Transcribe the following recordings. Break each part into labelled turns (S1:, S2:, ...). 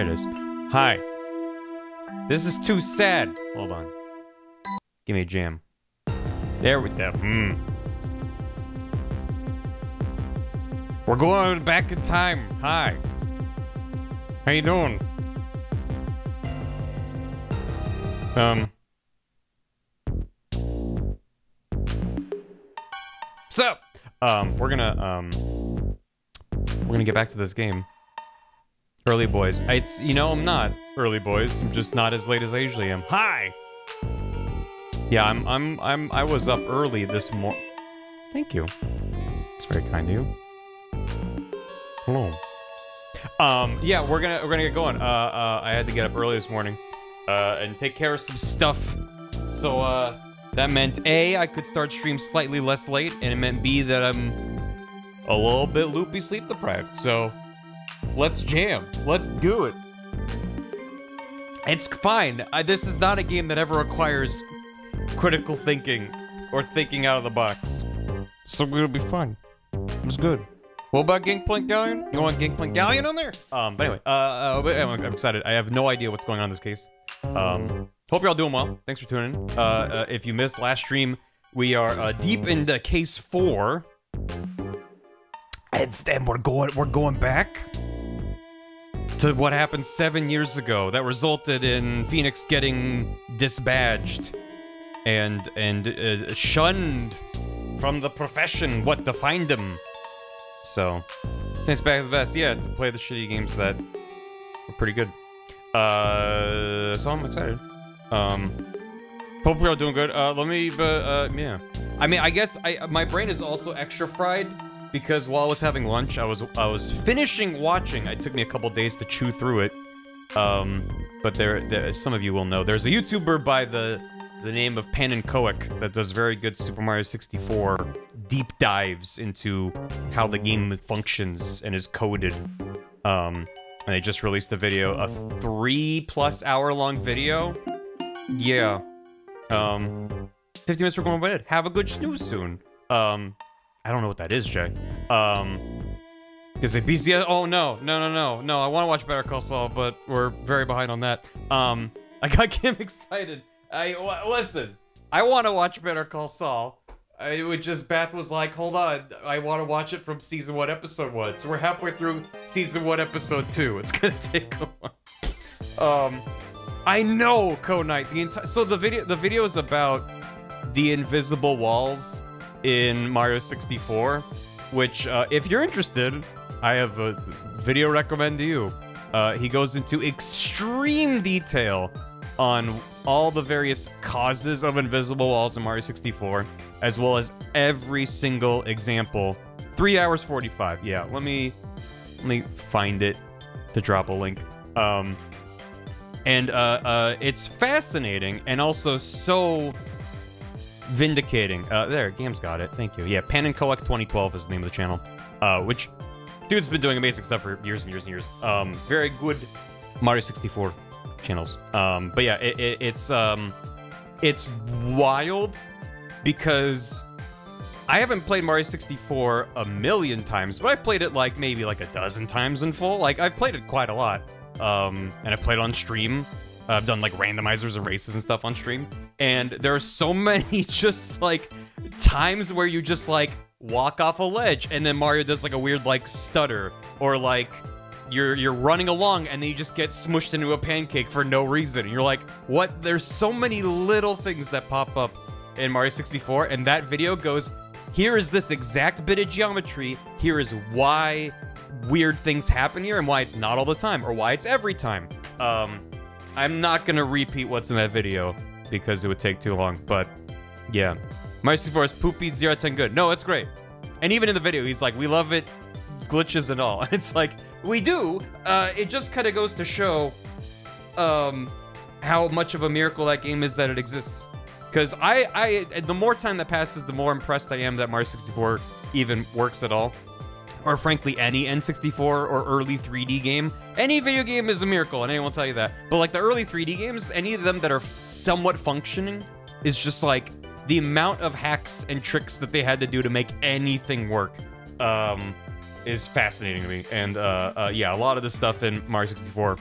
S1: there it is. Hi. This is too sad. Hold on. Give me a jam. There we go. Hmm. We're going back in time. Hi. How you doing? Um. So, um, we're gonna, um, we're gonna get back to this game. Early boys. It's, you know, I'm not early boys. I'm just not as late as I usually am. Hi! Yeah, I'm, I'm, I'm, I was up early this mor- Thank you. It's very kind of you. Hello. Um, yeah, we're gonna, we're gonna get going. Uh, uh, I had to get up early this morning, uh, and take care of some stuff. So, uh, that meant A, I could start stream slightly less late, and it meant B, that I'm a little bit loopy sleep deprived. So, let's jam. Let's do it. It's fine. I, this is not a game that ever requires critical thinking or thinking out of the box. So it'll be fun. It's good. What about Gangplank Galleon? You want Gangplank Galleon on there? Um, but anyway, uh, uh I'm, excited. I have no idea what's going on in this case. Um, hope you're all doing well. Thanks for tuning in. Uh, uh if you missed last stream, we are uh, deep into case four. And then we're going, we're going back to what happened seven years ago that resulted in Phoenix getting disbadged and and uh, shunned from the profession what defined him. So, thanks back to the best. Yeah, to play the shitty games that were pretty good. Uh, so I'm excited. Um, hope we're all doing good. Uh, let me, uh, uh, yeah. I mean, I guess I my brain is also extra fried because while I was having lunch, I was I was finishing watching. It took me a couple days to chew through it. Um, but there, there, some of you will know, there's a YouTuber by the the name of Pannenkoek that does very good Super Mario 64 deep dives into how the game functions and is coded. Um, and they just released a video, a three plus hour long video. Yeah. Um, 50 minutes for going to bed. Have a good snooze soon. Um, I don't know what that is, Jay. Um, is it BCS? Oh no, no, no, no, no. I want to watch Better Call Saul, but we're very behind on that. Um, I got Kim excited. I listen. I want to watch Better Call Saul. I would just Beth was like, hold on, I want to watch it from season one, episode one. So we're halfway through season one, episode two. It's gonna take a while. Um, I know, Co Knight. The entire so the video the video is about the invisible walls in Mario 64, which uh, if you're interested, I have a video recommend to you. Uh, he goes into extreme detail on all the various causes of invisible walls in Mario 64, as well as every single example. Three hours 45. Yeah, let me let me find it to drop a link. Um, and uh, uh, it's fascinating and also so vindicating. Uh, there, Gam's got it. Thank you. Yeah, Pannenkoek 2012 is the name of the channel. Uh, which dude's been doing amazing stuff for years and years and years. Um, very good Mario 64 channels. Um, but yeah, it, it, it's um, it's wild because I haven't played Mario 64 a million times, but I've played it like maybe like a dozen times in full. Like I've played it quite a lot, um, and I've played on stream. I've done like randomizers and races and stuff on stream, and there are so many just like times where you just like walk off a ledge and then Mario does like a weird like stutter or like you're you're running along and then you just get smushed into a pancake for no reason. And you're like, what? There's so many little things that pop up in Mario 64, and that video goes, here is this exact bit of geometry. Here is why weird things happen here and why it's not all the time or why it's every time. Um, I'm not gonna repeat what's in that video because it would take too long, but yeah. Mario 64 is poopy 0 10 good. No, it's great. And even in the video, he's like, we love it, glitches and all. It's like, we do. Uh, it just kind of goes to show um, how much of a miracle that game is that it exists. Because I, I, the more time that passes, the more impressed I am that Mario 64 even works at all. Or frankly, any N64 or early 3D game. Any video game is a miracle, and anyone will tell you that. But like the early 3D games, any of them that are somewhat functioning is just like the amount of hacks and tricks that they had to do to make anything work um, is fascinating to me. And uh, uh, yeah, a lot of the stuff in Mario 64,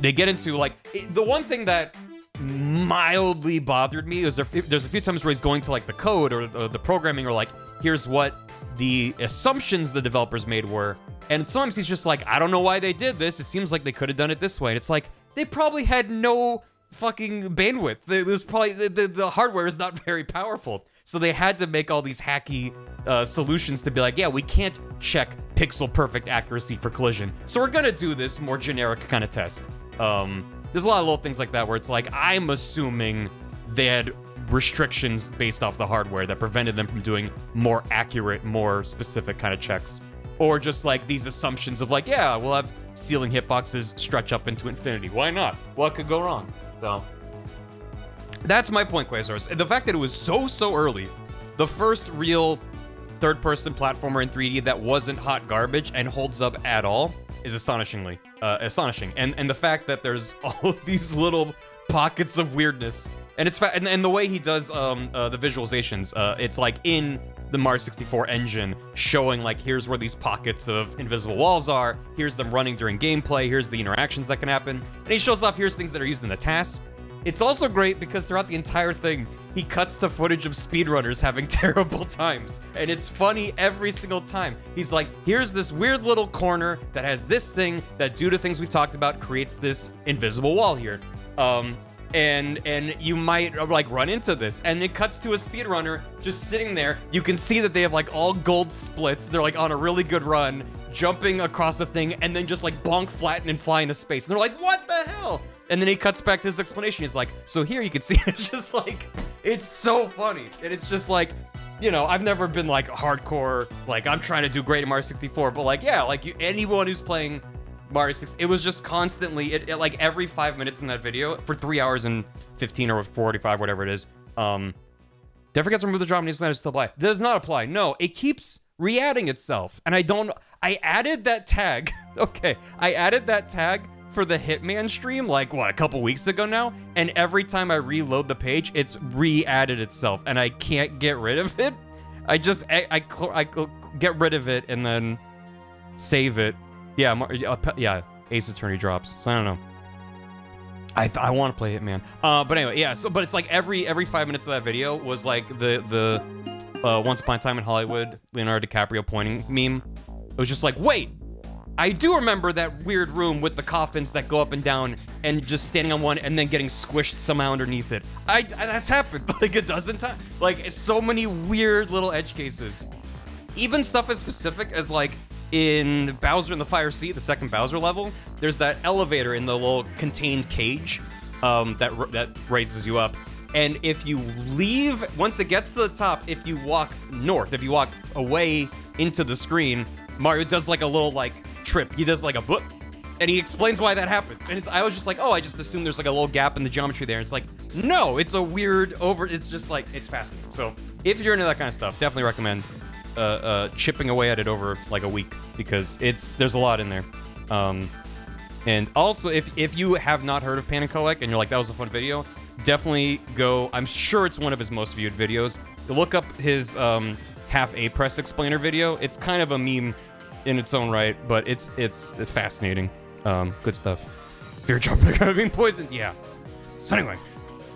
S1: they get into like it, the one thing that mildly bothered me is there, there's a few times where he's going to like the code or, or the programming or like here's what the assumptions the developers made were and sometimes he's just like i don't know why they did this. It seems like they could have done it this way. And it's like they probably had no fucking bandwidth. It was probably the, the, the hardware is not very powerful. So they had to make all these hacky uh, solutions to be like yeah we can't check pixel perfect accuracy for collision. So we're gonna do this more generic kind of test. Um, there's a lot of little things like that where it's like, I'm assuming they had restrictions based off the hardware that prevented them from doing more accurate, more specific kind of checks. Or just like these assumptions of like, yeah, we'll have ceiling hitboxes stretch up into infinity. Why not? What could go wrong? So that's my point, Quasars. The fact that it was so, so early, the first real third-person platformer in 3D that wasn't hot garbage and holds up at all is astonishingly uh, astonishing. And and the fact that there's all of these little pockets of weirdness, and it's and, and the way he does um, uh, the visualizations, uh, it's like in the Mario 64 engine, showing like here's where these pockets of invisible walls are, here's them running during gameplay, here's the interactions that can happen, and he shows off here's things that are used in the tasks. It's also great because throughout the entire thing, he cuts to footage of speedrunners having terrible times. And it's funny every single time. He's like, here's this weird little corner that has this thing that, due to things we've talked about, creates this invisible wall here. Um, and and you might uh, like run into this. And it cuts to a speedrunner just sitting there. You can see that they have like all gold splits. They're like on a really good run jumping across the thing and then just like bonk flatten and fly into space. And they're like what the hell? And then he cuts back to his explanation. He's like so here you can see it's just like it's so funny. And it's just like, you know, I've never been like hardcore, like I'm trying to do great in Mario 64, but like, yeah, like you, anyone who's playing Mario 6, it was just constantly, it, it, like every five minutes in that video for three hours and 15 or 45, whatever it is. Um, don't forget to remove the drop needs to still apply. Does not apply. No, it keeps re-adding itself. And I don't, I added that tag. okay, I added that tag for the Hitman stream, like, what, a couple weeks ago now? And every time I reload the page, it's re-added itself, and I can't get rid of it. I just, I, I, I get rid of it and then save it. Yeah, yeah, Ace Attorney drops, so I don't know. I I want to play Hitman. Uh, but anyway, yeah. So, but it's like every every five minutes of that video was like the the uh, Once Upon a Time in Hollywood Leonardo DiCaprio pointing meme. It was just like, wait, I do remember that weird room with the coffins that go up and down and just standing on one and then getting squished somehow underneath it. I, I that's happened like a dozen times. Like so many weird little edge cases. Even stuff as specific as like in Bowser in the Fire Sea, the second Bowser level, there's that elevator in the little contained cage um, that that raises you up. And if you leave, once it gets to the top, if you walk north, if you walk away into the screen, Mario does like a little like trip. He does like a book, and he explains why that happens. And I was just like, oh, I just assumed there's like a little gap in the geometry there. It's like, no, it's a weird over. It's just like it's fascinating. So if you're into that kind of stuff, definitely recommend uh, uh, chipping away at it over like a week because it's there's a lot in there. Um, and also, if if you have not heard of Pannenkoek and you're like that was a fun video, definitely go. I'm sure it's one of his most viewed videos. Look up his um, half A press explainer video. It's kind of a meme in its own right, but it's it's, fascinating. Um, good stuff. Fear jumping of being poisoned, yeah. So anyway,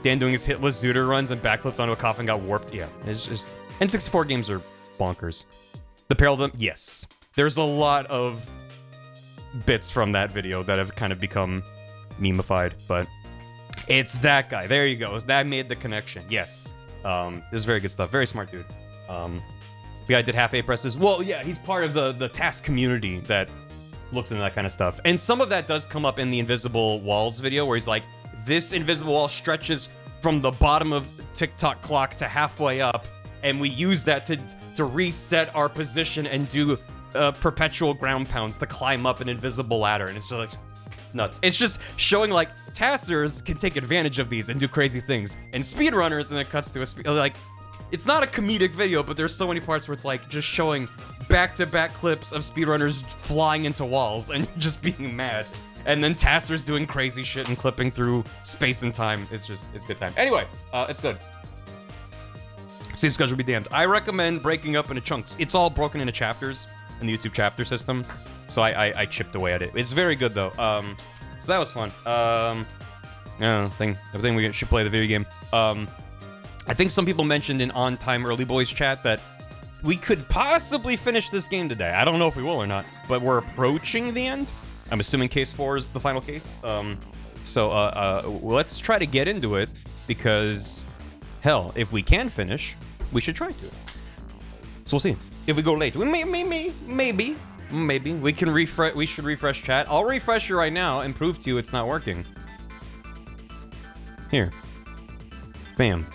S1: Dan doing his hitless Zooter runs and backflipped onto a coffin got warped. Yeah, it's just N64 games are bonkers. The them, yes. There's a lot of bits from that video that have kind of become memeified, but it's that guy. There you go. That made the connection. Yes. Um, this is very good stuff. Very smart dude. Um, the guy did half A presses. Well, yeah, he's part of the the TAS community that looks into that kind of stuff. And some of that does come up in the invisible walls video where he's like, this invisible wall stretches from the bottom of Tick Tock Clock to halfway up, and we use that to to reset our position and do uh, perpetual ground pounds to climb up an invisible ladder. And it's just like it's nuts. It's just showing like TASers can take advantage of these and do crazy things, and speedrunners, and it cuts to a speed like it's not a comedic video, but there's so many parts where it's like just showing back-to-back clips of speedrunners flying into walls and just being mad. And then TASers doing crazy shit and clipping through space and time. It's just, it's good time. Anyway, uh, it's good. Save schedule be damned. I recommend breaking up into chunks. It's all broken into chapters in the YouTube chapter system, so I, I, I chipped away at it. It's very good though. Um, so that was fun. Um, yeah, thing. I think we should play the video game. Um, I think some people mentioned in on time early boys chat that we could possibly finish this game today. I don't know if we will or not, but we're approaching the end. I'm assuming case four is the final case. Um, so uh, uh, let's try to get into it because, hell, if we can finish, we should try to. So we'll see. If we go late, we may, may, may, maybe, maybe we can refresh. We should refresh chat. I'll refresh you right now and prove to you it's not working. Here. Bam.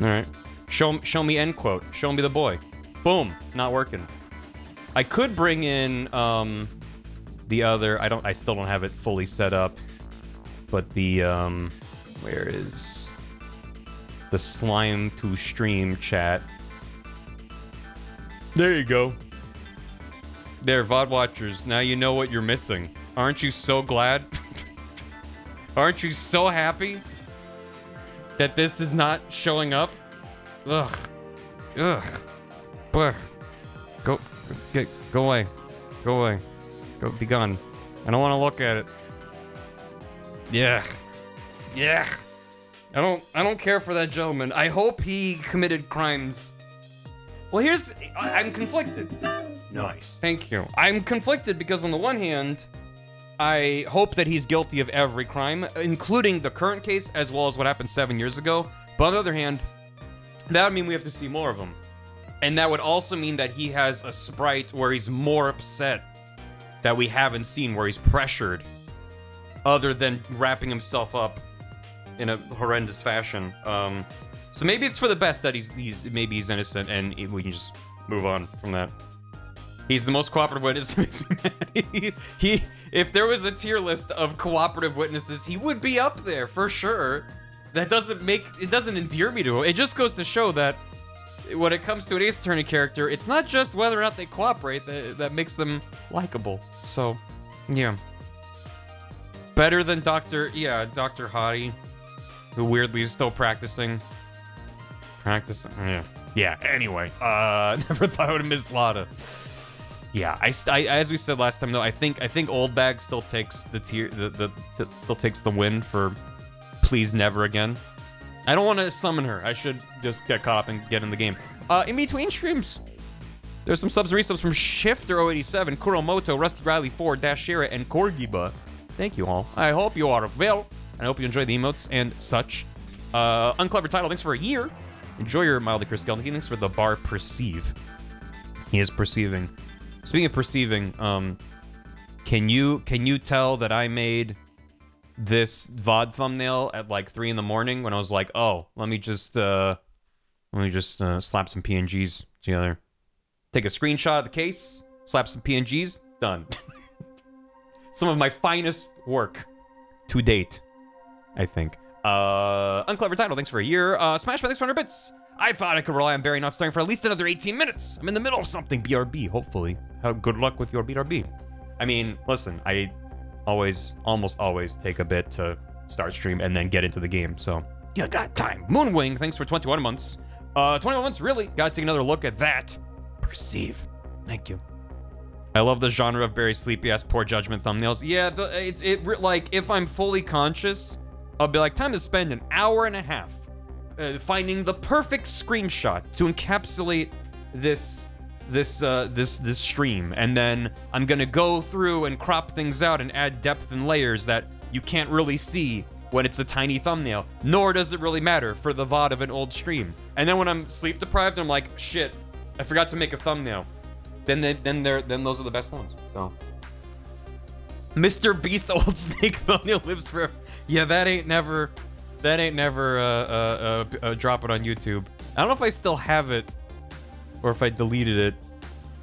S1: All right. Show show me end quote. Show me the boy. Boom. Not working. I could bring in um the other. I don't. I still don't have it fully set up. But the um, where is the slime to stream chat? There you go. There, VOD watchers. Now you know what you're missing. Aren't you so glad? Aren't you so happy that this is not showing up? Ugh. Ugh. Ugh. Go. Get. Go away. Go away. Go. Be gone. I don't want to look at it. Yeah. Yeah. I don't. I don't care for that gentleman. I hope he committed crimes. Well, here's. I, I'm conflicted.
S2: Nice.
S1: Thank you. I'm conflicted because on the one hand, I hope that he's guilty of every crime, including the current case as well as what happened seven years ago. But on the other hand, that would mean we have to see more of him. And that would also mean that he has a sprite where he's more upset that we haven't seen, where he's pressured, other than wrapping himself up in a horrendous fashion. Um, so maybe it's for the best that he's, he's maybe he's innocent and we can just move on from that. He's the most cooperative witness. He, he, if there was a tier list of cooperative witnesses, he would be up there for sure. That doesn't make it doesn't endear me to him. It just goes to show that when it comes to an Ace Attorney character, it's not just whether or not they cooperate that, that makes them likable. So, yeah. Better than Doctor, yeah, Doctor Hotti, who weirdly is still practicing. Practicing, yeah. Yeah. Anyway, uh, never thought I would have missed Lada. Yeah, I, I, as we said last time though, I think I think old bag still takes the tier the, the, still takes the win for please never again. I don't want to summon her. I should just get caught up and get in the game. Uh, in between streams, there's some subs and resubs from Shifter087, Kuromoto, Rusty Riley 4, Dashira, and Korgiba. Thank you all. I hope you are well, and I hope you enjoy the emotes and such. Uh, unclever title, thanks for a year. Enjoy your mildly Chris Skelton. Thanks for the bar perceive. He is perceiving. Speaking of perceiving, um, can you can you tell that I made this VOD thumbnail at like three in the morning when I was like, oh, let me just uh, let me just uh, slap some PNGs together, take a screenshot of the case, slap some PNGs, done. some of my finest work to date, I think. Uh, unclever title, thanks for a year. Uh, Smash for 100 bits. I thought I could rely on Barry not starting for at least another 18 minutes. I'm in the middle of something, BRB, hopefully. Have good luck with your BRB. I mean, listen, I always, almost always take a bit to start stream and then get into the game, so you got time. Moonwing, thanks for 21 months. Uh, 21 months, really? Gotta take another look at that. Perceive. Thank you. I love the genre of Barry sleepy ass poor judgment thumbnails. Yeah, the, it, it like if I'm fully conscious, I'll be like time to spend an hour and a half uh, finding the perfect screenshot to encapsulate this this uh, this this stream, and then I'm gonna go through and crop things out and add depth and layers that you can't really see when it's a tiny thumbnail. Nor does it really matter for the VOD of an old stream. And then when I'm sleep deprived, I'm like, shit, I forgot to make a thumbnail. Then they, then they're then those are the best ones. So. Mr. Beast Old Snake thumbnail lives for. Yeah, that ain't never. That ain't never uh, uh, uh, uh, drop it on YouTube. I don't know if I still have it or if I deleted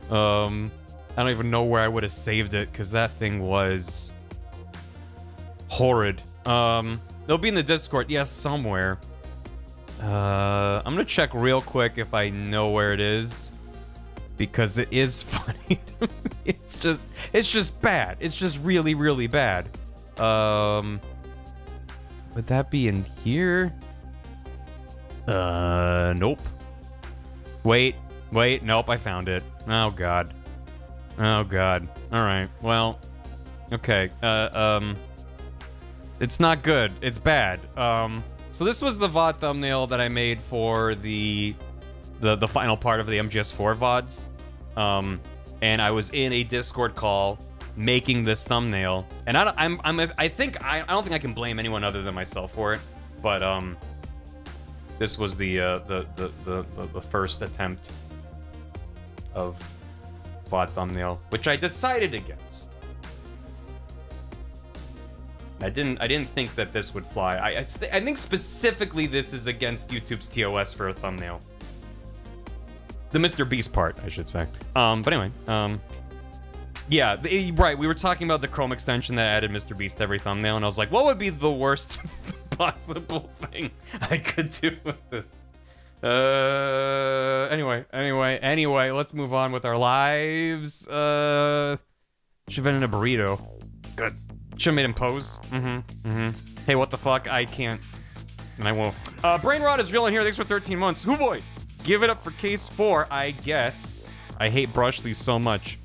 S1: it. Um, I don't even know where I would have saved it because that thing was horrid. Um, they'll be in the Discord, yes, somewhere. Uh, I'm gonna check real quick if I know where it is because it is funny. it's just, it's just bad. It's just really, really bad. Um, would that be in here? Uh, nope. Wait, wait, nope, I found it. Oh god. Oh god. Alright, well. Okay, uh, um. It's not good. It's bad. Um, so this was the VOD thumbnail that I made for the the, the final part of the MGS4 VODs. Um, and I was in a Discord call making this thumbnail, and I, I'm, I'm, I think I, I don't think I can blame anyone other than myself for it, but um, this was the uh, the, the, the the first attempt of VOD thumbnail, which I decided against. I didn't I didn't think that this would fly. I I, I think specifically this is against YouTube's TOS for a thumbnail. The Mr. Beast part, I should say. Um, but anyway, um, yeah, the, right. We were talking about the Chrome extension that added Mr. Beast to every thumbnail, and I was like, what would be the worst possible thing I could do with this? Uh, anyway, anyway, anyway, let's move on with our lives. Uh, should have been in a burrito. Good. Should have made him pose. Mm-hmm, mm-hmm. Hey, what the fuck? I can't. And I won't. Uh, Brain Rot is real in here. Thanks for 13 months. Who boy? Give it up for case four, I guess. I hate Brushel so much.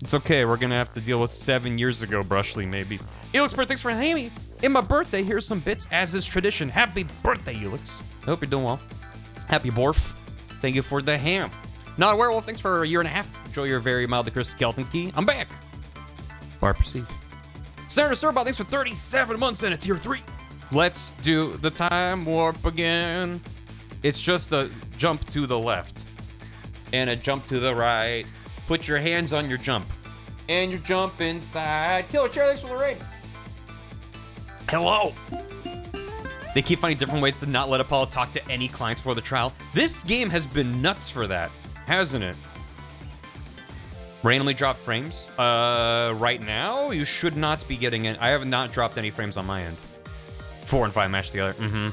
S1: It's okay, we're gonna have to deal with seven years ago Brushel, maybe. Elixpert, thanks for having me. In my birthday, here's some bits, as is tradition. Happy birthday, Elix. I hope you're doing well. Happy Borf. Thank you for the ham. Not a werewolf, thanks for a year and a half. Enjoy your very mild Chris skeleton key. I'm back. Bar perceived. Senator Surbot, thanks for 37 months in a tier 3. Let's do the time warp again. It's just a jump to the left and a jump to the right. Put your hands on your jump. And you jump inside. Killer Chair, thanks for the raid. Hello. They keep finding different ways to not let Apollo talk to any clients for the trial. This game has been nuts for that, hasn't it? Randomly drop frames. Uh, right now, you should not be getting it. I have not dropped any frames on my end. Four and five match together. Mm-hmm.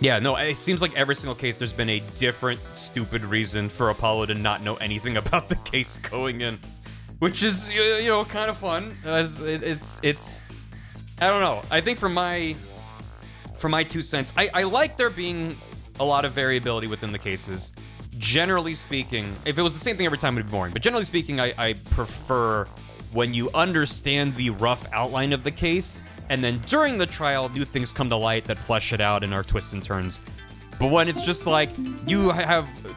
S1: Yeah, no, it seems like every single case there's been a different stupid reason for Apollo to not know anything about the case going in. Which is, you know, kind of fun. As it's, it's, I don't know. I think for my, for my two cents, I, I like there being a lot of variability within the cases. Generally speaking, if it was the same thing every time, it would be boring. But generally speaking, I, I prefer when you understand the rough outline of the case and then during the trial, new things come to light that flesh it out and are twists and turns. But when it's just like, you have uh,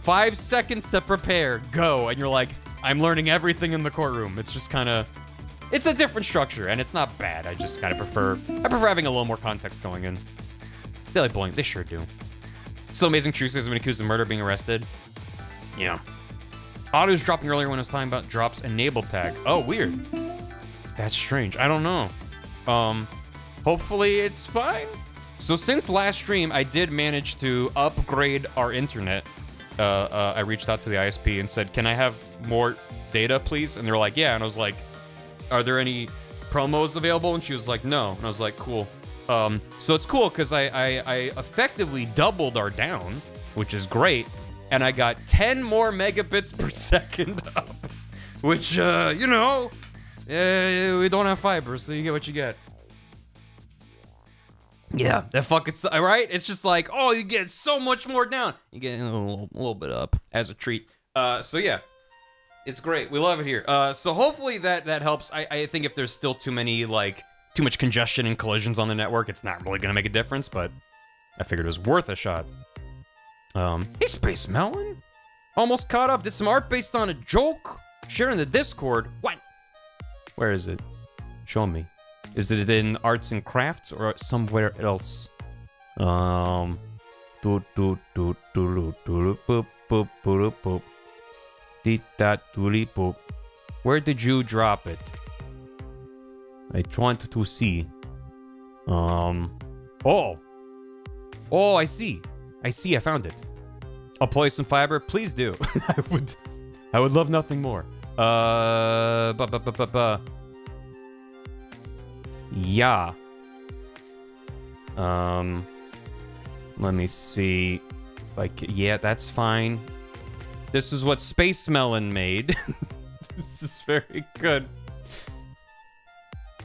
S1: five seconds to prepare, go, and you're like, I'm learning everything in the courtroom. It's just kind of, it's a different structure, and it's not bad. I just kind of prefer, I prefer having a little more context going in. They like bullying, they sure do. Still amazing truth has been accused of murder being arrested. Yeah. Auto's dropping earlier when I was talking about drops enabled tag. Oh, weird. That's strange. I don't know. Um, hopefully it's fine. So since last stream, I did manage to upgrade our internet. Uh, uh, I reached out to the ISP and said, can I have more data, please? And they're like, yeah. And I was like, are there any promos available? And she was like, no. And I was like, cool. Um, so it's cool because I, I, I effectively doubled our down, which is great. And I got 10 more megabits per second up, which, uh, you know, uh, we don't have fiber, so you get what you get. Yeah, that fucking right. It's just like, oh, you get so much more down. You get a little, little bit up as a treat. Uh, so yeah, it's great. We love it here. Uh, so hopefully that that helps. I, I think if there's still too many like too much congestion and collisions on the network, it's not really gonna make a difference. But I figured it was worth a shot. Um, hey, Space Melon, almost caught up. Did some art based on a joke. Sharing the Discord. What? Where is it? Show me. Is it in arts and crafts or somewhere else? Um. Do do do do do boop boop boop boop. Dee da doody boop. Where did you drop it? I want to see. Um. Oh. Oh, I see. I see. I found it. Apply some fiber, please do. I would. I would love nothing more. Uh, ba ba ba ba. Yeah. Um, let me see. Like, yeah, that's fine. This is what Space Melon made. this is very good.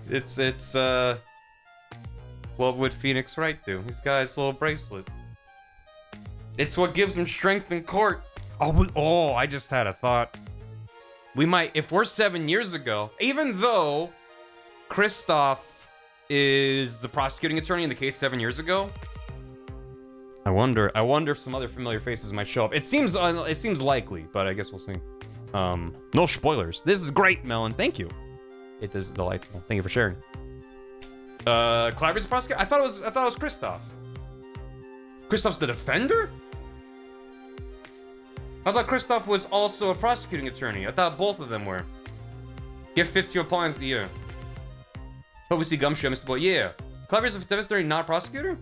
S1: It's, it's, uh... What would Phoenix Wright do? He's got his little bracelet. It's what gives him strength in court. Oh, oh, I just had a thought. We might, if we're seven years ago, even though Christoph is the prosecuting attorney in the case seven years ago, I wonder. I wonder if some other familiar faces might show up. It seems uh, it seems likely, but I guess we'll see. Um, no spoilers. This is great, Melon. Thank you. It is delightful. Thank you for sharing. Uh, Klavier's the prosecutor. I thought it was. I thought it was Christoph. Christoph's the defender. I thought Christoph was also a prosecuting attorney. I thought both of them were. Get 50 appliance a year. Hope we see Gumshoe, Mr. Boy. Yeah. The defense attorney, not prosecutor.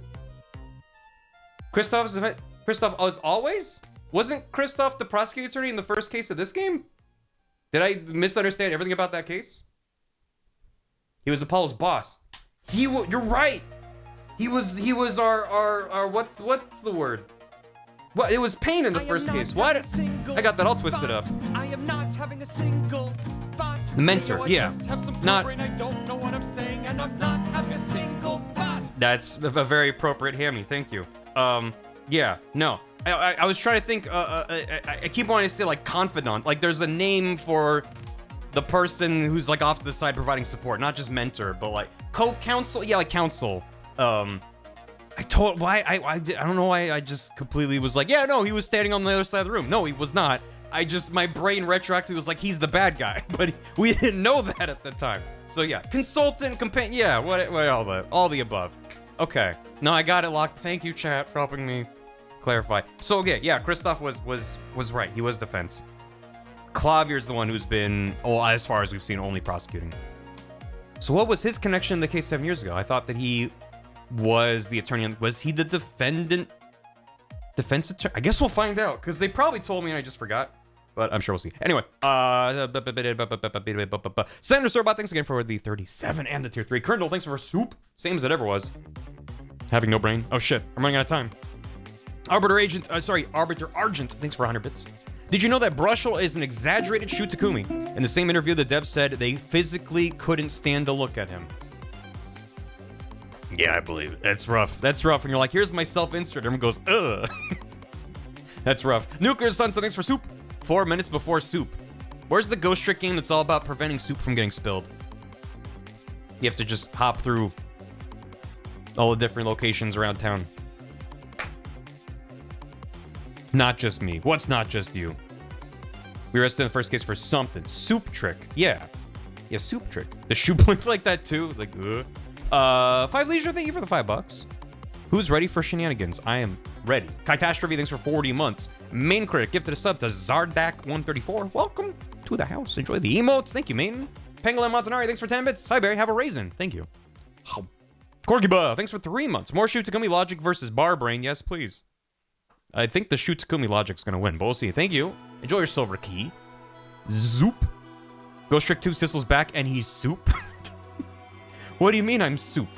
S1: Christoph's the Christoph as always? Wasn't Christoph the prosecuting attorney in the first case of this game? Did I misunderstand everything about that case? He was Apollo's boss. He you're right. He was he was our our our what what's the word? What it was pain in the first case. What? I got that all twisted up. I am not having a single thought. The mentor, yeah. Not. I don't know what I'm saying, and I'm not having a single thought. That's a very appropriate hammy. Thank you. Um, yeah, no. I, I, I was trying to think. Uh, uh, I, I keep wanting to say like confidant. Like there's a name for the person who's like off to the side providing support, not just mentor, but like co-counsel. Yeah, like counsel. Um, I told why I I, I don't know why I just completely was like, yeah, no, he was standing on the other side of the room. No, he was not. I just my brain retroactively was like, he's the bad guy, but we didn't know that at the time. So yeah, consultant, companion, yeah, what, what all the all the above. Okay, no, I got it locked. Thank you, chat, for helping me clarify. So okay, yeah, Christoph was was was right. He was defense. Klavier's the one who's been, oh, as far as we've seen, only prosecuting. So what was his connection in the case seven years ago? I thought that he was the attorney. Was he the defendant? Defense attorney? I guess we'll find out because they probably told me and I just forgot. But I'm sure we'll see. Anyway, uh, Senator Sorbot, thanks again for the 37 and the tier 3. Colonel, thanks for soup. Same as it ever was. Having no brain. Oh shit, I'm running out of time. Arbiter Agent, uh, sorry, Arbiter Argent, thanks for 100 bits. Did you know that Brushel is an exaggerated Shu Takumi? In the same interview, the dev said they physically couldn't stand to look at him. Yeah, I believe it. That's rough. That's rough. And you're like, here's my self-insert. Everyone goes, ugh. that's rough. Nuclear Sun, so thanks for soup. Four minutes before soup. Where's the Ghost Trick game that's all about preventing soup from getting spilled? You have to just hop through all the different locations around town. It's not just me. What's not just you? We arrested in the first case for something. Soup trick. Yeah. Yeah, soup trick. The shoe blinked like that too. Like, uh. Uh, five leisure, thank you for the five bucks. Who's ready for shenanigans? I am ready. Catastrophe, thanks for 40 months. Main critic, gifted a sub to Zardak134. Welcome to the house. Enjoy the emotes. Thank you, main. Pangolin Montanari, thanks for 10 bits. Hi, Barry. Have a raisin. Thank you. Oh. Corgiba, thanks for three months. More Shu Takumi Logic versus Barbrain. Yes, please. I think the Shu Takumi Logic's gonna win, but we'll see. Thank you. Enjoy your silver key. Zoop. Ghost Trick 2 Sissel's back and he's soup. what do you mean I'm soup?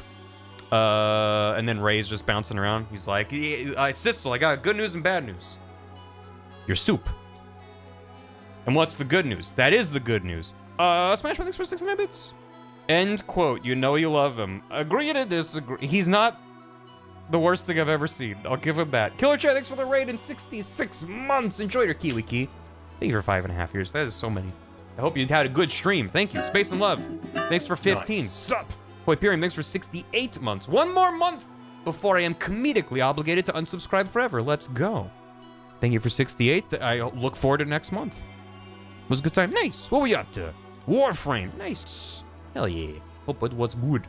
S1: Uh, and then Ray's just bouncing around. He's like, I Sissel, I got good news and bad news. Your soup. And what's the good news? That is the good news. Uh, Smash thanks for 69 bits. End quote. You know you love him. Agree to disagree. He's not the worst thing I've ever seen. I'll give him that. Killer Chair, thanks for the raid in 66 months. Enjoy your Kiwi Key. Thank you for five and a half years. That is so many. I hope you had a good stream. Thank you. Space and Love. Thanks for 15. Nice. Sup? Hyperion, thanks for 68 months. One more month before I am comedically obligated to unsubscribe forever. Let's go. Thank you for 68. I look forward to next month. It was a good time. Nice. What were you up to? Warframe. Nice. Hell yeah. Hope it was good.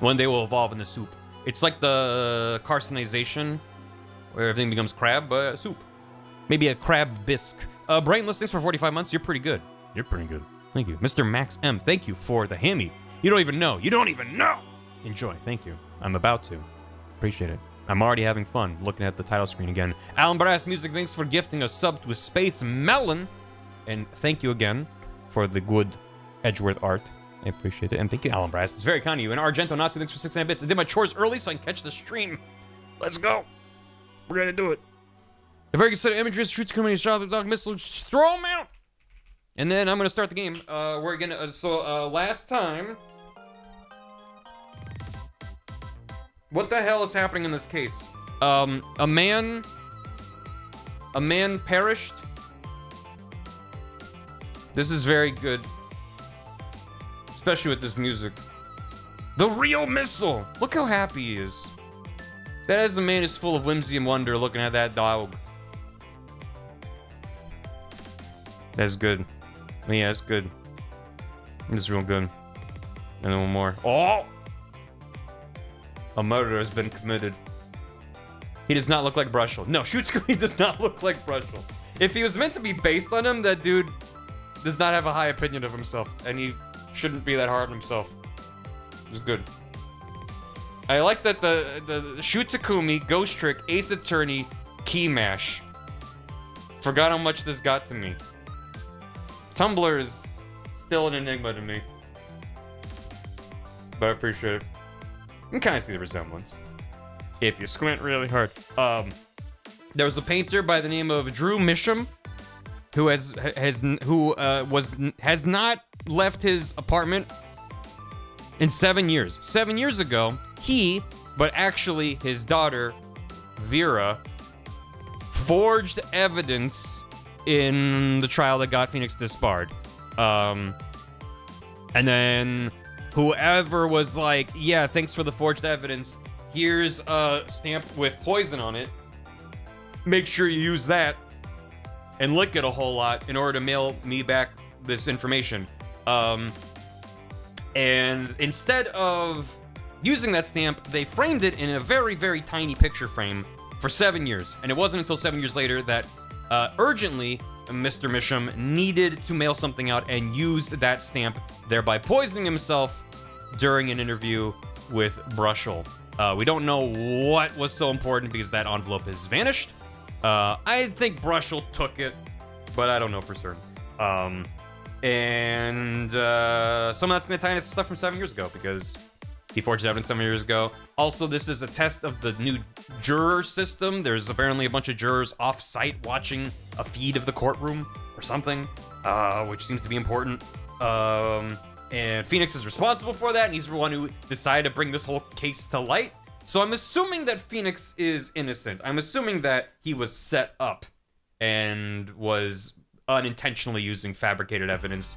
S1: One day we'll evolve in the soup. It's like the carcinization, where everything becomes crab, but soup. Maybe a crab bisque. Uh, Brainless, thanks for 45 months. You're pretty good. You're pretty good. Thank you. Mr. Max M, thank you for the hammy. You don't even know. You don't even know. Enjoy. Thank you. I'm about to. Appreciate it. I'm already having fun looking at the title screen again. Alan Brass Music, thanks for gifting a sub to Space Melon. And thank you again for the good Edgeworth art. I appreciate it. And thank you, Alan Brass. It's very kind of you. And Argento Natsu, thanks for 69 bits. I did my chores early so I can catch the stream. Let's go. We're going to do it. A very images, shoots coming shot the dog missile, just throw them out. And then I'm going to start the game. Uh, we're going to, uh, so uh, last time, What the hell is happening in this case? Um, a man... A man perished. This is very good. Especially with this music. The real missile! Look how happy he is. That as a man is full of whimsy and wonder looking at that dog. That's good. Yeah, that's good. This is real good. And then one more. Oh! A murder has been committed. He does not look like Brushel. No, Shu Takumi does not look like Brushel. If he was meant to be based on him, that dude does not have a high opinion of himself. And he shouldn't be that hard on himself. It's good. I like that the, the, the Shu Takumi, Ghost Trick, Ace Attorney, Key Mash. Forgot how much this got to me. Tumblr is still an enigma to me. But I appreciate it. You can kind of see the resemblance. If you squint really hard. Um, there was a painter by the name of Drew Misham, who has has who uh, was has not left his apartment in seven years. Seven years ago, he, but actually his daughter, Vera, forged evidence in the trial that got Phoenix disbarred. Um, and then whoever was like, yeah, thanks for the forged evidence. Here's a stamp with poison on it. Make sure you use that and lick it a whole lot in order to mail me back this information. Um, and instead of using that stamp, they framed it in a very, very tiny picture frame for seven years. And it wasn't until seven years later that uh, urgently Mr. Misham needed to mail something out and used that stamp, thereby poisoning himself during an interview with Brushel. Uh, we don't know what was so important because that envelope has vanished. Uh, I think Brushel took it, but I don't know for certain. Um, and uh, some of that's going to tie into stuff from seven years ago because he forged evidence seven years ago. Also, this is a test of the new juror system. There's apparently a bunch of jurors off-site watching a feed of the courtroom or something, uh, which seems to be important. Um, and Phoenix is responsible for that, and he's the one who decided to bring this whole case to light. So I'm assuming that Phoenix is innocent. I'm assuming that he was set up and was unintentionally using fabricated evidence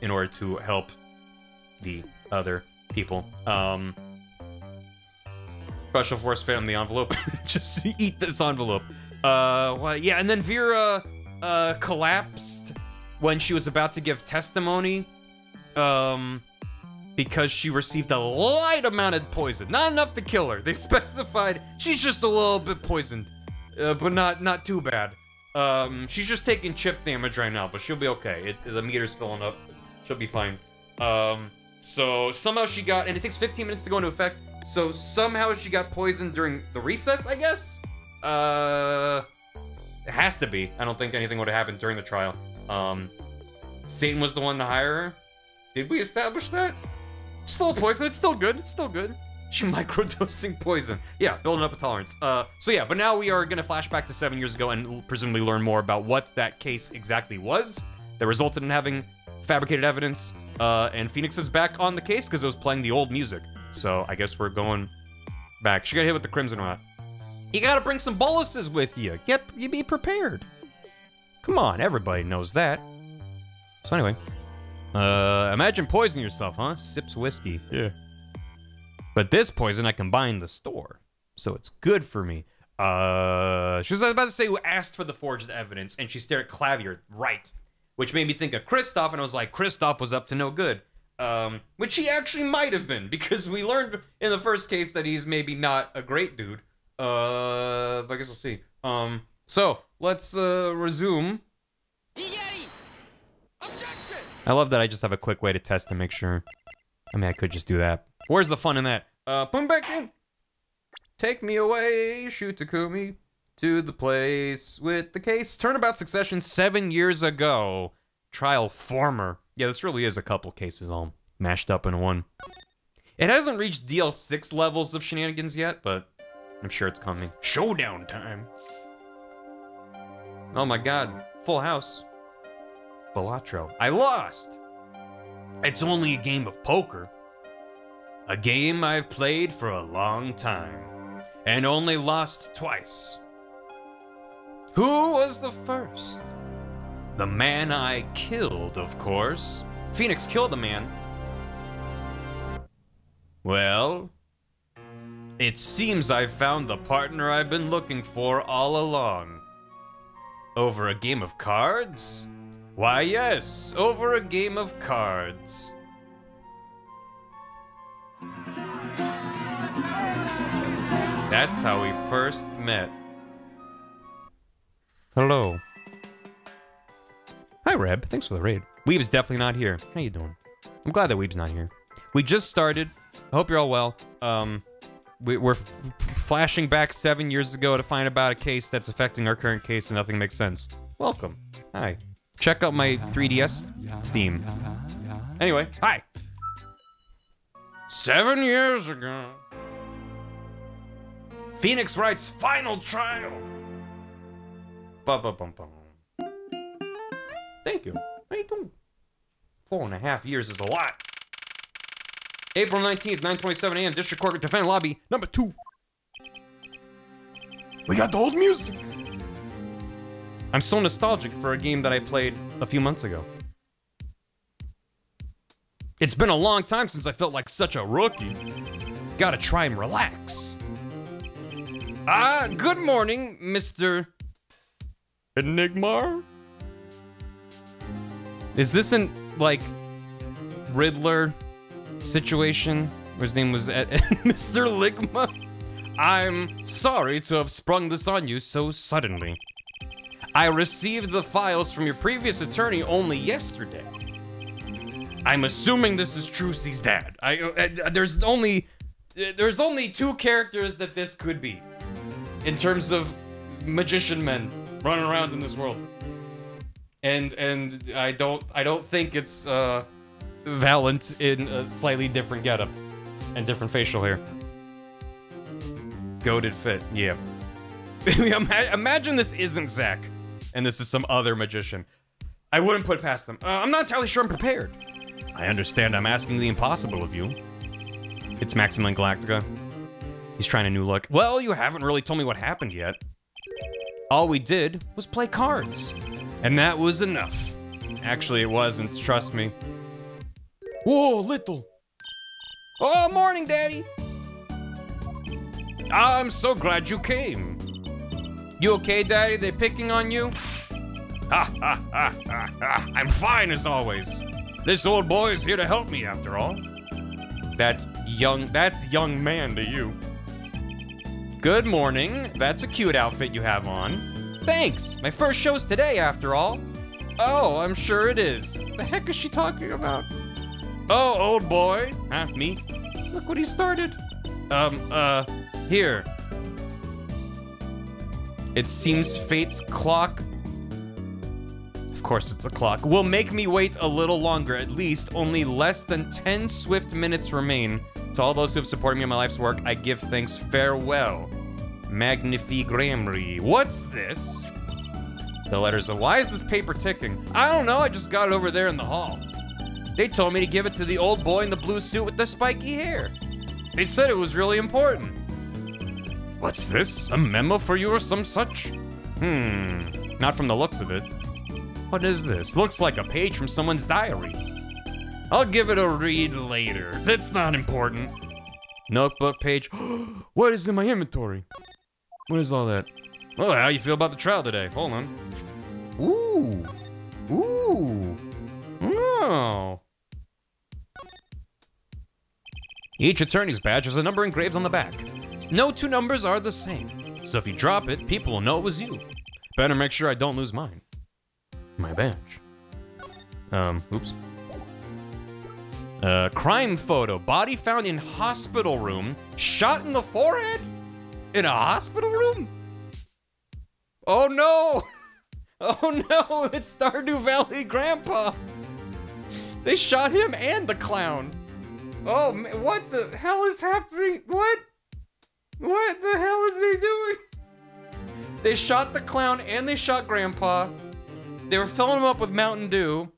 S1: in order to help the other people. Um, Special Force found the envelope. Just eat this envelope. Uh, well, yeah, and then Vera uh, collapsed when she was about to give testimony. Um, because she received a light amount of poison, not enough to kill her. They specified she's just a little bit poisoned, uh, but not not too bad. Um, she's just taking chip damage right now, but she'll be okay. It, the meter's filling up. She'll be fine. Um, so somehow she got, and it takes 15 minutes to go into effect. So somehow she got poisoned during the recess, I guess. Uh, it has to be. I don't think anything would have happened during the trial. Um, Satan was the one to hire her. Did we establish that? Still poison. It's still good. It's still good. She microdosing poison. Yeah, building up a tolerance. Uh, so yeah, but now we are gonna flash back to seven years ago and presumably learn more about what that case exactly was that resulted in having fabricated evidence. Uh, and Phoenix is back on the case because it was playing the old music. So I guess we're going back. She got hit with the Crimson Rot. You gotta bring some boluses with you. Get you be prepared. Come on, everybody knows that. So anyway, uh, imagine poisoning yourself, huh? Sips whiskey. Yeah. But this poison I can buy in the store, so it's good for me. Uh, she was about to say who asked for the forged evidence, and she stared at Klavier. right, which made me think of Kristoph, and I was like, Kristoph was up to no good. Um, which he actually might have been, because we learned in the first case that he's maybe not a great dude. Uh, I guess we'll see. Um, so let's uh, resume. I love that I just have a quick way to test to make sure. I mean, I could just do that. Where's the fun in that? Uh, put him back in. Take me away, Shu Shu Takumi, to the place with the case. Turnabout Succession seven years ago. Trial Former. Yeah, this really is a couple cases all mashed up in one. It hasn't reached DL6 levels of shenanigans yet, but I'm sure it's coming. Showdown time. Oh my god. Full house. Balatro. I lost! It's only a game of poker. A game I've played for a long time and only lost twice. Who was the first? The man I killed, of course. Phoenix killed a man. Well, it seems I found the partner I've been looking for all along. Over a game of cards? Why, yes, over a game of cards. That's how we first met. Hello. Hi, Reb. Thanks for the raid. Weeb's definitely not here. How you doing? I'm glad that Weeb's not here. We just started. I hope you're all well. Um, we, are flashing back seven years ago to find about a case that's affecting our current case and nothing makes sense. Welcome. Hi. Check out my 3DS theme. Anyway, hi. Seven years ago. Phoenix Wright's final trial. Thank you. How you doing? Four and a half years is a lot. April 19th, 9.27 a.m. District Court Defendant Lobby, number two. We got the old music. I'm so nostalgic for a game that I played a few months ago. It's been a long time since I felt like such a rookie. Gotta try and relax. Ah, good morning, Mr. Enigmar? Is this an, like, Riddler situation? His name was Mr. Ligma? I'm sorry to have sprung this on you so suddenly. I received the files from your previous attorney only yesterday. I'm assuming this is Trucy's dad. I, uh, there's only there's only two characters that this could be in terms of magician men running around in this world. And and I don't I don't think it's uh Valant in a slightly different getup and different facial hair. Goaded fit, yeah. Imagine this isn't Zach, and this is some other magician. I wouldn't put past them. Uh, I'm not entirely sure I'm prepared. I understand I'm asking the impossible of you. It's Maximilian Galactica. He's trying a new look. Well, you haven't really told me what happened yet. All we did was play cards. And that was enough. Actually, it wasn't, trust me. Whoa, little. Oh, morning, Daddy. I'm so glad you came. You okay, Daddy? They picking on you? Ha ha ha ha ha. I'm fine as always. This old boy is here to help me after all. That young, that's young man to you. Good morning. That's a cute outfit you have on. Thanks. My first show's today after all. Oh, I'm sure it is. The heck is she talking about? Oh, old boy. Huh, me? Look what he started. Um, uh, here. It seems fate's clock of course it's a clock, will make me wait a little longer. At least only less than 10 swift minutes remain. To all those who have supported me in my life's work, I give thanks farewell. Magnifi Gramarye. What's this? The letters of why is this paper ticking? I don't know, I just got it over there in the hall. They told me to give it to the old boy in the blue suit with the spiky hair. They said it was really important. What's this? A memo for you or some such? Hmm, not from the looks of it. What is this? Looks like a page from someone's diary. I'll give it a read later. That's not important. Notebook page. what is in my inventory? What is all that? Well, how you feel about the trial today? Hold on. Ooh. Ooh. Oh. Each attorney's badge has a number engraved on the back. No two numbers are the same. So if you drop it, people will know it was you. Better make sure I don't lose mine my badge. Um, oops. Uh, crime photo. Body found in hospital room. Shot in the forehead? In a hospital room? Oh no! Oh no, it's Stardew Valley Grandpa! They shot him and the clown! Oh, what the hell is happening? What? What the hell is they doing? They shot the clown and they shot Grandpa. They were filling him up with Mountain Dew.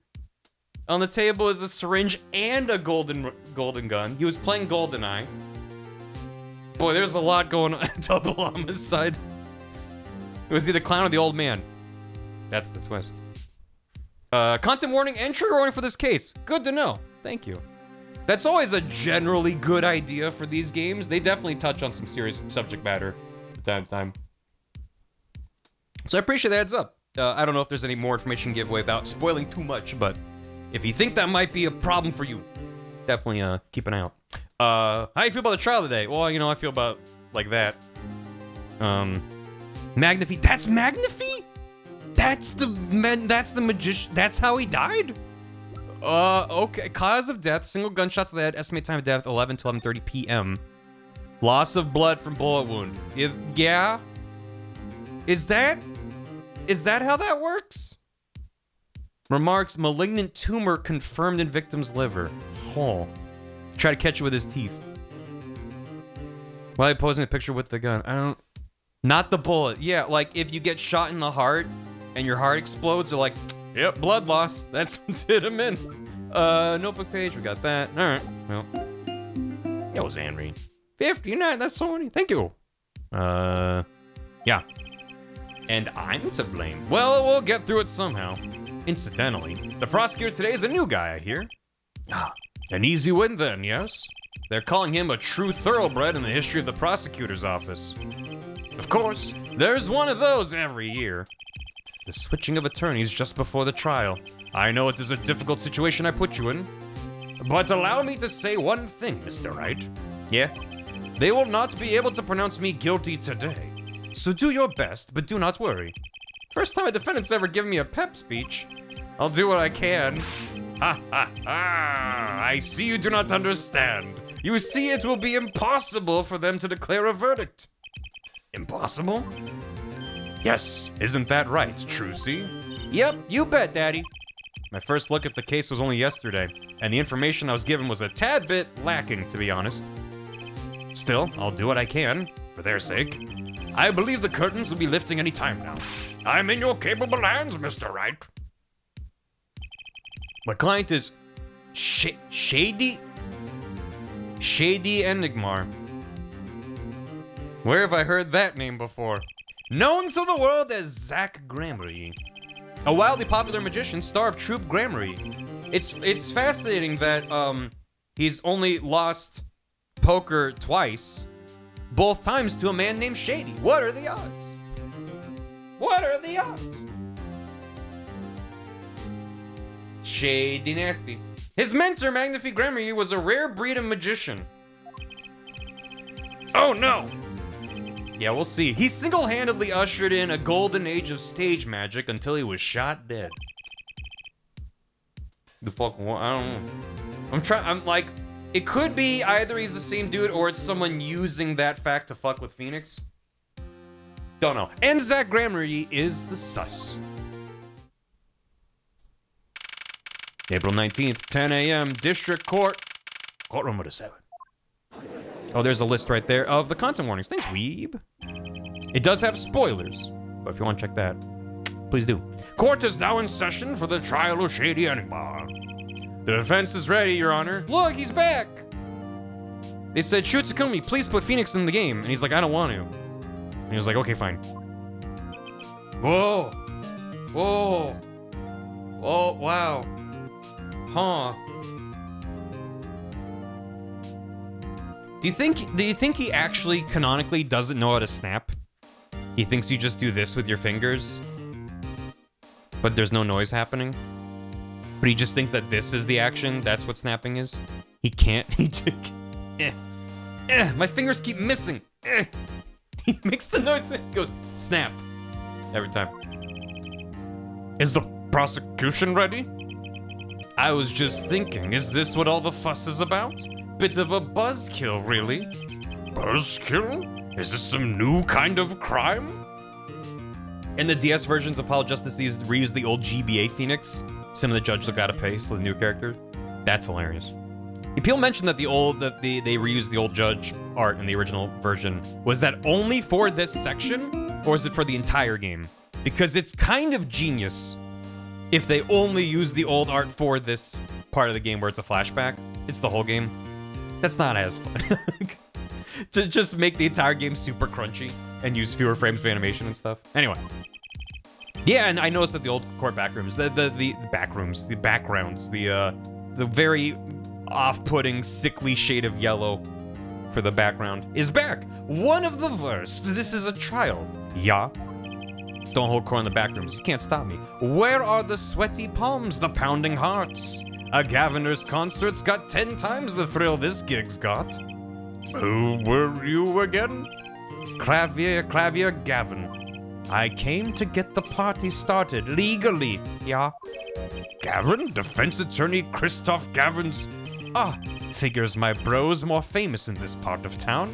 S1: On the table is a syringe and a golden golden gun. He was playing GoldenEye. Boy, there's a lot going on. Double homicide. Was he the clown or the old man? That's the twist. Uh, content warning and trigger warning for this case. Good to know. Thank you. That's always a generally good idea for these games. They definitely touch on some serious subject matter from time to time. So I appreciate the heads up. Uh, I don't know if there's any more information to give away without spoiling too much, but if you think that might be a problem for you, definitely uh, keep an eye out. Uh, how you feel about the trial today? Well, you know, I feel about like that. Um, Magnifi. That's Magnifi. That's the man. That's the magician. That's how he died. Uh, okay. Cause of death: single gunshot to the head. Estimated time of death: 11 to 11:30 p.m. Loss of blood from bullet wound. If, yeah. Is that? Is that how that works? Remarks: malignant tumor confirmed in victim's liver. Oh. Try to catch it with his teeth. Why are you posing a picture with the gun? I don't. Not the bullet. Yeah, like if you get shot in the heart and your heart explodes, they're like, yep, blood loss. That's what did him in. Uh, notebook page, we got that. All right, well. That was Henry. 59, that's so many. Thank you. Uh, yeah. And I'm to blame. Well, we'll get through it somehow. Incidentally, the prosecutor today is a new guy, I hear. Ah, an easy win then, yes? They're calling him a true thoroughbred in the history of the prosecutor's office. Of course, there's one of those every year. The switching of attorneys just before the trial. I know it is a difficult situation I put you in. But allow me to say one thing, Mr. Wright. Yeah? They will not be able to pronounce me guilty today. So do your best, but do not worry. First time a defendant's ever given me a pep speech. I'll do what I can. Ha ha ha! I see you do not understand. You see, it will be impossible for them to declare a verdict. Impossible? Yes, isn't that right, Trucy? Yep, you bet, Daddy. My first look at the case was only yesterday, and the information I was given was a tad bit lacking, to be honest. Still, I'll do what I can, for their sake. I believe the curtains will be lifting any time now. I'm in your capable hands, Mr. Wright. My client is Sh Shady? Shadi Enigmar. Where have I heard that name before? Known to the world as Zach Gramarye. A wildly popular magician, star of Troupe Gramarye. It's it's fascinating that um he's only lost poker twice, both times to a man named Shady. What are the odds? What are the odds? Shady Nasty. His mentor, Magnifi Gramarye, was a rare breed of magician. Oh no! Yeah, we'll see. He single-handedly ushered in a golden age of stage magic until he was shot dead. The fuck, I don't know. I'm trying, I'm like, it could be either he's the same dude or it's someone using that fact to fuck with Phoenix. Don't know. And Zach Gramarye is the sus. April 19th, 10 a.m., District Court, courtroom number 7. Oh, there's a list right there of the content warnings. Thanks, Weeb. It does have spoilers, but if you want to check that, please do. Court is now in session for the trial of Shadi Enigmar. The defense is ready, Your Honor. Look, he's back! They said, Shu Takumi, please put Phoenix in the game. And he's like, I don't want to. And he was like, okay, fine. Whoa! Whoa! Oh, wow. Huh. Do you think do you think he actually canonically doesn't know how to snap? He thinks you just do this with your fingers, but there's no noise happening. But he just thinks that this is the action. That's what snapping is. He can't. He just. Eh, eh, my fingers keep missing. Eh. He makes the noise and he goes snap every time. Is the prosecution ready? I was just thinking, is this what all the fuss is about? Bit of a buzzkill, really. Buzzkill? Is this some new kind of crime? In the DS versions of Apollo Justice, reuse the old GBA Phoenix. Some of the judges got to pay for the new characters. That's hilarious. People mentioned that the old that the, they reused the old judge art in the original version. Was that only for this section, or is it for the entire game? Because it's kind of genius if they only use the old art for this part of the game where it's a flashback, it's the whole game. That's not as fun. to just make the entire game super crunchy and use fewer frames for animation and stuff. Anyway. Yeah, and I noticed that the old court backrooms, the the the backrooms, the backgrounds, the uh the very off-putting, sickly shade of yellow for the background is back. One of the worst. This is a trial. Yeah. Don't hold court in the backrooms. You can't stop me. Where are the sweaty palms, the pounding hearts? A Gavinners concert's got ten times the thrill this gig's got. Who were you again? Klavier, Klavier Gavin. I came to get the party started legally, yeah. Gavin? Defense attorney Kristoph Gavin's. Ah, figures my bro's more famous in this part of town.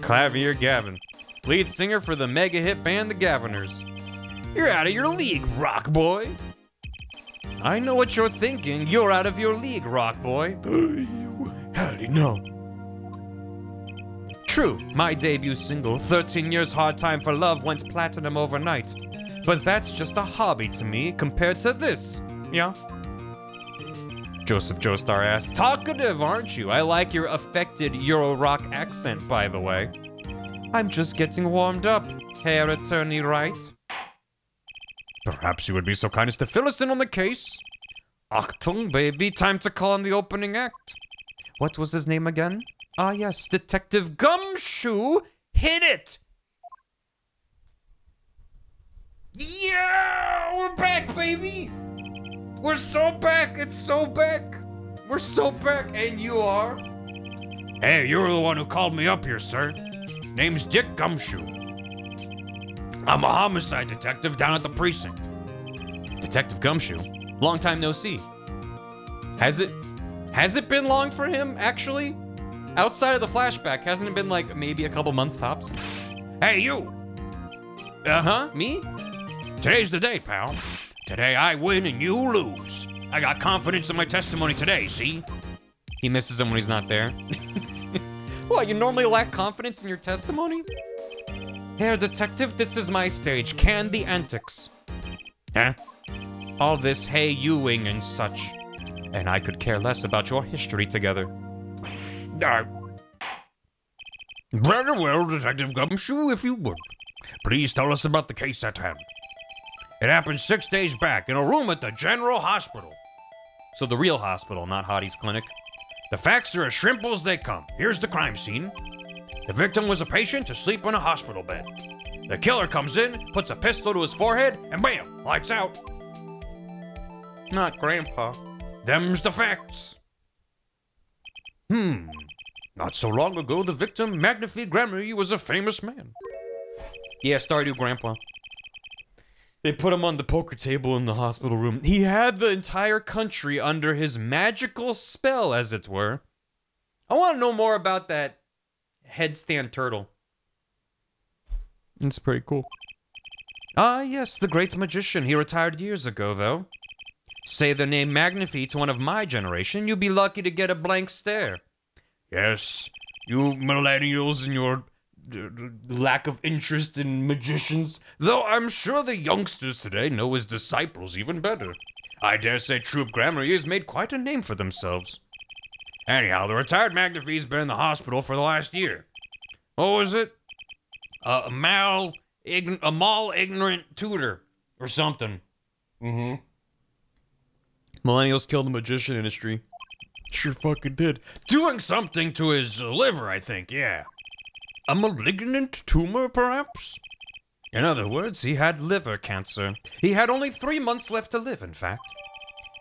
S1: Klavier Gavin, lead singer for the mega hit band The Gavinners. You're out of your league, rock boy. I know what you're thinking. You're out of your league, rock boy. Howdy, no. True, my debut single, 13 Years Hard Time for Love, went platinum overnight. But that's just a hobby to me compared to this, yeah? Joseph Joestar asks, Talkative, aren't you? I like your affected Euro rock accent, by the way. I'm just getting warmed up, Herr Attorney Wright. Perhaps you would be so kind as to fill us in on the case. Achtung, baby, time to call on the opening act. What was his name again? Ah, yes, Detective Gumshoe. Hit it! Yeah, we're back, baby. We're so back. It's so back. We're so back, and you are. Hey, you're the one who called me up here, sir. Name's Dick Gumshoe. I'm a homicide detective down at the precinct. Detective Gumshoe. Long time no see. Has it has it been long for him, actually? Outside of the flashback, hasn't it been like maybe a couple months tops? Hey, you! Uh-huh, me? Today's the day, pal. Today I win and you lose. I got confidence in my testimony today, see? He misses him when he's not there. what, you normally lack confidence in your testimony? Herr Detective, this is my stage. Can the antics. Huh? All this hey youing and such. And I could care less about your history together. Uh, very well, Detective Gumshoe, if you would. Please tell us about the case at hand. It happened six days back in a room at the General Hospital. So the real hospital, not Hotti's clinic. The facts are as shrimple as they come. Here's the crime scene. The victim was a patient asleep on a hospital bed. The killer comes in, puts a pistol to his forehead, and bam, lights out. Not Grandpa. Them's the facts. Hmm. Not so long ago, the victim, Magnifique Gramarye, was a famous man. Yeah, Stardew Grandpa. They put him on the poker table in the hospital room. He had the entire country under his magical spell, as it were. I want to know more about that headstand turtle. It's pretty cool. Ah, yes, the great magician. He retired years ago, though. Say the name Magnifi to one of my generation, you'd be lucky to get a blank stare. Yes, you millennials and your lack of interest in magicians, though I'm sure the youngsters today know his disciples even better. I dare say Troupe Gramarye has made quite a name for themselves. Anyhow, the retired Magnifi's been in the hospital for the last year. What was it? Uh, a mal, ign- a mal ignorant tutor or something. Mm-hmm. Millennials killed the magician industry. Sure fucking did. Doing something to his liver, I think, yeah. A malignant tumor, perhaps? In other words, he had liver cancer. He had only three months left to live, in fact.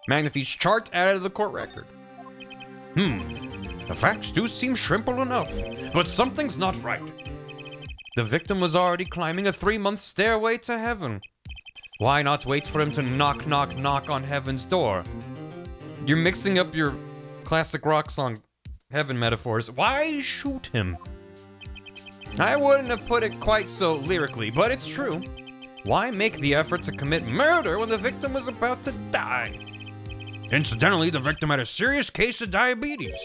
S1: Magnifique's chart added to the court record. Hmm, the facts do seem shrimple enough, but something's not right. The victim was already climbing a three-month stairway to heaven. Why not wait for him to knock, knock, knock on heaven's door? You're mixing up your classic rock song heaven metaphors. Why shoot him? I wouldn't have put it quite so lyrically, but it's true. Why make the effort to commit murder when the victim was about to die? Incidentally, the victim had a serious case of diabetes.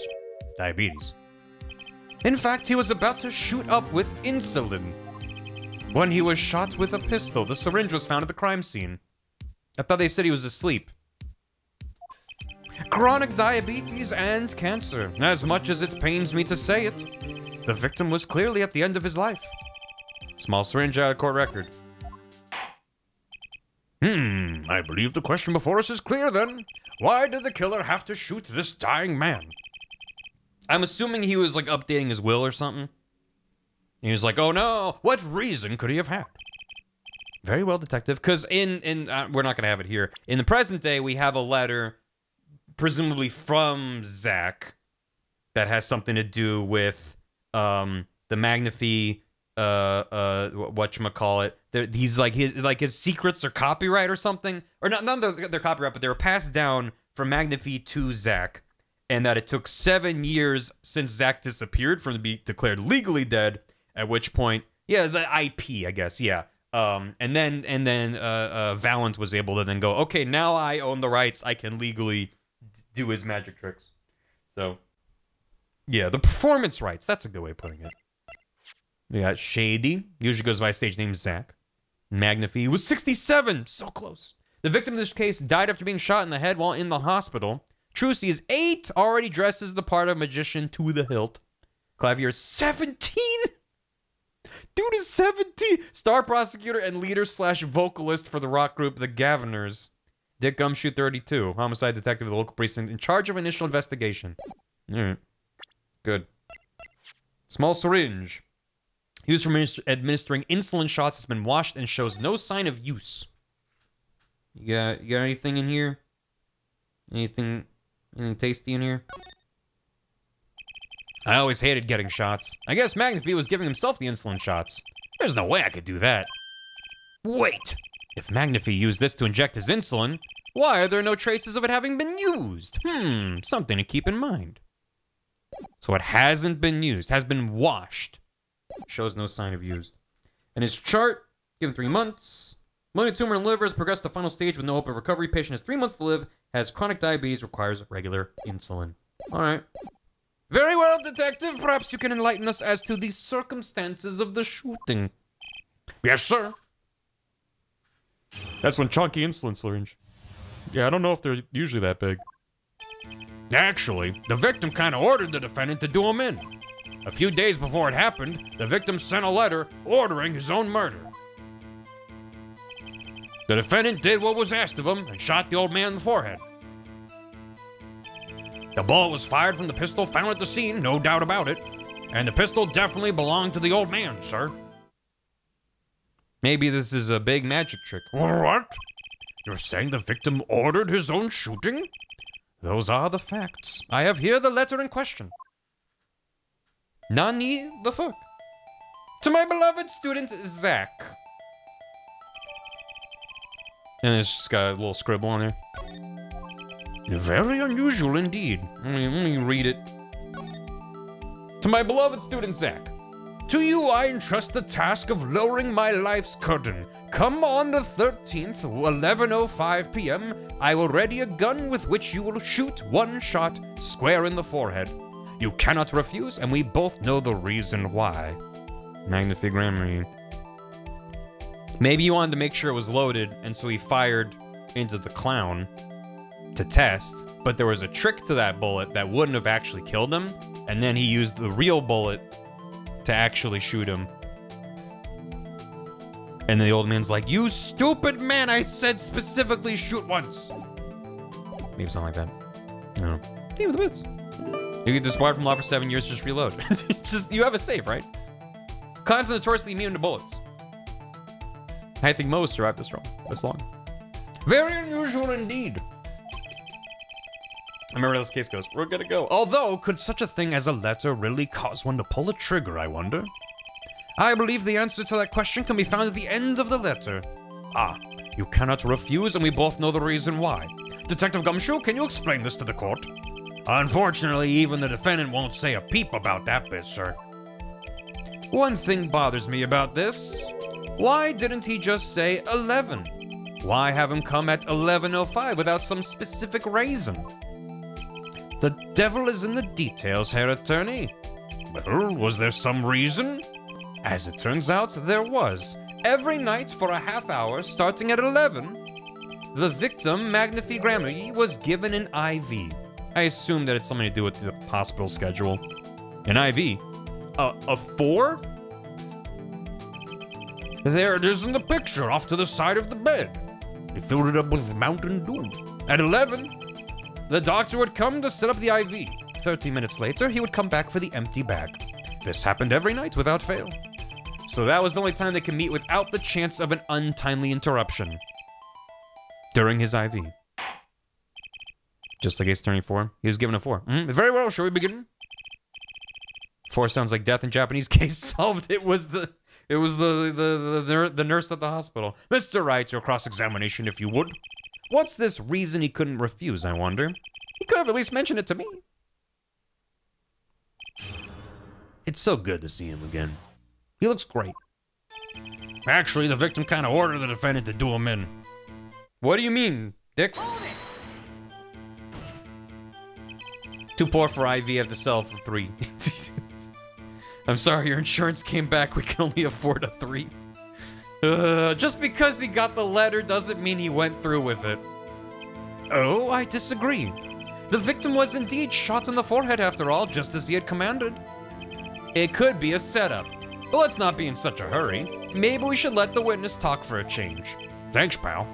S1: Diabetes. In fact, he was about to shoot up with insulin when he was shot with a pistol. The syringe was found at the crime scene. I thought they said he was asleep. Chronic diabetes and cancer. As much as it pains me to say it, the victim was clearly at the end of his life. Small syringe out of court record. Hmm, I believe the question before us is clear then. Why did the killer have to shoot this dying man? I'm assuming he was like updating his will or something. He was like, "Oh no, what reason could he have had?" Very well, detective. Because in in uh, we're not gonna have it here. In the present day, we have a letter, presumably from Zach, that has something to do with um the Magnifi uh uh what you call it. He's like his like his secrets are copyright or something, or not none of their copyright, but they were passed down from Magnifi to Zach, and that it took seven years since Zach disappeared from to be declared legally dead. At which point, yeah, the IP, I guess, yeah. Um, and then and then uh, uh, Valant was able to then go, okay, now I own the rights. I can legally do his magic tricks. So, yeah, the performance rights. That's a good way of putting it. We got Shady. Usually goes by stage name Zach. Magnifi was 67. So close. The victim in this case died after being shot in the head while in the hospital. Trucy is 8, already dresses the part of magician to the hilt. Klavier is 17. Dude is 17. Star prosecutor and leader slash vocalist for the rock group The Gavinners. Dick Gumshoe 32. Homicide detective of the local precinct in charge of initial investigation. Alright. Good. Small syringe. Used for administering insulin shots has been washed and shows no sign of use. You got you got anything in here? Anything anything tasty in here? I always hated getting shots. I guess Magnifi was giving himself the insulin shots. There's no way I could do that. Wait! If Magnifi used this to inject his insulin, why are there no traces of it having been used? Hmm, something to keep in mind. So it hasn't been used, has been washed. Shows no sign of used. And his chart, given three months. Malignant tumor in liver has progressed to final stage with no hope of recovery. Patient has three months to live, has chronic diabetes, requires regular insulin. All right. Very well, detective. Perhaps you can enlighten us as to the circumstances of the shooting. Yes, sir. That's one chunky insulin syringe. Yeah, I don't know if they're usually that big. Actually, the victim kind of ordered the defendant to do him in. A few days before it happened, the victim sent a letter ordering his own murder. The defendant did what was asked of him and shot the old man in the forehead. The bullet was fired from the pistol found at the scene, no doubt about it, and the pistol definitely belonged to the old man, sir. Maybe this is a big magic trick. What? You're saying the victim ordered his own shooting? Those are the facts. I have here the letter in question. Nani the fuck? To my beloved student, Zach. And it's just got a little scribble on there. Very unusual indeed. Let me, read it. To my beloved student, Zach. To you I entrust the task of lowering my life's curtain. Come on the 13th, 11.05 p.m., I will ready a gun with which you will shoot one shot square in the forehead. You cannot refuse, and we both know the reason why. Magnifique Gramarye. Maybe he wanted to make sure it was loaded, and so he fired into the clown to test, but there was a trick to that bullet that wouldn't have actually killed him, and then he used the real bullet to actually shoot him. And the old man's like, You stupid man, I said specifically shoot once. Maybe something like that. I don't know. Game of the boots. You get disbarred from law for seven years, just reload. just you have a save, right? Clowns are notoriously immune to bullets. I think most survived this long. This long. Very unusual indeed. I remember this case goes. We're gonna go. Although, could such a thing as a letter really cause one to pull a trigger, I wonder? I believe the answer to that question can be found at the end of the letter. Ah, you cannot refuse, and we both know the reason why. Detective Gumshoe, can you explain this to the court? Unfortunately, even the defendant won't say a peep about that bit, sir. One thing bothers me about this. Why didn't he just say 11? Why have him come at 11.05 without some specific reason? The devil is in the details, Herr Attorney. Well, was there some reason? As it turns out, there was. Every night for a half hour, starting at 11, The victim, Magnifi Gramarye, was given an IV. I assume that it's something to do with the hospital schedule. An IV? A, a four? There it is in the picture, off to the side of the bed. They filled it up with Mountain Dew. At 11, the doctor would come to set up the IV. 30 minutes later, he would come back for the empty bag. This happened every night without fail. So that was the only time they could meet without the chance of an untimely interruption. During his IV. Just like Ace Attorney 4. He was given a 4. Mm, very well, shall we begin? 4 sounds like death in Japanese case solved. It was the it was the the, the, the nurse at the hospital. Mr. Wright, your cross-examination if you would. What's this reason he couldn't refuse, I wonder? He could have at least mentioned it to me. It's so good to see him again. He looks great. Actually, the victim kind of ordered the defendant to do him in. What do you mean, Dick? Too poor for IV, have to sell for three. I'm sorry, your insurance came back. We can only afford a three. Uh, just because he got the letter doesn't mean he went through with it. Oh, I disagree. The victim was indeed shot in the forehead after all, just as he had commanded. It could be a setup, but let's not be in such a hurry. Maybe we should let the witness talk for a change. Thanks, pal.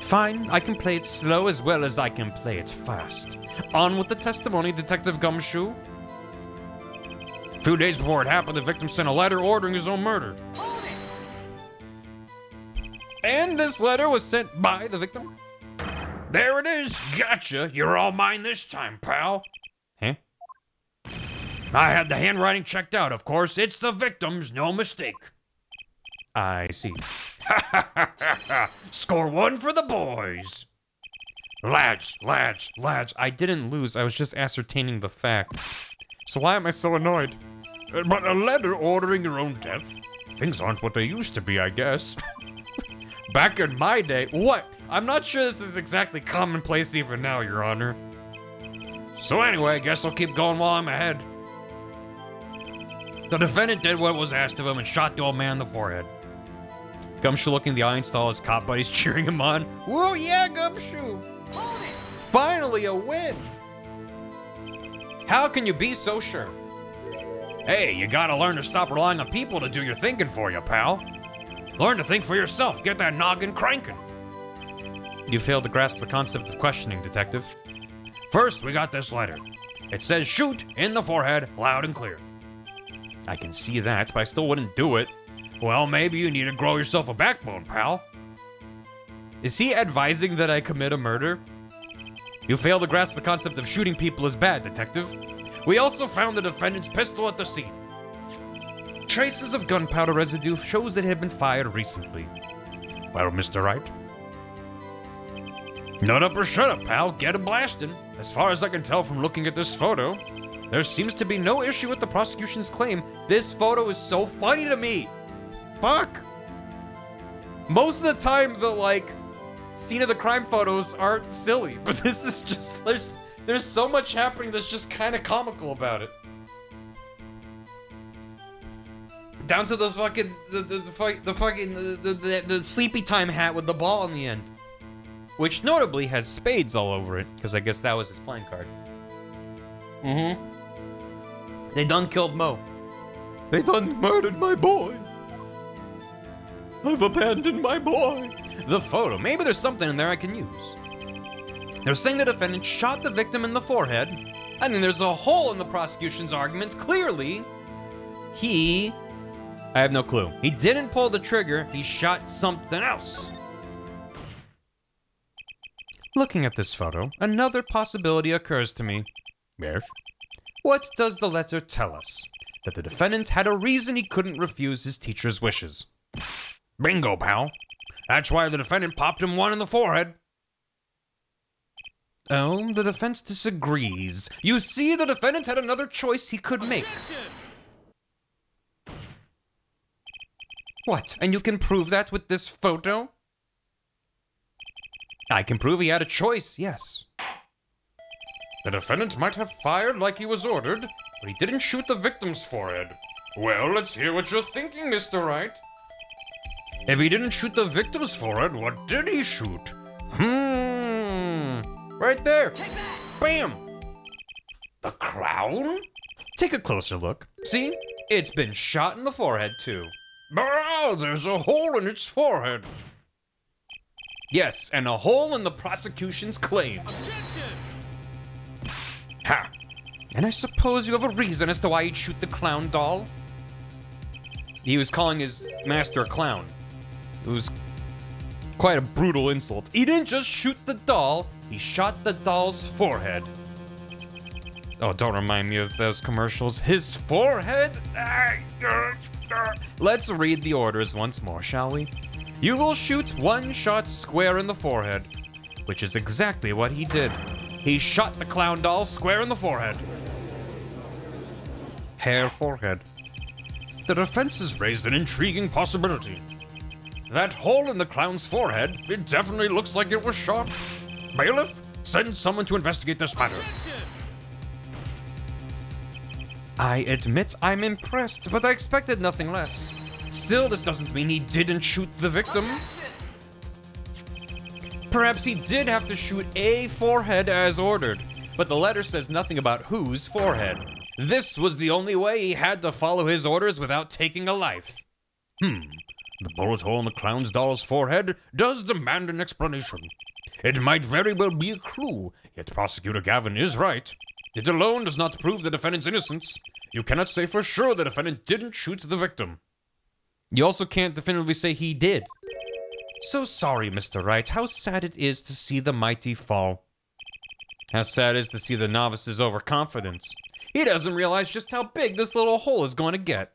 S1: Fine, I can play it slow as well as I can play it fast. On with the testimony, Detective Gumshoe. A few days before it happened, the victim sent a letter ordering his own murder. And this letter was sent by the victim. There it is. Gotcha. You're all mine this time, pal. Huh? I had the handwriting checked out, of course. It's the victim's, no mistake. I see. Score one for the boys. Lads, lads, lads, I didn't lose. I was just ascertaining the facts. So why am I so annoyed? But a letter ordering your own death? Things aren't what they used to be, I guess. Back in my day, what? I'm not sure this is exactly commonplace even now, Your Honor. So anyway, I guess I'll keep going while I'm ahead. The defendant did what was asked of him and shot the old man in the forehead. Gumshoe looking in the eye install, his cop buddies cheering him on. Whoa, yeah, Gumshoe! Finally a win! How can you be so sure? Hey, you gotta learn to stop relying on people to do your thinking for you, pal. Learn to think for yourself. Get that noggin cranking. You failed to grasp the concept of questioning, Detective. First, we got this letter. It says shoot in the forehead, loud and clear. I can see that, but I still wouldn't do it. Well, maybe you need to grow yourself a backbone, pal. Is he advising that I commit a murder? You fail to grasp the concept of shooting people is bad, Detective. We also found the defendant's pistol at the scene. Traces of gunpowder residue shows it had been fired recently. Well, Mr. Wright? Nut up or shut up, pal. Get a blasting. As far as I can tell from looking at this photo, there seems to be no issue with the prosecution's claim. This photo is so funny to me. Fuck. Most of the time, the like scene of the crime photos aren't silly, but this is just there's there's so much happening that's just kind of comical about it. Down to those fucking the the, the, the fucking the, the, the sleepy time hat with the ball on the end, which notably has spades all over it because I guess that was his playing card. Mm-hmm. They done killed Mo. They done murdered my boy. I've abandoned my boy. The photo. Maybe there's something in there I can use. They're saying the defendant shot the victim in the forehead, and then there's a hole in the prosecution's argument. Clearly, he. I have no clue. He didn't pull the trigger, he shot something else. Looking at this photo, another possibility occurs to me. Yes? What does the letter tell us? That the defendant had a reason he couldn't refuse his teacher's wishes. Bingo, pal. That's why the defendant popped him one in the forehead. Oh, the defense disagrees. You see, the defendant had another choice he could make. What? And you can prove that with this photo? I can prove he had a choice, yes. The defendant might have fired like he was ordered, but he didn't shoot the victim's forehead. Well, let's hear what you're thinking, Mr. Wright. If he didn't shoot the victim's forehead, what did he shoot? Hmm. Right there. Bam. The clown? Take a closer look. See? It's been shot in the forehead, too. Oh, there's a hole in its forehead. Yes, and a hole in the prosecution's claim. Ha! And I suppose you have a reason as to why he'd shoot the clown doll? He was calling his master a clown. It was quite a brutal insult. He didn't just shoot the doll, he shot the doll's forehead. Oh, don't remind me of those commercials. His forehead? Let's read the orders once more, shall we? You will shoot one shot square in the forehead, which is exactly what he did. He shot the clown doll square in the forehead. Hair forehead. The defense has raised an intriguing possibility. That hole in the clown's forehead, it definitely looks like it was shot. Bailiff, send someone to investigate this matter. I admit I'm impressed, but I expected nothing less. Still, this doesn't mean he didn't shoot the victim. Perhaps he did have to shoot a forehead as ordered, but the letter says nothing about whose forehead. This was the only way he had to follow his orders without taking a life. Hmm. The bullet hole in the clown's doll's forehead does demand an explanation. It might very well be a clue, yet Prosecutor Gavin is right. It alone does not prove the defendant's innocence. You cannot say for sure the defendant didn't shoot the victim. You also can't definitively say he did. So sorry, Mr. Wright. How sad it is to see the mighty fall. How sad it is to see the novice's overconfidence. He doesn't realize just how big this little hole is going to get.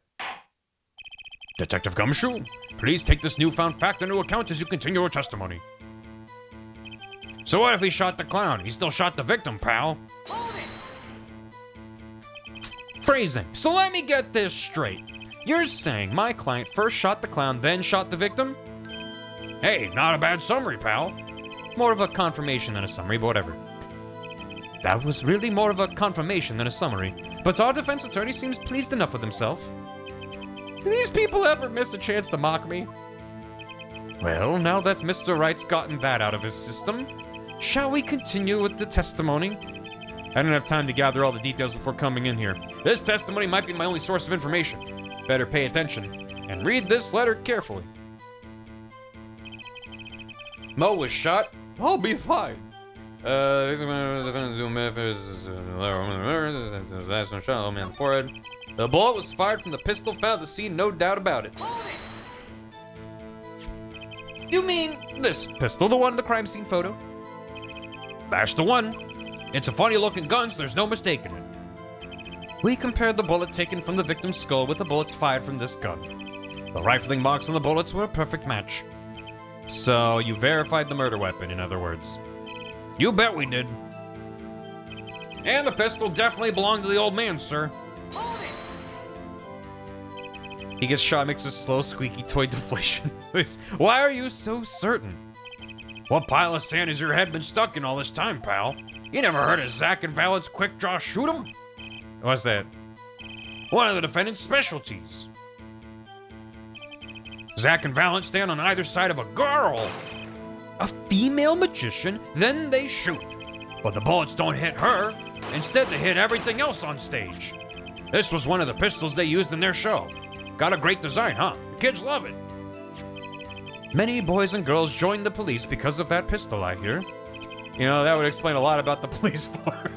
S1: Detective Gumshoe, please take this newfound fact into account as you continue your testimony. So what if he shot the clown? He still shot the victim, pal. Phrasing. So let me get this straight. You're saying my client first shot the clown, then shot the victim? Hey, not a bad summary, pal. More of a confirmation than a summary, but whatever. That was really more of a confirmation than a summary, but our defense attorney seems pleased enough with himself. Do these people ever miss a chance to mock me? Well, now that Mr. Wright's gotten that out of his system, shall we continue with the testimony? I didn't have time to gather all the details before coming in here. This testimony might be my only source of information. Better pay attention and read this letter carefully. Mo was shot. I'll be fine. Uh, last one shot, oh man, forehead. The bullet was fired from the pistol found at the scene, no doubt about it. You mean this pistol, the one in the crime scene photo? That's the one. It's a funny looking gun, so there's no mistaking it. We compared the bullet taken from the victim's skull with the bullets fired from this gun. The rifling marks on the bullets were a perfect match. So, you verified the murder weapon, in other words. You bet we did. And the pistol definitely belonged to the old man, sir. He gets shot, makes a slow, squeaky toy deflation noise. Why are you so certain? What pile of sand has your head been stuck in all this time, pal? You never heard of Zack and Valant's quick draw shoot 'em? What's that? One of the defendant's specialties. Zack and Valant stand on either side of a girl. A female magician, then they shoot. But the bullets don't hit her. Instead, they hit everything else on stage. This was one of the pistols they used in their show. Got a great design, huh? kids love it. Many boys and girls joined the police because of that pistol, I hear. You know, that would explain a lot about the police force.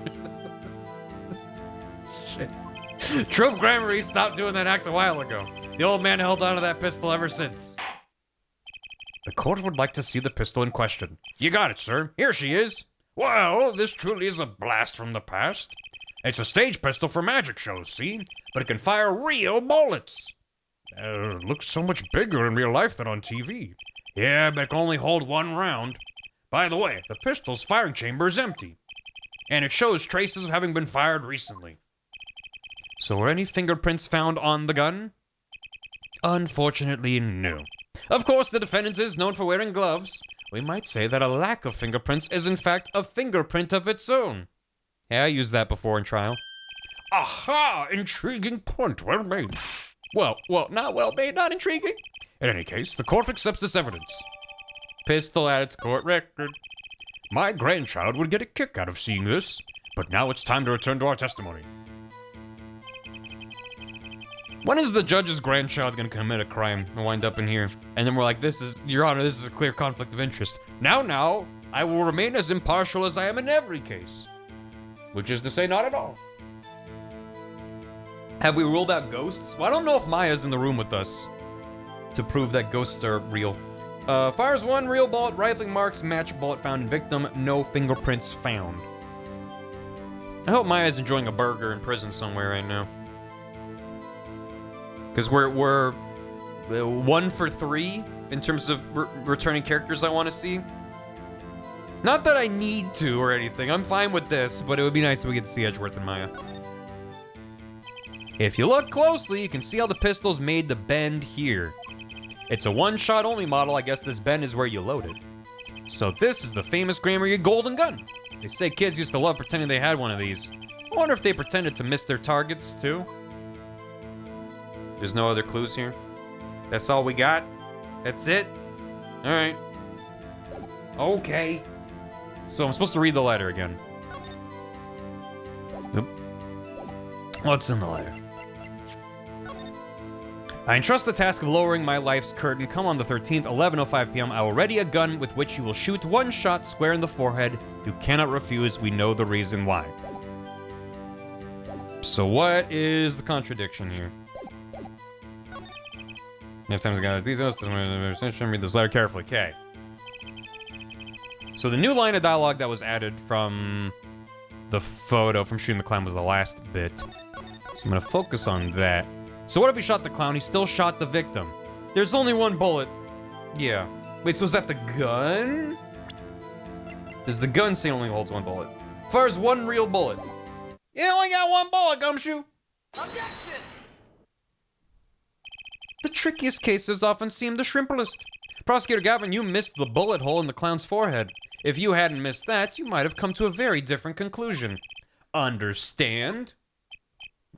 S1: Shit. Troupe Gramarye, stopped doing that act a while ago. The old man held onto that pistol ever since. The court would like to see the pistol in question. You got it, sir. Here she is. Well, this truly is a blast from the past. It's a stage pistol for magic shows, see? But it can fire real bullets. Uh, looks so much bigger in real life than on TV. Yeah, but can only hold one round. By the way, the pistol's firing chamber is empty. And it shows traces of having been fired recently. So were any fingerprints found on the gun? Unfortunately, no. Of course, the defendant is known for wearing gloves. We might say that a lack of fingerprints is in fact a fingerprint of its own. Yeah, I used that before in trial. Aha! Intriguing point, well made. Well, well, not well made, not intriguing. In any case, the court accepts this evidence. Pistol at its court record. My grandchild would get a kick out of seeing this, but now it's time to return to our testimony. When is the judge's grandchild gonna commit a crime and wind up in here? And then we're like, this is, Your Honor, this is a clear conflict of interest. Now, now, I will remain as impartial as I am in every case. Which is to say, not at all. Have we ruled out ghosts? Well, I don't know if Maya's in the room with us to prove that ghosts are real. Uh, fires one real bullet, rifling marks, match bullet found in victim, no fingerprints found. I hope Maya's enjoying a burger in prison somewhere right now. Because we're, we're uh, one for three in terms of re returning characters I want to see. Not that I need to or anything. I'm fine with this, but it would be nice if we get to see Edgeworth and Maya. If you look closely, you can see how the pistol's made the bend here. It's a one-shot only model. I guess this bend is where you load it. So this is the famous Gramarye golden gun. They say kids used to love pretending they had one of these. I wonder if they pretended to miss their targets, too. There's no other clues here. That's all we got? That's it? Alright. Okay. So I'm supposed to read the letter again. What's in the letter? I entrust the task of lowering my life's curtain. Come on the 13th, 11.05 p.m. I will ready a gun with which you will shoot one shot square in the forehead. You cannot refuse. We know the reason why. So what is the contradiction here? You have time to gather details. Read this letter carefully. Okay. So the new line of dialogue that was added from the photo from shooting the clown was the last bit. So I'm gonna focus on that. So what if he shot the clown? He still shot the victim. There's only one bullet. Yeah. Wait, so is that the gun? Does the gun say only holds one bullet? Fires one real bullet. You only got one bullet, Gumshoe. Objection! The trickiest cases often seem the shrimplest. Prosecutor Gavin, you missed the bullet hole in the clown's forehead. If you hadn't missed that, you might have come to a very different conclusion. Understand?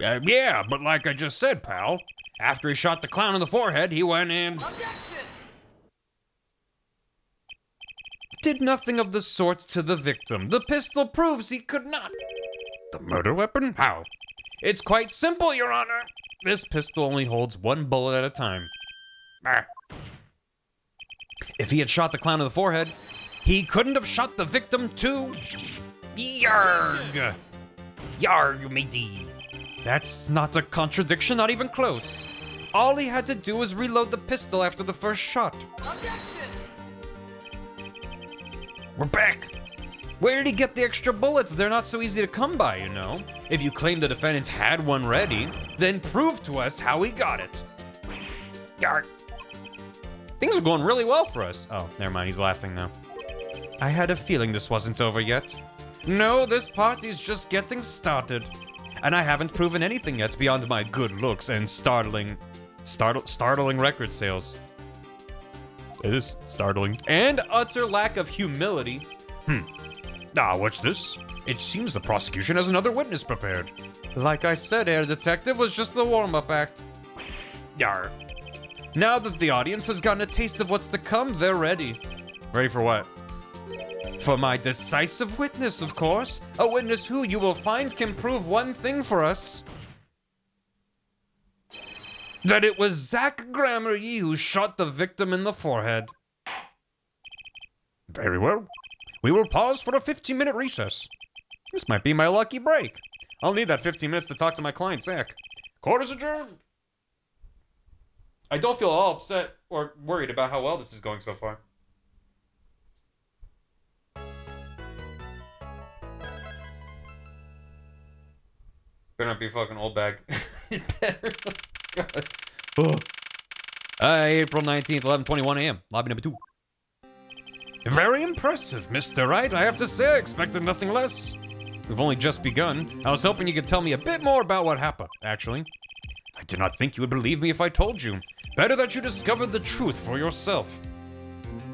S1: Uh, yeah, but like I just said, pal, after he shot the clown in the forehead, he went and... Objection! Did nothing of the sort to the victim. The pistol proves he could not. The murder weapon? How? It's quite simple, Your Honor. This pistol only holds one bullet at a time. Ah. If he had shot the clown in the forehead, he couldn't have shot the victim too. Yarg! Yarg, matey. That's not a contradiction, not even close. All he had to do was reload the pistol after the first shot. Objection! We're back! Where did he get the extra bullets? They're not so easy to come by, you know. If you claim the defendants had one ready, then prove to us how he got it. Yark. Things are going really well for us. Oh, never mind, he's laughing now. I had a feeling this wasn't over yet. No, this party's just getting started. And I haven't proven anything yet beyond my good looks and startling, startle, startling record sales. It is startling. And utter lack of humility. Hmm. Ah, what's this? It seems the prosecution has another witness prepared. Like I said, Air Detective was just the warm-up act. Yar. Now that the audience has gotten a taste of what's to come, they're ready. Ready for what? For my decisive witness, of course. A witness who you will find can prove one thing for us. That it was Zach Gramarye who shot the victim in the forehead. Very well. We will pause for a 15 minute recess. This might be my lucky break. I'll need that 15 minutes to talk to my client, Zach. Court is adjourned. I don't feel all upset or worried about how well this is going so far. Better not be fucking old bag. better. God. Uh, April 19th, 11.21 a.m. Lobby number two. Very impressive, Mr. Wright. I have to say, I expected nothing less. We've only just begun. I was hoping you could tell me a bit more about what happened, actually. I did not think you would believe me if I told you. Better that you discovered the truth for yourself.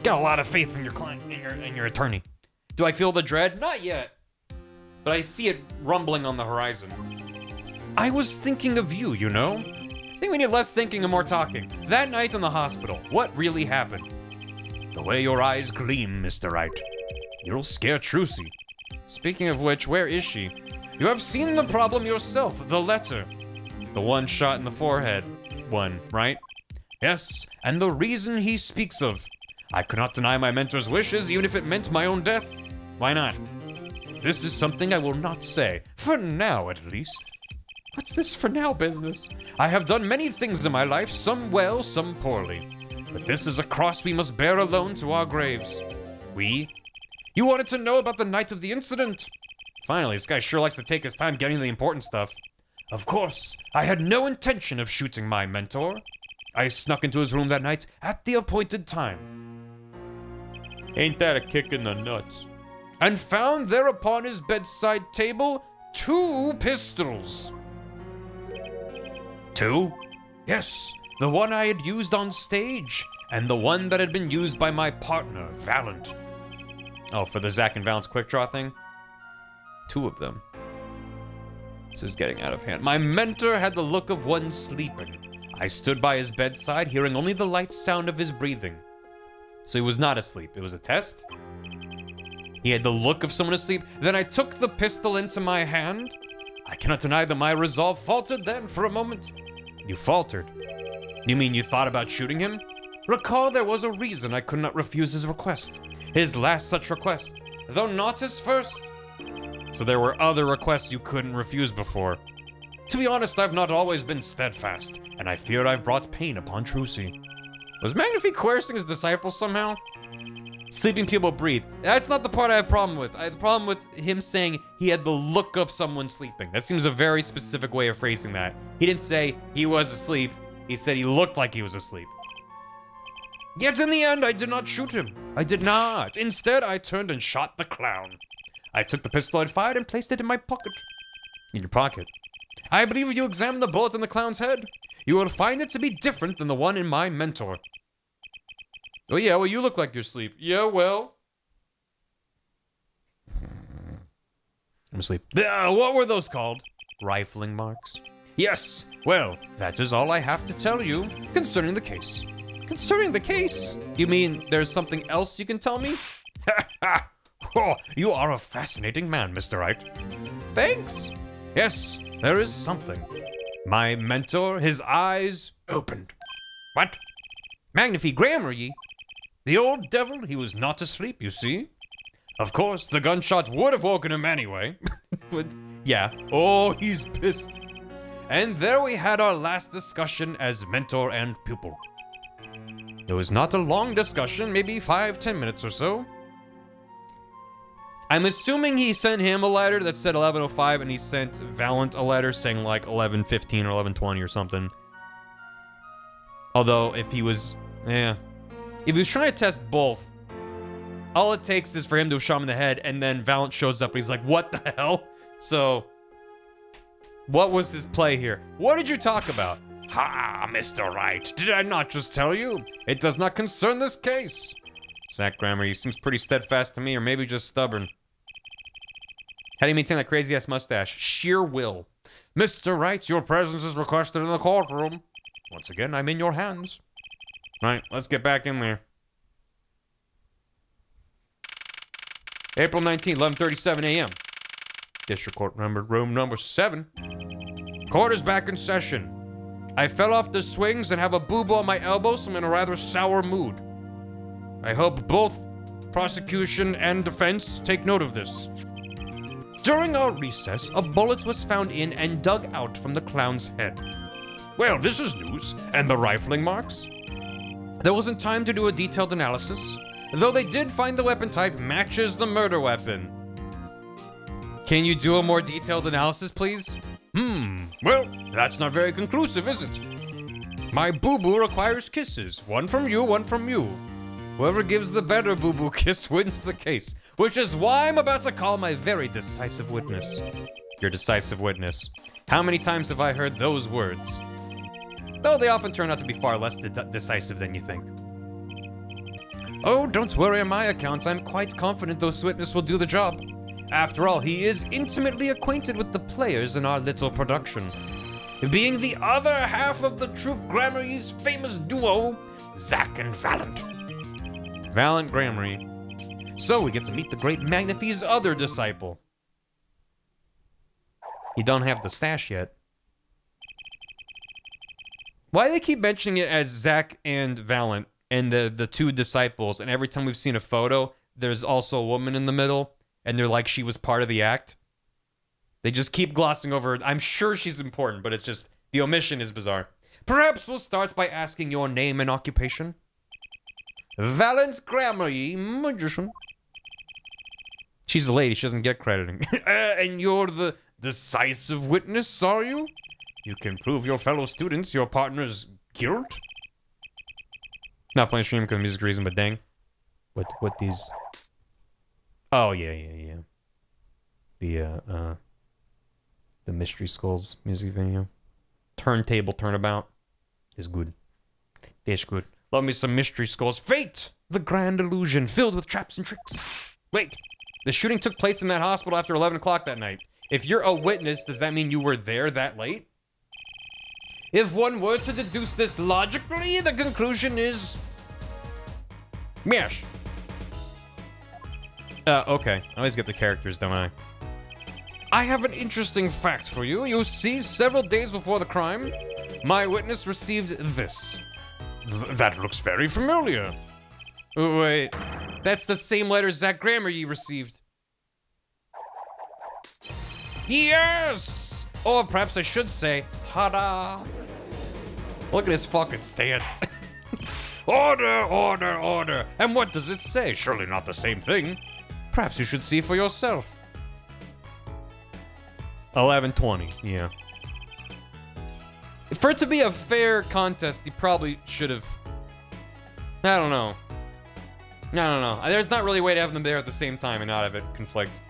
S1: Got a lot of faith in your client, in your, in your attorney. Do I feel the dread? Not yet. But I see it rumbling on the horizon. I was thinking of you, you know?
S3: I think we need less thinking and more talking. That night in the hospital, what really happened?
S1: The way your eyes gleam, Mr. Wright. You'll scare Trucy.
S3: Speaking of which, where is she? You have seen the problem yourself, the letter. The one shot in the forehead. One, right?
S1: Yes, and the reason he speaks of. I could not deny my mentor's wishes, even if it meant my own death.
S3: Why not?
S1: This is something I will not say, for now at least.
S3: What's this for now business?
S1: I have done many things in my life, some well, some poorly. But this is a cross we must bear alone to our graves.
S3: We?
S1: You wanted to know about the night of the incident?
S3: Finally, this guy sure likes to take his time getting the important stuff.
S1: Of course, I had no intention of shooting my mentor. I snuck into his room that night at the appointed time.
S3: Ain't that a kick in the nuts?
S1: And found there upon his bedside table two pistols. Two? Yes, the one I had used on stage, and the one that had been used by my partner, Valant.
S3: Oh, for the Zack and Valant's quick draw thing? Two of them. This is getting out of hand.
S1: My mentor had the look of one sleeping. I stood by his bedside, hearing only the light sound of his breathing.
S3: So he was not asleep. It was a test? He had the look of someone asleep.
S1: Then I took the pistol into my hand. I cannot deny that my resolve faltered then for a moment.
S3: You faltered?
S1: You mean you thought about shooting him? Recall there was a reason I could not refuse his request. His last such request, though not his first.
S3: So there were other requests you couldn't refuse before.
S1: To be honest, I've not always been steadfast, and I fear I've brought pain upon Trucy.
S3: Was Magnifi coercing his disciples somehow? Sleeping people breathe. That's not the part I have problem with. I have a problem with him saying he had the look of someone sleeping. That seems a very specific way of phrasing that. He didn't say he was asleep. He said he looked like he was asleep.
S1: Yet in the end, I did not shoot him. I did not. Instead, I turned and shot the clown. I took the pistol I'd fired and placed it in my pocket.
S3: In your pocket?
S1: I believe if you examine the bullet in the clown's head, you will find it to be different than the one in my mentor.
S3: Oh yeah, well you look like you're asleep. Yeah, well.
S1: I'm asleep. Uh, what were those called? Rifling marks. Yes, well, that is all I have to tell you concerning the case.
S3: Concerning the case? You mean there's something else you can tell me? Ha ha!
S1: oh, you are a fascinating man, Mr. Wright.
S3: Thanks.
S1: Yes, there is something. My mentor, his eyes opened.
S3: What?
S1: Magnifi Gramarye. The old devil, he was not asleep, you see. Of course, the gunshot would have woken him anyway.
S3: but, yeah.
S1: Oh, he's pissed. And there we had our last discussion as mentor and pupil. It was not a long discussion, maybe five, ten minutes or so.
S3: I'm assuming he sent him a letter that said 1105 and he sent Valant a letter saying like 1115 or 1120 or something. Although, if he was... Yeah. If he was trying to test both, all it takes is for him to have shot him in the head and then Valant shows up and he's like, what the hell? So, what was his play here? What did you talk about?
S1: Ha, Mr. Wright, did I not just tell you? It does not concern this case.
S3: Zack Gramarye, he seems pretty steadfast to me, or maybe just stubborn. How do you maintain that crazy-ass mustache? Sheer will.
S1: Mr. Wright, your presence is requested in the courtroom. Once again, I'm in your hands.
S3: Right, let's get back in there. April 19, 11.37 a.m. District Court number, room number 7.
S1: Court is back in session. I fell off the swings and have a boo-boo on my elbow, so I'm in a rather sour mood. I hope both prosecution and defense take note of this. During our recess, a bullet was found in and dug out from the clown's head. Well, this is news. And the rifling marks? There wasn't time to do a detailed analysis, though they did find the weapon type matches the murder weapon.
S3: Can you do a more detailed analysis, please?
S1: Hmm, well, that's not very conclusive, is it? My boo-boo requires kisses. One from you, one from you. Whoever gives the better boo-boo kiss wins the case, which is why I'm about to call my very decisive witness.
S3: Your decisive witness. How many times have I heard those words? Though they often turn out to be far less de decisive than you think.
S1: Oh, don't worry on my account. I'm quite confident those witness will do the job. After all, he is intimately acquainted with the players in our little production. being the other half of the Troupe Gramarye's famous duo, Zack and Valant. Valant Gramarye. So we get to meet the great Magnifi's other disciple. He don't have the stash yet. Why do they keep mentioning it as Zach and Valant and the the two disciples? And every time we've seen a photo, there's also a woman in the middle, and they're like she was part of the act. They just keep glossing over. I'm sure she's important, but it's just the omission is bizarre. Perhaps we'll start by asking your name and occupation. Valant Gramarye, magician. She's a lady. She doesn't get crediting. uh, and you're the decisive witness, are you? You can prove your fellow students your partner's guilt? Not playing stream because of music reason, but dang. What, what these... Oh, yeah, yeah, yeah. The, uh, uh... The Mystery Skulls music video. Turntable Turnabout is good. It's good. Love me some Mystery Skulls. Fate! The grand illusion filled with traps and tricks. Wait, the shooting took place in that hospital after 11 o'clock that night. If you're a witness, does that mean you were there that late? If one were to deduce this logically, the conclusion is... Mesh. Uh, okay. I always get the characters, don't I? I have an interesting fact for you. You see, several days before the crime, my witness received this. Th that looks very familiar. Wait, that's the same letter Zack Gramarye received. Yes! Or perhaps I should say, ta-da! Look at his fucking stance. order, order, order. And what does it say? Surely not the same thing. Perhaps you should see for yourself. 1120, yeah. For it to be a fair contest, he probably should have... I don't know. I don't know. There's not really a way to have them there at the same time and not have it conflict.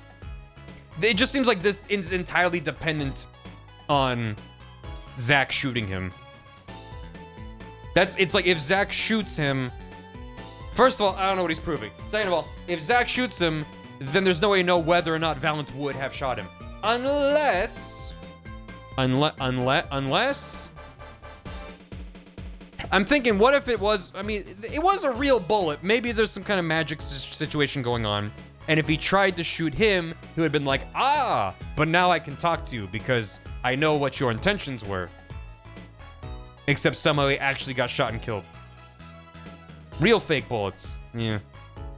S1: It just seems like this is entirely dependent on Zack shooting him. That's, it's like if Zack shoots him... First of all, I don't know what he's proving. Second of all, if Zack shoots him, then there's no way to know whether or not Valant would have shot him. Unless... Unless... Unless... Unless... I'm thinking, what if it was... I mean, it was a real bullet. Maybe there's some kind of magic situation going on. And if he tried to shoot him, he would have been like, ah, but now I can talk to you because I know what your intentions were. Except somehow he actually got shot and killed. Real fake bullets. Yeah.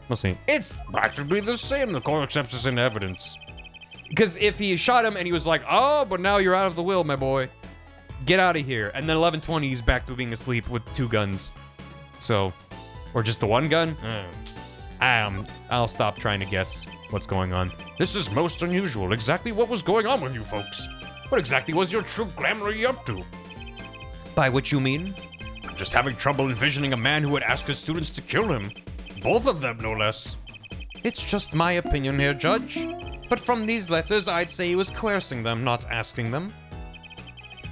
S1: We'll see. It's practically the same. The court accepts this into evidence. Because if he shot him and he was like, oh, but now you're out of the will, my boy. Get out of here. And then 1120, he's back to being asleep with two guns. So, or just the one gun? Um, I'll stop trying to guess what's going on. This is most unusual. Exactly what was going on with you folks? What exactly was your Troupe Gramarye up to? By which you mean? I'm just having trouble envisioning a man who would ask his students to kill him. Both of them, no less. It's just my opinion here, Judge. But from these letters, I'd say he was coercing them, not asking them.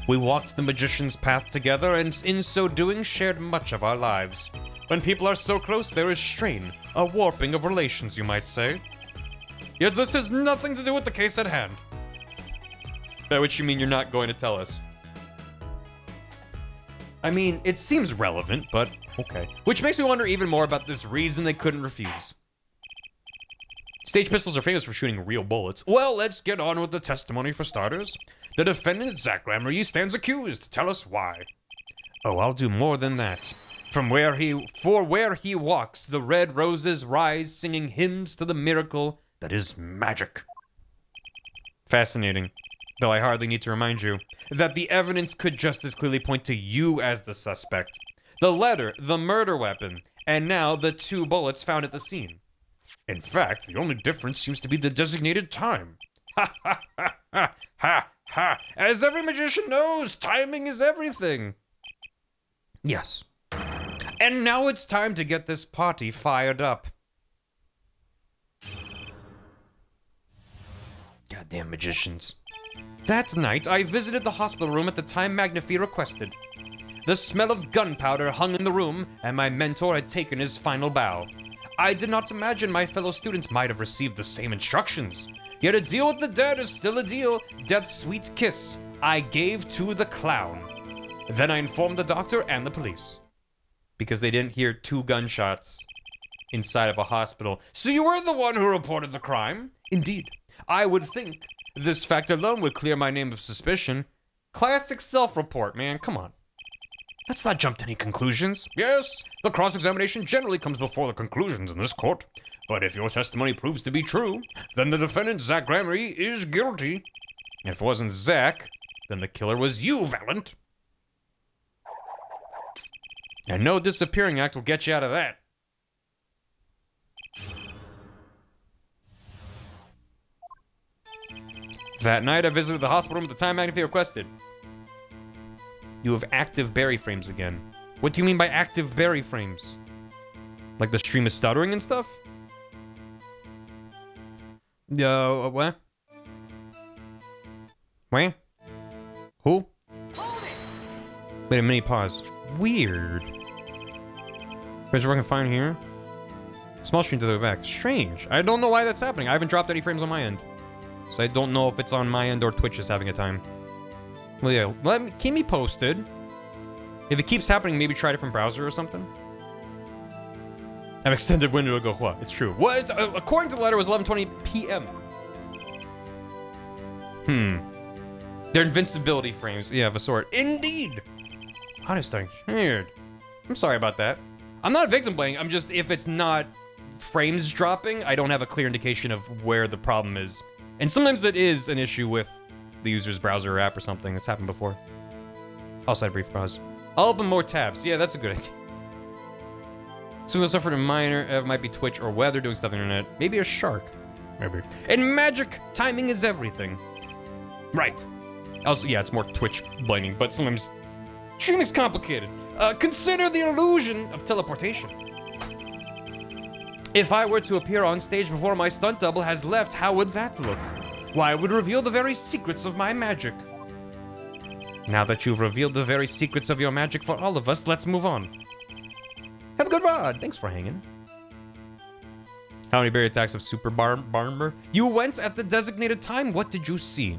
S1: We walked the magician's path together, and in so doing, shared much of our lives. When people are so close, there is strain, a warping of relations, you might say. Yet this has nothing to do with the case at hand. By which you mean you're not going to tell us? I mean, it seems relevant, but okay. Which makes me wonder even more about this reason they couldn't refuse. Stage pistols are famous for shooting real bullets. Well, let's get on with the testimony for starters. The defendant, Zach Gramarye, stands accused. Tell us why. Oh, I'll do more than that. From where he, for where he walks, the red roses rise, singing hymns to the miracle that is magic. Fascinating. Though I hardly need to remind you that the evidence could just as clearly point to you as the suspect. The letter, the murder weapon, and now the two bullets found at the scene. In fact, the only difference seems to be the designated time. Ha ha ha ha ha ha! As every magician knows, timing is everything. Yes. And now it's time to get this party fired up. Goddamn magicians. That night, I visited the hospital room at the time Magnifi requested. The smell of gunpowder hung in the room, and my mentor had taken his final bow. I did not imagine my fellow students might have received the same instructions. Yet a deal with the dead is still a deal. Death's sweet kiss I gave to the clown. Then I informed the doctor and the police. Because they didn't hear two gunshots inside of a hospital. So you were the one who reported the crime? Indeed. I would think this fact alone would clear my name of suspicion. Classic self-report, man. Come on. Let's not jump to any conclusions. Yes, the cross-examination generally comes before the conclusions in this court. But if your testimony proves to be true, then the defendant, Zach Gramarye, is guilty. If it wasn't Zach, then the killer was you, Valant. And no disappearing act will get you out of that. That night, I visited the hospital room at the time Magnifi requested. You have active Barry frames again. What do you mean by active Barry frames? Like the stream is stuttering and stuff? Yo, uh, what? Wait? Who? Wait a minute, pause. Weird. Where's what I can find here? Small stream to the back. Strange. I don't know why that's happening. I haven't dropped any frames on my end. So I don't know if it's on my end or Twitch is having a time. Well, yeah, let me, keep me posted. If it keeps happening, maybe try a different browser or something. An extended window to go what? It's true. What? Uh, according to the letter, it was 11:20 p.m. Hmm. They're invincibility frames. Yeah, of a sort. Indeed. How is starting weird. I'm sorry about that. I'm not victim blaming. I'm just if it's not frames dropping, I don't have a clear indication of where the problem is. And sometimes it is an issue with the user's browser or app or something. It's happened before. Also, had brief pause. I'll open more tabs. Yeah, that's a good idea. Someone suffered a minor, it might be Twitch or weather doing stuff on the internet. Maybe a shark. Maybe. And magic, timing is everything. Right. Also, yeah, it's more Twitch blaming, but sometimes streaming's complicated. Uh, consider the illusion of teleportation. If I were to appear on stage before my stunt double has left, how would that look? Why, it would reveal the very secrets of my magic. Now that you've revealed the very secrets of your magic for all of us, let's move on. Have a good ride. Thanks for hanging. How many berry attacks of Super Bar Barmer? You went at the designated time. What did you see?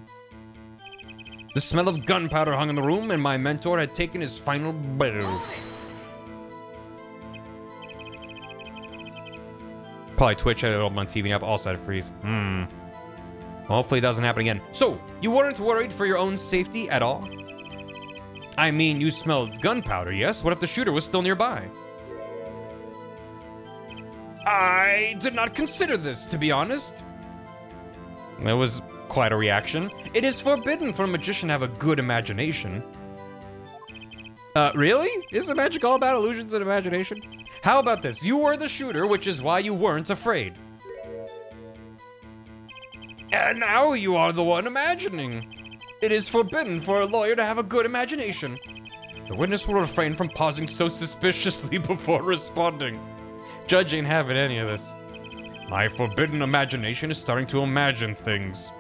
S1: The smell of gunpowder hung in the room, and my mentor had taken his final blow. Probably Twitch had it on TV app, also had a freeze. Hmm. Hopefully it doesn't happen again. So, you weren't worried for your own safety at all? I mean, you smelled gunpowder, yes? What if the shooter was still nearby? I did not consider this, to be honest. That was quite a reaction. It is forbidden for a magician to have a good imagination. Uh, really? Isn't magic all about illusions and imagination? How about this? You were the shooter, which is why you weren't afraid. And now you are the one imagining. It is forbidden for a lawyer to have a good imagination. The witness will refrain from pausing so suspiciously before responding. Judge ain't having any of this. My forbidden imagination is starting to imagine things.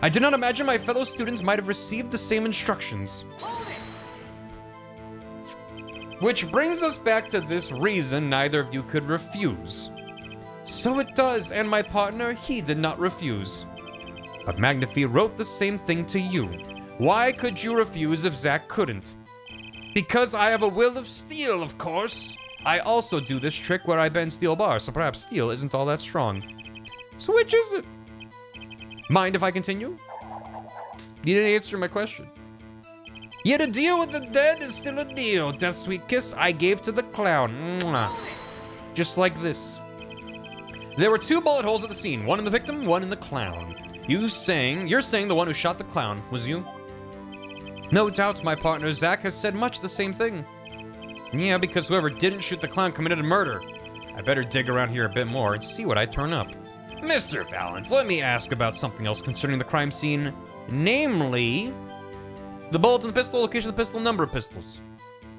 S1: I did not imagine my fellow students might have received the same instructions. Which brings us back to this reason neither of you could refuse. So it does, and my partner, he did not refuse. But Magnifi wrote the same thing to you. Why could you refuse if Zack couldn't? Because I have a will of steel, of course. I also do this trick where I bend steel bars, so perhaps steel isn't all that strong. So which is it? Mind if I continue? You didn't answer my question. Yet a deal with the dead is still a deal. Death's sweet kiss I gave to the clown. Mwah. Just like this. There were two bullet holes at the scene, one in the victim, one in the clown. You saying, you're saying the one who shot the clown was you? No doubt my partner Zach has said much the same thing. Yeah, because whoever didn't shoot the clown committed a murder. I better dig around here a bit more and see what I turn up. Mr. Valant, let me ask about something else concerning the crime scene. Namely, the bullet in the pistol, location of the pistol, number of pistols.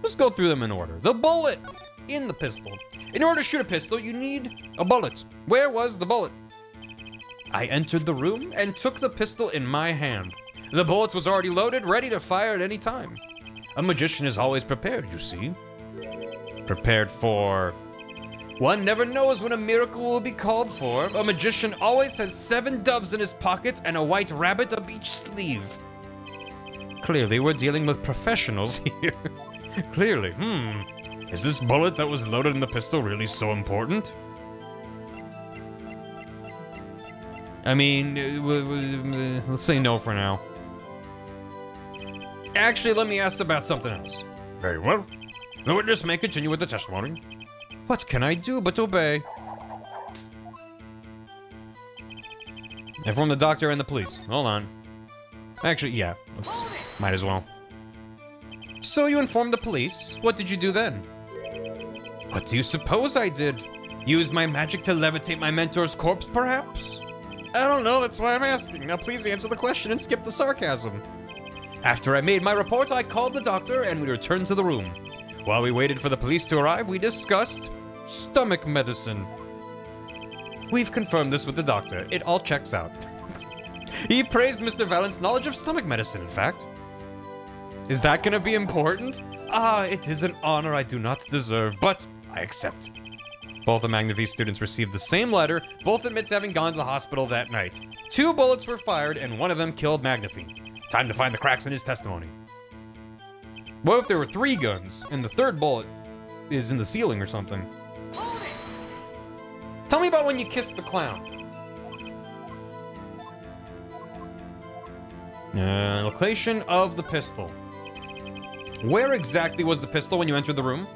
S1: Let's go through them in order. The bullet in the pistol. In order to shoot a pistol, you need a bullet. Where was the bullet? I entered the room and took the pistol in my hand. The bullet was already loaded, ready to fire at any time. A magician is always prepared, you see. Prepared for One never knows when a miracle will be called for. A magician always has seven doves in his pocket and a white rabbit up each sleeve. Clearly, we're dealing with professionals here. Clearly. Hmm. Is this bullet that was loaded in the pistol really so important? I mean, uh, let's say no for now. Actually, let me ask about something else.
S2: Very well. The witness may continue with the testimony.
S1: What can I do but obey? Inform the doctor and the police. Hold on. Actually, yeah. Might as well. So you informed the police. What did you do then? What do you suppose I did? Use my magic to levitate my mentor's corpse, perhaps? I don't know, that's why I'm asking. Now please answer the question and skip the sarcasm. After I made my report, I called the doctor and we returned to the room. While we waited for the police to arrive, we discussed stomach medicine. We've confirmed this with the doctor. It all checks out. he praised Mr. Valant's knowledge of stomach medicine, in fact. Is that gonna be important? Ah, it is an honor I do not deserve, but I accept. Both the Magnifi students received the same letter, both admit to having gone to the hospital that night. Two bullets were fired, and one of them killed Magnifi. Time to find the cracks in his testimony. What if there were three guns, and the third bullet is in the ceiling or something? Tell me about when you kissed the clown. Uh, location of the pistol. Where exactly was the pistol when you entered the room?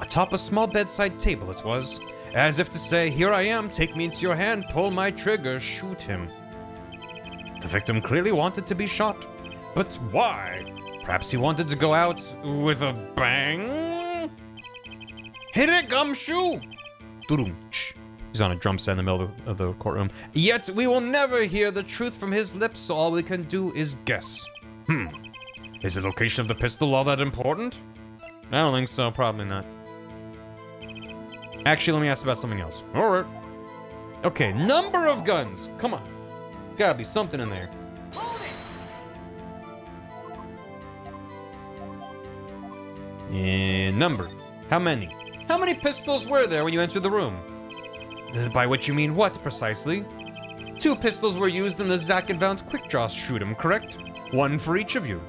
S1: Atop a small bedside table it was, as if to say, here I am, take me into your hand, pull my trigger, shoot him. The victim clearly wanted to be shot. But why? Perhaps he wanted to go out with a bang? Hit it, gumshoe! He's on a drum set in the middle of the courtroom. Yet we will never hear the truth from his lips, so all we can do is guess. Hmm. Is the location of the pistol all that important? I don't think so, probably not. Actually, let me ask about something else. Alright. Okay, number of guns. Come on. Gotta be something in there. Yeah, number. How many? How many pistols were there when you entered the room? By which you mean what, precisely? Two pistols were used in the Zack and Valant quick draw shoot'em, correct? One for each of you.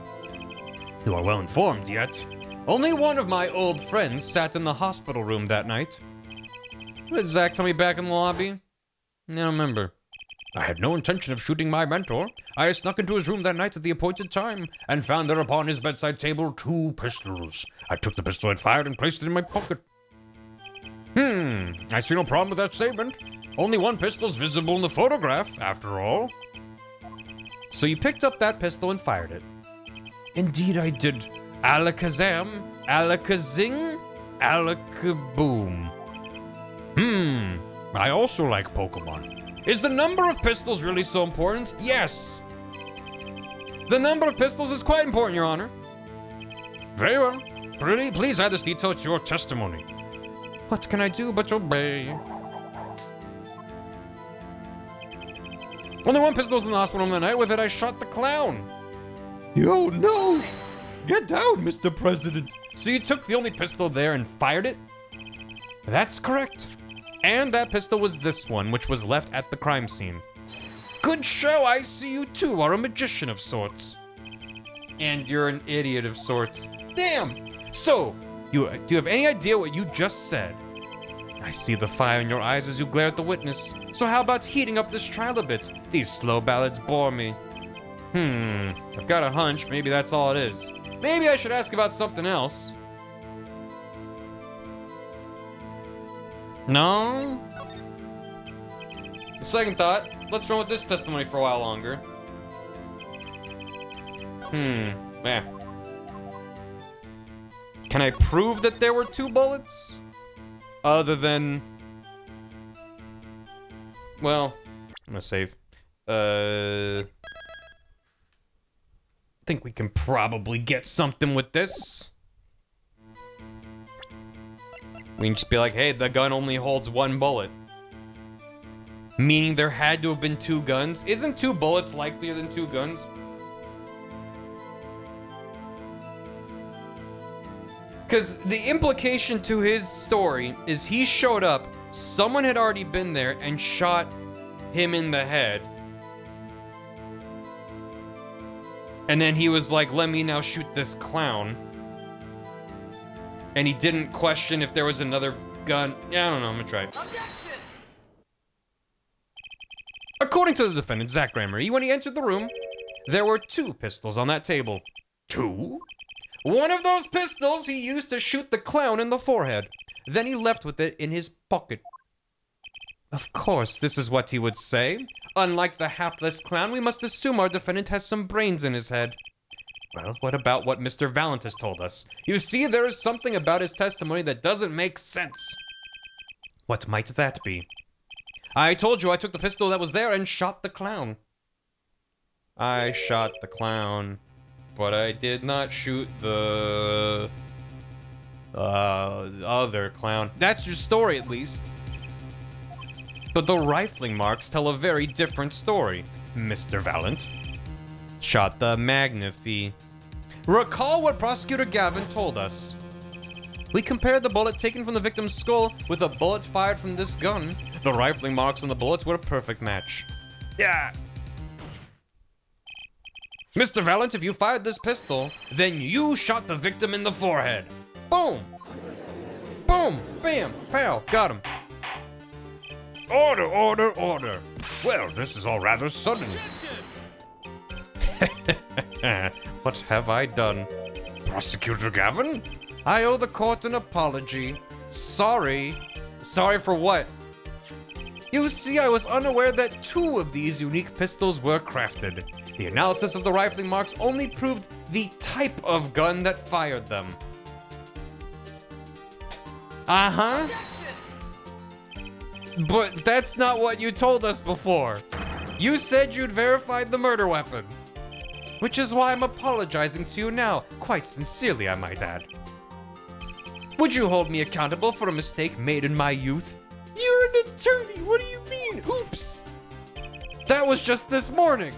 S1: You are well informed, yet. Only one of my old friends sat in the hospital room that night. What did Zack tell me back in the lobby? Don't remember. I had no intention of shooting my mentor. I snuck into his room that night at the appointed time and found there upon his bedside table two pistols. I took the pistol and fired and placed it in my pocket. Hmm, I see no problem with that statement. Only one pistol's visible in the photograph, after all. So you picked up that pistol and fired it. Indeed I did. Alakazam, alakazing, alakaboom. Hmm, I also like Pokemon. Is the number of pistols really so important? Yes. The number of pistols is quite important, Your Honor. Very well. Pretty, please add this detail to your testimony. What can I do but obey? Only one pistol was in the hospital room that night. With it, I shot the clown. Yo, no! Get down, Mr. President. So you took the only pistol there and fired it? That's correct. And that pistol was this one, which was left at the crime scene. Good show, I see you too are a magician of sorts. And you're an idiot of sorts. Damn! So, you do you have any idea what you just said? I see the fire in your eyes as you glare at the witness. So how about heating up this trial a bit? These slow ballads bore me. Hmm, I've got a hunch, maybe that's all it is. Maybe I should ask about something else. No? Second thought, let's run with this testimony for a while longer. Hmm, yeah. Can I prove that there were two bullets? Other than... Well, I'm gonna save. Uh... I think we can probably get something with this. We can just be like, hey, the gun only holds one bullet. Meaning there had to have been two guns. Isn't two bullets likelier than two guns? Because the implication to his story is he showed up, someone had already been there and shot him in the head. And then he was like, let me now shoot this clown. And he didn't question if there was another gun. Yeah, I don't know. I'm gonna try. According to the defendant, Zach Gramarye, when he entered the room, there were two pistols on that table. Two? One of those pistols he used to shoot the clown in the forehead. Then he left with it in his pocket. Of course, this is what he would say. Unlike the hapless clown, we must assume our defendant has some brains in his head. Well, what about what Mr. Valant has told us? You see, there is something about his testimony that doesn't make sense. What might that be? I told you I took the pistol that was there and shot the clown. I shot the clown, but I did not shoot the uh, other clown. That's your story, at least. But the rifling marks tell a very different story, Mr. Valant. Shot the Magnifi. Recall what Prosecutor Gavin told us. We compared the bullet taken from the victim's skull with a bullet fired from this gun. The rifling marks on the bullets were a perfect match. Yeah. Mr. Valant, if you fired this pistol, then you shot the victim in the forehead. Boom. Boom. Bam. Pow. Got him.
S2: Order, order, order. Well, this is all rather sudden.
S1: what have I done?
S2: Prosecutor Gavin?
S1: I owe the court an apology. Sorry. Sorry for what? You see, I was unaware that two of these unique pistols were crafted. The analysis of the rifling marks only proved the type of gun that fired them. Uh-huh. But that's not what you told us before. You said you'd verified the murder weapon. Which is why I'm apologizing to you now, quite sincerely, I might add. Would you hold me accountable for a mistake made in my youth? You're an attorney, what do you mean? Oops! That was just this morning.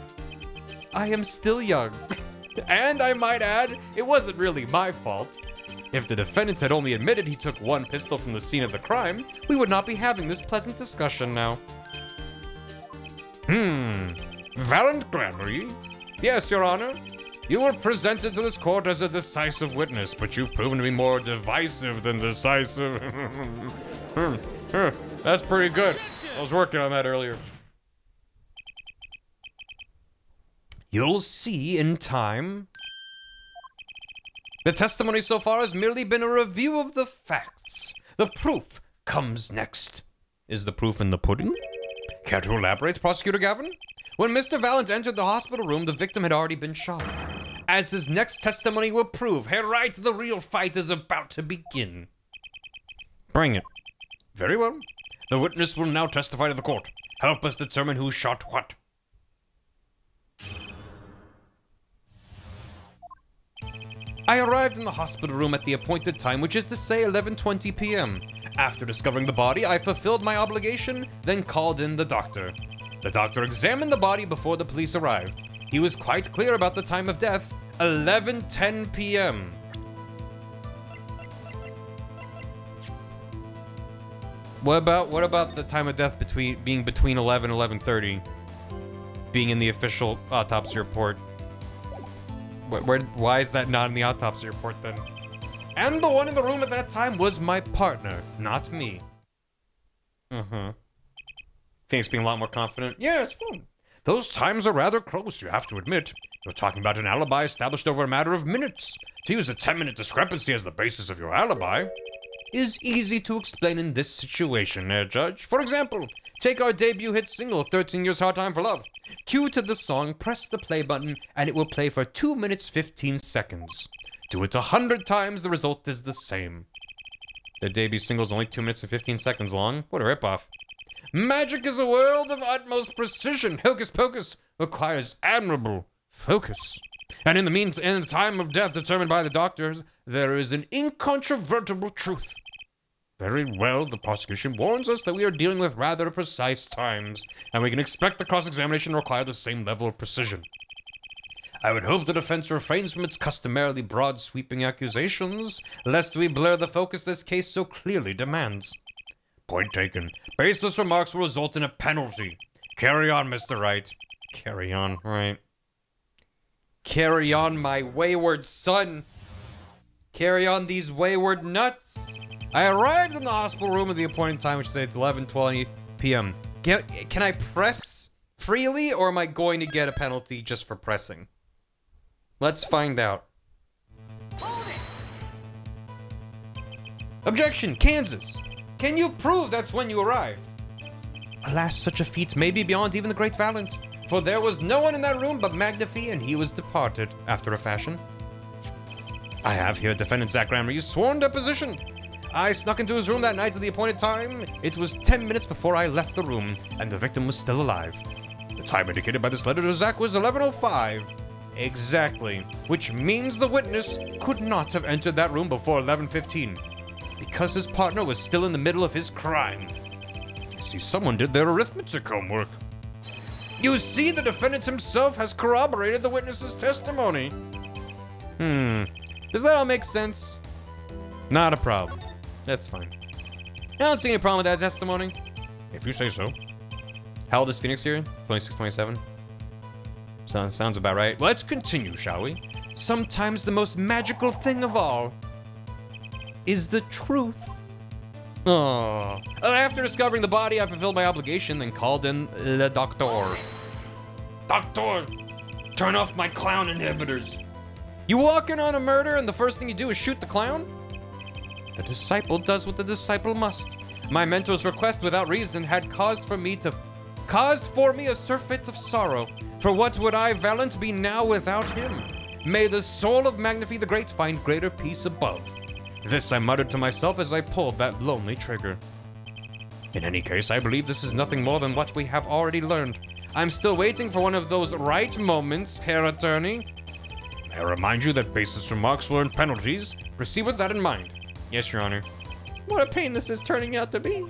S1: I am still young. and I might add, it wasn't really my fault. If the defendant had only admitted he took one pistol from the scene of the crime, we would not be having this pleasant discussion now.
S2: Hmm. Valant Gramarye? Yes, Your Honor. You were presented to this court as a decisive witness, but you've proven to be more divisive than decisive. hmm. Hmm. That's pretty good. I was working on that earlier.
S1: You'll see in time. The testimony so far has merely been a review of the facts. The proof comes next. Is the proof in the pudding? Care to elaborate, Prosecutor Gavin? When Mr. Valant entered the hospital room, the victim had already been shot. As his next testimony will prove, hey, right, the real fight is about to begin. Bring it.
S2: Very well. The witness will now testify to the court. Help us determine who shot what.
S1: I arrived in the hospital room at the appointed time, which is to say 11.20 p.m. After discovering the body, I fulfilled my obligation, then called in the doctor. The doctor examined the body before the police arrived. He was quite clear about the time of death, 11.10 p.m. What about what about the time of death between being between 11 and 11:30? Being in the official autopsy report. Where, where, why is that not in the autopsy report then? And the one in the room at that time was my partner, not me. Uh-huh. Things being a lot more confident. Yeah, it's fun.
S2: Those times are rather close, you have to admit. You're talking about an alibi established over a matter of minutes. To use a 10-minute discrepancy as the basis of your alibi
S1: is easy to explain in this situation, eh, Judge? For example, take our debut hit single, 13 Years Hard Time for Love. Cue to the song, press the play button, and it will play for 2 minutes 15 seconds. Do it a hundred times, the result is the same. The debut single is only 2 minutes and 15 seconds long. What a ripoff. Magic is a world of utmost precision. Hocus Pocus requires admirable focus. And in the means, in the time of death determined by the doctors, there is an incontrovertible truth. Very well, the prosecution warns us that we are dealing with rather precise times, and we can expect the cross-examination to require the same level of precision.
S2: I would hope the defense refrains from its customarily broad sweeping accusations, lest we blur the focus this case so clearly demands. Point taken. Baseless remarks will result in a penalty. Carry on, Mr. Wright. Carry on, right.
S1: Carry on, my wayward son. Carry on these wayward nuts. I arrived in the hospital room at the appointed time, which is 11:20 p.m. Can, can I press freely, or am I going to get a penalty just for pressing? Let's find out. Objection, Kansas. Can you prove that's when you arrived? Alas, such a feat may be beyond even the great Valant, for there was no one in that room but Magnifi, and he was departed after a fashion. I have here defendant Zach Gramarye's sworn deposition. I snuck into his room that night at the appointed time. It was 10 minutes before I left the room, and the victim was still alive. The time indicated by this letter to Zach was 11.05. Exactly. Which means the witness could not have entered that room before 11.15. Because his partner was still in the middle of his crime. You see, someone did their arithmetic homework. You see, the defendant himself has corroborated the witness's testimony. Hmm. Does that all make sense? Not a problem. That's fine. I don't see any problem with that testimony.
S2: If you say so.
S1: How old is Phoenix here? 26, 27? Sounds, sounds about right.
S2: Let's continue, shall we?
S1: Sometimes the most magical thing of all is the truth. Oh. After discovering the body, I fulfilled my obligation and called in the doctor.
S2: Doctor, turn off my clown inhibitors.
S1: You walk in on a murder and the first thing you do is shoot the clown? The disciple does what the disciple must. My mentor's request without reason had caused for me to caused for me a surfeit of sorrow. For what would I, Valant, be now without him? May the soul of Magnifi the Great find greater peace above. This I muttered to myself as I pulled that lonely trigger. In any case, I believe this is nothing more than what we have already learned. I'm still waiting for one of those right moments, Herr Attorney.
S2: May I remind you that baseless remarks earn penalties.
S1: Proceed with that in mind. Yes, Your Honor. What a pain this is turning out to be.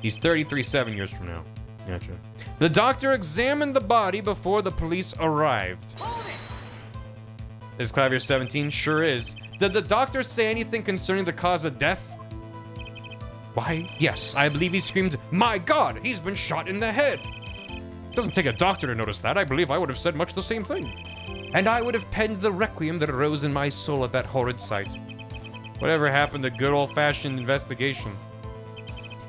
S1: He's 33 seven years from now. Gotcha. The doctor examined the body before the police arrived. Is Klavier 17? Sure is. Did the doctor say anything concerning the cause of death? Why, yes, I believe he screamed, My God, he's been shot in the head.
S2: It Doesn't take a doctor to notice that. I believe I would have said much the same thing.
S1: And I would have penned the requiem that arose in my soul at that horrid sight. Whatever happened to good old fashioned investigation?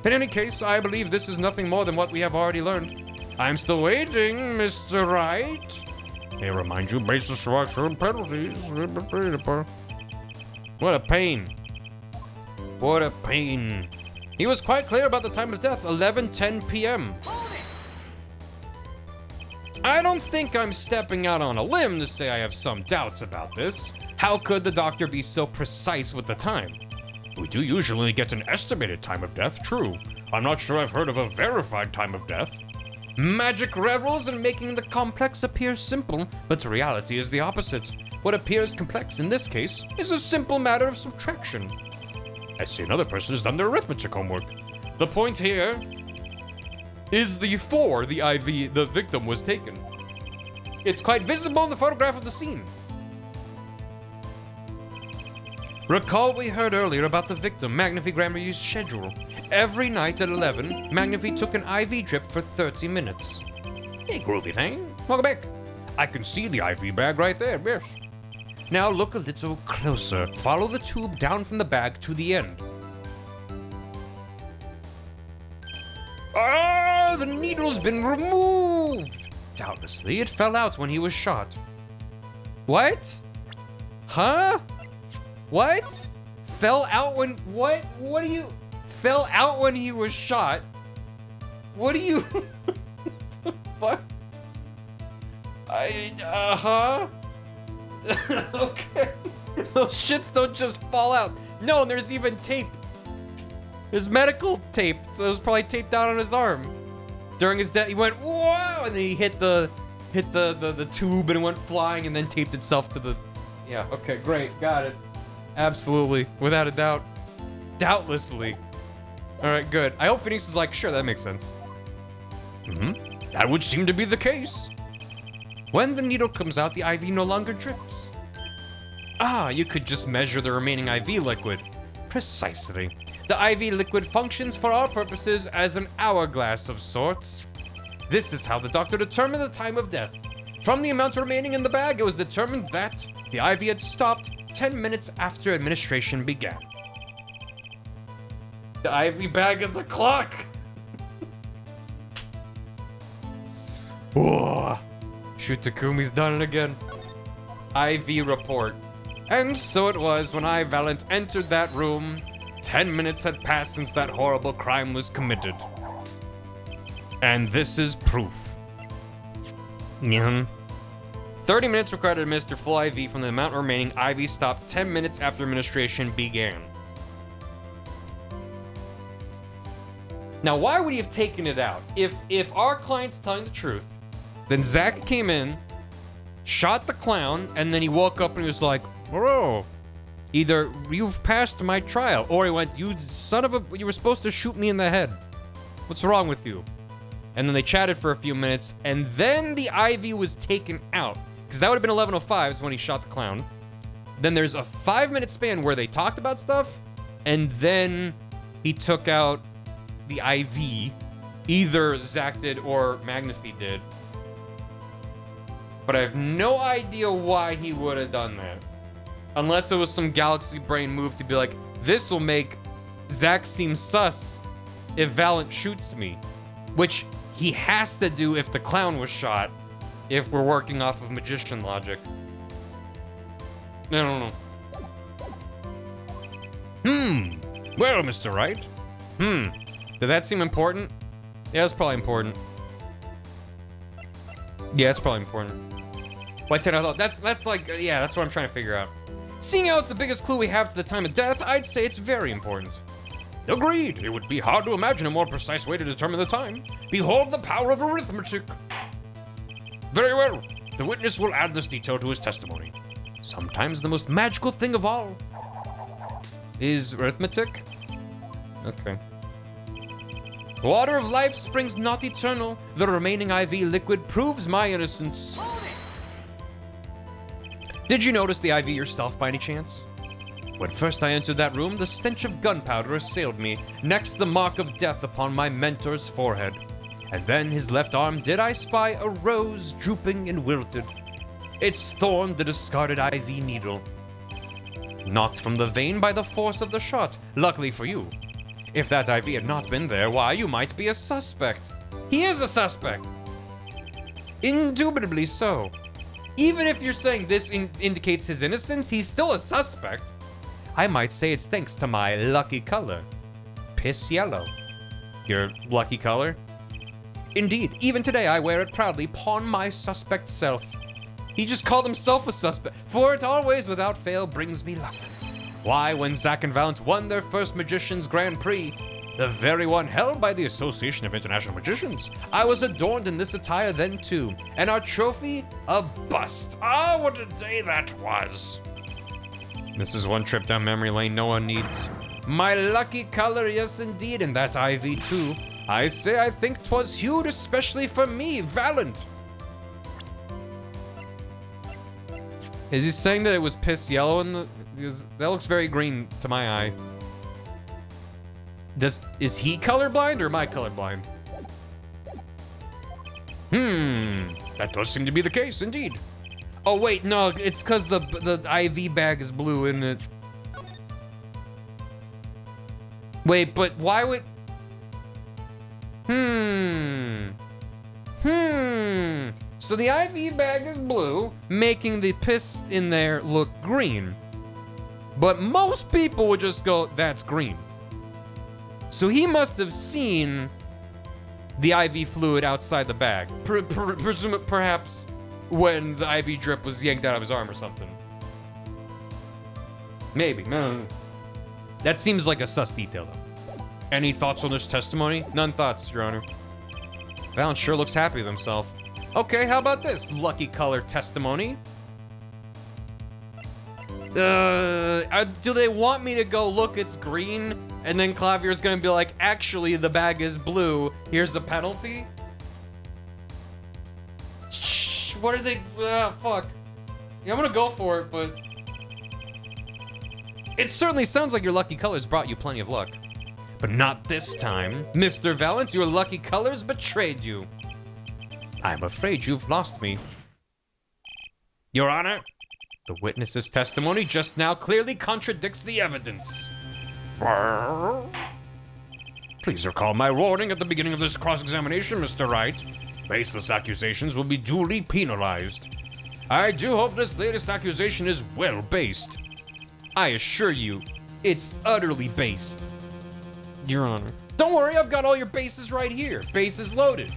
S1: In any case, I believe this is nothing more than what we have already learned. I'm still waiting, Mr. Wright.
S2: May remind you, baseless remarks earn penalties.
S1: What a pain. What a pain. He was quite clear about the time of death, 11:10 p.m. I don't think I'm stepping out on a limb to say I have some doubts about this. How could the doctor be so precise with the time?
S2: We do usually get an estimated time of death, true. I'm not sure I've heard of a verified time of death.
S1: Magic revels in making the complex appear simple, but reality is the opposite. What appears complex in this case is a simple matter of subtraction.
S2: I see another person has done their arithmetic homework.
S1: The point here is the four the IV the victim was taken. It's quite visible in the photograph of the scene. Recall we heard earlier about the victim, Magnifi Gramarye's schedule. Every night at 11, Magnifi took an IV drip for 30 minutes. Hey, groovy thing. Welcome back. I can see the IV bag right there, yes. Now look a little closer. Follow the tube down from the bag to the end. Ah, the needle's been removed! Doubtlessly, it fell out when he was shot. What? Huh? What? Fell out when what? What do you fell out when he was shot? What do you What? I uh-huh. okay. Those shits don't just fall out. No, there's even tape. There's medical tape. So it was probably taped down on his arm. During his death, he went, whoa, and then he hit the hit the, the, the tube and it went flying and then taped itself to the Yeah, okay, great. Got it. Absolutely. Without a doubt. Doubtlessly. Alright, good. I hope Phoenix is like, sure, that makes sense.
S2: Mm-hmm. That would seem to be the case.
S1: When the needle comes out, the IV no longer drips. Ah, you could just measure the remaining IV liquid. Precisely. The IV liquid functions for our purposes as an hourglass of sorts. This is how the doctor determined the time of death. From the amount remaining in the bag, it was determined that the IV had stopped 10 minutes after administration began. The IV bag is a clock! Whoa! Shu Takumi's done it again. IV report. And so it was when I, Valant, entered that room. Ten minutes had passed since that horrible crime was committed. And this is proof. Yeah. 30 minutes required to administer full IV from the amount remaining. IV stopped 10 minutes after administration began. Now, why would he have taken it out? If if our client's telling the truth, then Zach came in, shot the clown, and then he woke up and he was like, Bro, either you've passed my trial, or he went, You son of a, you were supposed to shoot me in the head. What's wrong with you? And then they chatted for a few minutes, and then the IV was taken out. Because that would have been 11.05 is when he shot the clown. Then there's a five minute span where they talked about stuff, and then he took out the IV. Either Zach did or Magnifi did. But I have no idea why he would have done that. Unless it was some galaxy brain move to be like, this will make Zach seem sus if Valant shoots me. Which he has to do if the clown was shot, if we're working off of magician logic. I don't know. Hmm. Well, Mr. Wright. Hmm. Did that seem important? Yeah, it's probably important. Yeah, it's probably important. Why 10 out of That's that's like yeah, that's what I'm trying to figure out. Seeing how it's the biggest clue we have to the time of death, I'd say it's very important. Agreed. It would be hard to imagine a more precise way to determine the time. Behold the power of arithmetic. Very well. The witness will add this detail to his testimony. Sometimes the most magical thing of all is arithmetic. Okay. Water of life springs not eternal. The remaining IV liquid proves my innocence. Did you notice the IV yourself by any chance? When first I entered that room, the stench of gunpowder assailed me, next the mark of death upon my mentor's forehead. And then his left arm did I spy a rose drooping and wilted, its thorn the discarded IV needle. Knocked from the vein by the force of the shot, luckily for you. If that IV had not been there, why, you might be a suspect. He is a suspect! Indubitably so. Even if you're saying this in indicates his innocence, he's still a suspect. I might say it's thanks to my lucky color. Piss yellow. Your lucky color? Indeed, even today I wear it proudly upon my suspect self. He just called himself a suspect, for it always without fail brings me luck. Why, when Zach and Valant won their first Magician's Grand Prix, the very one held by the Association of International Magicians, I was adorned in this attire then too, and our trophy, a bust. Ah, what a day that was! This is one trip down memory lane no one needs. My lucky color, yes indeed, and that ivy too. I say I think 'twas hued especially for me, Valant. Is he saying that it was piss yellow in the... That looks very green to my eye. Does... Is he colorblind or am I colorblind? Hmm. That does seem to be the case, indeed. Oh, wait, no. It's because the, the IV bag is blue, isn't it? Wait, but why would... Hmm. Hmm. So the IV bag is blue, making the piss in there look green. But most people would just go, that's green. So he must have seen the IV fluid outside the bag. Per, per, presume, perhaps when the IV drip was yanked out of his arm or something. Maybe. That seems like a sus detail, though. Any thoughts on this testimony? None thoughts, Your Honor. Valant sure looks happy with himself. Okay, how about this lucky color testimony? Uh, are, do they want me to go, look, it's green, and then Klavier's gonna be like, actually, the bag is blue, here's a penalty? Shh, What are they? Uh, fuck. Yeah, I'm gonna go for it, but it certainly sounds like your lucky colors brought you plenty of luck. But not this time. Mr. Valant, your lucky colors betrayed you. I'm afraid you've lost me. Your Honor, the witness's testimony just now clearly contradicts the evidence. Please recall my warning at the beginning of this cross-examination, Mr. Wright. Baseless accusations will be duly penalized. I do hope this latest accusation is well-based. I assure you, it's utterly based. Your Honor. Don't worry, I've got all your bases right here. Bases loaded.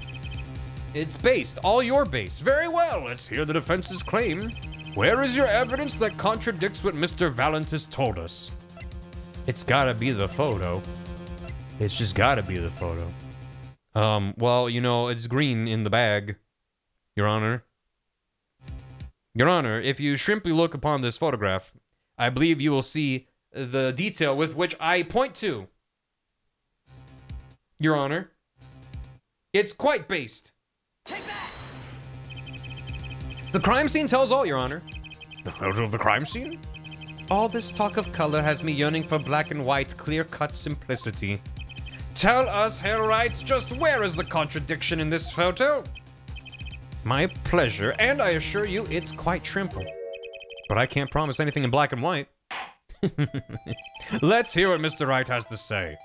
S1: It's based, all your base. Very well, let's hear the defense's claim. Where is your evidence that contradicts what Mr. Valant has told us? It's gotta be the photo. It's just gotta be the photo. Um, well, you know, it's green in the bag, Your Honor. Your Honor, if you shrimply look upon this photograph, I believe you will see the detail with which I point to. Your Honor. It's quite based. The crime scene tells all, Your Honor. The photo of the crime scene? All this talk of color has me yearning for black and white, clear-cut simplicity. Tell us, Herr Wright, just where is the contradiction in this photo? My pleasure, and I assure you it's quite trimple. But I can't promise anything in black and white. Let's hear what Mr. Wright has to say.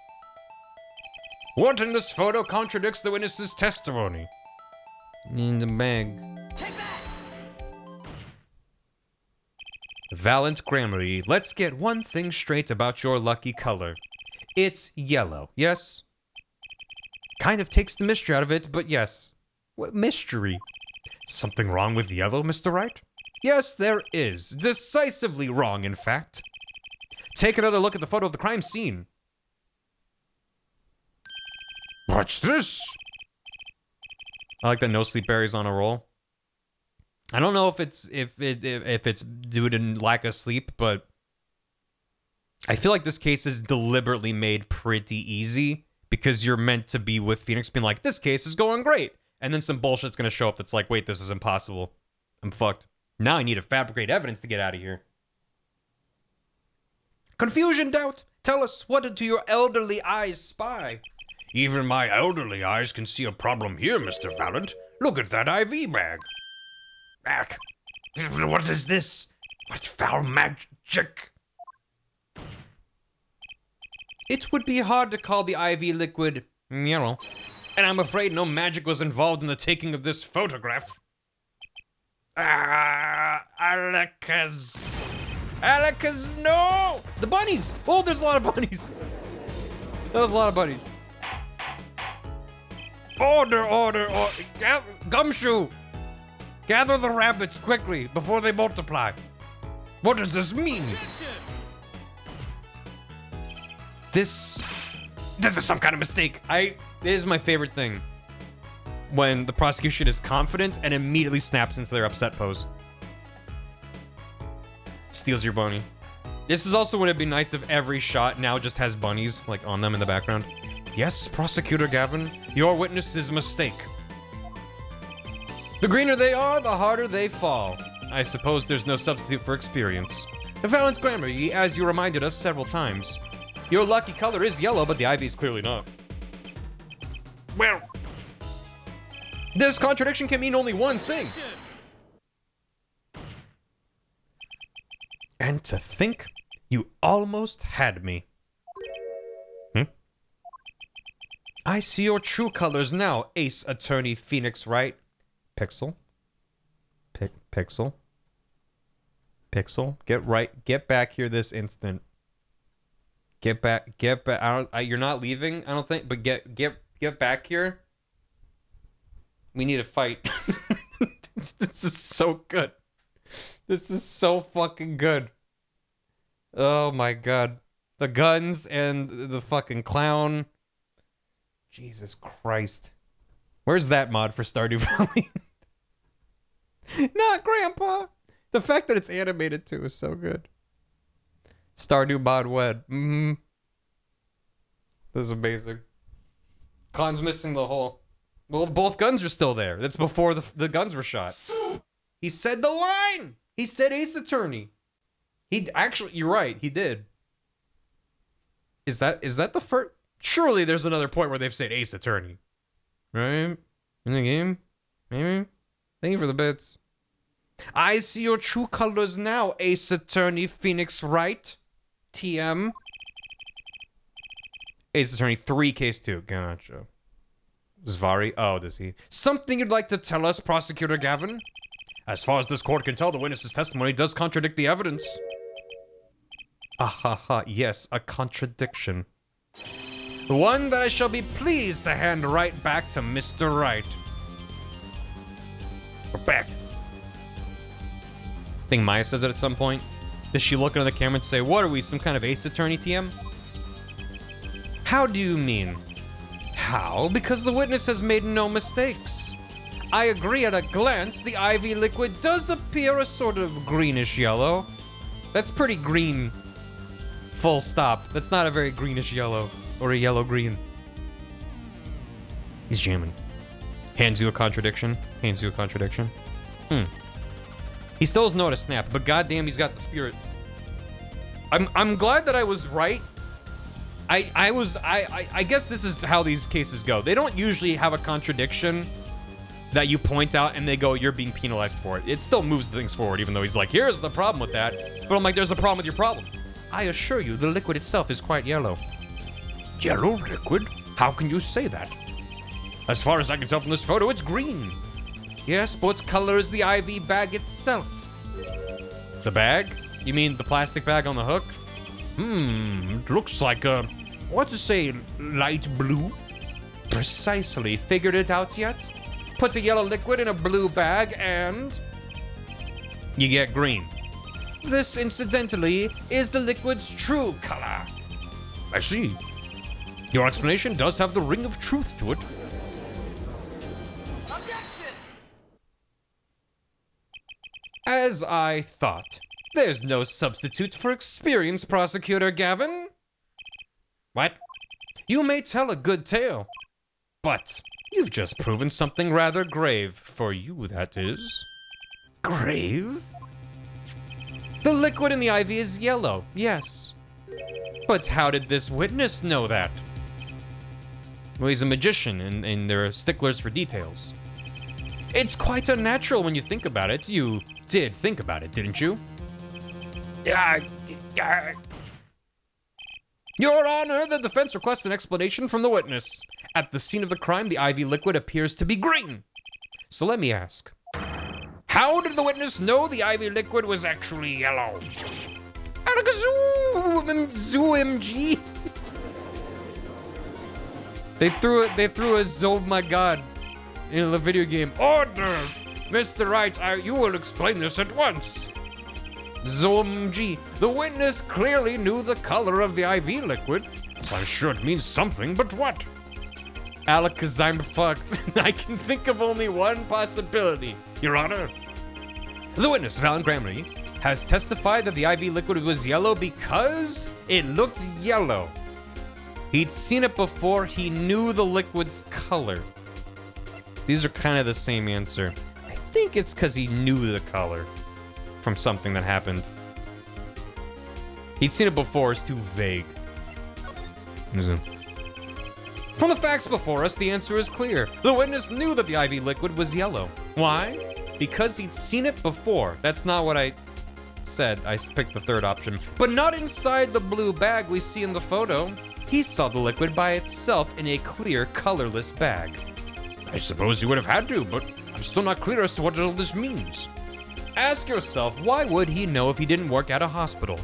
S1: What in this photo contradicts the witness's testimony? In the bag. Valant Gramarye, let's get one thing straight about your lucky color. It's yellow, yes? Kind of takes the mystery out of it, but yes. What mystery? Something wrong with yellow, Mr. Wright? Yes, there is. Decisively wrong, in fact. Take another look at the photo of the crime scene. Watch this! I like that no sleep berries on a roll. I don't know if it's if it if, it's due to lack of sleep, but I feel like this case is deliberately made pretty easy because you're meant to be with Phoenix being like, this case is going great. And then some bullshit's gonna show up that's like, wait, this is impossible. I'm fucked. Now I need to fabricate evidence to get out of here. Confusion, doubt. Tell us, what do your elderly eyes spy? Even my elderly eyes can see a problem here, Mr. Valant. Look at that IV bag. Back. What is this? What foul magic? It would be hard to call the IV liquid mural, and I'm afraid no magic was involved in the taking of this photograph. Ah, Alecas. Alecas, no! The bunnies! Oh, there's a lot of bunnies. There's a lot of bunnies. Order, order, order. Gumshoe! Gather the rabbits quickly before they multiply. What does this mean? This... This is some kind of mistake. I... This is my favorite thing. When the prosecution is confident and immediately snaps into their upset pose. Steals your bunny. This is also would it be nice if every shot now just has bunnies, like, on them in the background. Yes, Prosecutor Gavin, your witness is mistake. The greener they are, the harder they fall. I suppose there's no substitute for experience. The Valant Gramarye, as you reminded us several times. Your lucky color is yellow, but the ivy's clearly not. Well, this contradiction can mean only one thing. And to think you almost had me. Hmm? I see your true colors now, Ace Attorney Phoenix Wright. Pixel. Pic pixel. Pixel. Get right. Get back here this instant. Get back. Get back. I don't. I, you're not leaving. I don't think. But get get get back here. We need a fight. this is so good. This is so fucking good. Oh my god. The guns and the fucking clown. Jesus Christ. Where's that mod for Stardew Valley? Not Grandpa. The fact that it's animated too is so good. Stardew Mod Wed. Mm-hmm. This is amazing. Khan's missing the whole. Well, both guns are still there. That's before the the guns were shot. He said the line. He said Ace Attorney. He actually, you're right. He did. Is that is that the first? Surely there's another point where they've said Ace Attorney, right? In the game, maybe. Thank you for the bits. I see your true colors now, Ace Attorney Phoenix Wright. TM. Ace Attorney 3, Case 2. Gotcha. Zvari. Oh, does he? Something you'd like to tell us, Prosecutor Gavin? As far as this court can tell, the witness's testimony does contradict the evidence. Ah ha ha, yes, a contradiction. The one that I shall be pleased to hand right back to Mr. Wright. We're back. I think Maya says it at some point. Does she look into the camera and say, What are we, some kind of ace attorney, TM? How do you mean? How? Because the witness has made no mistakes. I agree at a glance, the ivy liquid does appear a sort of greenish yellow. That's pretty green. Full stop. That's not a very greenish yellow or a yellow green. He's jamming. Hands you a contradiction. Hands contradiction. Hmm. He still doesn't know to snap, but goddamn, he's got the spirit. I'm I'm glad that I was right. I I was I, I I guess this is how these cases go. They don't usually have a contradiction that you point out and they go, you're being penalized for it. It still moves things forward, even though he's like, here's the problem with that. But I'm like, there's a problem with your problem. I assure you, the liquid itself is quite yellow. Yellow liquid? How can you say that? As far as I can tell from this photo, it's green. Yes, but what color is the IV bag itself? The bag? You mean the plastic bag on the hook? Hmm, it looks like a, what to say, light blue? Precisely. Figured it out yet? Put a yellow liquid in a blue bag and you get green. This, incidentally, is the liquid's true color. I see. Your explanation does have the ring of truth to it. As I thought, there's no substitute for experience, Prosecutor Gavin. What? You may tell a good tale, but you've just proven something rather grave, for you, that is. Grave? The liquid in the ivy is yellow, yes. But how did this witness know that? Well, he's a magician, and, and there are sticklers for details. It's quite unnatural when you think about it. You did think about it, didn't you? Uh, uh. Your Honor, the defense requests an explanation from the witness. At the scene of the crime, the IV liquid appears to be green. So let me ask. How did the witness know the IV liquid was actually yellow? ZooMG. They threw it, they threw a oh my god in the video game. Order! Mr. Wright, I, you will explain this at once. ZOMG, the witness clearly knew the color of the IV liquid, so I'm sure it means something, but what? Alec, I'm fucked. I can think of only one possibility, Your Honor. The witness, Valant Gramarye, has testified that the IV liquid was yellow because it looked yellow. He'd seen it before, he knew the liquid's color. These are kind of the same answer. I think it's because he knew the color from something that happened. He'd seen it before, it's too vague. From the facts before us, the answer is clear. The witness knew that the IV liquid was yellow. Why? Because he'd seen it before. That's not what I said. I picked the third option. But not inside the blue bag we see in the photo. He saw the liquid by itself in a clear, colorless bag. I suppose you would have had to, but I'm still not clear as to what all this means. Ask yourself, why would he know if he didn't work at a hospital?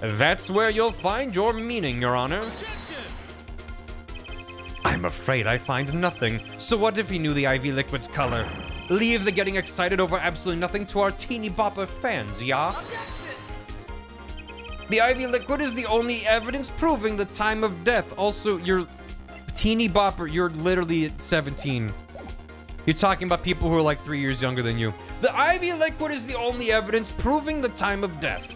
S1: That's where you'll find your meaning, Your Honor. I'm afraid I find nothing. So what if he knew the IV liquid's color? Leave the getting excited over absolutely nothing to our teeny bopper fans, yeah? The IV liquid is the only evidence proving the time of death. Also, you're teeny bopper, you're literally 17. You're talking about people who are like three years younger than you. The IV liquid is the only evidence proving the time of death.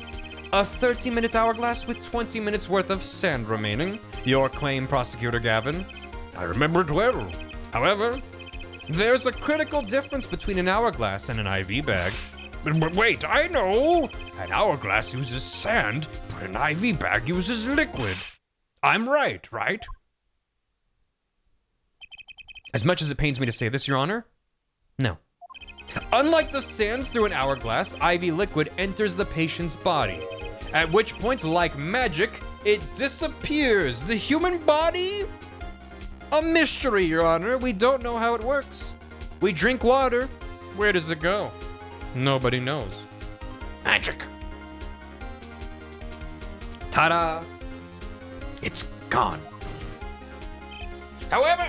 S1: A 30 minute hourglass with 20 minutes worth of sand remaining. Your claim, Prosecutor Gavin. I remember it well. However, There's a critical difference between an hourglass and an IV bag. But wait, I know! An hourglass uses sand, but an IV bag uses liquid. I'm right, right? As much as it pains me to say this, Your Honor, no. Unlike the sands through an hourglass, IV liquid enters the patient's body. At which point, like magic, it disappears. The human body? A mystery, Your Honor. We don't know how it works. We drink water. Where does it go? Nobody knows. Magic. Ta-da! It's gone. However,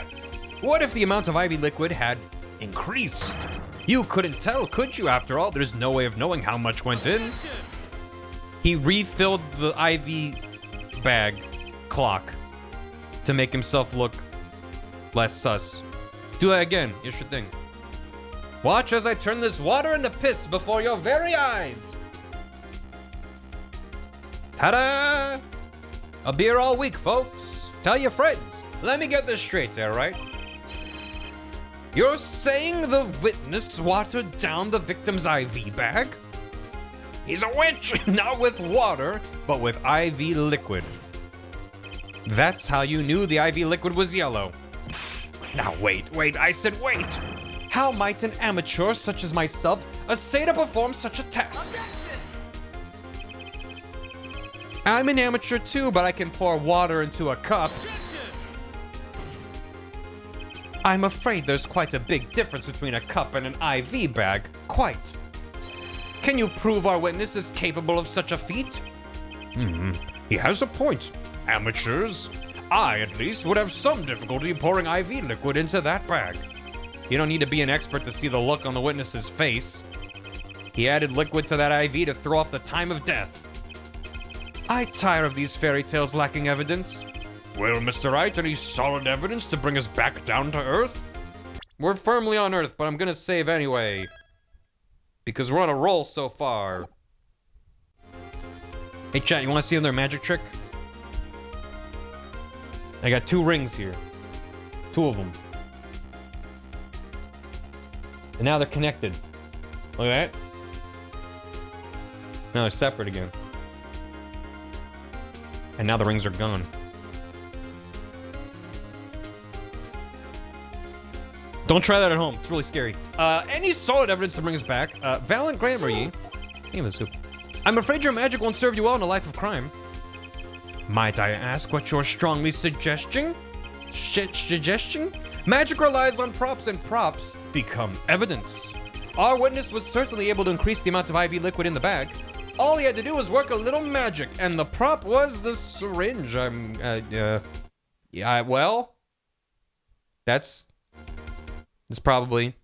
S1: what if the amount of ivy liquid had increased? You couldn't tell, could you? After all, there's no way of knowing how much went in. He refilled the ivy bag clock to make himself look less sus. Do that again. You should think. Watch as I turn this water into piss before your very eyes. Ta-da! A beer all week, folks. Tell your friends. Let me get this straight, all right? You're saying the witness watered down the victim's IV bag? He's a witch! Not with water, but with IV liquid. That's how you knew the IV liquid was yellow. Now wait, wait, I said wait! How might an amateur such as myself essay to perform such a task? I'm an amateur too, but I can pour water into a cup. I'm afraid there's quite a big difference between a cup and an IV bag. Quite. Can you prove our witness is capable of such a feat? Hmm, he has a point. Amateurs. I, at least, would have some difficulty pouring IV liquid into that bag. You don't need to be an expert to see the look on the witness's face. He added liquid to that IV to throw off the time of death. I tire of these fairy tales lacking evidence. Well, Mr. Wright, any solid evidence to bring us back down to Earth? We're firmly on Earth, but I'm gonna save anyway. Because we're on a roll so far. Hey, chat, you wanna see another magic trick? I got two rings here. Two of them. And now they're connected. Look at that. Now they're separate again. And now the rings are gone. Don't try that at home. It's really scary. Uh, any solid evidence to bring us back? Uh, Valant Gramarye. Give the soup. I'm afraid your magic won't serve you well in a life of crime. Might I ask what you're strongly suggesting? Sh suggesting? Magic relies on props, and props become evidence. Our witness was certainly able to increase the amount of IV liquid in the bag. All he had to do was work a little magic, and the prop was the syringe. I'm, uh, uh, yeah, well, that's, it's probably,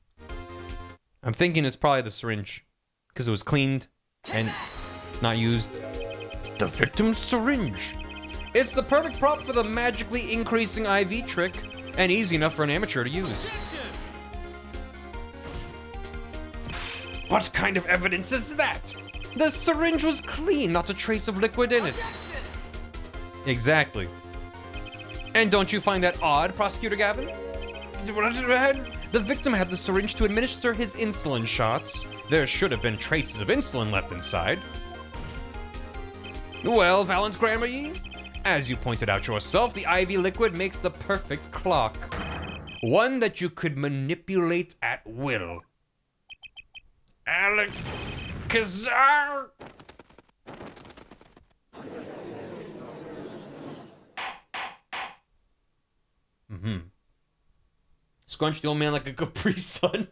S1: I'm thinking it's probably the syringe, because it was cleaned and not used. The victim's syringe. It's the perfect prop for the magically increasing IV trick, and easy enough for an amateur to use. What kind of evidence is that? The syringe was clean, not a trace of liquid in it. Exactly. And don't you find that odd, Prosecutor Gavin? The victim had the syringe to administer his insulin shots. There should have been traces of insulin left inside. Well, Valant Gramarye, as you pointed out yourself, the IV liquid makes the perfect clock. One that you could manipulate at will. Alec Kazar! Mm-hmm. Scrunch the old man like a Capri Sun.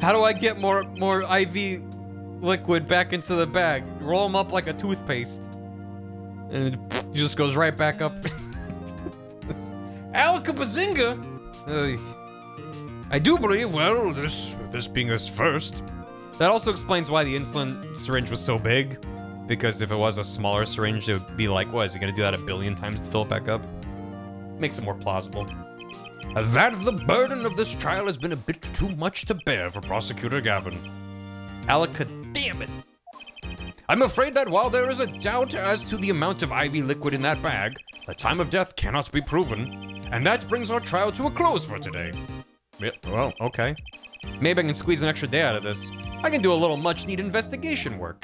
S1: How do I get more more IV liquid back into the bag? Roll them up like a toothpaste. And it just goes right back up. Alka-Bazinga! I do believe, well, this this being his first. That also explains why the insulin syringe was so big. Because if it was a smaller syringe, it would be like, what, is he gonna do that a billion times to fill it back up? Makes it more plausible. That the burden of this trial has been a bit too much to bear for Prosecutor Gavin. Alaka, damn it! I'm afraid that while there is a doubt as to the amount of IV liquid in that bag, the time of death cannot be proven, and that brings our trial to a close for today. Yeah, well, okay. Maybe I can squeeze an extra day out of this. I can do a little much-needed investigation work.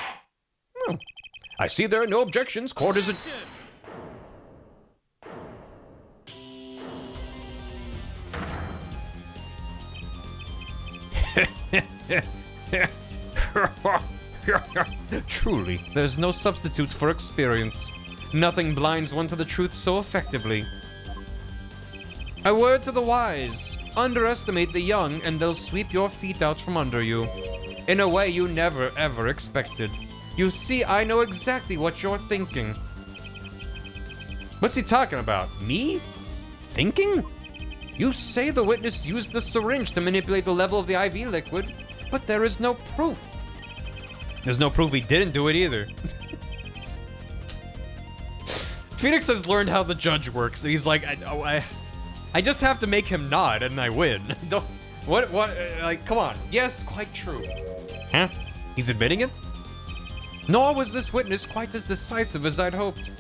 S2: Hmm. I see there are no objections. Court is...
S1: Truly, there's no substitute for experience. Nothing blinds one to the truth so effectively. A word to the wise. Underestimate the young and they'll sweep your feet out from under you. In a way you never ever expected. You see, I know exactly what you're thinking. What's he talking about? Me? Thinking? You say the witness used the syringe to manipulate the level of the IV liquid, but there is no proof. There's no proof he didn't do it either. Phoenix has learned how the judge works. He's like, I, oh, I, I just have to make him nod and I win. Don't, what, what, uh, like, come on. Yes, quite true. Huh? He's admitting it? Nor was this witness quite as decisive as I'd hoped.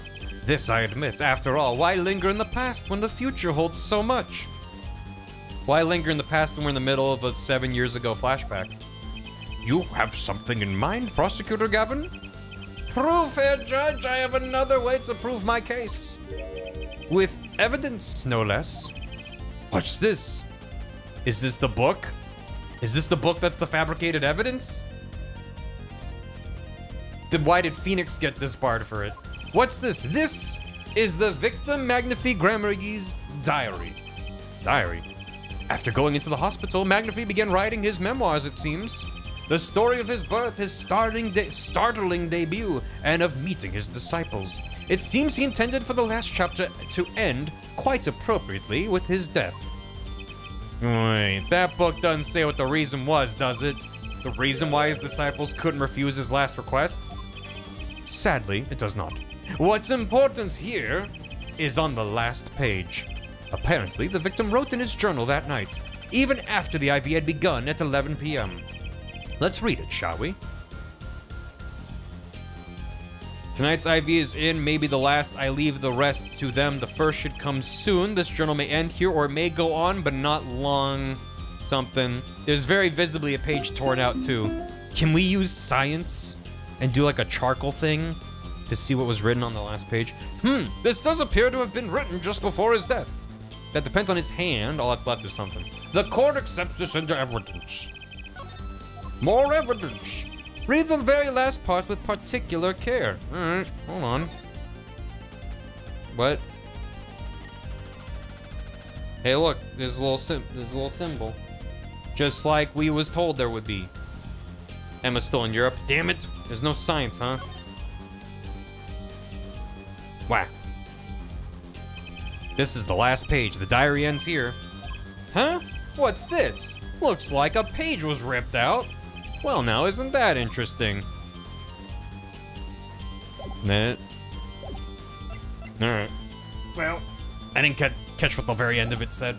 S1: This I admit. After all, why linger in the past when the future holds so much? Why linger in the past when we're in the middle of a seven years ago flashback?
S2: You have something in mind, Prosecutor Gavin?
S1: Proof, fair judge. I have another way to prove my case. With evidence, no less. What's this? Is this the book? Is this the book that's the fabricated evidence? Then why did Phoenix get disbarred for it? What's this? This is the victim Magnifi Gramarye's diary. Diary. After going into the hospital, Magnifi began writing his memoirs, it seems. The story of his birth, his de startling debut, and of meeting his disciples. It seems he intended for the last chapter to end, quite appropriately, with his death. Wait, that book doesn't say what the reason was, does it? The reason why his disciples couldn't refuse his last request? Sadly, it does not. What's important here is on the last page. Apparently, the victim wrote in his journal that night, even after the IV had begun at 11 p.m. Let's read it, shall we? Tonight's IV is in, maybe the last. I leave the rest to them. The first should come soon. This journal may end here or may go on, but not long. Something. There's very visibly a page torn out, too. Can we use science and do like a charcoal thing to see what was written on the last page? Hmm, this does appear to have been written just before his death. That depends on his hand. All that's left is something.
S2: The court accepts this into evidence. More evidence.
S1: Read the very last part with particular care. Alright, hold on. What? Hey, look, there's a little sim there's a little symbol. Just like we was told there would be. Emma's still in Europe. Damn it! There's no science, huh? Whack. This is the last page. The diary ends here. Huh? What's this? Looks like a page was ripped out. Well, now, isn't that interesting? Nah. Alright. Well, I didn't ca catch what the very end of it said.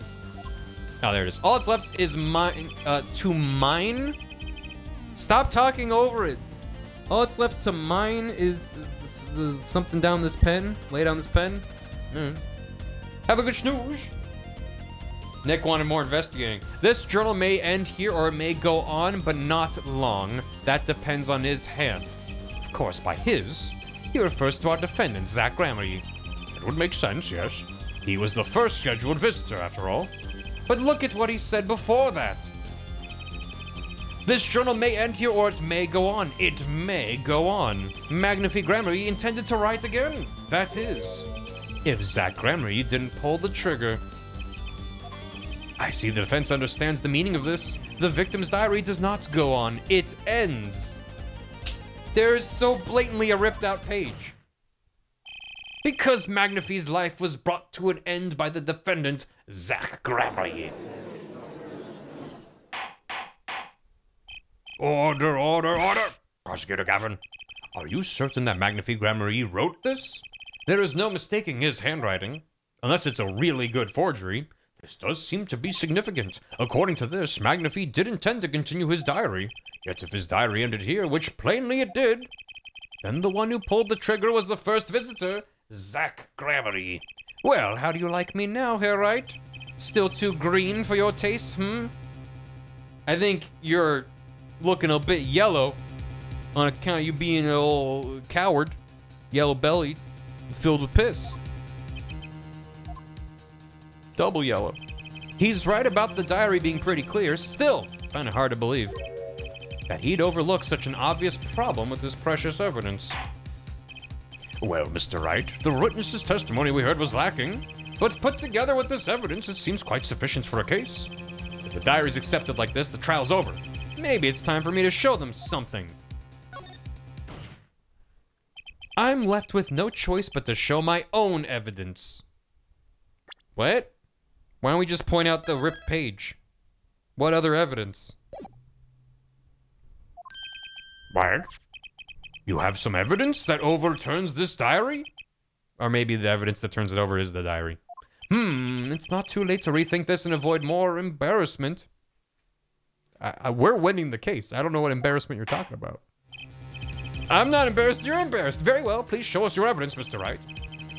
S1: Oh, there it is. All that's left is mine, uh, to mine? Stop talking over it. All that's left to mine is uh, something down this pen. Lay down this pen. Mm. Have a good snooze. Nick wanted more investigating. This journal may end here or it may go on, but not long. That depends on his hand. Of course, by his, he refers to our defendant, Zach Gramarye.
S2: It would make sense, yes. He was the first scheduled visitor, after all.
S1: But look at what he said before that. This journal may end here or it may go on. It may go on. Magnifi Gramarye intended to write again. That is, if Zach Gramarye didn't pull the trigger. I see the defense understands the meaning of this. The victim's diary does not go on, it ends. There is so blatantly a ripped out page. Because Magnifi's life was brought to an end by the defendant, Zach Gramarye.
S2: Order, order, order! Prosecutor Gavin, are you certain that Magnifi Gramarye wrote this?
S1: There is no mistaking his handwriting, unless it's a really good forgery.
S2: This does seem to be significant. According to this, Magnifi did intend to continue his diary. Yet if his diary ended here, which plainly it did, then the one who pulled the trigger was the first visitor, Zach Gramarye.
S1: Well, how do you like me now, Wright? Still too green for your taste, hmm? I think you're looking a bit yellow on account of you being a little coward, yellow-bellied, filled with piss. Double yellow. He's right about the diary being pretty clear. Still, find it hard to believe that he'd overlook such an obvious problem with this precious evidence.
S2: Well, Mr. Wright, the witness's testimony we heard was lacking, but put together with this evidence, it seems quite sufficient for a case.
S1: If the diary's accepted like this, the trial's over. Maybe it's time for me to show them something. I'm left with no choice but to show my own evidence. What? Why don't we just point out the ripped page? What other evidence?
S2: What? You have some evidence that overturns this diary?
S1: Or maybe the evidence that turns it over is the diary. Hmm, it's not too late to rethink this and avoid more embarrassment. I, I, we're winning the case. I don't know what embarrassment you're talking about.
S2: I'm not embarrassed, you're embarrassed. Very well, please show us your evidence, Mr. Wright.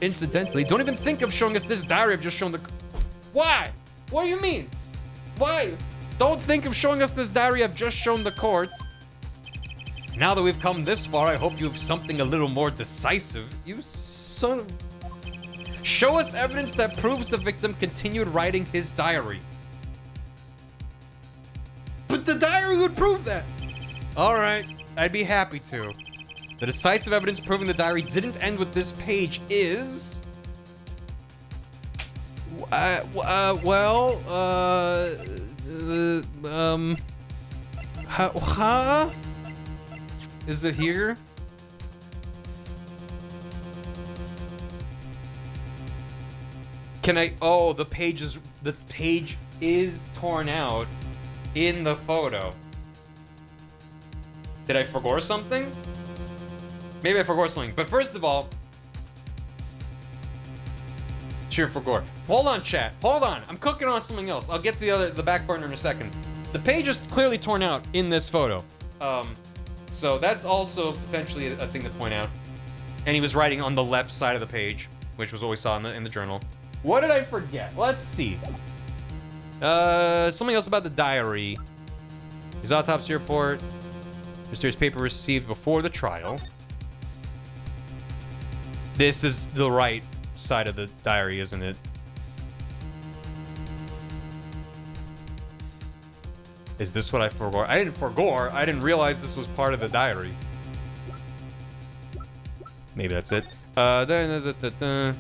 S1: Incidentally, don't even think of showing us this diary I've just shown the... Why? What do you mean? Why? Don't think of showing us this diary I've just shown the court. Now that we've come this far, I hope you have something a little more decisive. You son of... Show us evidence that proves the victim continued writing his diary. But the diary would prove that. All right, I'd be happy to. The decisive evidence proving the diary didn't end with this page is... Uh, uh well, uh, uh um, huh? Is it here? Can I? Oh, the page is the page is torn out in the photo. Did I forget something? Maybe I forgot something. But first of all, sure Gore. Hold on, chat. Hold on. I'm cooking on something else. I'll get to the other the back burner in a second. The page is clearly torn out in this photo. Um, so that's also potentially a, thing to point out. And he was writing on the left side of the page, which was what we saw in the, in the journal. What did I forget? Let's see. Uh, something else about the diary. His autopsy report. Mysterious paper received before the trial. This is the right side of the diary, isn't it? Is this what I forgot? I didn't forgore. I didn't realize this was part of the diary. Maybe that's it. Uh, da, da, da,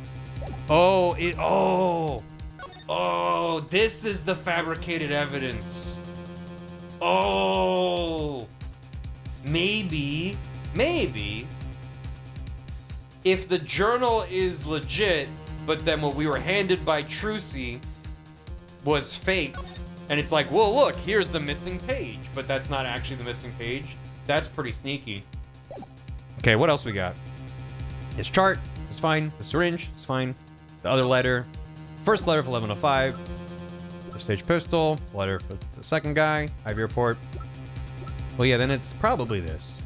S1: oh, it, oh, oh, this is the fabricated evidence. Oh, maybe, maybe, if the journal is legit, but then what we were handed by Trucy was faked, and it's like, well, look, here's the missing page, but that's not actually the missing page. That's pretty sneaky. Okay, what else we got? His chart is fine. The syringe is fine. The other letter. First letter for 1105. First stage pistol. Letter for the second guy. IV report. Well, yeah, then it's probably this.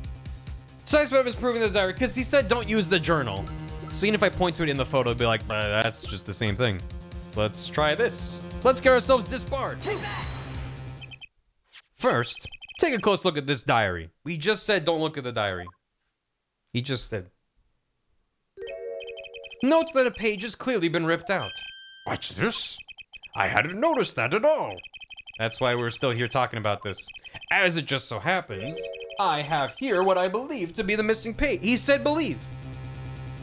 S1: Size Web is proving the diary because he said don't use the journal. So even if I point to it in the photo, it'd be like, that's just the same thing. So let's try this. Let's get ourselves disbarred. First, take a close look at this diary. We just said don't look at the diary. He just said. Note that a page has clearly been ripped out.
S2: What's this? I hadn't noticed that at all.
S1: That's why we're still here talking about this. As it just so happens, I have here what I believe to be the missing page. He said believe.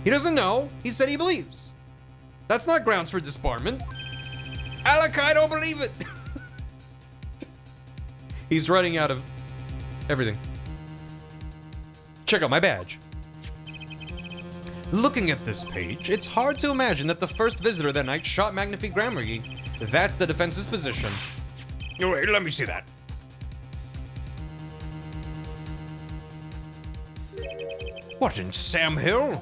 S1: He doesn't know. He said he believes. That's not grounds for disbarment. Alec, I don't believe it. He's running out of everything. Check out my badge. Looking at this page, it's hard to imagine that the first visitor that night shot Magnifi Gramarye. That's the defense's position.
S2: Wait, let me see that.
S1: What in Sam Hill?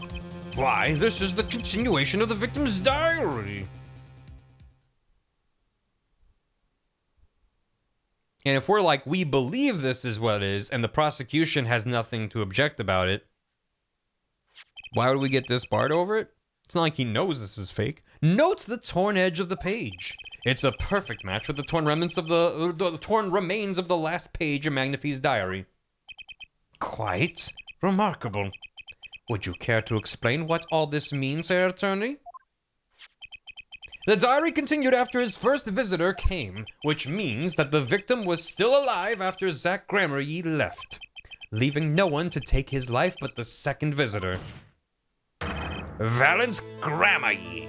S1: Why, this is the continuation of the victim's diary. And if we're like, we believe this is what it is, and the prosecution has nothing to object about it, why would we get disbarred over it? It's not like he knows this is fake. Note the torn edge of the page. It's a perfect match with the torn remnants of the, the, torn remains of the last page in Magnifi's diary.
S2: Quite remarkable. Would you care to explain what all this means, Herr Attorney?
S1: The diary continued after his first visitor came, which means that the victim was still alive after Zach Gramarye left, leaving no one to take his life but the second visitor.
S2: Valant Gramarye.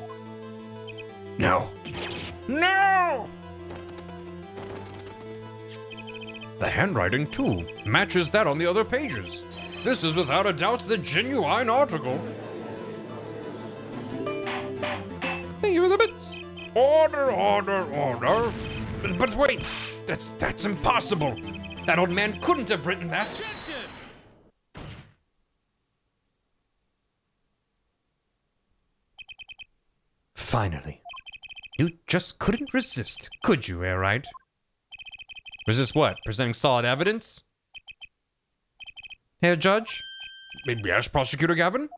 S2: No. No! The handwriting, too, matches that on the other pages. This is without a doubt the genuine article. Here the bits. Order, order, order. But, but wait, that's that's impossible. That old man couldn't have written that. Finally. You just couldn't resist, could you, Airite?
S1: Resist what? Presenting solid evidence? Herr Judge?
S2: Yes, Prosecutor Gavin?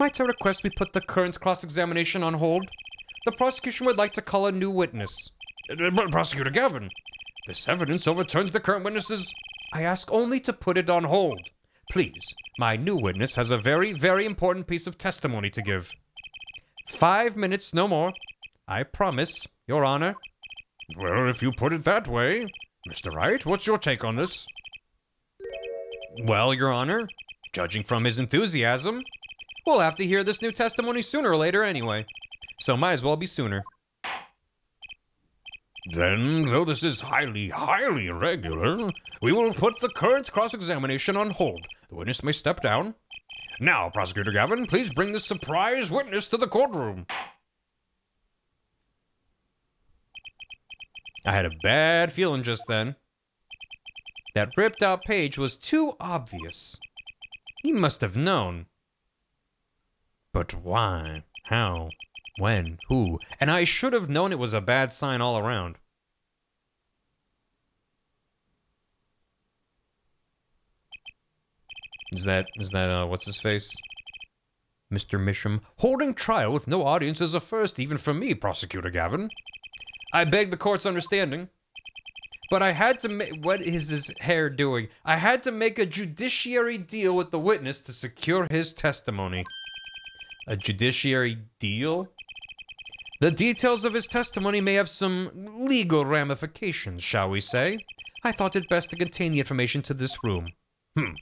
S1: Might I request we put the current cross-examination on hold? The prosecution would like to call a new witness.
S2: Uh, but Prosecutor Gavin, this evidence overturns the current witnesses.
S1: I ask only to put it on hold. Please, my new witness has a very, very important piece of testimony to give. Five minutes, no more. I promise, Your Honor.
S2: Well, if you put it that way, Mr. Wright, what's your take on this?
S1: Well, Your Honor, judging from his enthusiasm, we'll have to hear this new testimony sooner or later anyway. So might as well be sooner.
S2: Then, though this is highly, highly irregular, we will put the current cross-examination on hold. The witness may step down. Now, Prosecutor Gavin, please bring the surprise witness to the courtroom.
S1: I had a bad feeling just then. That ripped out page was too obvious. He must have known. But why? How? When? Who? And I should have known it was a bad sign all around. Is that, is that, uh, what's his face? Mr. Misham.
S2: Holding trial with no audience is a first, even for me, Prosecutor Gavin.
S1: I beg the court's understanding. But I had to make. What is his hair doing? I had to make a judiciary deal with the witness to secure his testimony. A judiciary deal? The details of his testimony may have some legal ramifications, shall we say? I thought it best to contain the information to this room.
S2: Hmm.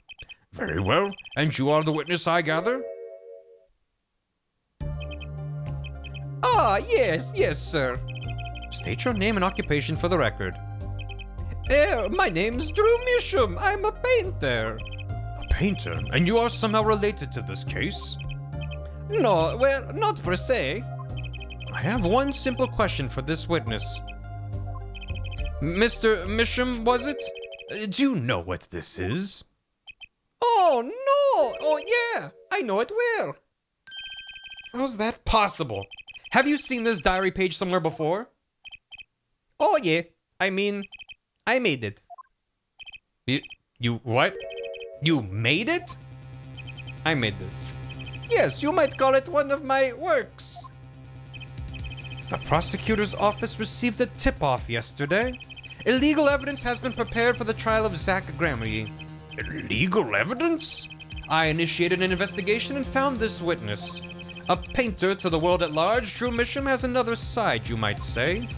S2: Very well. And you are the witness, I gather?
S4: Ah, yes, yes, sir.
S1: State your name and occupation for the record.
S4: Uh, my name's Drew Misham. I'm a painter.
S2: A painter? And you are somehow related to this case?
S4: No, well, not per se.
S1: I have one simple question for this witness. Mr. Misham, was it?
S2: Do you know what this is?
S4: Oh, no! Oh, yeah! I know it well.
S1: How's that possible? Have you seen this diary page somewhere before?
S4: Oh, yeah. I mean, I made it.
S1: You, you what? You made it? I made this.
S4: Yes, you might call it one of my works.
S1: The prosecutor's office received a tip-off yesterday. Illegal evidence has been prepared for the trial of Zach Gramarye.
S2: Illegal evidence?
S1: I initiated an investigation and found this witness. A painter to the world at large, Drew Misham has another side, you might say.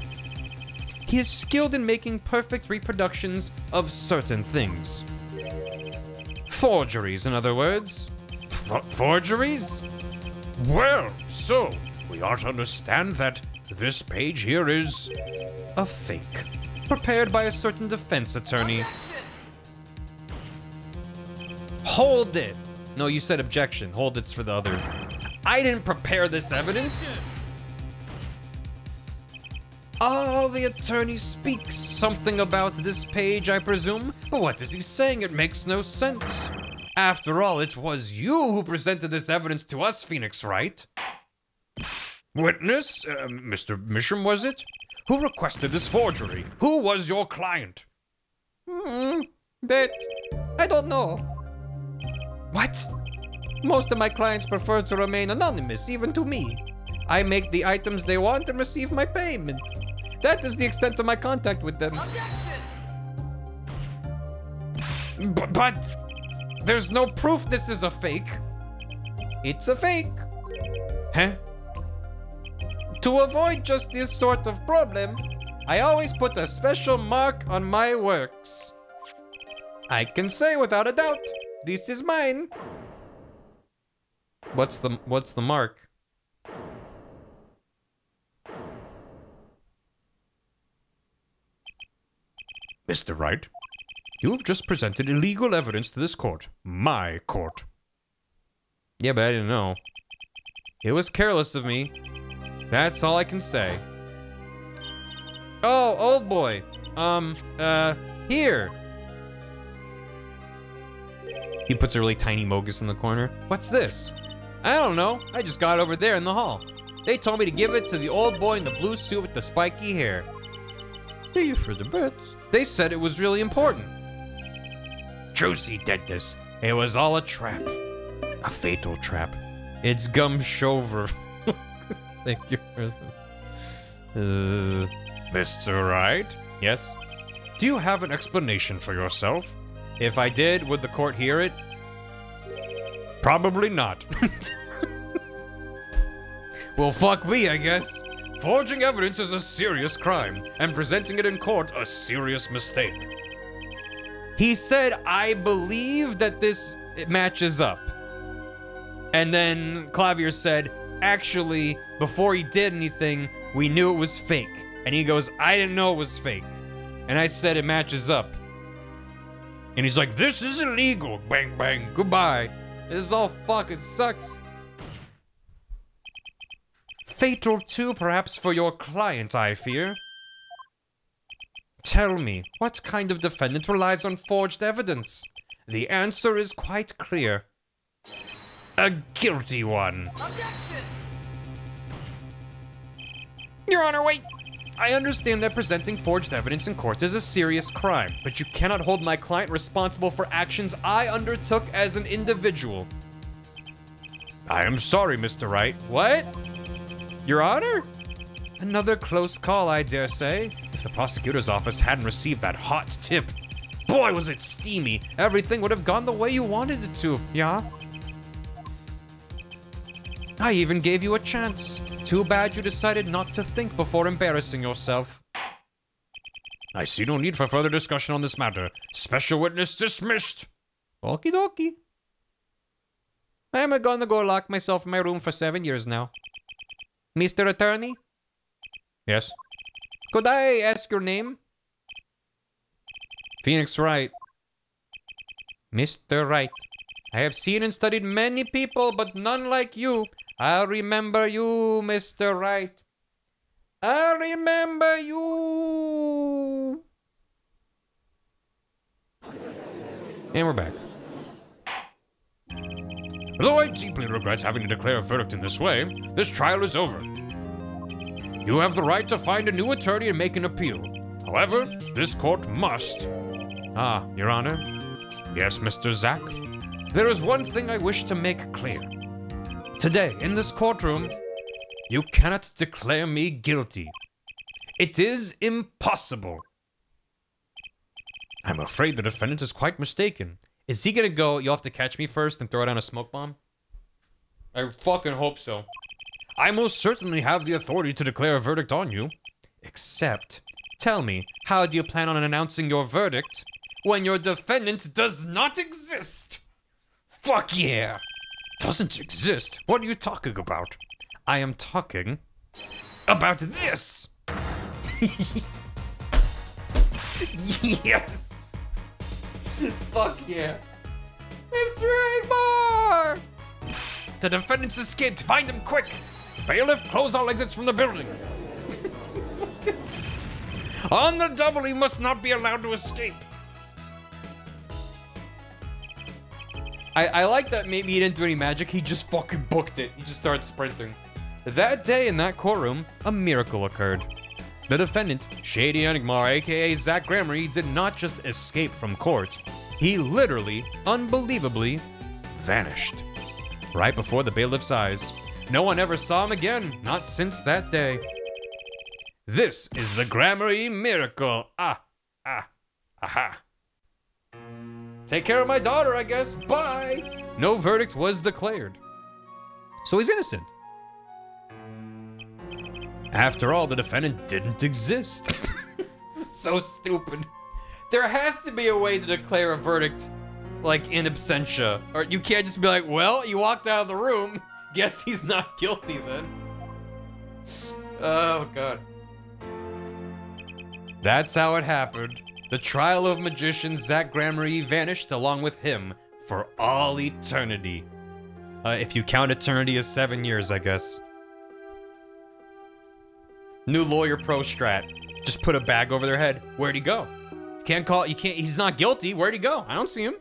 S1: He is skilled in making perfect reproductions of certain things. Forgeries, in other words.
S2: Forgeries? Well, so, we ought to understand that this page here is...
S1: A fake. Prepared by a certain defense attorney. Hold it! No, you said objection. Hold it's for the other. I didn't prepare this evidence! Oh, the attorney speaks something about this page, I presume? But what is he saying? It makes no sense. After all, it was you who presented this evidence to us, Phoenix, right?
S2: Witness? Uh, Mr. Misham, was it? Who requested this forgery? Who was your client?
S4: Hmm, that... I don't know.
S1: What?
S4: Most of my clients prefer to remain anonymous, even to me. I make the items they want and receive my payment.
S1: That is the extent of my contact with them.
S2: But there's no proof this is a fake.
S1: It's a fake.
S2: Huh?
S1: To avoid just this sort of problem, I always put a special mark on my works. I can say without a doubt, this is mine.
S2: What's the what's the mark? Mr. Wright, you have just presented illegal evidence to this court. My court.
S1: Yeah, but I didn't know. It was careless of me. That's all I can say. Oh, old boy. Um, uh, here. He puts a really tiny Mogus in the corner. What's this? I don't know. I just got it over there in the hall. They told me to give it to the old boy in the blue suit with the spiky hair. Thank you for the bits. They said it was really important.
S2: Trucy did this. It was all a trap. A fatal trap.
S1: It's gum shover. Thank you. Uh,
S2: Mr. Wright,
S1: yes.
S2: do you have an explanation for yourself?
S1: If I did, would the court hear it?
S2: Probably not.
S1: Well, fuck me, I guess.
S2: Forging evidence is a serious crime, and presenting it in court a serious mistake.
S1: He said, I believe that this matches up. And then Klavier said, actually, before he did anything, we knew it was fake. And he goes, I didn't know it was fake. And I said, it matches up.
S2: And he's like, this is illegal. Bang, bang.
S1: Goodbye. This all fucking sucks. Fatal too, perhaps, for your client, I fear. Tell me, what kind of defendant relies on forged evidence? The answer is quite clear.
S2: A guilty one.
S1: Your Honor, wait! I understand that presenting forged evidence in court is a serious crime, but you cannot hold my client responsible for actions I undertook as an individual.
S2: I am sorry, Mr. Wright.
S1: What? Your Honor? Another close call, I dare say. If the prosecutor's office hadn't received that hot tip, boy, was it steamy. Everything would have gone the way you wanted it to, yeah? I even gave you a chance. Too bad you decided not to think before embarrassing yourself.
S2: I see no need for further discussion on this matter. Special witness dismissed.
S1: Okie dokie. I'm gonna go lock myself in my room for seven years now. Mr. Attorney,
S2: Yes.
S1: could I ask your name? Phoenix Wright. Mr. Wright. I have seen and studied many people, but none like you. I'll remember you, Mr. Wright. I'll remember you. And we're back.
S2: Though I deeply regret having to declare a verdict in this way, this trial is over. You have the right to find a new attorney and make an appeal. However, this court must.
S1: Ah, Your Honor.
S2: Yes, Mr. Zack?
S1: There is one thing I wish to make clear. Today, in this courtroom, you cannot declare me guilty. It is impossible. I'm afraid the defendant is quite mistaken. Is he gonna go, you'll have to catch me first and throw down a smoke bomb? I fucking hope so.
S2: I most certainly have the authority to declare a verdict on you.
S1: Except, tell me, how do you plan on announcing your verdict when your defendant does not exist? Fuck yeah!
S2: Doesn't exist. What are you talking about?
S1: I am talking
S2: About this!
S1: Yes! Fuck yeah! Mr. Agbar!
S2: The defendant's escaped. Find him quick! Bailiff, close all exits from the building. On the double, he must not be allowed to escape.
S1: I, I like that maybe he didn't do any magic, he just fucking booked it. He just started sprinting. That day in that courtroom, a miracle occurred. The defendant, Shadi Enigmar, aka Zach Gramarye, did not just escape from court. He literally, unbelievably, vanished. Right before the bailiff's eyes. No one ever saw him again, not since that day.
S2: This is the Gramarye miracle. Ah, ah, aha. Take care of my daughter, I guess. Bye. No verdict was declared. So he's innocent. After all, the defendant didn't exist.
S1: so stupid. There has to be a way to declare a verdict, like in absentia, or you can't just be like, "Well, you walked out of the room. Guess he's not guilty then." Oh god.
S2: That's how it happened. The trial of magician Zach Gramarye vanished along with him for all eternity.
S1: Uh, if you count eternity as seven years, I guess. New lawyer pro strat. Just put a bag over their head. Where'd he go? Can't call. You can't. He's not guilty. Where'd he go? I don't see him.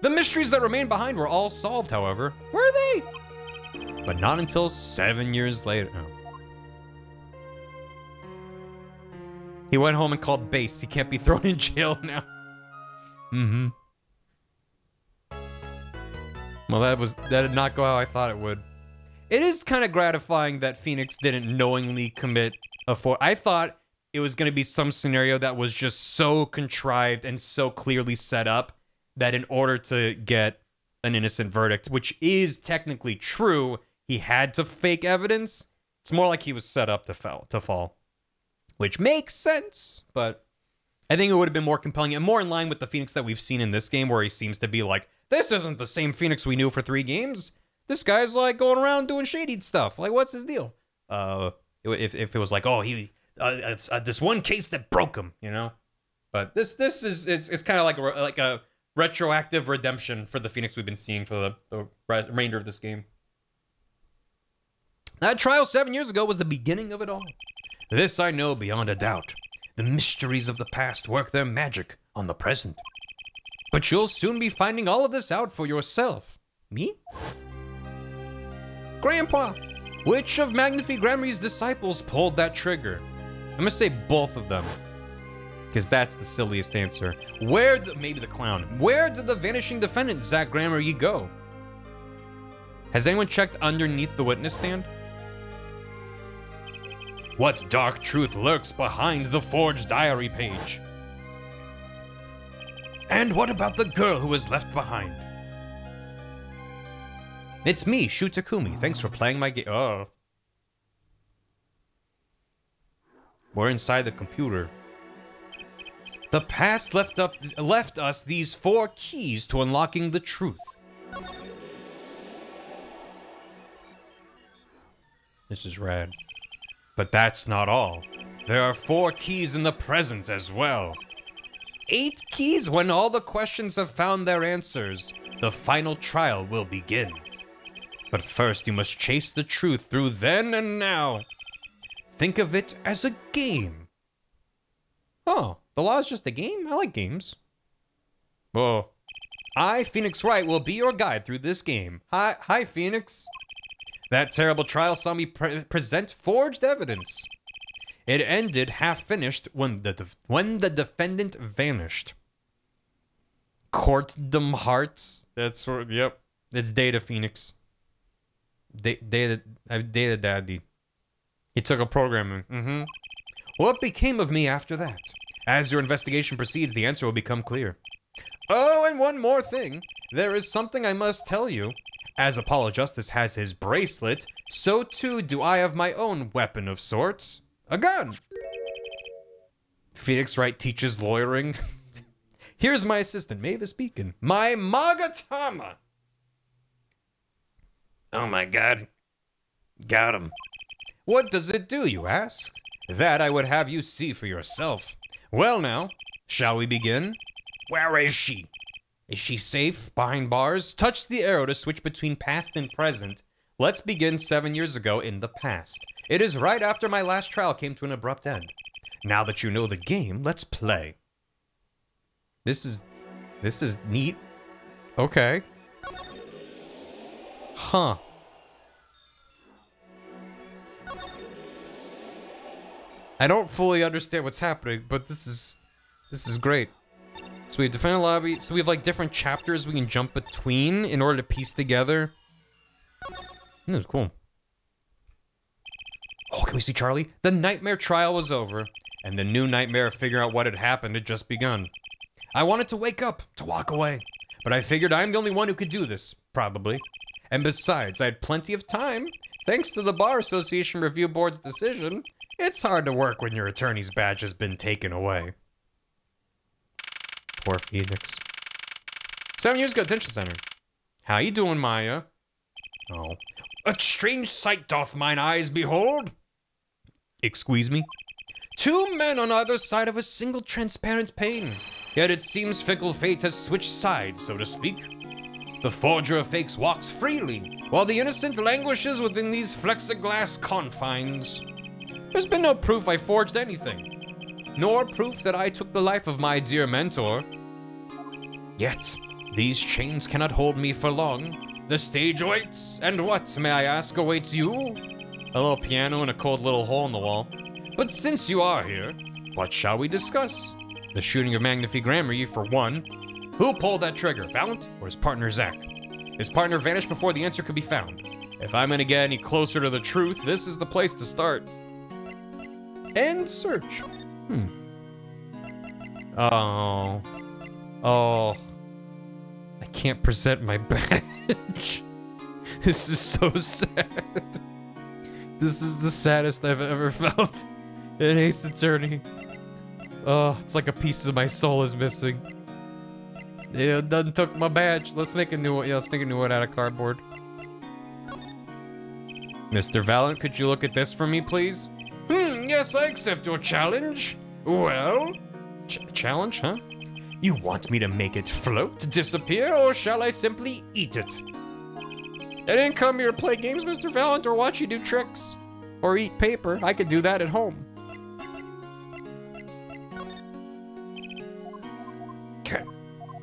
S1: The mysteries that remain behind were all solved, however. Where are they? But not until seven years later. Oh. He went home and called base. He can't be thrown in jail now. Mm-hmm. Well, that was that did not go how I thought it would. It is kind of gratifying that Phoenix didn't knowingly commit a for. I thought it was going to be some scenario that was just so contrived and so clearly set up that in order to get an innocent verdict, which is technically true, he had to fake evidence. It's more like he was set up to fall to fall which makes sense, but I think it would have been more compelling and more in line with the Phoenix that we've seen in this game, where he seems to be like, this isn't the same Phoenix we knew for three games. This guy's like going around doing shady stuff. Like, what's his deal? Uh, if, if it was like, oh, he, uh, uh, this one case that broke him, you know. But this this is it's it's kind of like a, like a retroactive redemption for the Phoenix we've been seeing for the, the remainder of this game. That trial seven years ago was the beginning of it all. This I know beyond a doubt. The mysteries of the past work their magic on the present. But you'll soon be finding all of this out for yourself. Me? Grandpa, which of Magnifi Gramarye's disciples pulled that trigger? I'm gonna say both of them. Because that's the silliest answer. Where, maybe the clown, where did the vanishing defendant, Zach Gramarye, go? Has anyone checked underneath the witness stand? What dark truth lurks behind the forged diary page? And what about the girl who was left behind? It's me, Shu Takumi. Thanks for playing my game. Oh. We're inside the computer. The past left up left us these four keys to unlocking the truth. This is rad. But that's not all. There are four keys in the present as well. Eight keys when all the questions have found their answers. The final trial will begin. But first, you must chase the truth through then and now. Think of it as a game. Oh, the law is just a game? I like games. Oh. I, Phoenix Wright, will be your guide through this game. Hi, hi, Phoenix. That terrible trial saw me pre present forged evidence. It ended half finished when the when the defendant vanished. Court Courtdom Hearts. That's sort of, yep. It's Data Phoenix. Da data, uh, data Daddy. He took a programming. Mm-hmm. What became of me after that? As your investigation proceeds, the answer will become clear. Oh, and one more thing. There is something I must tell you. As Apollo Justice has his bracelet, so too do I have my own weapon of sorts. A gun! Phoenix Wright teaches lawyering. Here's my assistant, Mavis Beacon. My Magatama! Oh my god. Got him. What does it do, you ask? That I would have you see for yourself. Well now, shall we begin? Where is she? Is she safe behind bars? Touch the arrow to switch between past and present. Let's begin seven years ago in the past. It is right after my last trial came to an abrupt end. Now that you know the game, let's play. This is... This is neat. Okay. Huh. I don't fully understand what's happening, but this is... This is great. So we have defend lobby. So we have like different chapters we can jump between in order to piece together. This is cool. Oh can we see Charlie? The nightmare trial was over, and the new nightmare of figuring out what had happened had just begun. I wanted to wake up, to walk away, but I figured I'm the only one who could do this, probably. And besides, I had plenty of time. Thanks to the Bar Association Review Board's decision, it's hard to work when your attorney's badge has been taken away. Poor Phoenix. Seven years ago, Detention Center. How you doing, Maya? Oh. A strange sight doth mine eyes behold. Excuse me? Two men on either side of a single transparent pane. Yet it seems fickle fate has switched sides, so to speak. The forger of fakes walks freely, while the innocent languishes within these plexiglass confines. There's been no proof I forged anything, nor proof that I took the life of my dear mentor. Yet, these chains cannot hold me for long. The stage waits, and what, may I ask, awaits you? A little piano and a cold little hole in the wall. But since you are here, what shall we discuss? The shooting of Magnifi Gramarye, for one. Who pulled that trigger, Valant or his partner Zach? His partner vanished before the answer could be found. If I'm gonna get any closer to the truth, this is the place to start. End search. Hmm. Oh. Oh. I can't present my badge. this is so sad. This is the saddest I've ever felt in Ace Attorney. Oh, it's like a piece of my soul is missing. Yeah, done took my badge. Let's make a new one. Yeah, let's make a new one out of cardboard. Mr. Valant, could you look at this for me, please? Hmm, yes, I accept your challenge. Well, ch challenge, huh? You want me to make it float, disappear, or shall I simply eat it? I didn't come here to play games, Mr. Valant, or watch you do tricks. Or eat paper. I could do that at home.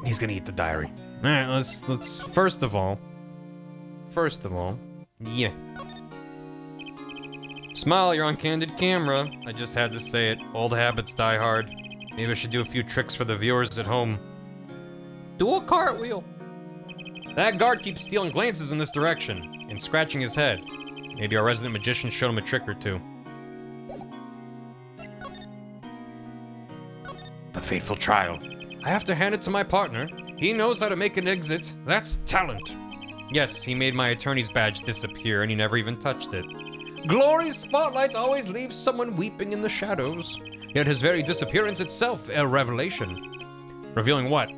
S1: He's gonna eat the diary. Alright, let's let's first of all. First of all. Yeah. Smile, you're on candid camera. I just had to say it. Old habits die hard. Maybe I should do a few tricks for the viewers at home. Do a cartwheel. That guard keeps stealing glances in this direction and scratching his head. Maybe our resident magician showed him a trick or two. The fateful trial. I have to hand it to my partner. He knows how to make an exit. That's talent. Yes, he made my attorney's badge disappear and he never even touched it. Glory's spotlight always leaves someone weeping in the shadows. Yet his very disappearance itself a revelation. Revealing what?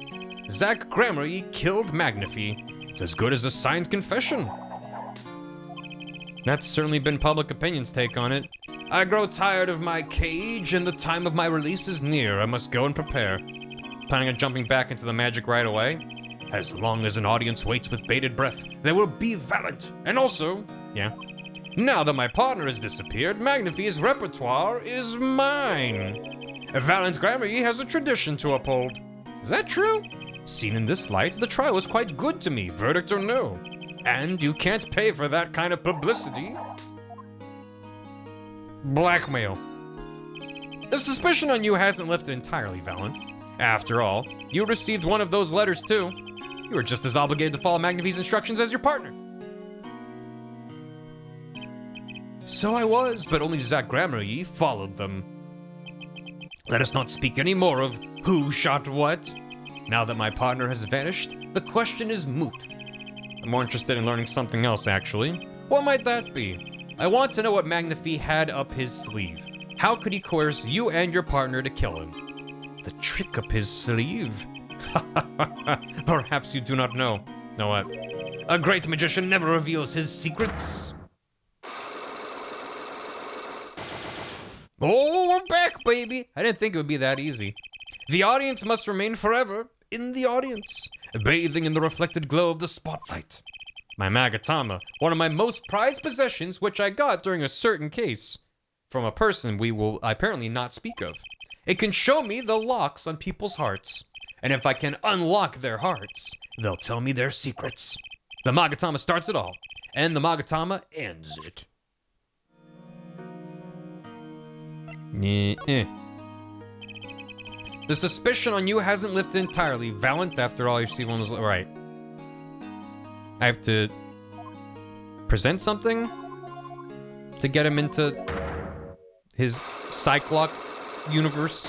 S1: Zach Gramarye killed Magnifi. It's as good as a signed confession. That's certainly been public opinion's take on it. I grow tired of my cage, and the time of my release is near. I must go and prepare. Planning on jumping back into the magic right away? As long as an audience waits with bated breath, they will be Valant. And also, yeah, now that my partner has disappeared, Magnifi's repertoire is mine. Valant Gramarye has a tradition to uphold. Is that true? Seen in this light, the trial was quite good to me, verdict or no. And you can't pay for that kind of publicity. Blackmail. The suspicion on you hasn't lifted entirely, Valant. After all, you received one of those letters too. You were just as obligated to follow Magnifi's instructions as your partner. So I was, but only Zach Gramarye followed them. Let us not speak any more of who shot what. Now that my partner has vanished, the question is moot. I'm more interested in learning something else, actually. What might that be? I want to know what Magnifi had up his sleeve. How could he coerce you and your partner to kill him? The trick up his sleeve? Perhaps you do not know. Know what? A great magician never reveals his secrets. Oh, we're back, baby! I didn't think it would be that easy. The audience must remain forever in the audience, bathing in the reflected glow of the spotlight. My Magatama, one of my most prized possessions, which I got during a certain case from a person we will apparently not speak of. It can show me the locks on people's hearts, and if I can unlock their hearts, they'll tell me their secrets. The Magatama starts it all, and the Magatama ends it. The suspicion on you hasn't lifted entirely. Valant, after all, your Steve was right. I have to present something to get him into his Psyche-Lock universe.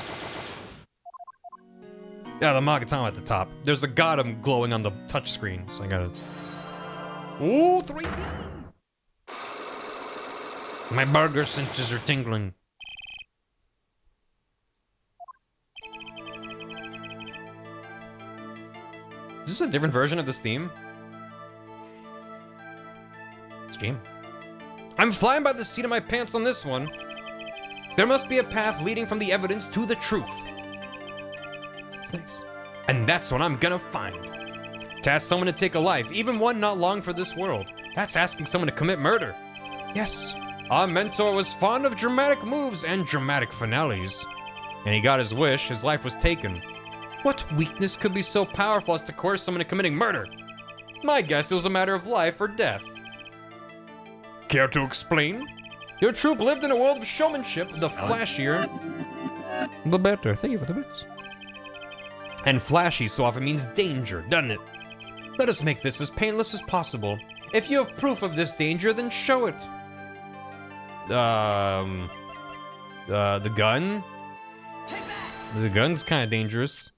S1: Yeah, the Magatama at the top. There's a Gotham glowing on the touchscreen, so I gotta. Ooh, 3D! My burger senses are tingling. Is this a different version of this theme? It's. I'm flying by the seat of my pants on this one. There must be a path leading from the evidence to the truth. It's nice. And that's what I'm gonna find. To ask someone to take a life, even one not long for this world, that's asking someone to commit murder. Yes, our mentor was fond of dramatic moves and dramatic finales. And he got his wish, his life was taken. What weakness could be so powerful as to coerce someone into committing murder? My guess it was a matter of life or death. Care to explain? Your troupe lived in a world of showmanship. The flashier, the better. Thank you for the bits. And flashy so often means danger, doesn't it? Let us make this as painless as possible. If you have proof of this danger, then show it. Um, uh, the gun? The gun's kind of dangerous.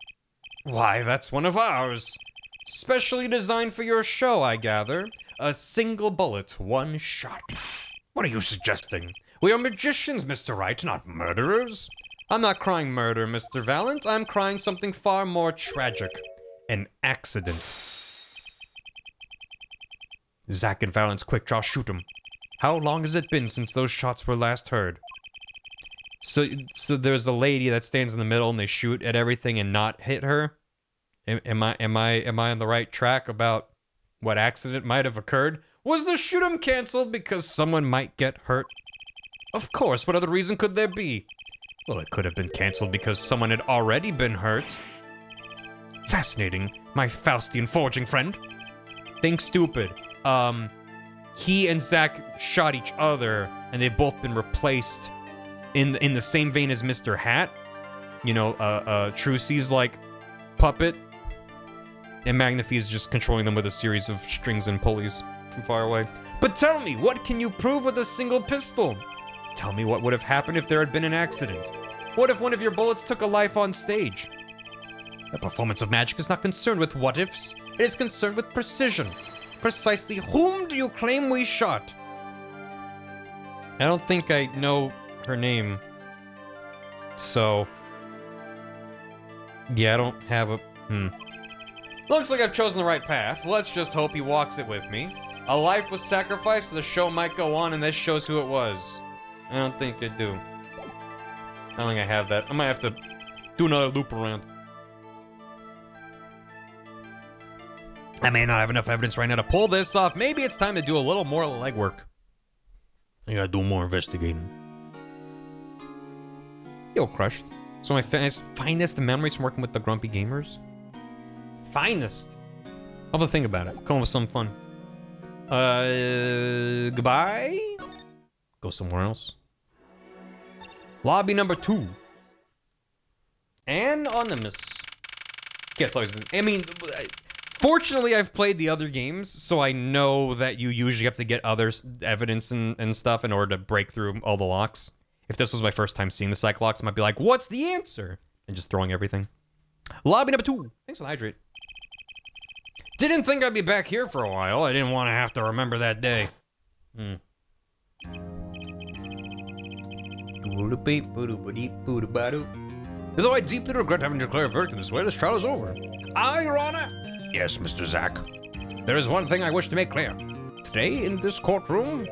S1: Why, that's one of ours. Specially designed for your show, I gather. A single bullet, one shot. What are you suggesting? We are magicians, Mr. Wright, not murderers. I'm not crying murder, Mr. Valant. I'm crying something far more tragic. An accident. Zach and Valant's quick draw shoot him. How long has it been since those shots were last heard? So, so there's a lady that stands in the middle and they shoot at everything and not hit her. Am, am I am I am I on the right track about what accident might have occurred? Was the shoot 'em canceled because someone might get hurt? Of course. What other reason could there be? Well, it could have been canceled because someone had already been hurt. Fascinating, my Faustian forging friend. Think stupid. Um, he and Zach shot each other, and they've both been replaced in in the same vein as Mr. Hat. You know, uh, uh, Trucy's like puppet, and Magnifi's just controlling them with a series of strings and pulleys from far away. But tell me, what can you prove with a single pistol? Tell me what would have happened if there had been an accident. What if one of your bullets took a life on stage? The performance of magic is not concerned with what ifs, it is concerned with precision. Precisely whom do you claim we shot? I don't think I know her name. So. Yeah, I don't have a. Hmm. Looks like I've chosen the right path. Let's just hope he walks it with me. A life was sacrificed so the show might go on, and this shows who it was. I don't think I do. I don't think I have that. I might have to do another loop around. I may not have enough evidence right now to pull this off. Maybe it's time to do a little more legwork. I gotta do more investigating. Yo, crushed. So my finest, finest memories from working with the Grumpy Gamers? Finest. I'll have to think about it. Come up with some fun. Uh, goodbye? Go somewhere else. Lobby number two. Anonymous. Guess. I mean, fortunately, I've played the other games, so I know that you usually have to get other evidence and, and stuff in order to break through all the locks. If this was my first time seeing the Cyclops, I might be like, what's the answer? And just throwing everything. Lobby number two. Thanks for the hydrate. Didn't think I'd be back here for a while. I didn't want to have to remember that day. Hmm. Though I deeply regret having declared a verdict in this way, this trial is over. Ah, Your Honor! Yes, Mr. Zach. There is one thing I wish to make clear. Today, in this courtroom,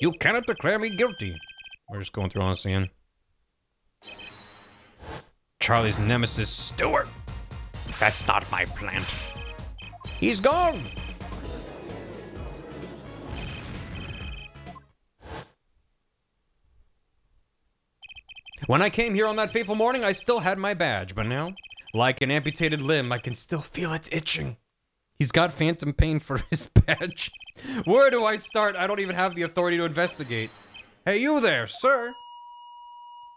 S1: you cannot declare me guilty. We're just going through all this again. Charlie's nemesis, Stewart. That's not my plant. He's gone! When I came here on that fateful morning, I still had my badge, but now, like an amputated limb, I can still feel it itching. He's got phantom pain for his badge. Where do I start? I don't even have the authority to investigate. Hey, you there, sir.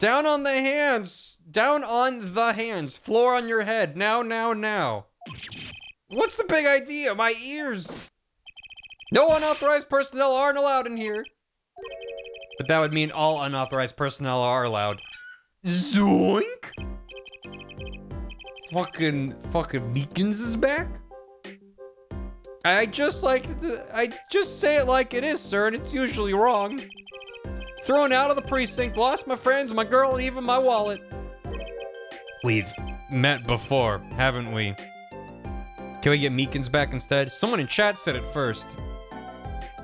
S1: Down on the hands. Down on the hands. Floor on your head. Now, now, now. What's the big idea? My ears. No unauthorized personnel aren't allowed in here. But that would mean all unauthorized personnel are allowed. Zoink! Fucking, fucking Meekins is back? I just like, to, I just say it like it is, sir, and it's usually wrong. Thrown out of the precinct, lost my friends, my girl, even my wallet. We've met before, haven't we? Can we get Meekins back instead? Someone in chat said it first.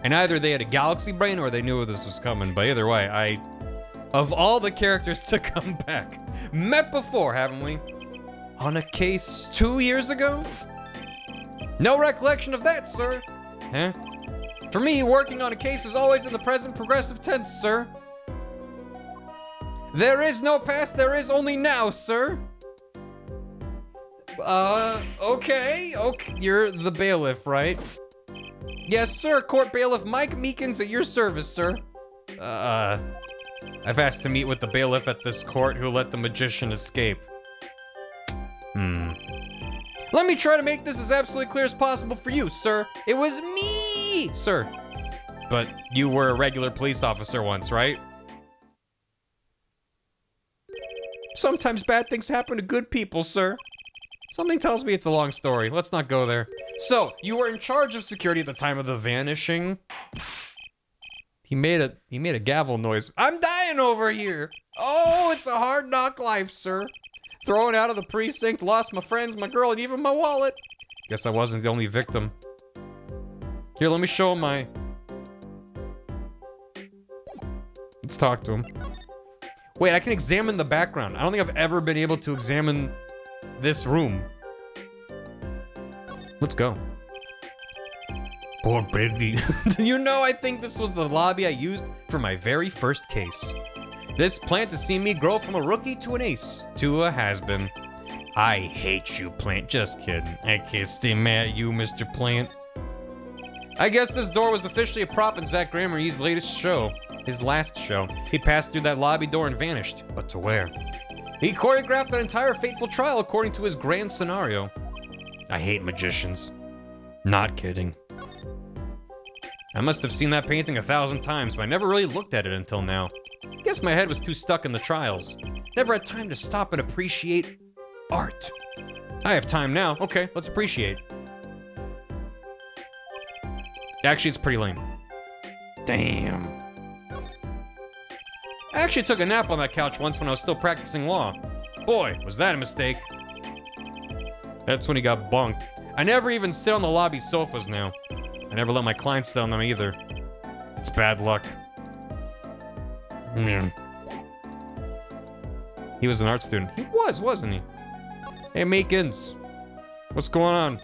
S1: And either they had a galaxy brain or they knew this was coming, but either way, I... Of all the characters to come back, met before, haven't we? On a case two years ago? No recollection of that, sir. Huh? For me, working on a case is always in the present progressive tense, sir. There is no past, there is only now, sir. Uh, okay, okay. You're the bailiff, right? Yes, sir. Court bailiff Mike Meekins at your service, sir. Uh, I've asked to meet with the bailiff at this court who let the magician escape. Hmm. Let me try to make this as absolutely clear as possible for you, sir. It was me, sir. But you were a regular police officer once, right? Sometimes bad things happen to good people, sir. Something tells me it's a long story. Let's not go there. So, you were in charge of security at the time of the vanishing. He made a he made a gavel noise. I'm dying over here. Oh, it's a hard knock life, sir. Thrown out of the precinct, lost my friends, my girl, and even my wallet. Guess I wasn't the only victim. Here, let me show my. Let's talk to him. Wait, I can examine the background. I don't think I've ever been able to examine this room. Let's go. Poor baby. you know, I think this was the lobby I used for my very first case. This plant has seen me grow from a rookie to an ace, to a has-been. I hate you, Plant. Just kidding. I can't stay mad at you, Mr. Plant. I guess this door was officially a prop in Zach Gramarye's latest show. His last show. He passed through that lobby door and vanished. But to where? He choreographed that entire fateful trial according to his grand scenario. I hate magicians. Not kidding. I must have seen that painting a thousand times, but I never really looked at it until now. Guess my head was too stuck in the trials. Never had time to stop and appreciate art. I have time now. Okay, let's appreciate. Actually, it's pretty lame. Damn. I actually took a nap on that couch once when I was still practicing law. Boy, was that a mistake. That's when he got bunked. I never even sit on the lobby sofas now. I never let my clients sit on them either. It's bad luck. Man. He was an art student. He was, wasn't he? Hey, Meekins. What's going on?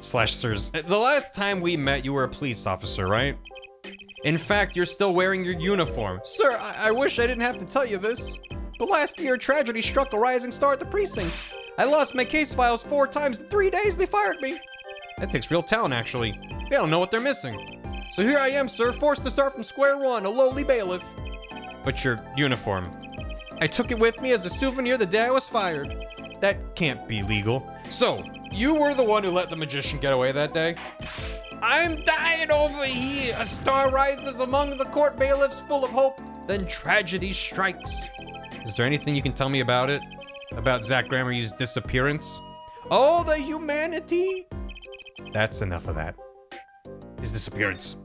S1: Slash sirs. The last time we met, you were a police officer, right? In fact, you're still wearing your uniform. Sir, I, I wish I didn't have to tell you this, but last year tragedy struck a rising star at the precinct. I lost my case files four times in three days, they fired me. That takes real talent, actually. They don't know what they're missing. So here I am, sir, forced to start from square one, a lowly bailiff. But your uniform. I took it with me as a souvenir the day I was fired. That can't be legal. So, you were the one who let the magician get away that day? I'm dying over here. A star rises among the court bailiffs full of hope, then tragedy strikes. Is there anything you can tell me about it? About Zach Gramarye's disappearance? Oh, the humanity! That's enough of that. His disappearance.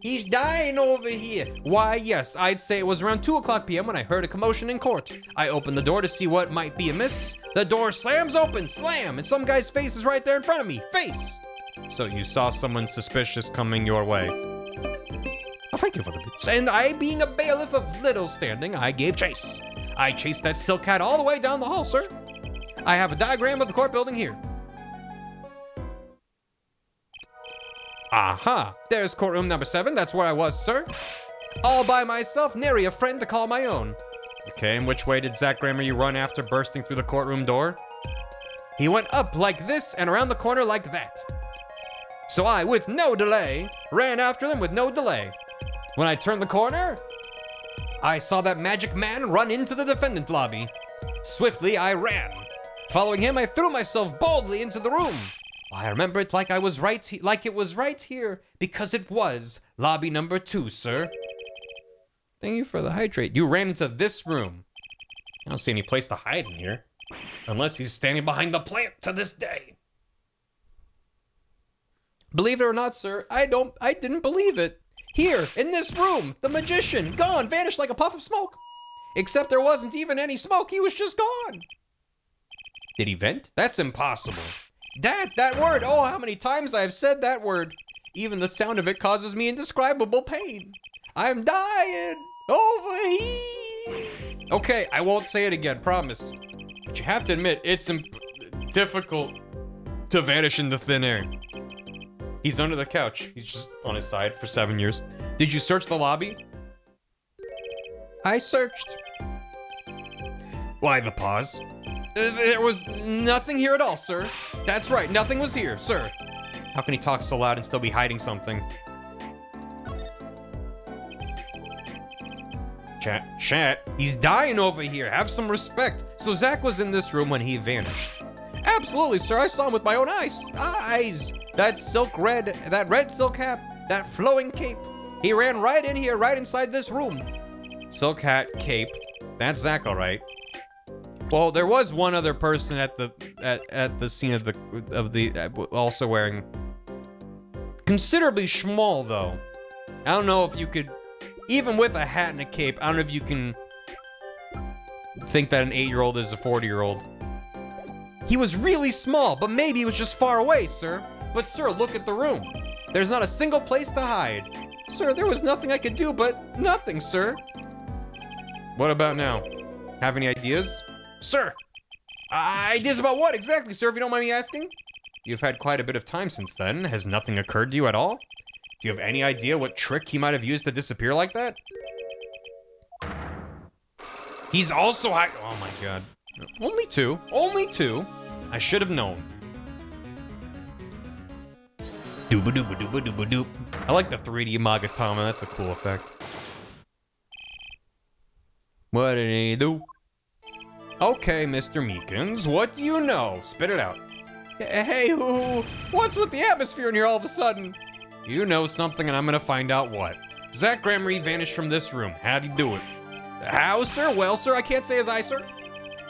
S1: He's dying over here. Why, yes, I'd say it was around 2 o'clock p.m. when I heard a commotion in court. I opened the door to see what might be amiss. The door slams open, slam, and some guy's face is right there in front of me. Face! So you saw someone suspicious coming your way. Oh, thank you for the bits. And I, being a bailiff of little standing, I gave chase. I chased that silk cat all the way down the hall, sir. I have a diagram of the court building here. Aha! There's courtroom number seven. That's where I was, sir. All by myself, nary a friend to call my own. Okay, and which way did Zach Gramarye run after bursting through the courtroom door? He went up like this and around the corner like that. So I, with no delay, ran after them with no delay. When I turned the corner, I saw that magic man run into the defendant lobby. Swiftly, I ran. Following him, I threw myself boldly into the room.
S2: I remember it like I was right, he- like it was right here, because it was lobby number two, sir. Thank you for the hydrate. You ran into this room. I don't see any place to hide in here. Unless he's standing behind the plant to this day.
S1: Believe it or not, sir, I don't I didn't believe it. Here, in this room, the magician, gone, vanished like a puff of smoke. Except there wasn't even any smoke, he was just gone.
S2: Did he vent? That's impossible.
S1: That that word, oh how many times I've said that word. Even the sound of it causes me indescribable pain. I'm dying over here.
S2: Okay, I won't say it again, promise. But you have to admit, it's difficult to vanish into thin air. He's under the couch. He's just on his side for seven years. Did you search the lobby?
S1: I searched.
S2: Why the pause?
S1: Uh, There was nothing here at all, sir. That's right, nothing was here, sir.
S2: How can he talk so loud and still be hiding something? Chat, chat. He's dying over here. Have some respect.
S1: So Zach was in this room when he vanished. Absolutely, sir. I saw him with my own eyes. Eyes. That silk red, that red silk cap, that flowing cape. He ran right in here, right inside this room.
S2: Silk hat, cape. That's Zach, all right.
S1: Well, there was one other person at the at, at the scene of the of the uh, also wearing considerably small though. I don't know if you could even with a hat and a cape. I don't know if you can think that an 8-year-old is a 40-year-old. He was really small, but maybe he was just far away, sir. But sir, look at the room. There's not a single place to hide. Sir, there was nothing I could do but nothing, sir.
S2: What about now? Have any ideas?
S1: Sir! Uh, ideas about what exactly, sir, if you don't mind me asking?
S2: You've had quite a bit of time since then. Has nothing occurred to you at all? Do you have any idea what trick he might have used to disappear like that? He's also high. Oh my god.
S1: Only two. Only two.
S2: I should have known. Dooba dooba dooba dooba doop. I like the 3D Magatama. That's a cool effect. What did he do? Okay, Mr. Meekins, what do you know? Spit it out.
S1: Hey, who? What's with the atmosphere in here all of a sudden?
S2: You know something, and I'm gonna find out what. Zach Gramarye vanished from this room. How'd he do it?
S1: How, sir? Well, sir, I can't say as I, sir.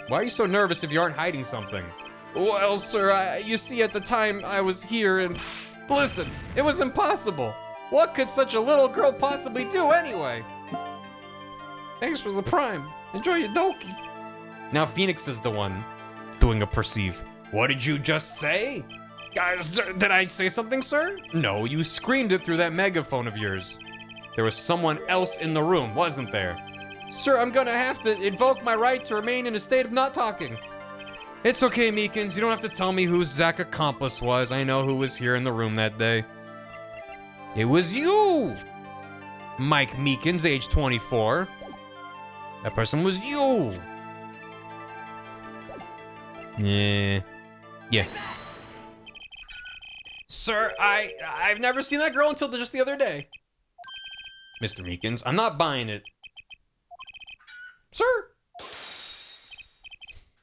S2: Why are you so nervous if you aren't hiding something?
S1: Well, sir, I, you see, at the time I was here and. Listen, it was impossible. What could such a little girl possibly do anyway? Thanks for the prime. Enjoy your doki.
S2: Now Phoenix is the one doing a perceive. What did you just say?
S1: Guys, did I say something, sir?
S2: No, you screamed it through that megaphone of yours. There was someone else in the room, wasn't there?
S1: Sir, I'm gonna have to invoke my right to remain in a state of not talking.
S2: It's okay, Meekins. You don't have to tell me who Zach Accomplice was. I know who was here in the room that day. It was you! Mike Meekins, age 24. That person was you! Yeah. Yeah.
S1: Sir, I I've never seen that girl until just the other day.
S2: Mr. Meekins, I'm not buying it.
S1: Sir?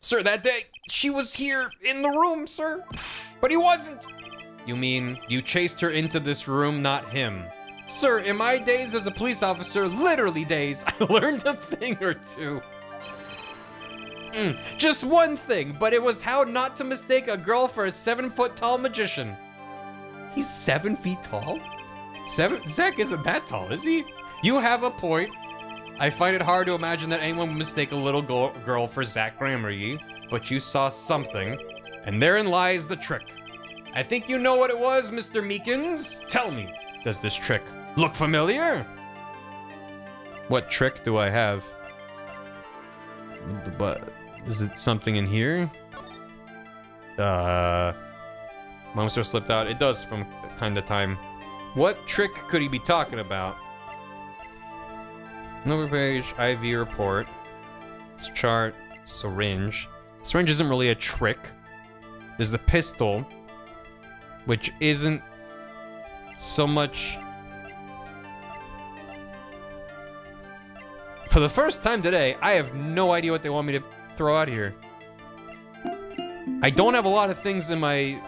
S1: Sir, that day, she was here in the room, sir. But he wasn't.
S2: You mean you chased her into this room, not him?
S1: Sir, in my days as a police officer, literally days, I learned a thing or two. Mm, just one thing, but it was how not to mistake a girl for a seven foot tall magician. He's seven feet tall? Seven? Zach isn't that tall, is he? You have a point.
S2: I find it hard to imagine that anyone would mistake a little girl for Zach Gramarye, but you saw something, and therein lies the trick. I think you know what it was, Mr. Meekins. Tell me, does this trick look familiar? What trick do I have? But is it something in here? Uh, monster slipped out. It does from time to time. What trick could he be talking about? Number page, IV report. This chart, syringe. Syringe isn't really a trick. There's the pistol, which isn't so much. For the first time today, I have no idea what they want me to throw out here. I don't have a lot of things in my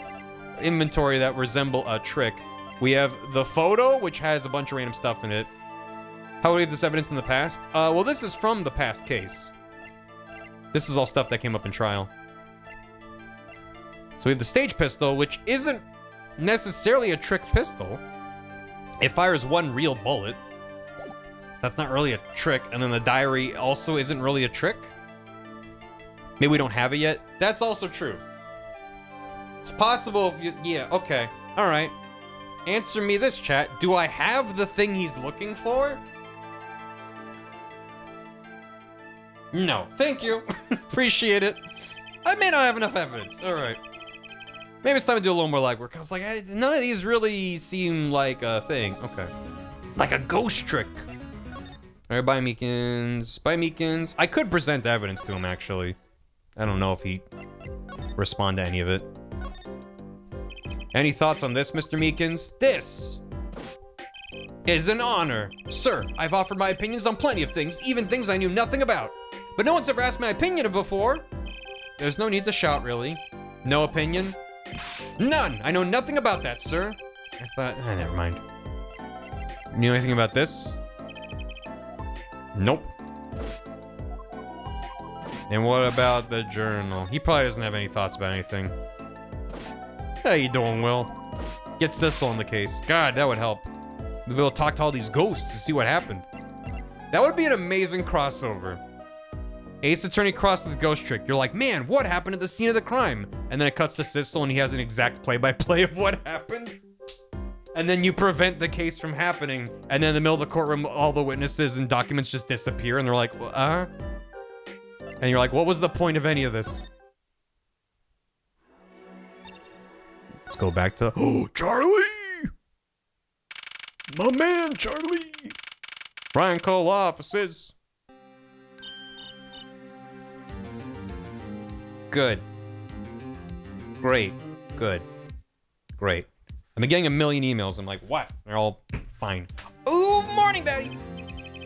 S1: inventory that resemble a trick. We have the photo, which has a bunch of random stuff in it. How would we have this evidence in the past? Uh, well, this is from the past case. This is all stuff that came up in trial. So we have the stage pistol, which isn't necessarily a trick pistol. It fires one real bullet. That's not really a trick. And then the diary also isn't really a trick. Maybe we don't have it yet. That's also true. It's possible if you... Yeah, okay. All right. Answer me this, chat. Do I have the thing he's looking for? No. Thank you. Appreciate it. I may not have enough evidence. All right. Maybe it's time to do a little more legwork. I was like, I, none of these really seem like a thing. Okay. Like a ghost trick. All right, bye, Meekins. Bye, Meekins. I could present evidence to him, actually. I don't know if he respond to any of it. Any thoughts on this, Mr. Meekins? This is an honor. Sir, I've offered my opinions on plenty of things, even things I knew nothing about. But no one's ever asked my opinion before. There's no need to shout, really. No opinion? None! I know nothing about that, sir. I thought, eh, never mind. You know anything about this? Nope. And what about the journal? He probably doesn't have any thoughts about anything. How you doing, Will? Get Sissel in the case. God, that would help. We'll be able to talk to all these ghosts to see what happened. That would be an amazing crossover. Ace Attorney crossed with Ghost Trick. You're like, man, what happened at the scene of the crime? And then it cuts to Sissel and he has an exact play-by-play -play of what happened. And then you prevent the case from happening. And then in the middle of the courtroom, all the witnesses and documents just disappear and they're like, uh? And you're like, what was the point of any of this? Let's go back to, oh, Charlie! My man, Charlie! Brian Cole offices. Good. Great. Good. Great. I've been getting a million emails. I'm like, what? They're all fine. Ooh, morning, Daddy.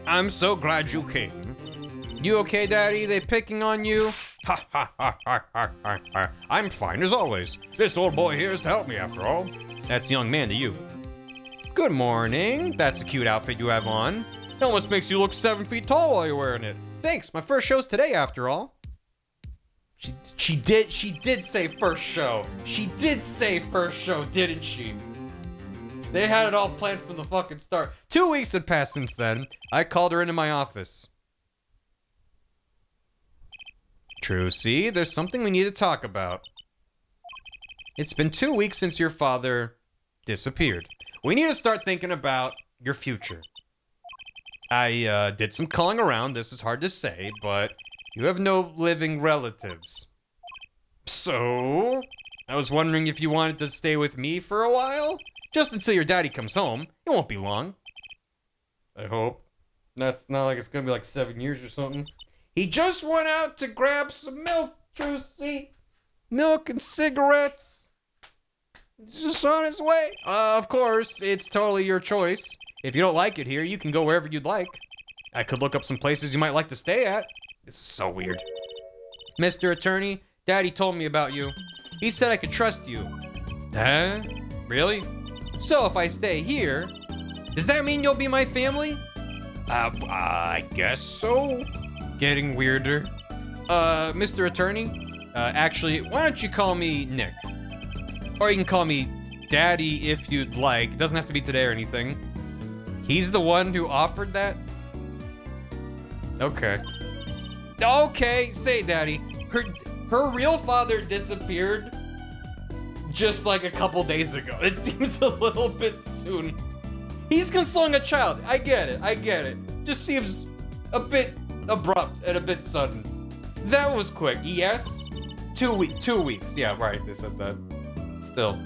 S1: I'm so glad you came. You okay, Daddy? They picking on you? Ha ha ha ha ha ha. I'm fine as always. This old boy here is to help me after all. That's young man to you. Good morning. That's a cute outfit you have on. It almost makes you look seven feet tall while you're wearing it. Thanks. My first show's today after all. She, she did she did say first show. She did say first show, didn't she? They had it all planned from the fucking start. Two weeks had passed since then. I called her into my office. Trucy, there's something we need to talk about. It's been two weeks since your father disappeared. We need to start thinking about your future. I uh, did some calling around. This is hard to say, but you have no living relatives. So, I was wondering if you wanted to stay with me for a while? Just until your daddy comes home. It won't be long. I hope. That's not like it's gonna be like seven years or something. He just went out to grab some milk, Trucy. Milk and cigarettes. Just on his way. Uh, of course, it's totally your choice. If you don't like it here, you can go wherever you'd like. I could look up some places you might like to stay at. This is so weird. Mr. Attorney, Daddy told me about you. He said I could trust you. Huh? Really? So if I stay here, does that mean you'll be my family? Uh, I guess so. Getting weirder. Uh, Mr. Attorney, uh, actually, why don't you call me Nick? Or you can call me Daddy if you'd like. It doesn't have to be today or anything. He's the one who offered that? Okay. Okay, say daddy. Her her real father disappeared just like a couple days ago. It seems a little bit soon. He's consoling a child. I get it. I get it. Just seems a bit abrupt and a bit sudden. That was quick. Yes. Two week. Two weeks. Yeah, right. They said that. Still,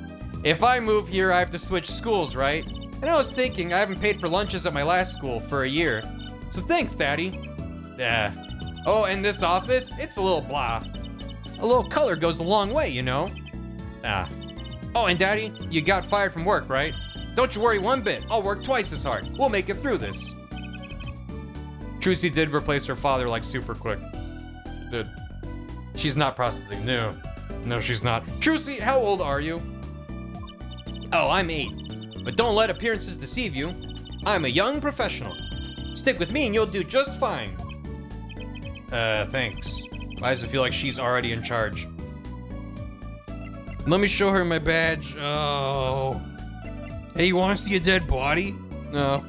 S1: if I move here, I have to switch schools, right? And I was thinking, I haven't paid for lunches at my last school for a year. So thanks, Daddy. Yeah. Oh, and this office, it's a little blah. A little color goes a long way, you know? Ah. Oh, and Daddy, you got fired from work, right? Don't you worry one bit. I'll work twice as hard. We'll make it through this. Trucy did replace her father like super quick. Did. She's not processing. No. No, she's not. Trucy, how old are you? Oh, I'm eight. But don't let appearances deceive you. I'm a young professional. Stick with me and you'll do just fine. Uh, thanks. Why does it feel like she's already in charge? Let me show her my badge. Oh. Hey, you want to see a dead body? No.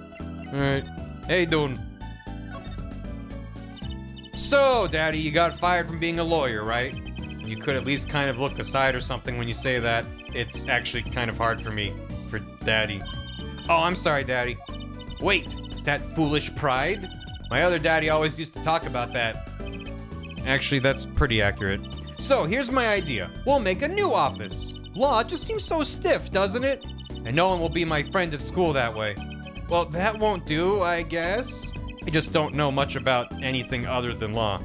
S1: Alright. Hey, doing? So, Daddy, you got fired from being a lawyer, right? You could at least kind of look aside or something when you say that. It's actually kind of hard for me. For Daddy. Oh, I'm sorry, Daddy. Wait, is that foolish pride? My other daddy always used to talk about that. Actually, that's pretty accurate. So, here's my idea. We'll make a new office. Law just seems so stiff, doesn't it? And no one will be my friend at school that way. Well, that won't do, I guess. I just don't know much about anything other than law.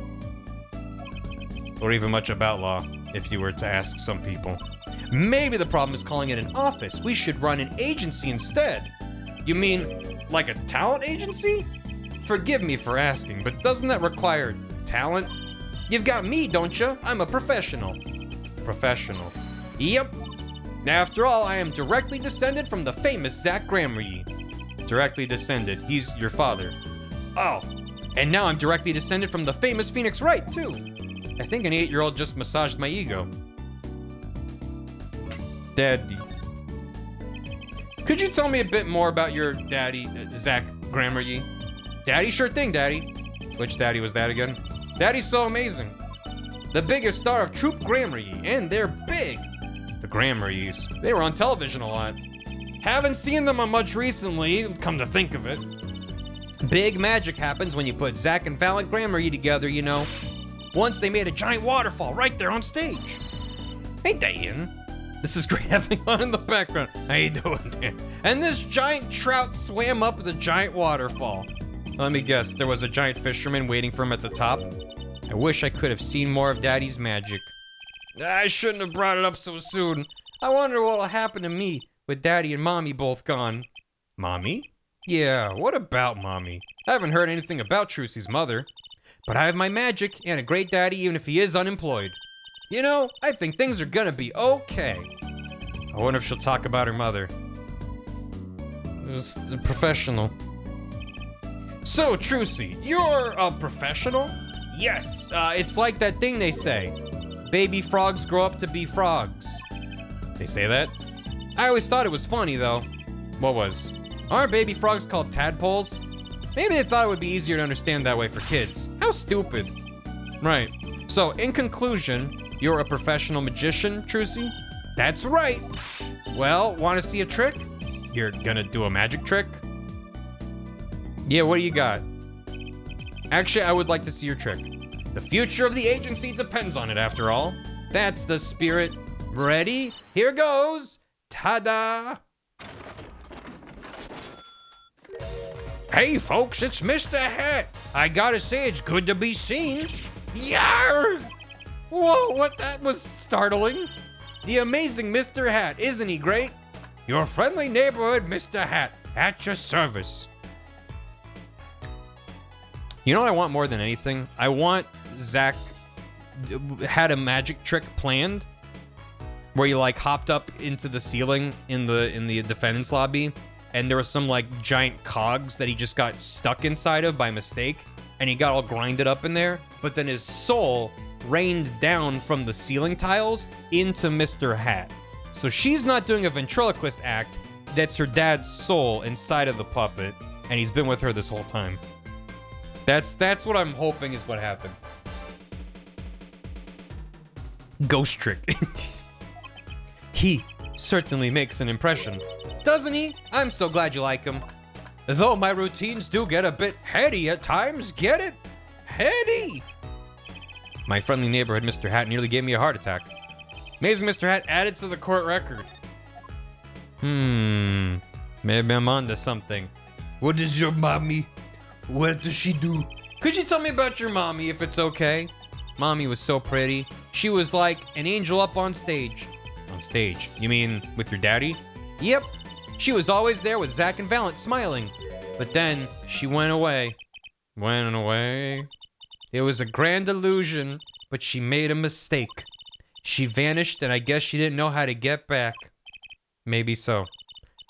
S1: Or even much about law, if you were to ask some people. Maybe the problem is calling it an office. We should run an agency instead. You mean, like a talent agency? Forgive me for asking, but doesn't that require talent? You've got me, don't you? I'm a professional. Professional. Yep. After all, I am directly descended from the famous Zach Gramarye. Directly descended. He's your father. Oh. And now I'm directly descended from the famous Phoenix Wright, too. I think an eight-year-old just massaged my ego. Daddy. Could you tell me a bit more about your daddy, uh, Zach Gramarye? Daddy, sure thing, Daddy. Which daddy was that again? Daddy's so amazing. The biggest star of Troupe Gramarye, and they're big. The Gramaryes. They were on television a lot. Haven't seen them much recently, come to think of it. Big magic happens when you put Zach and Valant Gramarye together, you know. Once they made a giant waterfall right there on stage. Hey, Dan. This is great having on in the background. How you doing, Dan? And this giant trout swam up the giant waterfall. Let me guess, there was a giant fisherman waiting for him at the top? I wish I could have seen more of Daddy's magic. I shouldn't have brought it up so soon. I wonder what'll happen to me with Daddy and Mommy both gone. Mommy? Yeah, what about Mommy? I haven't heard anything about Trucy's mother. But I have my magic and a great daddy even if he is unemployed. You know, I think things are gonna be okay. I wonder if she'll talk about her mother. It's a professional. So, Trucy, you're a professional? Yes, uh, it's like that thing they say. Baby frogs grow up to be frogs. They say that? I always thought it was funny, though. What was? Aren't baby frogs called tadpoles? Maybe they thought it would be easier to understand that way for kids. How stupid. Right. So, in conclusion, you're a professional magician, Trucy? That's right. Well, want to see a trick? You're gonna do a magic trick? Yeah, what do you got? Actually, I would like to see your trick. The future of the agency depends on it, after all. That's the spirit. Ready? Here goes. Ta-da! Hey, folks, it's Mr. Hat. I gotta say, it's good to be seen. Yar! Whoa, what that was startling. The amazing Mr. Hat, isn't he great? Your friendly neighborhood Mr. Hat, at your service. You know what I want more than anything? I want Zach had a magic trick planned where he like hopped up into the ceiling in the in the defendant's lobby and there was some like giant cogs that he just got stuck inside of by mistake and he got all grinded up in there but then his soul rained down from the ceiling tiles into Mr. Hat. So she's not doing a ventriloquist act, that's her dad's soul inside of the puppet and he's been with her this whole time. That's that's what I'm hoping is what happened. Ghost trick. he certainly makes an impression. Doesn't he? I'm so glad you like him. Though my routines do get a bit heady at times, get it? Heady! My friendly neighborhood Mr. Hat nearly gave me a heart attack. Amazing Mr. Hat added to the court record. Hmm. Maybe I'm onto something. What is your mommy? What does she do? Could you tell me about your mommy if it's okay? Mommy was so pretty. She was like an angel up on stage. On stage? You mean with your daddy? Yep. She was always there with Zach and Valant smiling. But then she went away. Went away? It was a grand illusion, but she made a mistake. She vanished, and I guess she didn't know how to get back. Maybe so.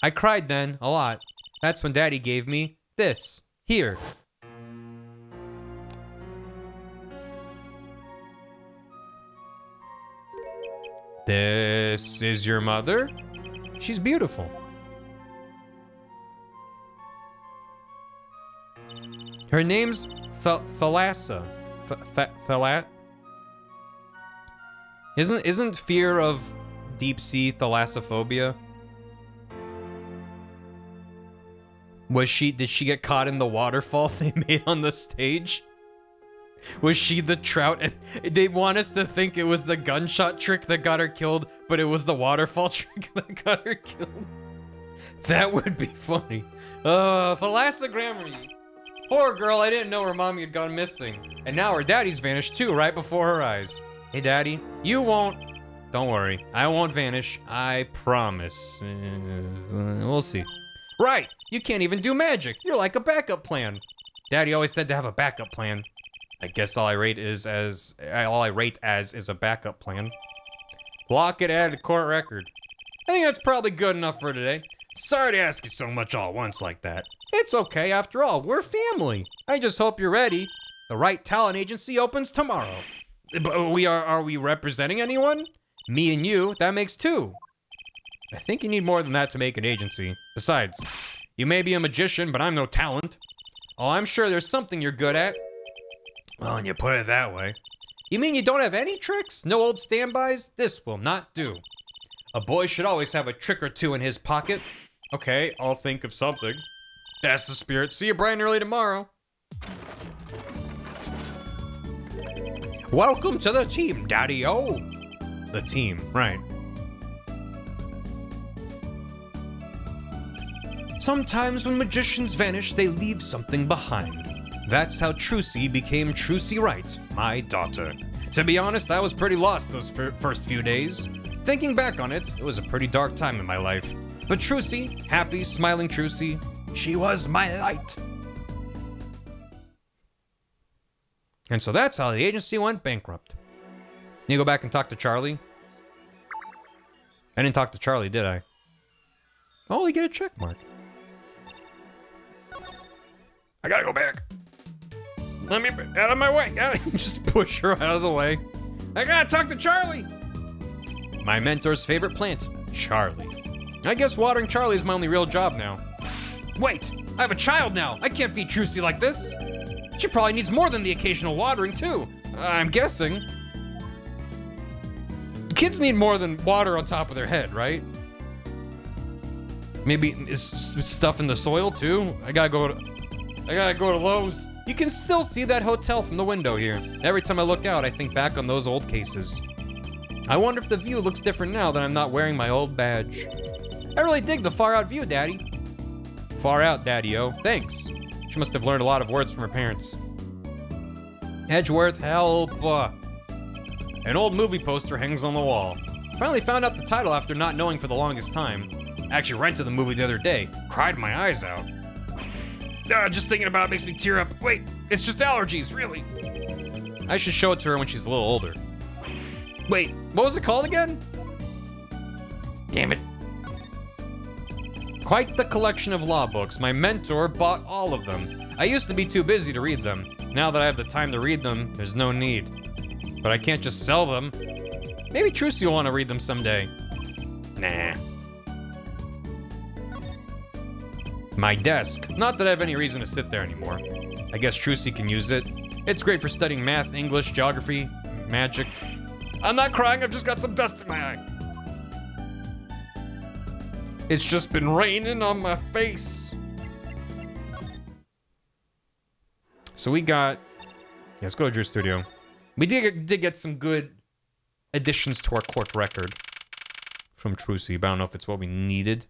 S1: I cried then, a lot. That's when Daddy gave me this. Here. This is your mother? She's beautiful. Her name's Th Thalassa. Th Th Thalat? Isn't isn't fear of deep sea thalassophobia? Was she did she get caught in the waterfall they made on the stage? Was she the trout? And they want us to think it was the gunshot trick that got her killed, but it was the waterfall trick that got her killed. That would be funny. Uh, Thalassa Gramarye. Poor girl, I didn't know her mommy had gone missing. And now her daddy's vanished too, right before her eyes. Hey, daddy, you won't. Don't worry, I won't vanish. I promise. Uh, we'll see. Right, you can't even do magic. You're like a backup plan. Daddy always said to have a backup plan. I guess all I rate is as all I rate as is a backup plan. Lock it added court record. I think that's probably good enough for today. Sorry to ask you so much all at once like that. It's okay after all, we're family. I just hope you're ready. The Wright talent agency opens tomorrow. But we are are we representing anyone? Me and you, that makes two. I think you need more than that to make an agency. Besides, you may be a magician, but I'm no talent. Oh, I'm sure there's something you're good at. Well, and you put it that way. You mean you don't have any tricks? No old standbys? This will not do. A boy should always have a trick or two in his pocket. Okay, I'll think of something. That's the spirit. See you bright and early tomorrow. Welcome to the team, Daddy-O. The team, right. Sometimes when magicians vanish, they leave something behind. That's how Trucy became Trucy Wright, my daughter. To be honest, I was pretty lost those first few days. Thinking back on it, it was a pretty dark time in my life. But Trucy, happy, smiling Trucy, she was my light. And so that's how the agency went bankrupt. You go back and talk to Charlie? I didn't talk to Charlie, did I? Oh, get a check mark. I gotta go back. Let me out of my way. Just push her out of the way. I gotta talk to Charlie. My mentor's favorite plant, Charlie. I guess watering Charlie is my only real job now. Wait, I have a child now. I can't feed Trucy like this. She probably needs more than the occasional watering, too. I'm guessing. Kids need more than water on top of their head, right? Maybe is stuff in the soil, too? I gotta go to... I gotta go to Lowe's. You can still see that hotel from the window here. Every time I look out, I think back on those old cases. I wonder if the view looks different now that I'm not wearing my old badge. I really dig the far out view, Daddy. Far out, Daddy-O. Thanks. She must have learned a lot of words from her parents. Edgeworth, help! An old movie poster hangs on the wall. Finally found out the title after not knowing for the longest time. Actually rented the movie the other day. Cried my eyes out. Uh, just thinking about it makes me tear up. Wait, it's just allergies, really. I should show it to her when she's a little older. Wait, what was it called again? Damn it. Quite the collection of law books. My mentor bought all of them. I used to be too busy to read them. Now that I have the time to read them, there's no need. But I can't just sell them. Maybe Trucy will want to read them someday. Nah. My desk. Not that I have any reason to sit there anymore. I guess Trucy can use it. It's great for studying math, English, geography, magic. I'm not crying, I've just got some dust in my eye. It's just been raining on my face. So we got, yeah, let's go to Drew Studio. We did did get some good additions to our court record from Trucy, but I don't know if it's what we needed.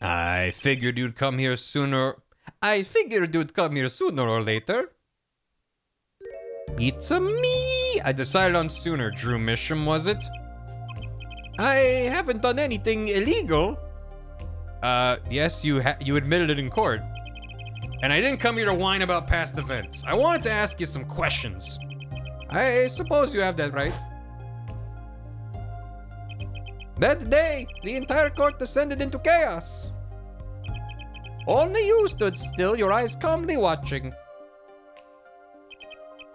S1: I figured you'd come here sooner. I figured you'd come here sooner or later. It's a me. I decided on sooner, Drew Misham, was it? I haven't done anything illegal. Uh, yes, you you admitted it in court. And I didn't come here to whine about past events. I wanted to ask you some questions. I suppose you have that right.
S4: That day, the entire court descended into chaos. Only you stood still, your eyes calmly watching.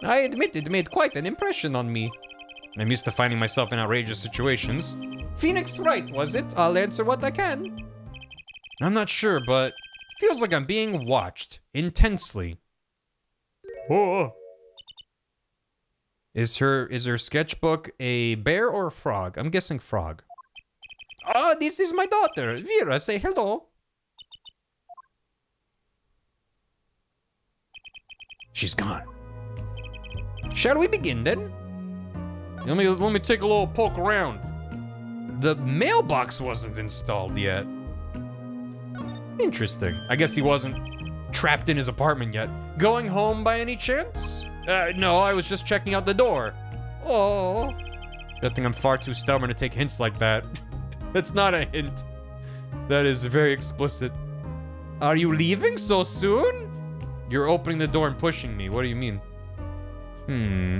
S4: I admit it made quite an impression on me.
S1: I'm used to finding myself in outrageous situations.
S4: Phoenix Wright, was it? I'll answer what I can.
S1: I'm not sure, but feels like I'm being watched intensely. Oh. Is her is her sketchbook a bear or a frog? I'm guessing frog.
S4: Ah, this is my daughter. Vera, say hello.
S1: She's gone.
S4: Shall we begin then?
S1: Let me let me take a little poke around. The mailbox wasn't installed yet. Interesting. I guess he wasn't trapped in his apartment yet. Going home by any chance? Uh, no, I was just checking out the door. Oh. Good thing I'm far too stubborn to take hints like that. That's not a hint. That is very explicit. Are you leaving so soon? You're opening the door and pushing me. What do you mean? Hmm.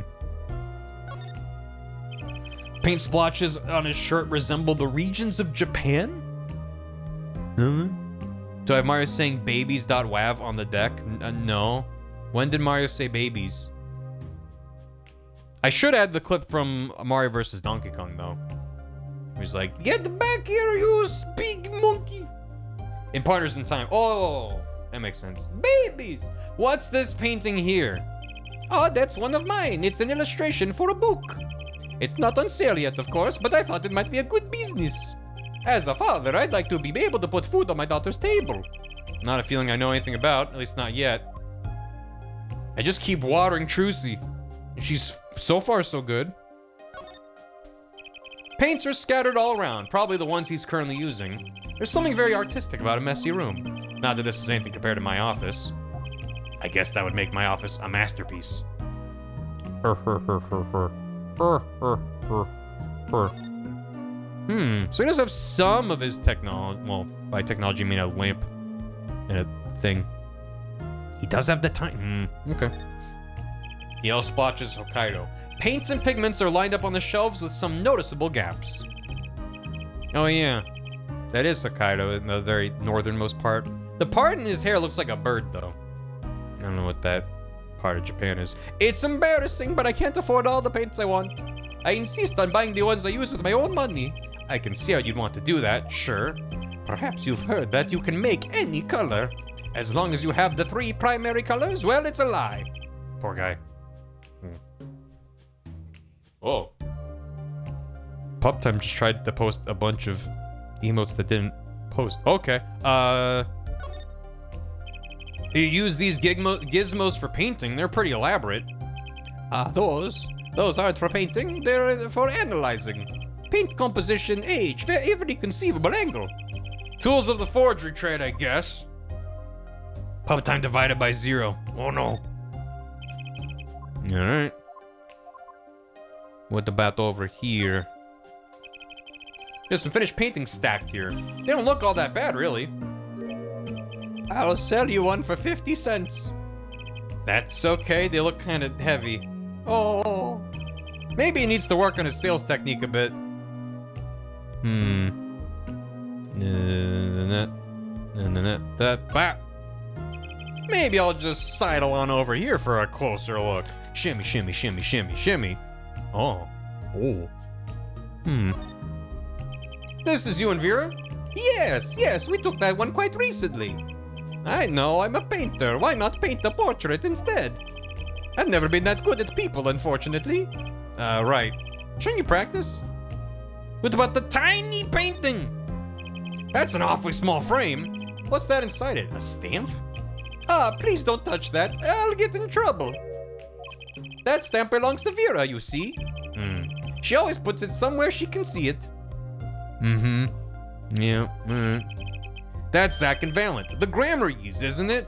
S1: Paint splotches on his shirt resemble the regions of Japan? No. Do I have Mario saying babies.wav on the deck? N uh, no. When did Mario say babies? I should add the clip from Mario vs. Donkey Kong, though. He's like, Get back here, you big monkey! In Partners in Time. Oh, that makes sense. Babies! What's this painting here?
S4: Oh, that's one of mine. It's an illustration for a book. It's not on sale yet, of course, but I thought it might be a good business. As a father, I'd like to be able to put food on my daughter's table.
S1: Not a feeling I know anything about, at least not yet. I just keep watering Trucy. She's so far so good. Paints are scattered all around, probably the ones he's currently using. There's something very artistic about a messy room. Not that this is anything compared to my office. I guess that would make my office a masterpiece. Hmm, so he does have some of his technology. Well, by technology, I mean a lamp and a thing. He does have the time. Hmm, okay. Yellow splotches Hokkaido. Paints and pigments are lined up on the shelves with some noticeable gaps. Oh yeah, that is Hokkaido in the very northernmost part. The part in his hair looks like a bird though. I don't know what that part of Japan is. It's embarrassing, but I can't afford all the paints I want. I insist on buying the ones I use with my own money. I can see how you'd want to do that, sure. Perhaps you've heard that you can make any color. As long as you have the three primary colors, well, it's a lie. Poor guy. Oh. Pup Time just tried to post a bunch of emotes that didn't post. Okay. Uh... You use these gizmos for painting. They're pretty elaborate.
S4: Ah, those? Those aren't for painting. They're for analyzing. Paint composition, age, every conceivable angle.
S1: Tools of the forgery trade, I guess. Pup time divided by zero. Oh no. Alright. What about over here? There's some finished paintings stacked here. They don't look all that bad, really.
S4: I'll sell you one for 50 cents.
S1: That's okay, they look kind of heavy.
S4: Oh.
S1: Maybe he needs to work on his sales technique a bit. Hmm. Maybe I'll just sidle on over here for a closer look. Shimmy, shimmy, shimmy, shimmy, shimmy. Oh. Oh. Hmm. This is you and Vera?
S4: Yes, yes, we took that one quite recently. I know, I'm a painter. Why not paint a portrait instead? I've never been that good at people, unfortunately.
S1: Uh, right. Shouldn't you practice? What about the tiny painting? That's an awfully small frame. What's that inside it? A stamp?
S4: Ah, please don't touch that. I'll get in trouble. That stamp belongs to Vera, you see.
S1: Hmm.
S4: She always puts it somewhere she can see it.
S1: Mm-hmm. Yeah. Mm. That's Zach and Valant, the Gramaryes, isn't it?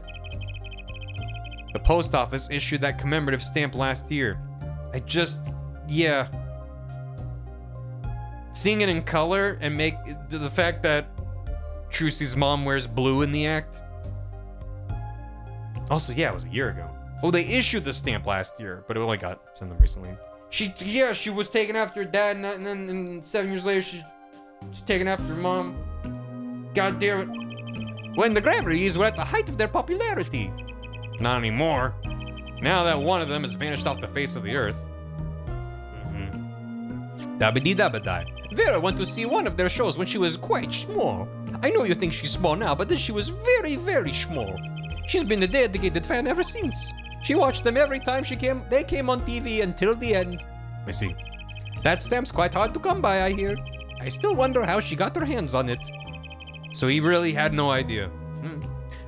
S1: The post office issued that commemorative stamp last year. I just, yeah. Seeing it in color and make the fact that Trucy's mom wears blue in the act. Also, yeah, it was a year ago. Oh, they issued the stamp last year, but it only got sent them recently. She, yeah, she was taken after her dad, and then and seven years later, she
S5: She's taken after her mom. God damn it. When the Gramaryes were at the height of their popularity.
S1: Not anymore. Now that one of them has vanished off the face of the earth. Mm-hmm.
S5: Dabidi dabadai. Vera went to see one of their shows when she was quite small. I know you think she's small now, but then she was very, very small. She's been a dedicated fan ever since. She watched them every time she came they came on TV until the end.
S1: I see.
S5: That stamp's quite hard to come by, I hear. I still wonder how she got her hands on it.
S1: So he really had no idea. Hmm.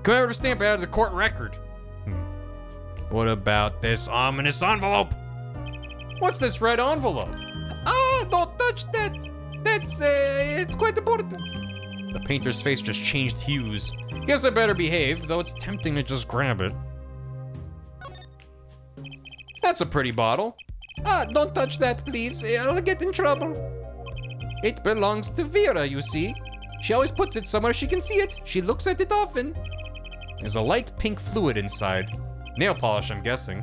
S1: Commemorative stamp out of the court record. Hmm. What about this ominous envelope?
S5: What's this red envelope? Ah, don't touch that. That's, uh, it's quite important.
S1: The painter's face just changed hues. Guess I better behave, though it's tempting to just grab it. That's a pretty bottle.
S5: Ah, don't touch that, please. I'll get in trouble. It belongs to Vera, you see. She always puts it somewhere she can see it. She looks at it often.
S1: There's a light pink fluid inside. Nail polish, I'm guessing.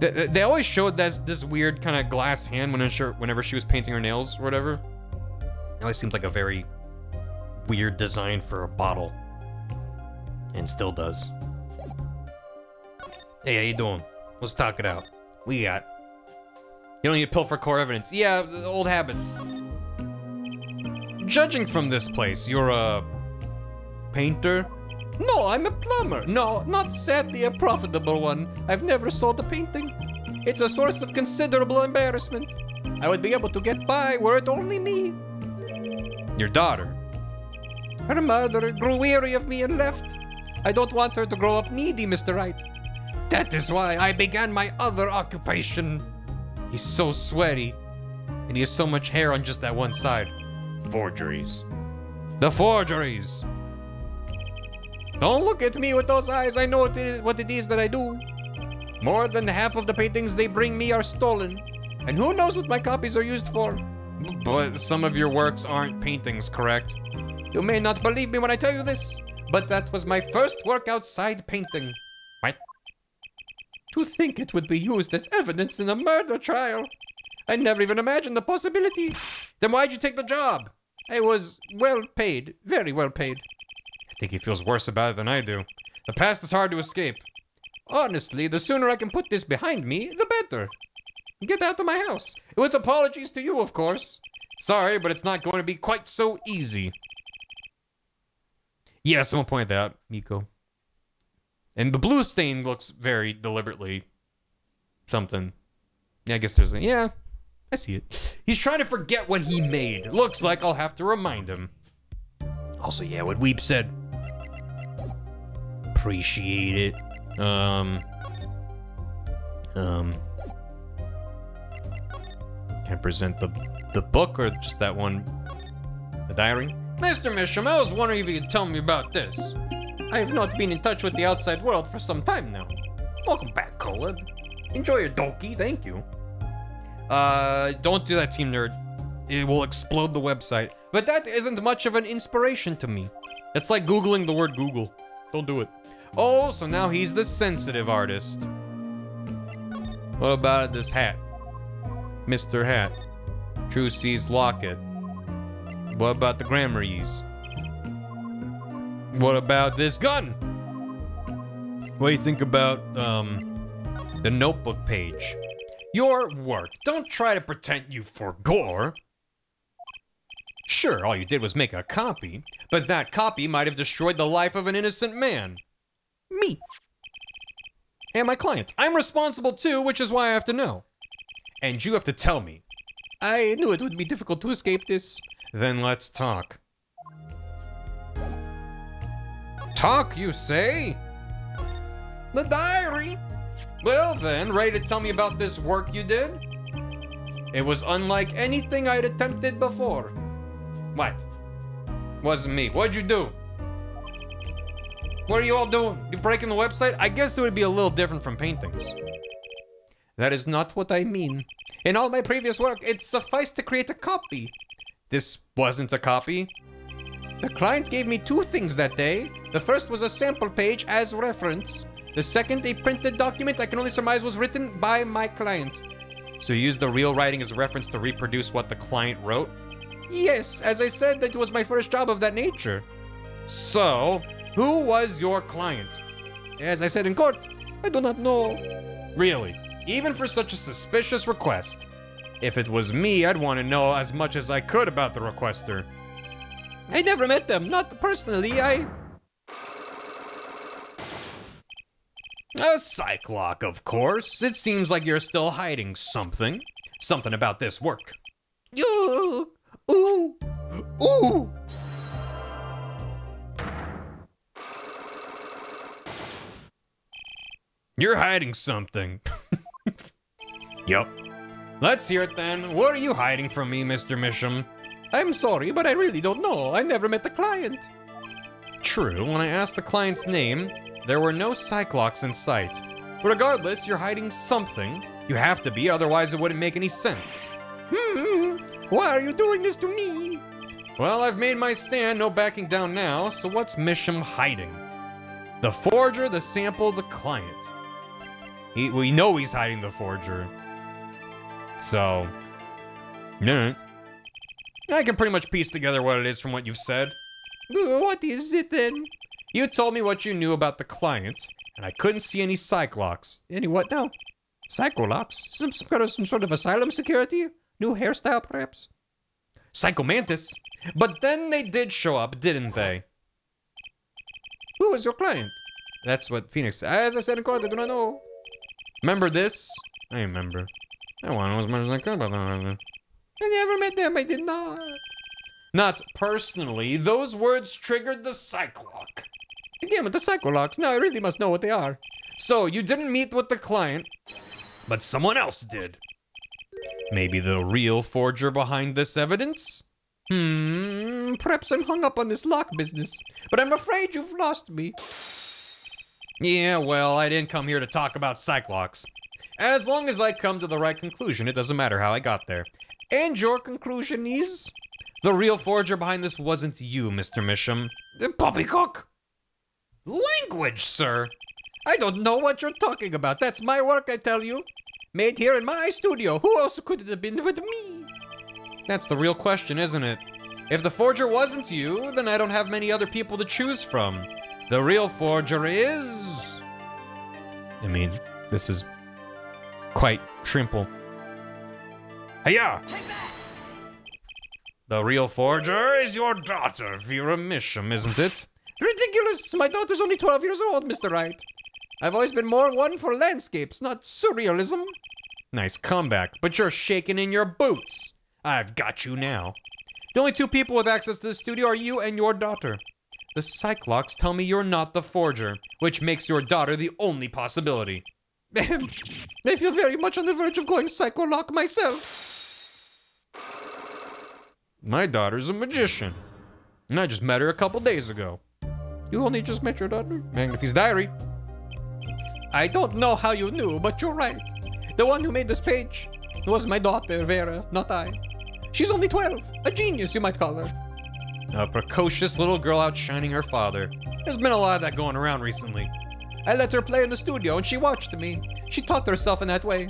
S1: They, they always showed this, this weird kind of glass hand whenever, whenever she was painting her nails or whatever. It always seems like a very weird design for a bottle. And still does. Hey, how you doing? Let's talk it out. We got. You don't need a pill for core evidence. Yeah, old habits. Judging from this place, you're a painter?
S5: No, I'm a plumber. No, not sadly a profitable one. I've never sold a painting. It's a source of considerable embarrassment. I would be able to get by were it only me.
S1: Your daughter?
S5: Her mother grew weary of me and left. I don't want her to grow up needy, Mr. Wright. That is why I began my other occupation.
S1: He's so sweaty. And he has so much hair on just that one side. Forgeries. The forgeries!
S5: Don't look at me with those eyes. I know what it is, what it is that I do. More than half of the paintings they bring me are stolen. And who knows what my copies are used for?
S1: But some of your works aren't paintings, correct?
S5: You may not believe me when I tell you this, but that was my first work outside painting.
S1: What?
S5: To think it would be used as evidence in a murder trial. I never even imagined the possibility.
S1: Then why'd you take the job?
S5: I was well paid, very well paid.
S1: I think he feels worse about it than I do. The past is hard to escape.
S5: Honestly, the sooner I can put this behind me, the better. Get out of my house. With apologies to you, of course.
S1: Sorry, but it's not going to be quite so easy. Yeah, someone pointed that out, Nico. And the blue stain looks very deliberately something. Yeah, I guess there's a, yeah, I see it. He's trying to forget what he made. Looks like I'll have to remind him. Also, yeah, what Weep said. Appreciate it. Um. Um. Can present the the book or just that one? The diary?
S5: Mr. Misham, I was wondering if you could tell me about this. I have not been in touch with the outside world for some time now. Welcome back, Colin. Enjoy your donkey, thank you.
S1: Uh, don't do that, Team Nerd. It will explode the website.
S5: But that isn't much of an inspiration to me.
S1: It's like Googling the word Google. Don't do it. Oh, so now he's the sensitive artist. What about this hat? Mr. Hat. Trucy's Locket. What about the Gramaryes? What about this gun? What do you think about, um, the notebook page? Your work. Don't try to pretend you forgore. Sure, all you did was make a copy, but that copy might have destroyed the life of an innocent man. Me. And my client. I'm responsible too, which is why I have to know. And you have to tell me.
S5: I knew it would be difficult to escape this.
S1: Then let's talk. Talk, you say?
S5: The diary.
S1: Well then, ready to tell me about this work you did? It was unlike anything I'd attempted before. What? Wasn't me. What'd you do? What are you all doing? You breaking the website? I guess it would be a little different from paintings.
S5: That is not what I mean. In all my previous work, it sufficed to create a copy.
S1: This wasn't a copy?
S5: The client gave me two things that day. The first was a sample page as reference. The second, a printed document I can only surmise was written by my client.
S6: So you used the real writing as a reference to reproduce what the client wrote? Yes, as I said, that was my first job of that nature.
S1: So, who was your client?
S6: As I said in court, I do not know.
S1: Really? Even for such a suspicious request? If it was me, I'd want to know as much as I could about the requester.
S6: I never met them, not personally. I.
S1: A Psyche-Lock, of course. It seems like you're still hiding something. Something about this work.
S6: Ooh, ooh, ooh.
S1: You're hiding something. yup. Let's hear it then. What are you hiding from me, Mr. Misham?
S6: I'm sorry, but I really don't know. I never met the client.
S1: True, when I asked the client's name, there were no Psyche-Locks in sight. But regardless, you're hiding something. You have to be, otherwise it wouldn't make any sense.
S6: Hmm, why are you doing this to me?
S1: Well, I've made my stand, no backing down now, so what's Misham hiding? The forger, the sample, the client. He, we know he's hiding the forger. So, no. I can pretty much piece together what it is from what you've said.
S6: What is it then?
S1: You told me what you knew about the client, and I couldn't see any Psyche-Locks.
S6: Any what now? Psyche-Locks? Some, some, kind of, some sort of asylum security? New hairstyle, perhaps?
S1: Psychomantis? But then they did show up, didn't they?
S6: Who was your client?
S1: That's what Phoenix.
S6: As I said in court, I do not know.
S1: Remember this? I remember. I want to know as much as I could about that.
S6: I never met them. I did not.
S1: Not personally. Those words triggered the Psyche-Lock.
S6: Again with the Psyche-Locks. Now I really must know what they are.
S1: So you didn't meet with the client, but someone else did. Maybe the real forger behind this evidence?
S6: Hmm, perhaps I'm hung up on this lock business, but I'm afraid you've lost me.
S1: Yeah, well, I didn't come here to talk about Psyche-Locks. As long as I come to the right conclusion, it doesn't matter how I got there.
S6: And your conclusion is?
S1: The real forger behind this wasn't you, Mr. Misham.
S6: The poppycock?
S1: Language, sir!
S6: I don't know what you're talking about. That's my work, I tell you. Made here in my studio. Who else could it have been but me?
S1: That's the real question, isn't it? If the forger wasn't you, then I don't have many other people to choose from. The real forger is... I mean, this is quite trimple. Hiya! The real forger is your daughter, Vera Misham, isn't it?
S6: Ridiculous! My daughter's only 12 years old, Mr. Wright. I've always been more one for landscapes, not surrealism.
S1: Nice comeback, but you're shaking in your boots. I've got you now. The only two people with access to the studio are you and your daughter. The Psyche-Locks tell me you're not the forger, which makes your daughter the only possibility.
S6: I feel very much on the verge of going psycho, psycholock myself.
S1: My daughter's a magician. And I just met her a couple days ago.
S6: You only just met your daughter?
S1: Magnifi's diary.
S6: I don't know how you knew, but you're right. The one who made this page was my daughter, Vera, not I. She's only 12. A genius, you might call her.
S1: A precocious little girl outshining her father. There's been a lot of that going around recently.
S6: I let her play in the studio and she watched me. She taught herself in that way.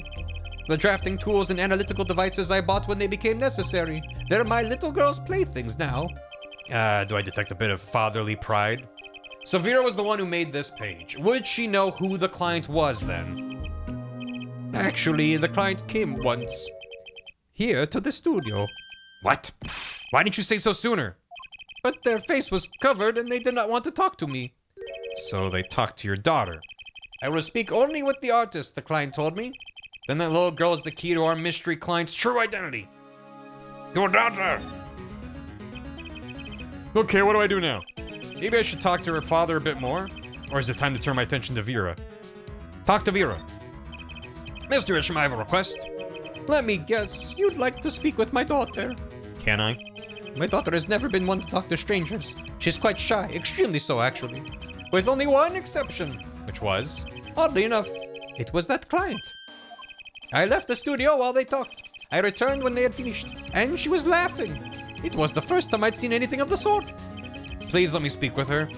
S6: The drafting tools and analytical devices I bought when they became necessary. They're my little girl's playthings now.
S1: Ah, uh, do I detect a bit of fatherly pride? So Vera was the one who made this page. Would she know who the client was then?
S6: Actually, the client came once. Here to the studio.
S1: What? Why didn't you say so sooner?
S6: But their face was covered and they did not want to talk to me.
S1: So they talked to your daughter.
S6: I will speak only with the artist, the client told me.
S1: Then that little girl is the key to our mystery client's true identity. Your daughter! Okay, what do I do now? Maybe I should talk to her father a bit more? Or is it time to turn my attention to Vera? Talk to Vera. Mr. Misham, I have a request.
S6: Let me guess, you'd like to speak with my daughter.
S1: Can I?
S6: My daughter has never been one to talk to strangers. She's quite shy, extremely so actually. With only one exception.
S1: Which was?
S6: Oddly enough, it was that client. I left the studio while they talked. I returned when they had finished, and she was laughing. It was the first time I'd seen anything of the sort.
S1: Please let me speak with her.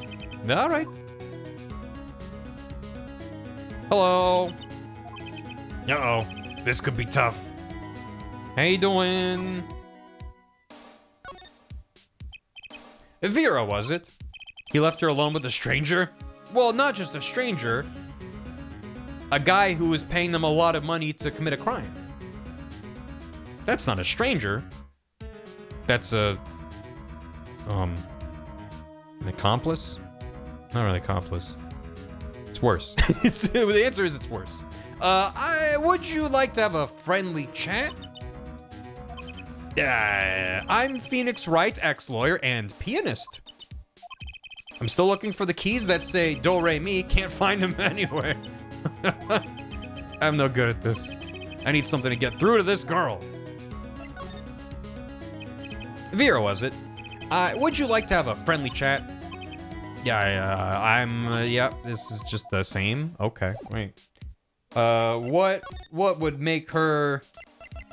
S6: All right.
S1: Hello. Uh-oh. This could be tough. How you doing? Vera, was it? He left her alone with a stranger? Well, not just a stranger. A guy who was paying them a lot of money to commit a crime. That's not a stranger. That's a... Um... An accomplice? Not really accomplice. It's worse. it's, the answer is it's worse. Uh, I, would you like to have a friendly chat? Uh, I'm Phoenix Wright, ex-lawyer and pianist. I'm still looking for the keys that say do re mi. Can't find them anywhere. I'm no good at this. I need something to get through to this girl. Vera, was it? Uh, would you like to have a friendly chat? Yeah, uh, I'm. Uh, yeah, this is just the same. Okay, wait. Uh, what what would make her?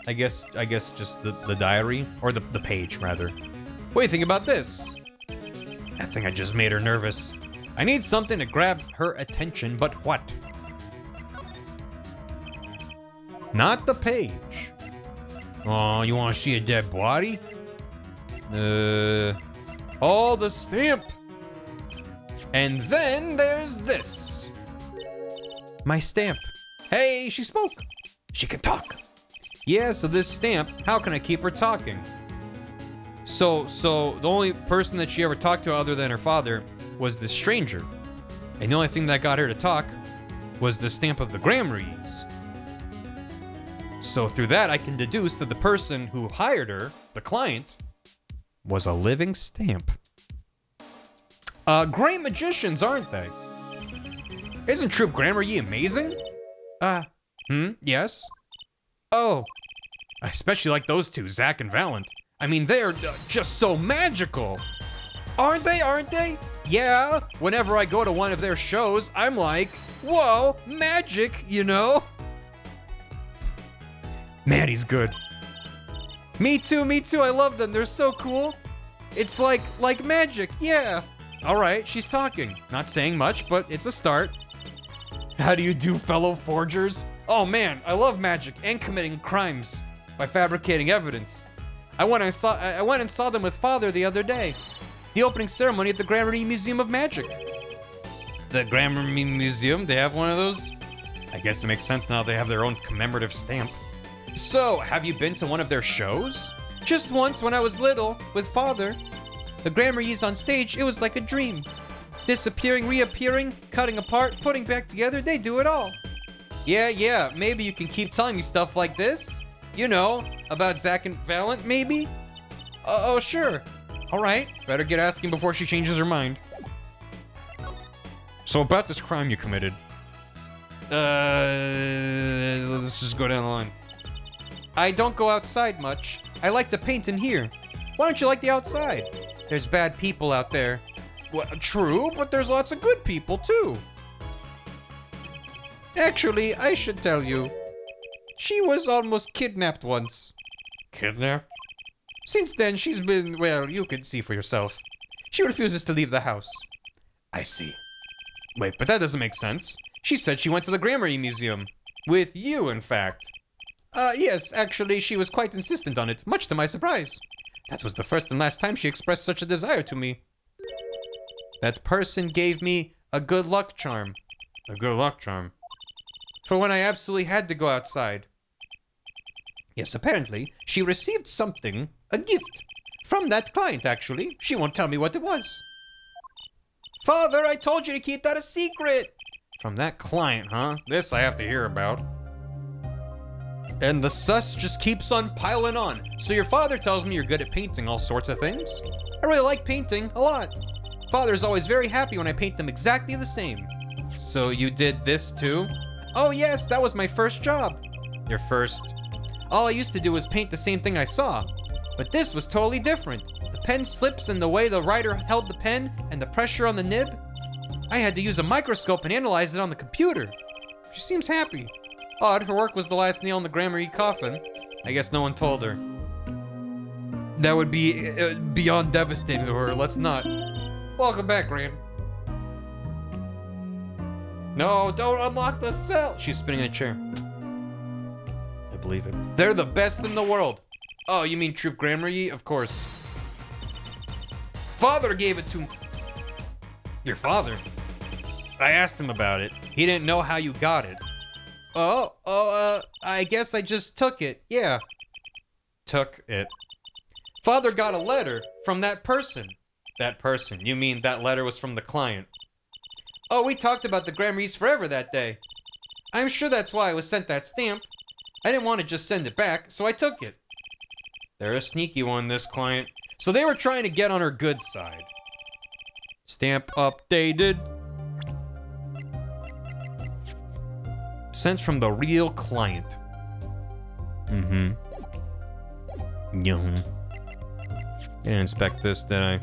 S1: I guess I guess just the the diary or the the page rather. What do you think about this? I think I just made her nervous. I need something to grab her attention, but what? Not the page. Oh, you want to see a dead body? Uh, oh, the stamp. And then there's this. My stamp. Hey, she spoke. She can talk. Yeah, so this stamp, how can I keep her talking? So, so the only person that she ever talked to other than her father was this stranger. And the only thing that got her to talk was the stamp of the Gramaryes. So through that, I can deduce that the person who hired her, the client, was a living stamp. Uh, great magicians, aren't they? Isn't Troupe Gramarye amazing? Uh, hmm, yes? Oh, I especially like those two, Zach and Valant. I mean, they're uh, just so magical. Aren't they, aren't they? Yeah, whenever I go to one of their shows, I'm like, whoa, magic, you know? Man, he's good. Me too, me too, I love them, they're so cool. It's like, like magic, yeah. All right, she's talking. Not saying much, but it's a start. How do you do, fellow forgers? Oh man, I love magic and committing crimes by fabricating evidence. I went, and saw, I went and saw them with father the other day. The opening ceremony at the Gramarye Museum of Magic. The Gramarye Museum, they have one of those? I guess it makes sense now they have their own commemorative stamp. So, have you been to one of their shows? Just once when I was little, with father. The Gramarye's on stage, it was like a dream. Disappearing, reappearing, cutting apart, putting back together, they do it all. Yeah, yeah, maybe you can keep telling me stuff like this. You know, about Zach and Valant, maybe? Uh, oh, sure. Alright, better get asking before she changes her mind. So about this crime you committed. Uh, let's just go down the line. I don't go outside much. I like to paint in here. Why don't you like the outside? There's bad people out there. Well, true, but there's lots of good people too. Actually, I should tell you. She was almost kidnapped once.
S7: Kidnapped?
S1: Since then, she's been, well, you can see for yourself. She refuses to leave the house.
S7: I see.
S1: Wait, but that doesn't make sense. She said she went to the Gramarye Museum. With you, in fact. Uh, yes, actually, she was quite insistent on it, much to my surprise. That was the first and last time she expressed such a desire to me. That person gave me a good luck charm.
S7: A good luck charm.
S1: For when I absolutely had to go outside. Yes, apparently, she received something, a gift. From that client, actually. She won't tell me what it was. Father, I told you to keep that a secret!
S7: From that client, huh? This I have to hear about.
S1: And the sus just keeps on piling on. So your father tells me you're good at painting all sorts of things. I really like painting, a lot. Father's always very happy when I paint them exactly the same. So you did this too? Oh yes, that was my first job. Your first? All I used to do was paint the same thing I saw. But this was totally different. The pen slips and the way the writer held the pen and the pressure on the nib. I had to use a microscope and analyze it on the computer. She seems happy. Odd, her work was the last nail in the Gramarye coffin. I guess no one told her. That would be uh, beyond devastating to her. Let's not. Welcome back, Gran. No, don't unlock the cell. She's spinning in a chair. Believe it. They're the best in the world. Oh, you mean Troupe Gramarye Of course. Father gave it to Your father? I asked him about it. He didn't know how you got it. Oh, oh, uh, I guess I just took it. Yeah. Took it. Father got a letter from that person. That person. You mean that letter was from the client? Oh, we talked about the Gramaryes forever that day. I'm sure that's why I was sent that stamp. I didn't want to just send it back, so I took it. They're a sneaky one, this client. So they were trying to get on her good side. Stamp updated. Sent from the real client. Mm-hmm. Yeah. Didn't inspect this, did I?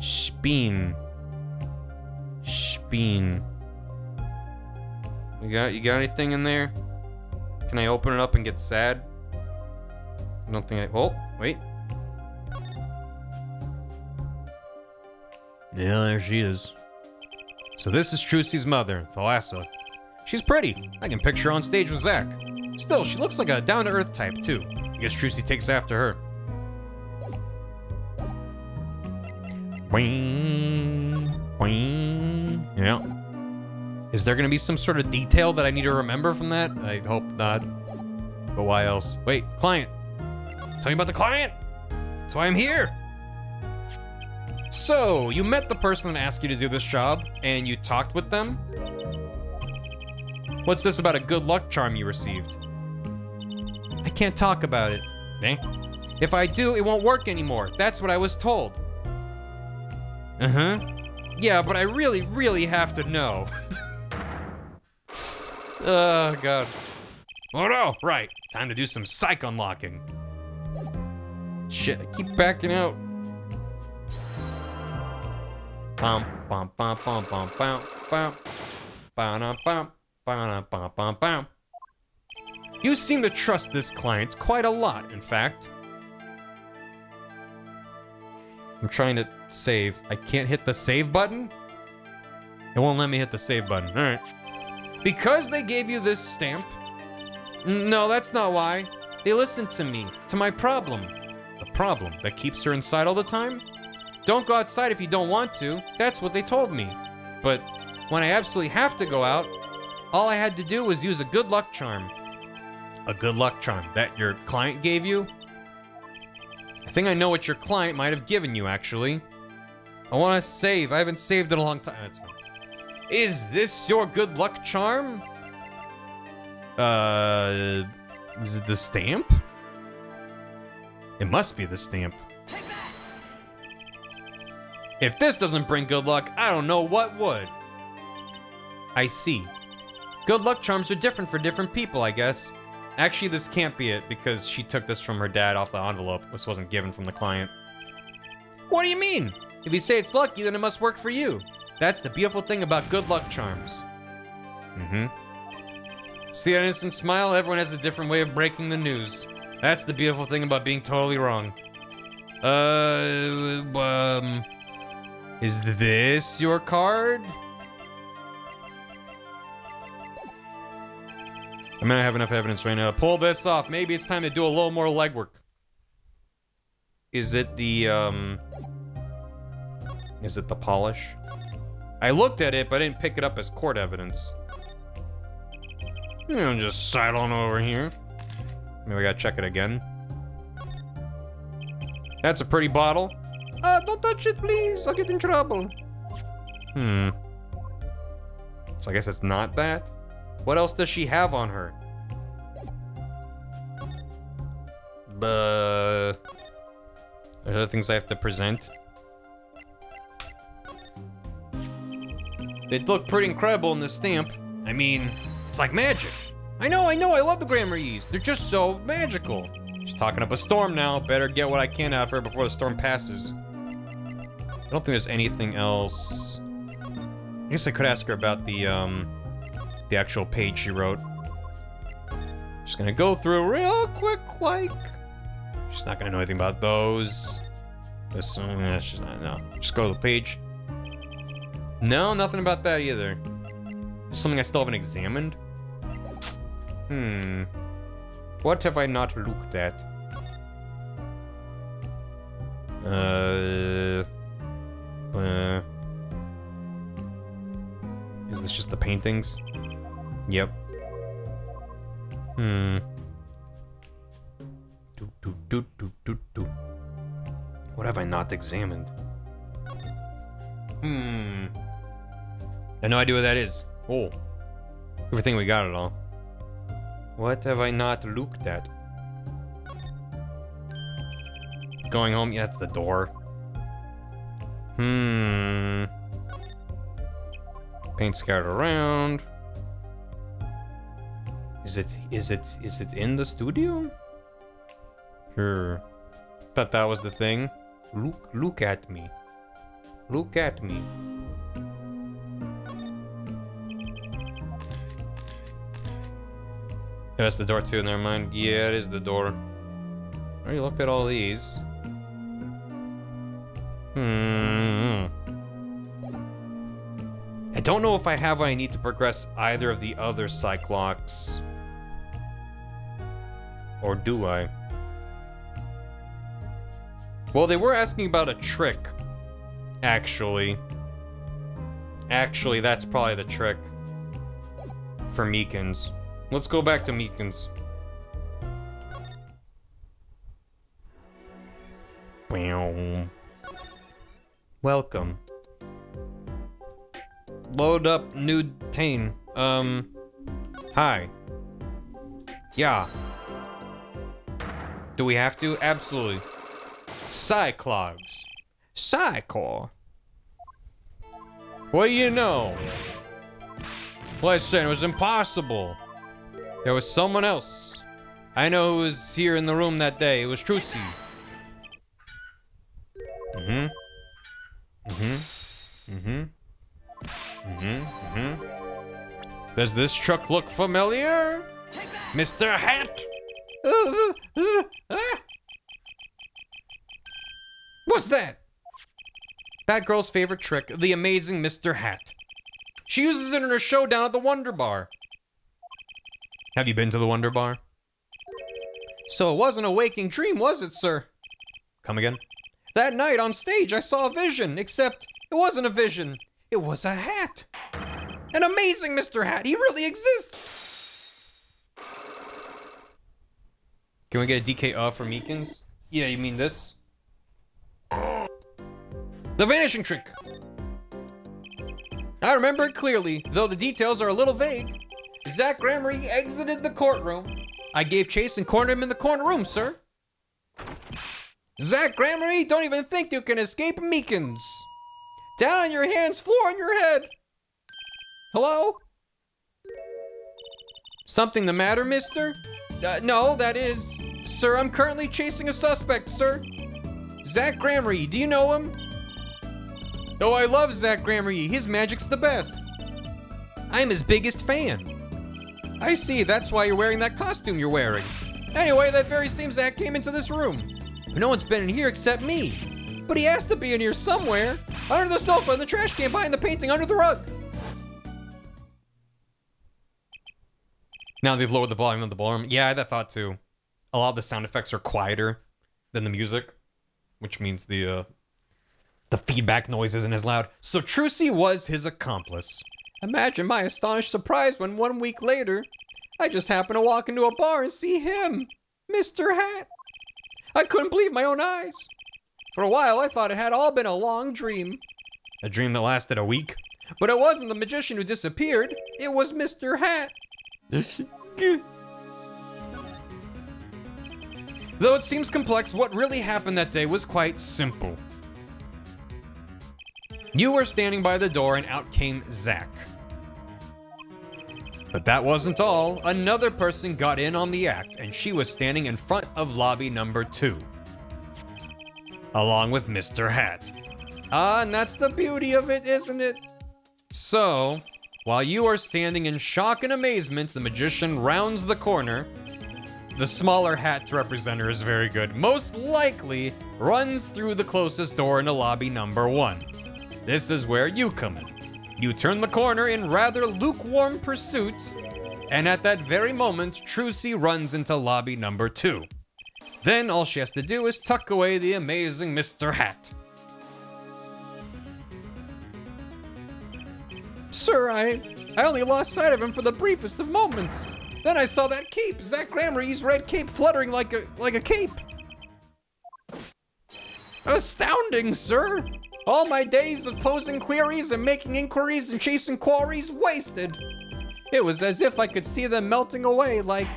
S1: Speen. Speen. You got you got anything in there? Can I open it up and get sad? I don't think I. Oh, wait. Yeah, there she is. So this is Trucy's mother, Thalassa. She's pretty. I can picture her on stage with Zach. Still, she looks like a down-to-earth type, too. I guess Trucy takes after her. Wing, wing. Yeah. Is there gonna be some sort of detail that I need to remember from that? I hope not. But why else? Wait, client. Tell me about the client. That's why I'm here. So, you met the person that asked you to do this job, and you talked with them? What's this about a good luck charm you received? I can't talk about it. Eh? If I do, it won't work anymore. That's what I was told. Uh-huh. Yeah, but I really, really have to know. oh, God. Oh, no! Right. Time to do some psych unlocking. Shit, I keep backing out. Bum, bum, bum, bum, bum, bum, bum. You seem to trust this client quite a lot, in fact. I'm trying to save. I can't hit the save button? It won't let me hit the save button. All right. Because they gave you this stamp? No, that's not why. They listened to me, to my problem. The problem that keeps her inside all the time? Don't go outside if you don't want to. That's what they told me. But when I absolutely have to go out, all I had to do was use a good luck charm. A good luck charm that your client gave you? I think I know what your client might have given you, actually. I want to save. I haven't saved in a long time. That's fine. Is this your good luck charm? Uh, is it the stamp? It must be the stamp. If this doesn't bring good luck, I don't know what would. I see. Good luck charms are different for different people, I guess. Actually, this can't be it because she took this from her dad off the envelope. This wasn't given from the client. What do you mean? If you say it's lucky, then it must work for you. That's the beautiful thing about good luck charms. Mm-hmm. See that innocent smile? Everyone has a different way of breaking the news. That's the beautiful thing about being totally wrong. Uh, um... Is this your card? I mean, I have enough evidence right now to pull this off. Maybe it's time to do a little more legwork. Is it the, um... Is it the polish? I looked at it, but I didn't pick it up as court evidence. I'm just sidling over here. Maybe I gotta check it again. That's a pretty bottle. Uh, don't touch it, please. I'll get in trouble. Hmm. So I guess it's not that? What else does she have on her? Uh, other things I have to present. They look pretty incredible in this stamp. I mean, it's like magic. I know, I know, I love the Gramaryes. They're just so magical. She's talking up a storm now. Better get what I can out of her before the storm passes. I don't think there's anything else. I guess I could ask her about the, um, the actual page she wrote. Just gonna go through real quick, like... She's not gonna know anything about those. This yeah, she's not, no. Just go to the page. No, nothing about that either. Something I still haven't examined? Hmm. What have I not looked at? Uh, uh, is this just the paintings? Yep. Hmm. Do, do, do, do, do, do. What have I not examined? Hmm. I have no idea what that is. Oh. Everything we got it all. What have I not looked at? Going home? Yeah, that's the door. Hmm. Paint scattered around. Is it, is it, is it in the studio? Sure. Thought that was the thing. Look, look at me. Look at me. That's the door too, never mind. Yeah, it is the door. I already looked at all these. Hmm. I don't know if I have what I need to progress either of the other Psyche-Locks. Or do I? Well, they were asking about a trick. Actually. Actually, that's probably the trick. For Meekins. Let's go back to Meekins. Welcome. Load up nude Tane. Um, hi. Yeah. Do we have to? Absolutely. Psyche-Locks. Psychor. What do you know? Listen, it was impossible. There was someone else. I know who was here in the room that day. It was Trucy. Mm-hmm. Mm-hmm. Mm-hmm. Mm-hmm. Mm-hmm. Does this truck look familiar? Mr. Hat? What's that? That girl's favorite trick, the amazing Mr. Hat. She uses it in her show down at the Wonder Bar. Have you been to the Wonder Bar? So it wasn't a waking dream, was it, sir? Come again? That night on stage, I saw a vision, except it wasn't a vision. It was a hat. An amazing Mr. Hat. He really exists. Can we get a DK uh for Meekins? Yeah, you mean this? The vanishing trick. I remember it clearly, though the details are a little vague. Zach Gramarye exited the courtroom. I gave chase and cornered him in the corner room, sir. Zach Gramarye, don't even think you can escape Meekins. Down on your hands, floor on your head. Hello? Something the matter, mister? Uh, no, that is... Sir, I'm currently chasing a suspect, sir. Zach Gramarye, do you know him? Oh, I love Zach Gramarye. His magic's the best. I'm his biggest fan. I see, that's why you're wearing that costume you're wearing. Anyway, that very same Zach came into this room. No one's been in here except me. But he has to be in here somewhere. Under the sofa, in the trash can, behind the painting, under the rug. Now they've lowered the volume of the ballroom. Yeah, I had that thought too. A lot of the sound effects are quieter than the music, which means the uh, the feedback noise isn't as loud. So Trucy was his accomplice. Imagine my astonished surprise when one week later, I just happened to walk into a bar and see him, Mr. Hat. I couldn't believe my own eyes. For a while, I thought it had all been a long dream. A dream that lasted a week? But it wasn't the magician who disappeared. It was Mr. Hat. Though it seems complex, what really happened that day was quite simple. You were standing by the door and out came Zach. But that wasn't all. Another person got in on the act, and she was standing in front of lobby number two. Along with Mr. Hat. Ah, and that's the beauty of it, isn't it? So, while you are standing in shock and amazement, the magician rounds the corner. The smaller hat representer is very good. Most likely runs through the closest door into lobby number one. This is where you come in. You turn the corner in rather lukewarm pursuit, And at that very moment, Trucy runs into lobby number two. Then all she has to do is tuck away the amazing Mr. Hat. Sir, I I only lost sight of him for the briefest of moments. Then I saw that cape, Zach Gramarye's red cape fluttering like a like a cape. Astounding, sir! All my days of posing queries and making inquiries and chasing quarries wasted. It was as if I could see them melting away like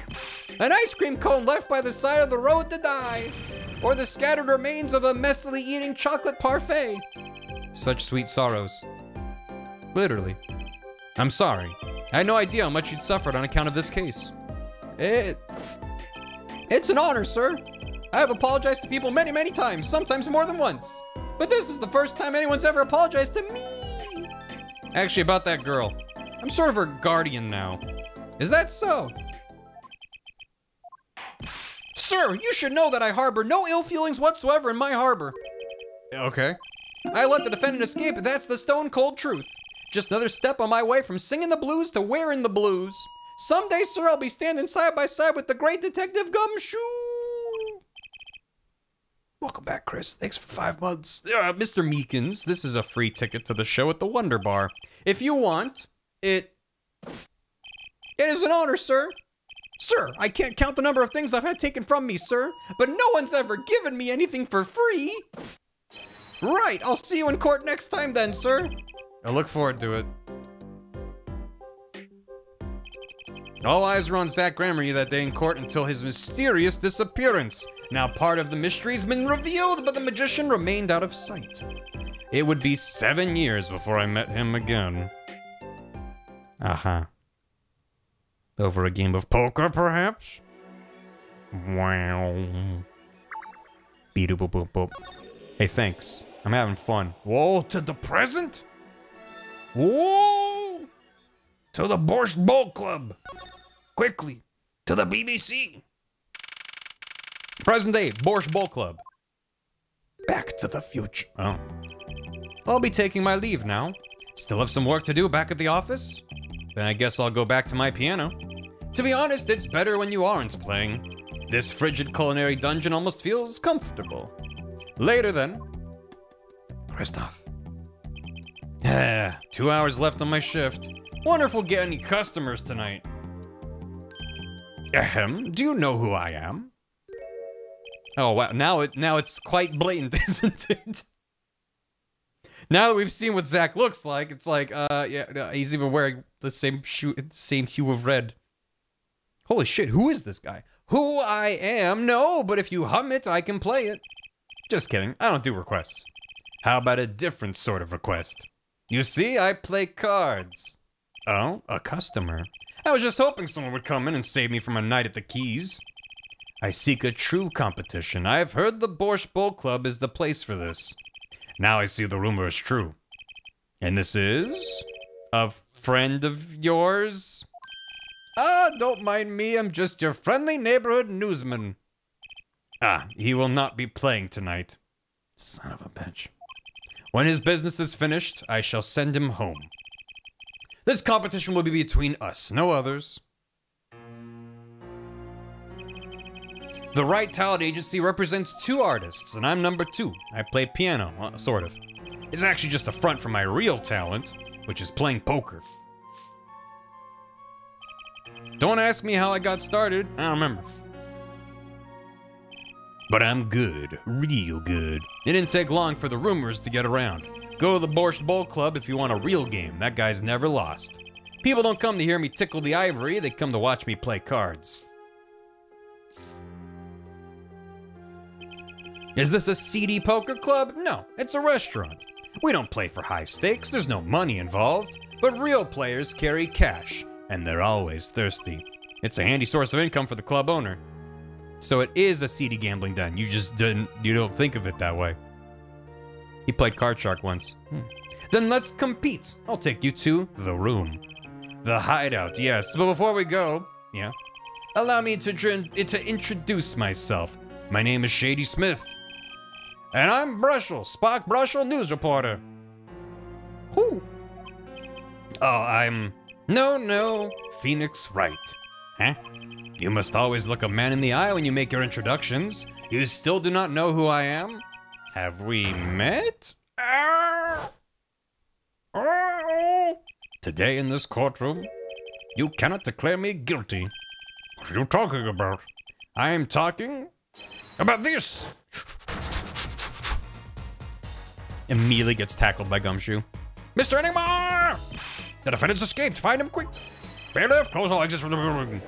S1: an ice cream cone left by the side of the road to die, or the scattered remains of a messily eating chocolate parfait. Such sweet sorrows. Literally. I'm sorry. I had no idea how much you'd suffered on account of this case. It. It's an honor, sir. I have apologized to people many, many times, sometimes more than once. But this is the first time anyone's ever apologized to me. Actually, about that girl. I'm sort of her guardian now. Is that so? Sir, you should know that I harbor no ill feelings whatsoever in my harbor. Okay. I let the defendant escape, that's the stone cold truth. Just another step on my way from singing the blues to wearing the blues. Someday, sir, I'll be standing side by side with the great detective Gumshoe. Welcome back, Chris. Thanks for five months. Uh, Mr. Meekins, this is a free ticket to the show at the Wonder Bar. If you want, it. It is an honor, sir. Sir, I can't count the number of things I've had taken from me, sir, but no one's ever given me anything for free. Right, I'll see you in court next time then, sir. I look forward to it. All eyes were on Zach Gramarye that day in court until his mysterious disappearance. Now part of the mystery's been revealed, but the magician remained out of sight. It would be seven years before I met him again. Uh-huh. Over a game of poker, perhaps? Wow. Beep boop boop boop. Hey, thanks. I'm having fun. Whoa, to the present? Whoa! To the Borscht Bowl Club! Quickly! To the BBC! Present day, Borscht Bowl Club. Back to the future. Oh. I'll be taking my leave now. Still have some work to do back at the office? Then I guess I'll go back to my piano. To be honest, it's better when you aren't playing. This frigid culinary dungeon almost feels comfortable. Later then. Kristoph. Yeah, two hours left on my shift. Wonder if we'll get any customers tonight. Ahem, do you know who I am? Oh wow, now it now it's quite blatant, isn't it? Now that we've seen what Zach looks like, it's like, uh, yeah, he's even wearing the same shoe, same hue of red. Holy shit, who is this guy? Who I am? No, but if you hum it, I can play it. Just kidding, I don't do requests. How about a different sort of request? You see, I play cards. Oh, a customer. I was just hoping someone would come in and save me from a night at the Keys. I seek a true competition. I've heard the Borscht Bowl Club is the place for this. Now I see the rumor is true. And this is? A friend of yours? Ah, don't mind me, I'm just your friendly neighborhood newsman. Ah, he will not be playing tonight. Son of a bitch. When his business is finished, I shall send him home. This competition will be between us, no others. The Wright Talent Agency represents two artists, and I'm number two. I play piano, well, sort of. It's actually just a front for my real talent, which is playing poker. Don't ask me how I got started, I don't remember. But I'm good, real good. It didn't take long for the rumors to get around. Go to the Borscht Bowl Club if you want a real game, that guy's never lost. People don't come to hear me tickle the ivory, they come to watch me play cards. Is this a seedy poker club? No, it's a restaurant. We don't play for high stakes, there's no money involved. But real players carry cash, and they're always thirsty. It's a handy source of income for the club owner. So it is a seedy gambling den. You just didn't you don't think of it that way. He played Card Shark once. Hmm. Then let's compete. I'll take you to the room. The hideout, yes. But before we go, yeah, allow me to, to introduce myself. My name is Shadi Smith. And I'm Brushel, Spark Brushel, news reporter. Who? Oh, I'm No, no, Phoenix Wright. Huh? You must always look a man in the eye when you make your introductions. You still do not know who I am? Have we met? Today in this courtroom, you cannot declare me guilty. What are you talking about? I am talking about this. Immediately gets tackled by Gumshoe. Mr. Enigmar! The defendant's escaped. Find him quick. Bailiff, close all exits from the building.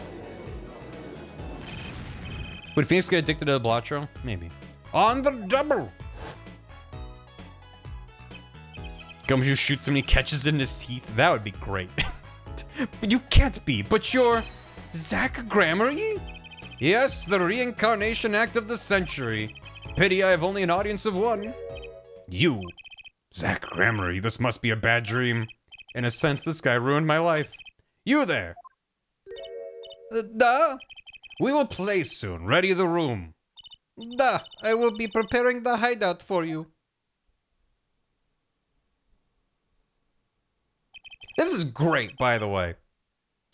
S1: Would Phoenix get addicted to the Blotcho? Maybe. On the double. Gumshoe shoots him and he catches it in his teeth. That would be great. but you can't be. But you're Zach Gramarye? Yes, the reincarnation act of the century. Pity I have only an audience of one. You, Zach Gramarye, this must be a bad dream. In a sense, this guy ruined my life. You there. Uh, duh. We will play soon. Ready the room. Duh. I will be preparing the hideout for you. This is great, by the way.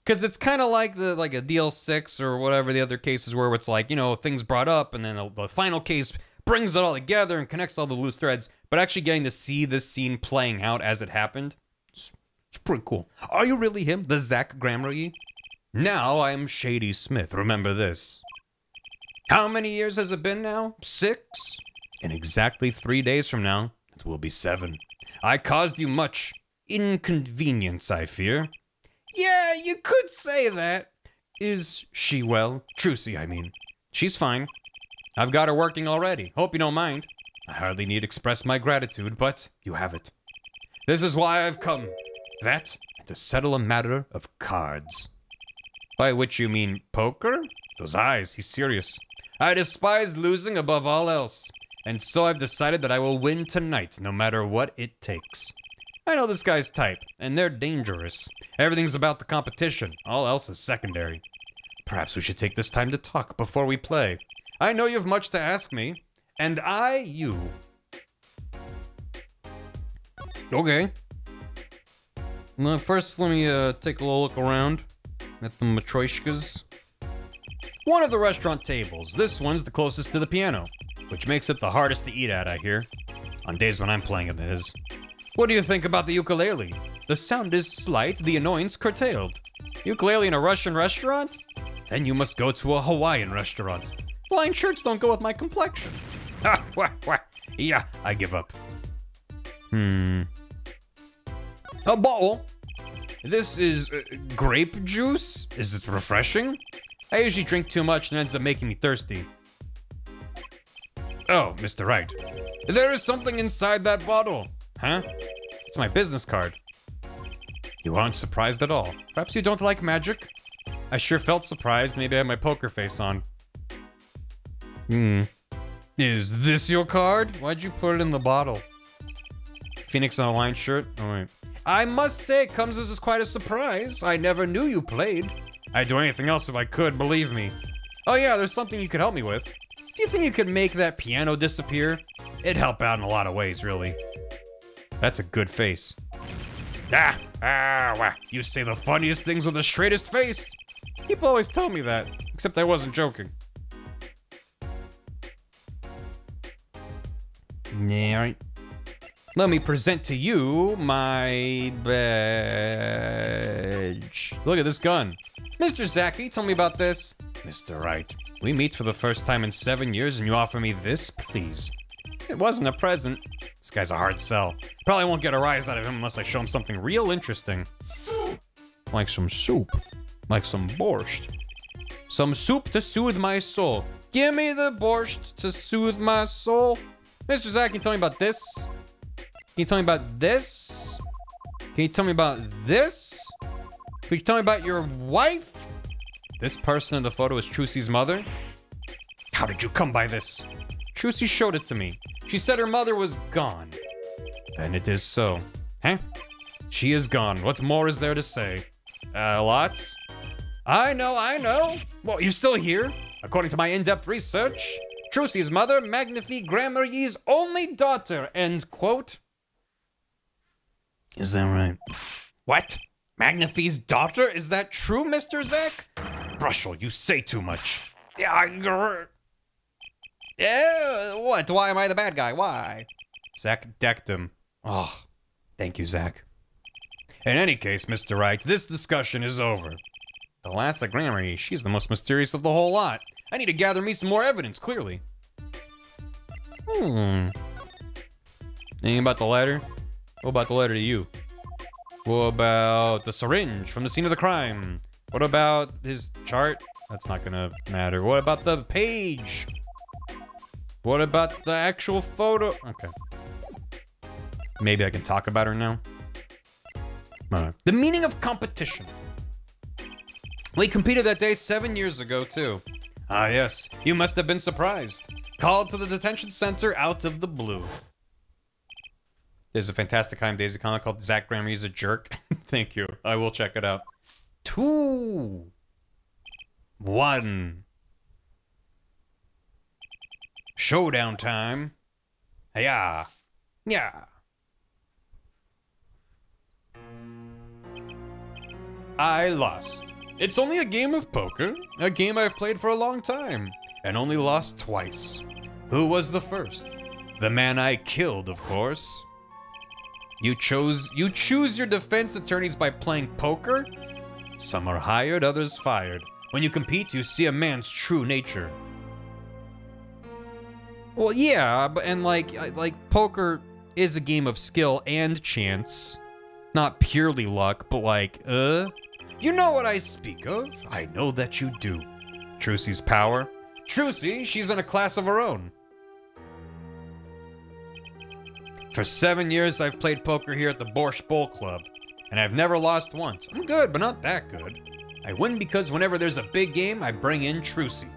S1: Cause it's kind of like the like a DL6 or whatever the other cases were, where it's like you know things brought up, and then the final case brings it all together and connects all the loose threads. But actually getting to see this scene playing out as it happened, it's, it's pretty cool. Are you really him, the Zach Gramarye? Now I'm Shadi Smith. Remember this. How many years has it been now? Six. In exactly three days from now, it will be seven. I caused you much inconvenience, I fear. Yeah, you could say that. Is she well? Trucy, I mean. She's fine. I've got her working already. Hope you don't mind. I hardly need express my gratitude, but you have it. This is why I've come. That, and to settle a matter of cards. By which you mean poker? Those eyes, he's serious. I despise losing above all else, and so I've decided that I will win tonight, no matter what it takes. I know this guy's type, and they're dangerous. Everything's about the competition, all else is secondary. Perhaps we should take this time to talk before we play. I know you've much to ask me, and I you. Okay. Well, first, let me uh, take a little look around at the matryoshkas. One of the restaurant tables. This one's the closest to the piano, which makes it the hardest to eat at, I hear. On days when I'm playing at it is. What do you think about the ukulele? The sound is slight, the annoyance curtailed. Ukulele in a Russian restaurant? Then you must go to a Hawaiian restaurant. Flying shirts don't go with my complexion. Ha, wah, wah. Yeah, I give up. Hmm. A bottle. This is uh, grape juice? Is it refreshing? I usually drink too much and ends up making me thirsty. Oh, Mr. Wright. There is something inside that bottle. Huh? It's my business card. You aren't surprised at all. Perhaps you don't like magic? I sure felt surprised. Maybe I had my poker face on. Hmm. Is this your card? Why'd you put it in the bottle? Phoenix on a line shirt? Alright. I must say, it comes as quite a surprise. I never knew you played. I'd do anything else if I could, believe me. Oh yeah, there's something you could help me with. Do you think you could make that piano disappear? It'd help out in a lot of ways, really. That's a good face. Ah, ah, wah. You say the funniest things with the straightest face. People always tell me that, except I wasn't joking. Yeah. Let me present to you my badge. Look at this gun. Mr. Zach, can you tell me about this? Mr. Wright, we meet for the first time in seven years and you offer me this, please. It wasn't a present. This guy's a hard sell. Probably won't get a rise out of him unless I show him something real interesting. Like some soup. Like some borscht. Some soup to soothe my soul. Give me the borscht to soothe my soul. Mr. Zach, can you tell me about this? Can you tell me about this? Can you tell me about this? Can you tell me about your wife? This person in the photo is Trucy's mother? How did you come by this? Trucy showed it to me. She said her mother was gone. Then it is so. Huh? She is gone. What more is there to say? Uh, lots? I know, I know. Well, you're still here? According to my in-depth research, Trucy's mother, Magnifi Gramarye's only daughter, end quote. Is that right? What? Magnifi's daughter? Is that true, Mr. Zach? Brushel, you say too much. Yeah, I... Yeah, what? Why am I the bad guy? Why?
S8: Zach decked him. Oh, thank you, Zach. In any case, Mr. Wright, this discussion is over.
S1: Thalassa Gramarye, she's the most mysterious of the whole lot. I need to gather me some more evidence, clearly. Hmm. Anything about the letter? What about the letter to you? What about the syringe from the scene of the crime? What about his chart? That's not gonna matter. What about the page? What about the actual photo? Okay. Maybe I can talk about her now. The meaning of competition. We competed that day seven years ago, too. Ah, yes. You must have been surprised. Called to the detention center out of the blue. There's a fantastic Time Daisy comic called Zach Gramarye's a Jerk. Thank you. I will check it out. Two. One. Showdown time. Yeah. Yeah. I lost. It's only a game of poker, a game I've played for a long time, and only lost twice. Who was the first? The man I killed, of course. You chose you choose your defense attorneys by playing poker? Some are hired, others fired. When you compete, you see a man's true nature. Well, yeah, but and like like poker is a game of skill and chance. Not purely luck, but like, uh you know what I speak of. I know that you do. Trucy's power. Trucy, she's in a class of her own. For seven years, I've played poker here at the Borscht Bowl Club, and I've never lost once. I'm good, but not that good. I win because whenever there's a big game, I bring in Trucy.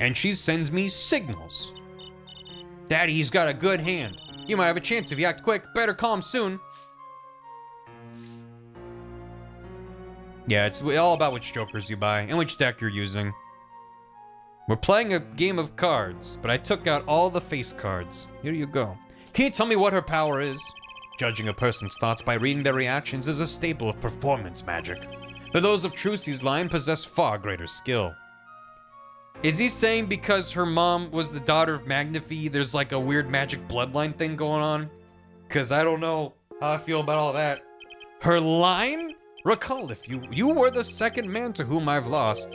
S1: And she sends me signals. Daddy, he's got a good hand. You might have a chance if you act quick. Better call him soon. Yeah, it's all about which jokers you buy and which deck you're using. We're playing a game of cards, but I took out all the face cards. Here you go. Can you tell me what her power is? Judging a person's thoughts by reading their reactions is a staple of performance magic. But those of Trucy's line possess far greater skill. Is he saying because her mom was the daughter of Magnifi, there's like a weird magic bloodline thing going on? Because I don't know how I feel about all that. Her line? Recall if you you were the second man to whom I've lost.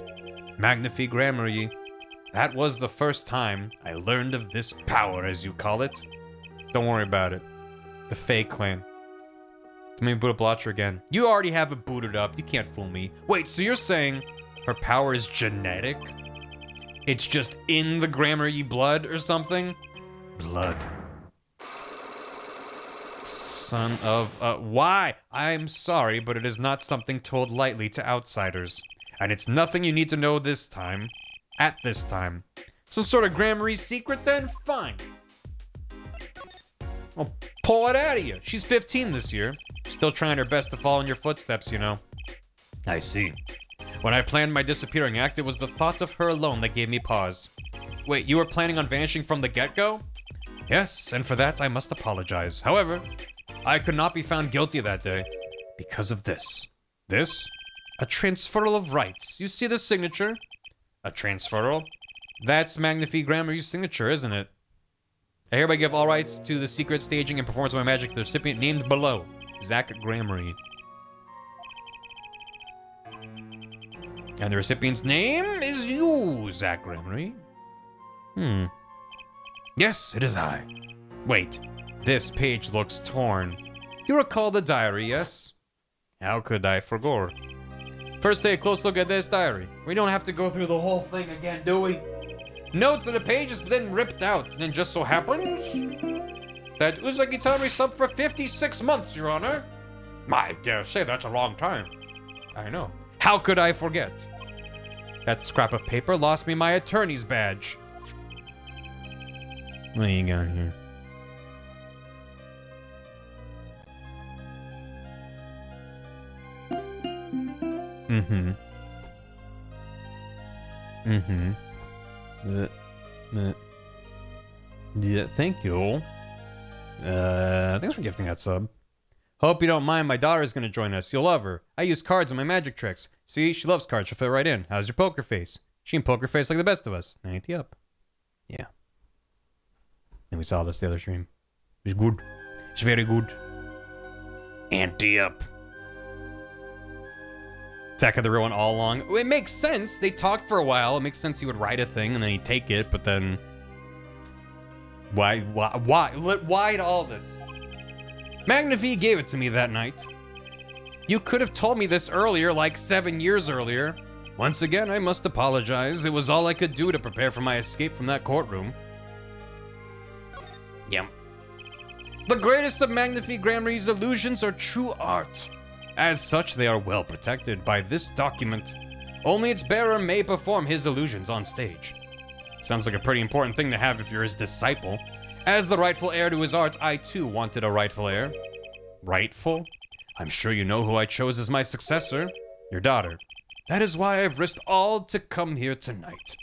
S1: Magnifi Gramarye. That was the first time I learned of this power, as you call it. Don't worry about it. The Fae clan. Let me boot up Blotcher again. You already have it booted up. You can't fool me. Wait, so you're saying her power is genetic? It's just in the Gramarye blood or something? Blood son of a... Why? I'm sorry, but it is not something told lightly to outsiders. And it's nothing you need to know this time. At this time. Some sort of Gramarye secret then? Fine. I'll pull it out of you. She's 15 this year. Still trying her best to follow in your footsteps, you know. I see. When I planned my disappearing act, it was the thought of her alone that gave me pause. Wait, you were planning on vanishing from the get-go? Yes, and for that I must apologize. However, I could not be found guilty that day because of this. This? A transferal of rights. You see the signature? A transferal? That's Magnifi Gramarye's signature, isn't it? I hereby give all rights to the secret staging and performance of my magic to the recipient named below, Zach Gramarye. And the recipient's name is you, Zach Gramarye. Hmm. Yes, it is I. Wait, this page looks torn. You recall the diary, yes? How could I forget? First, take a close look at this diary. We don't have to go through the whole thing again, do we? Note that the page has been ripped out, and it just so happens that Uzagi sub for 56 months, Your Honor. I dare say that's a long time. I know. How could I forget? That scrap of paper lost me my attorney's badge. What are you got here? Mm-hmm. Mm-hmm. Yeah, thank you. Uh, thanks for gifting that sub. Hope you don't mind. My daughter's gonna join us. You'll love her. I use cards in my magic tricks. See, she loves cards. She'll fit right in. How's your poker face? She can poker face like the best of us. Ain't he up? Yeah. And we saw this the other stream. It's good. It's very good. Ante up. Attack of the one all along. It makes sense. They talked for a while. It makes sense he would write a thing and then he'd take it, but then. Why, why, why, why all this? Magnifi gave it to me that night. You could have told me this earlier, like seven years earlier. Once again, I must apologize. It was all I could do to prepare for my escape from that courtroom. Yep. The greatest of Magnifi Gramarye's illusions are true art. As such, they are well protected by this document. Only its bearer may perform his illusions on stage. Sounds like a pretty important thing to have if you're his disciple. As the rightful heir to his art, I too wanted a rightful heir. Rightful? I'm sure you know who I chose as my successor. Your daughter. That is why I've risked all to come here tonight.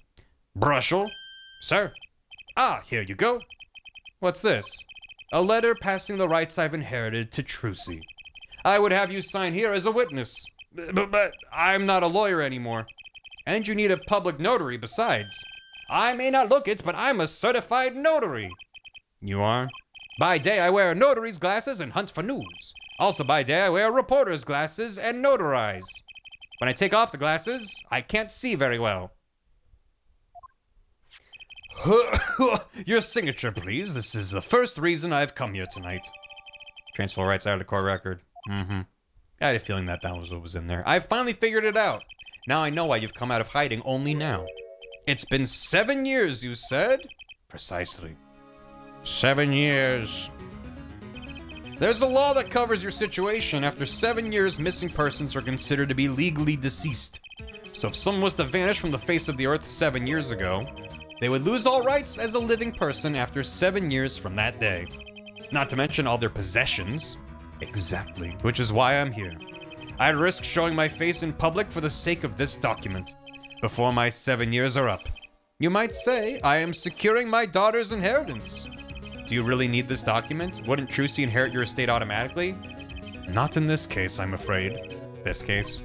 S1: Brushel? Sir? Ah, here you go. What's this? A letter passing the rights I've inherited to Trucy. I would have you sign here as a witness. But, but I'm not a lawyer anymore. And you need a public notary besides. I may not look it, but I'm a certified notary. You are? By day, I wear notary's glasses and hunt for news. Also, by day, I wear reporter's glasses and notarize. When I take off the glasses, I can't see very well. Your signature, please. This is the first reason I've come here tonight. Transfer rights out of the court record. Mm-hmm. I had a feeling that that was what was in there. I finally figured it out. Now I know why you've come out of hiding only now. It's been seven years, you said? Precisely. Seven years. There's a law that covers your situation. After seven years, missing persons are considered to be legally deceased. So if someone was to vanish from the face of the earth seven years ago, they would lose all rights as a living person after seven years from that day. Not to mention all their possessions. Exactly. Which is why I'm here. I'd risk showing my face in public for the sake of this document. Before my seven years are up. You might say I am securing my daughter's inheritance. Do you really need this document? Wouldn't Trucy inherit your estate automatically? Not in this case, I'm afraid. This case.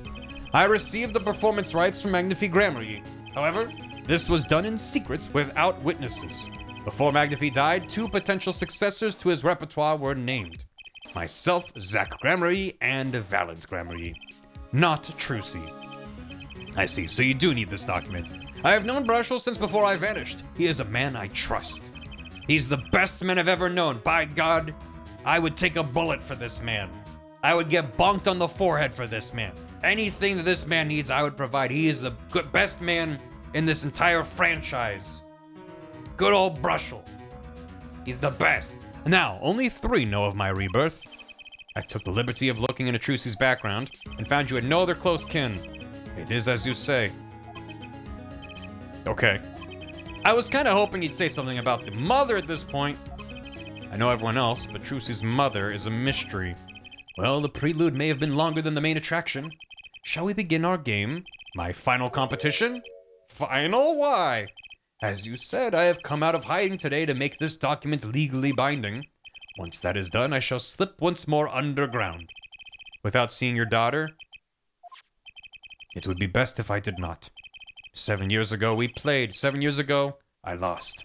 S1: I received the performance rights from Magnifi Gramarye. However, this was done in secret without witnesses. Before Magnifi died, two potential successors to his repertoire were named. Myself, Zach Gramarye, and Valant Gramarye. Not Trucy. I see, so you do need this document. I have known Brushel since before I vanished. He is a man I trust. He's the best man I've ever known. By God, I would take a bullet for this man. I would get bonked on the forehead for this man. Anything that this man needs, I would provide. He is the good, best man in this entire franchise. Good old Brushel. He's the best. Now, only three know of my rebirth. I took the liberty of looking into Trucy's background and found you had no other close kin. It is as you say. Okay. I was kind of hoping he'd say something about the mother at this point. I know everyone else, but Trucy's mother is a mystery. Well, the prelude may have been longer than the main attraction. Shall we begin our game? My final competition? Final? Why? As you said, I have come out of hiding today to make this document legally binding. Once that is done, I shall slip once more underground. Without seeing your daughter? It would be best if I did not. Seven years ago, we played. Seven years ago, I lost.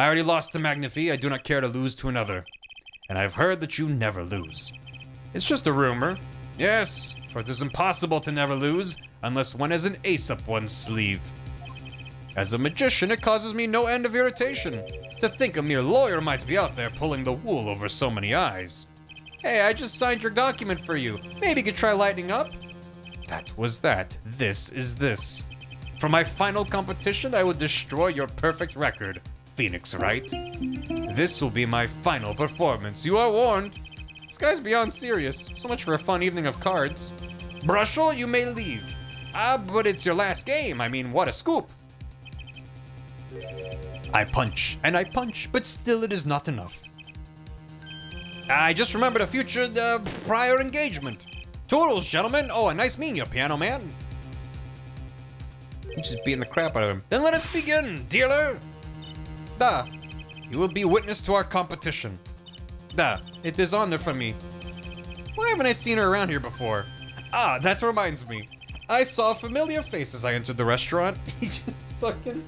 S1: I already lost to Magnifi. I do not care to lose to another. And I've heard that you never lose. It's just a rumor. Yes, for it is impossible to never lose unless one has an ace up one's sleeve. As a magician, it causes me no end of irritation to think a mere lawyer might be out there pulling the wool over so many eyes. Hey, I just signed your document for you. Maybe you could try lighting up? That was that. This is this. For my final competition, I will destroy your perfect record, Phoenix Wright. This will be my final performance. You are warned. This guy's beyond serious. So much for a fun evening of cards. Brushel, you may leave. Ah, but it's your last game. I mean, what a scoop. I punch, and I punch, but still it is not enough. I just remembered a future uh, prior engagement. Toodles, gentlemen. Oh, a nice meeting you, piano man. I'm just beating the crap out of him. Then let us begin, dealer. Da, you will be witness to our competition. Da, it is honor for me. Why haven't I seen her around here before? Ah, that reminds me. I saw familiar face as I entered the restaurant. He just fucking.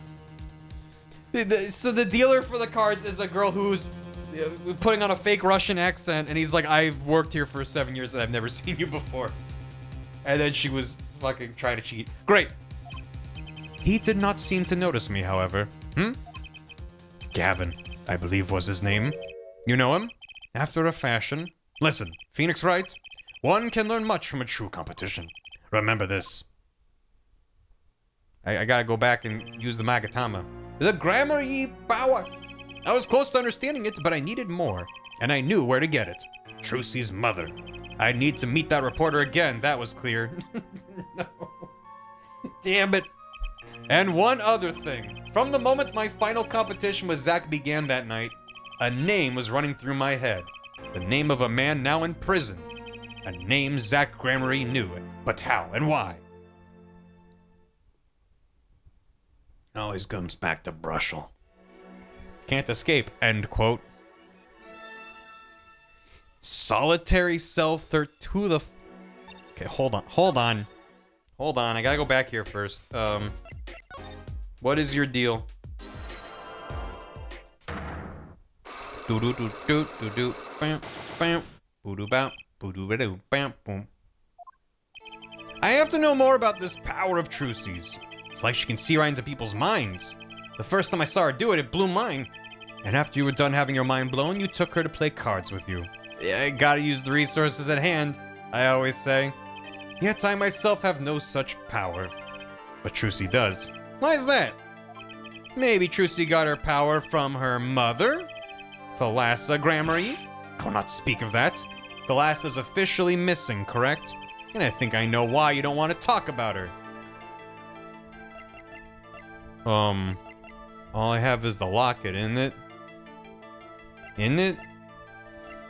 S1: So the dealer for the cards is a girl who's uh, putting on a fake Russian accent, and he's like, "I've worked here for seven years and I've never seen you before." And then she was fucking trying to cheat. Great. He did not seem to notice me, however. Hmm? Gavin, I believe was his name. You know him? After a fashion. Listen, Phoenix Wright, one can learn much from a true competition. Remember this. I, I gotta go back and use the Magatama. The Gramarye power. I was close to understanding it, but I needed more. And I knew where to get it. Trucy's mother. I need to meet that reporter again, that was clear. no. Damn it. And one other thing. From the moment my final competition with Zach began that night, a name was running through my head. The name of a man now in prison. A name Zach Gramarye knew. But how and why? Always comes back to Brushel. Can't escape. End quote. Solitary cell third to the. F- okay, hold on, hold on, hold on. I gotta go back here first. Um, what is your deal? Do do do do do do bam bam boo doo bam boo doo bam boom. I have to know more about this power of Trucy's. It's like she can see right into people's minds. The first time I saw her do it, it blew mine. And after you were done having your mind blown, you took her to play cards with you. Yeah, I gotta use the resources at hand, I always say. Yet I myself have no such power. But Trucy does. Why is that? Maybe Trucy got her power from her mother? Thalassa Gramarye? I will not speak of that. Thalassa's officially missing, correct? And I think I know why you don't want to talk about her. Um, all I have is the locket, isn't it? Isn't it?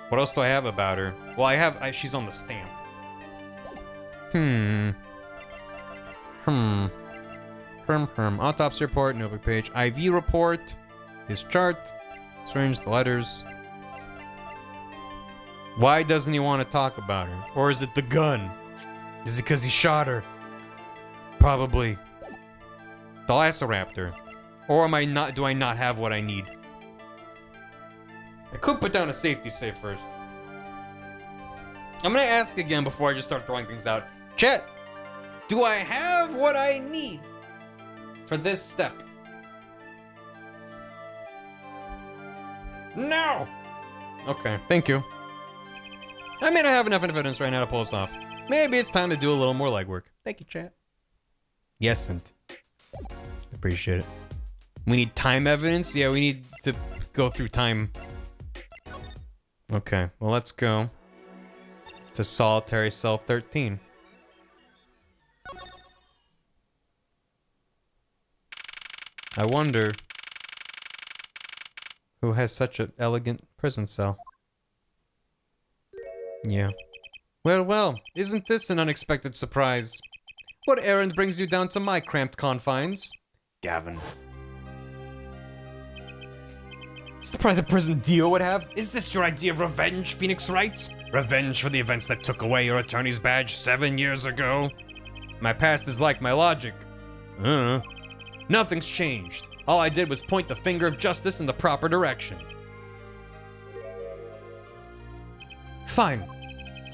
S1: What else do I have about her? Well, I have, I, she's on the stamp. Hmm. Hmm. Perm perm. Autopsy report, notebook page. IV report. His chart. Strange the letters. Why doesn't he want to talk about her? Or is it the gun? Is it because he shot her? Probably. Velociraptor. Or am I not do I not have what I need? I could put down a safety save first. I'm gonna ask again before I just start throwing things out. Chat, do I have what I need for this step? No! Okay, thank you. I may not have enough evidence right now to pull this off. Maybe it's time to do a little more legwork. Thank you, chat. Yes, and appreciate it. We need time evidence? Yeah, we need to go through time. Okay, well, let's go to solitary cell 13. I wonder who has such an elegant prison cell. Yeah. Well, well, isn't this an unexpected surprise? What errand brings you down to my cramped confines? Gavin. It's the price private prison deal would have. Is this your idea of revenge, Phoenix Wright? Revenge for the events that took away your attorney's badge seven years ago? My past is like my logic. Uh. Nothing's changed. All I did was point the finger of justice in the proper direction. Fine.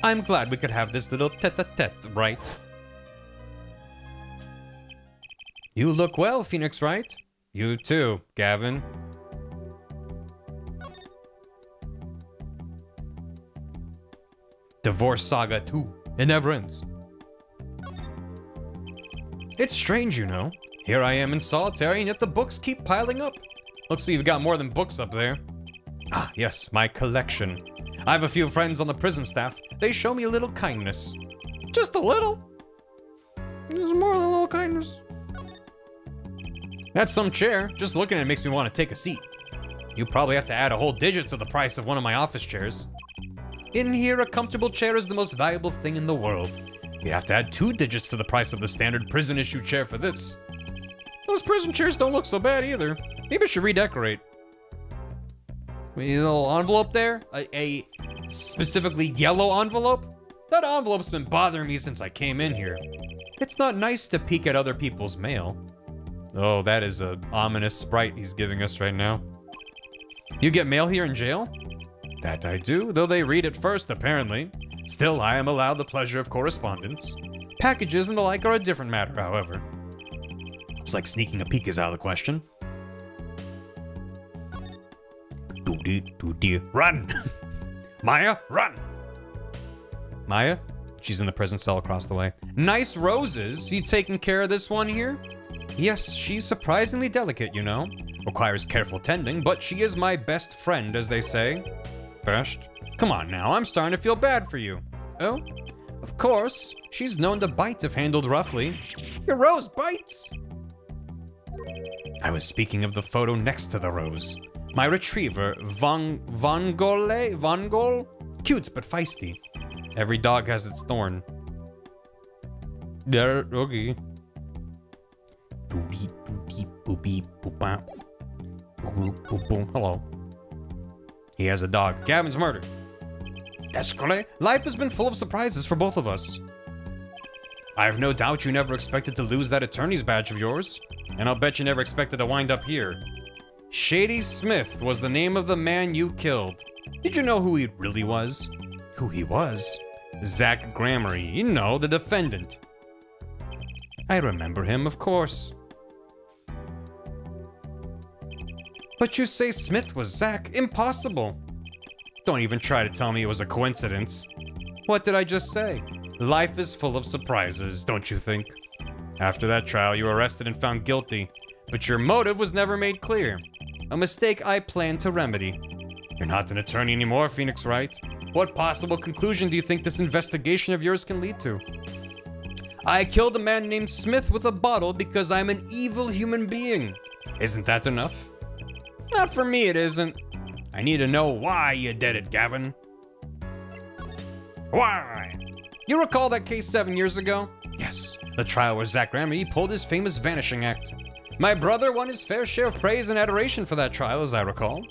S1: I'm glad we could have this little tete-a-tete, right? You look well, Phoenix Wright. You too, Gavin. Divorce Saga 2. It never ends. It's strange, you know. Here I am in solitary, and yet the books keep piling up. Looks like you've got more than books up there. Ah, yes, my collection. I have a few friends on the prison staff. They show me a little kindness. Just a little. There's more than a little kindness. That's some chair. Just looking at it makes me want to take a seat. You probably have to add a whole digit to the price of one of my office chairs. In here, a comfortable chair is the most valuable thing in the world. You'd have to add two digits to the price of the standard prison issue chair for this. Those prison chairs don't look so bad either. Maybe I should redecorate. A little envelope there? A, a specifically yellow envelope? That envelope's been bothering me since I came in here. It's not nice to peek at other people's mail. Oh, that is a ominous sprite he's giving us right now. You get mail here in jail? That I do, though they read it first, apparently. Still, I am allowed the pleasure of correspondence. Packages and the like are a different matter, however. It's like sneaking a peek is out of the question. Run! Maya, run! Maya? She's in the prison cell across the way. Nice roses. You taking care of this one here? Yes, she's surprisingly delicate, you know. Requires careful tending, but she is my best friend, as they say. Best? Come on now, I'm starting to feel bad for you. Oh? Of course, she's known to bite if handled roughly. Your rose bites! I was speaking of the photo next to the rose. My retriever, Von Vongole? Vongol? Cute but feisty. Every dog has its thorn. There, okay. Boopy, boopy, boopah. Boop, boop, boop. Hello. He has a dog. Gavin's murdered. That's. Life has been full of surprises for both of us. I have no doubt you never expected to lose that attorney's badge of yours. And I'll bet you never expected to wind up here. Shadi Smith was the name of the man you killed. Did you know who he really was? Who he was? Zach Gramarye, you know, the defendant. I remember him, of course. But you say Smith was Zach? Impossible. Don't even try to tell me it was a coincidence. What did I just say? Life is full of surprises, don't you think? After that trial, you were arrested and found guilty, but your motive was never made clear. A mistake I plan to remedy. You're not an attorney anymore, Phoenix Wright. What possible conclusion do you think this investigation of yours can lead to? I killed a man named Smith with a bottle because I'm an evil human being. Isn't that enough? Not for me, it isn't. I need to know why you did it, Gavin. Why? You recall that case seven years ago? Yes, the trial where Zach Gramarye pulled his famous vanishing act. My brother won his fair share of praise and adoration for that trial, as I recall.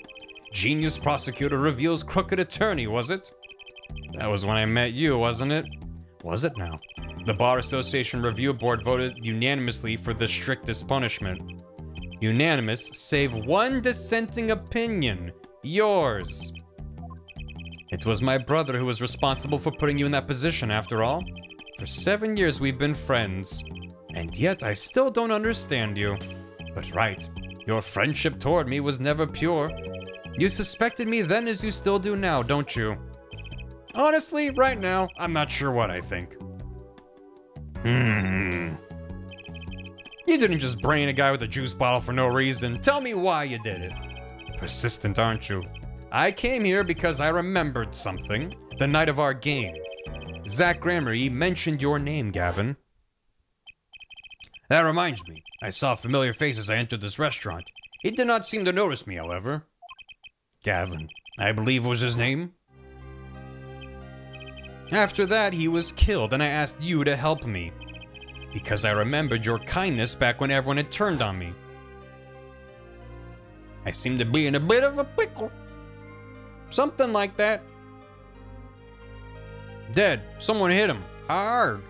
S1: Genius prosecutor reveals crooked attorney, was it? That was when I met you, wasn't it? Was it now? The Bar Association Review Board voted unanimously for the strictest punishment. Unanimous, save one dissenting opinion. Yours. It was my brother who was responsible for putting you in that position, after all. For seven years we've been friends. And yet I still don't understand you. But right, your friendship toward me was never pure. You suspected me then as you still do now, don't you? Honestly, right now, I'm not sure what I think. Hmm. You didn't just brain a guy with a juice bottle for no reason. Tell me why you did it. Persistent, aren't you? I came here because I remembered something. The night of our game. Zach Gramarye mentioned your name, Gavin. That reminds me. I saw familiar faces as I entered this restaurant. He did not seem to notice me, however. Gavin, I believe was his name. After that, he was killed, and I asked you to help me. Because I remembered your kindness back when everyone had turned on me. I seem to be in a bit of a pickle. Something like that. Dead. Someone hit him. Hard.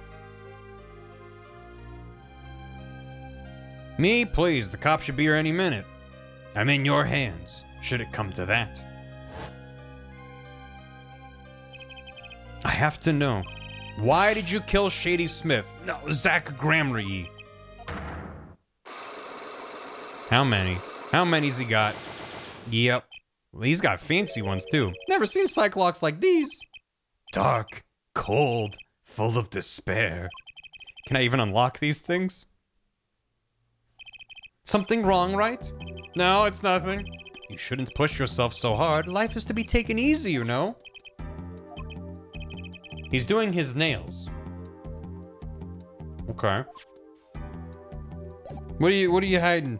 S1: Me, please. The cop should be here any minute. I'm in your hands, should it come to that. I have to know. Why did you kill Shadi Smith? No, Zach Gramarye. How many? How many's he got? Yep. Well, he's got fancy ones too. Never seen Psyche-Locks like these. Dark, cold, full of despair. Can I even unlock these things? Something wrong, right? No, it's nothing. You shouldn't push yourself so hard. Life is to be taken easy, you know. He's doing his nails. Okay. What are you what are you hiding?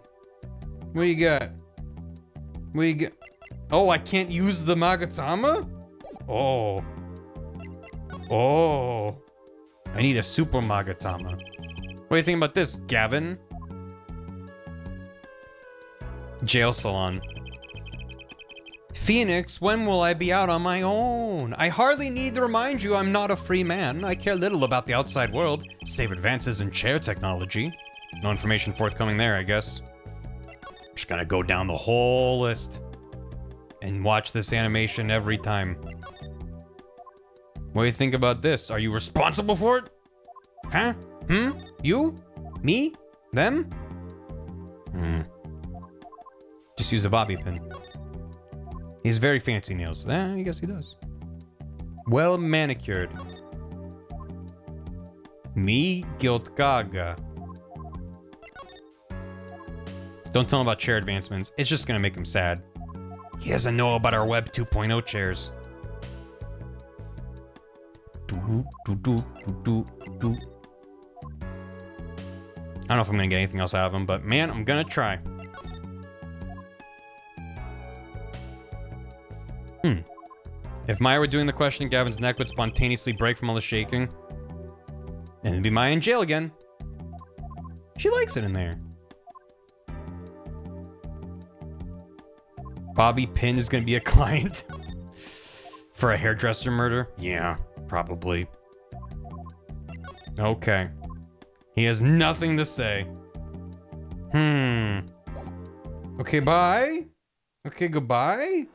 S1: What do you got? What do you got? Oh, I can't use the Magatama? Oh. Oh. I need a super Magatama. What do you think about this, Gavin? Jail salon. Phoenix, when will I be out on my own? I hardly need to remind you I'm not a free man. I care little about the outside world, save advances in chair technology. No information forthcoming there, I guess. Just gonna go down the whole list and watch this animation every time. What do you think about this? Are you responsible for it? Huh? Hmm? You? Me? Them? Hmm. Just use a bobby pin. He has very fancy nails. Eh, I guess he does. Well manicured. Me guilt gaga. Don't tell him about chair advancements. It's just gonna make him sad. He doesn't know about our Web 2.0 chairs. Do, do, do, do, do. I don't know if I'm gonna get anything else out of him, but man, I'm gonna try. Hmm. If Maya were doing the question, Gavin's neck would spontaneously break from all the shaking. And it'd be Maya in jail again. She likes it in there. Bobby Pin is gonna be a client for a hairdresser murder? Yeah, probably. Okay. He has nothing to say. Hmm. Okay, bye. Okay, goodbye.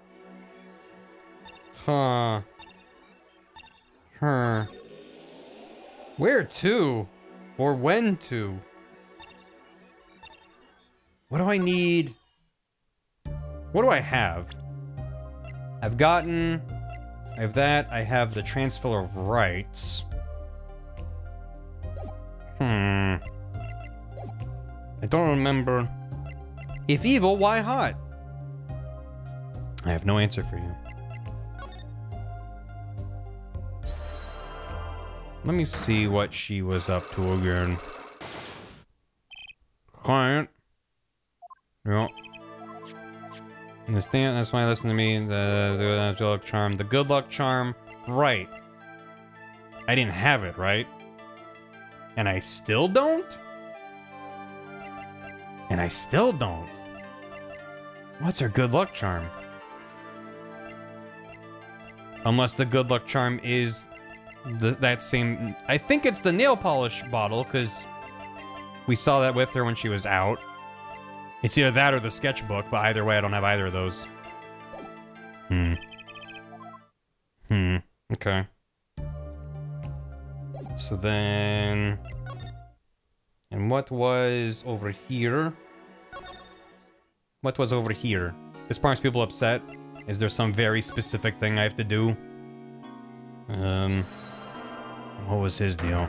S1: Huh. Huh. Where to? Or when to? What do I need? What do I have? I've gotten... I have that. I have the transfer of rights. Hmm. I don't remember. If evil, why hot? I have no answer for you. Let me see what she was up to again. Client. Yep. Understand? That's why listen to me. The, the good luck charm. The good luck charm. Right. I didn't have it, right? And I still don't? And I still don't. What's her good luck charm? Unless the good luck charm is the, that same... I think it's the nail polish bottle, because we saw that with her when she was out. It's either that or the sketchbook, but either way, I don't have either of those. Hmm. Hmm. Okay. So then... And what was over here? What was over here? This sparks people upset? Is there some very specific thing I have to do? Um... What was his deal?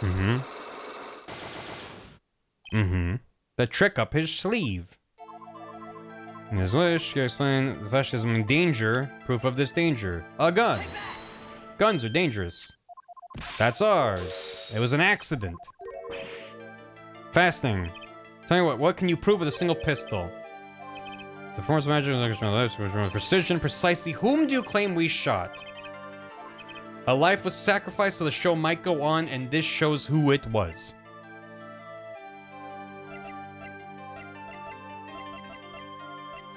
S1: Mm-hmm. Mm-hmm. The trick up his sleeve. In his wish, explained the fascism in danger, proof of this danger. A gun. Guns are dangerous. That's ours. It was an accident. Fasting. Tell me what, what can you prove with a single pistol? The performance of magic is precision, precisely. Whom do you claim we shot? A life was sacrificed so the show might go on, and this shows who it was.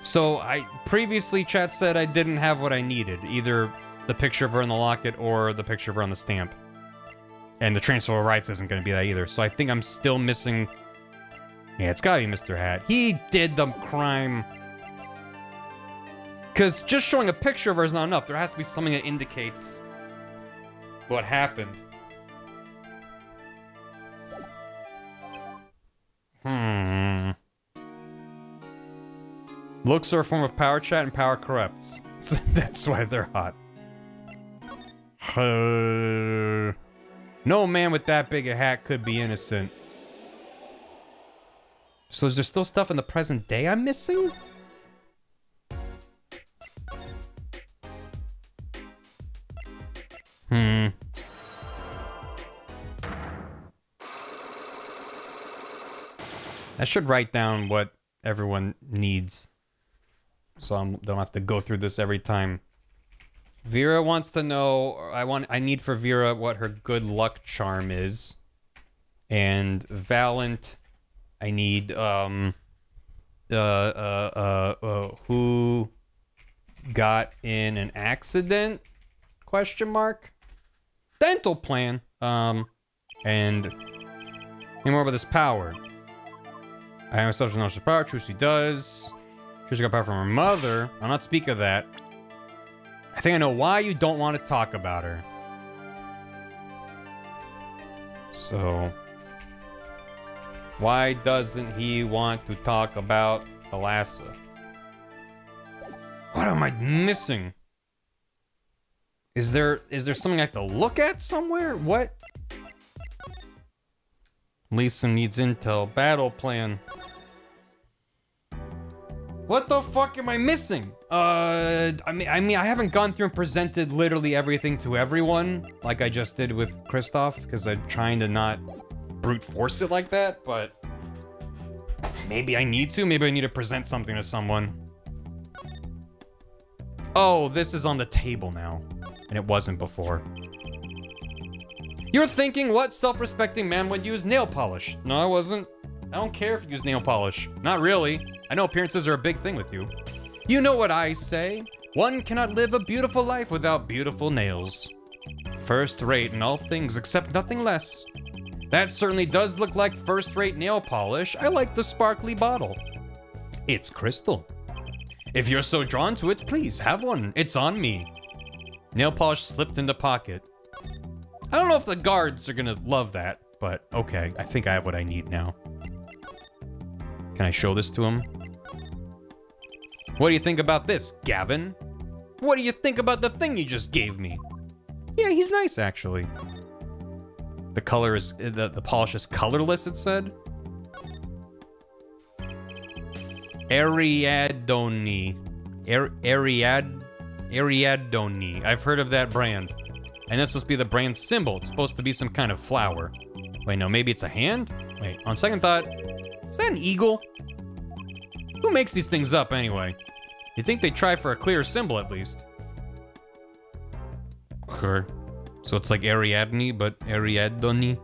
S1: So I previously chat said I didn't have what I needed, either the picture of her in the locket or the picture of her on the stamp. And the transfer of rights isn't going to be that either. So I think I'm still missing... Yeah, it's got to be Mr. Hat. He did the crime. Because just showing a picture of her is not enough. There has to be something that indicates what happened. Hmm. Looks are a form of power chat and power corrupts. That's why they're hot. No man with that big a hat could be innocent. So is there still stuff in the present day I'm missing? Hmm. I should write down what everyone needs. So I don't have to go through this every time. Vera wants to know I want I need for Vera what her good luck charm is. And Valant I need um uh, uh, uh, uh, who got in an accident? Question mark. Dental plan. Um, and any more about this power? I have myself to know power. True, she does. She's got power from her mother. I'll not speak of that. I think I know why you don't want to talk about her. So, why doesn't he want to talk about Thalassa? What am I missing? Is there is there something I have to look at somewhere? What? Lisa needs intel. Battle plan. What the fuck am I missing? Uh, I mean, I mean, I haven't gone through and presented literally everything to everyone like I just did with Kristoph because I'm trying to not brute force it like that. But maybe I need to. Maybe I need to present something to someone. Oh, this is on the table now, and it wasn't before. You're thinking what self-respecting man would use nail polish? No, I wasn't. I don't care if you use nail polish. Not really. I know appearances are a big thing with you. You know what I say. One cannot live a beautiful life without beautiful nails. First rate in all things except nothing less. That certainly does look like first rate nail polish. I like the sparkly bottle. It's crystal. If you're so drawn to it, please have one. It's on me. Nail polish slipped in the pocket. I don't know if the guards are gonna love that, but okay, I think I have what I need now. Can I show this to him? What do you think about this, Gavin? What do you think about the thing you just gave me? Yeah, he's nice, actually. The color is, the, the polish is colorless, it said. Ariadone. Ar Ariad... Ariadone. I've heard of that brand. And this must be the brand symbol. It's supposed to be some kind of flower. Wait, no, maybe it's a hand? Wait, on second thought, is that an eagle? Who makes these things up anyway? you think they'd try for a clear symbol at least. Okay. So it's like Ariadne, but Ariadne.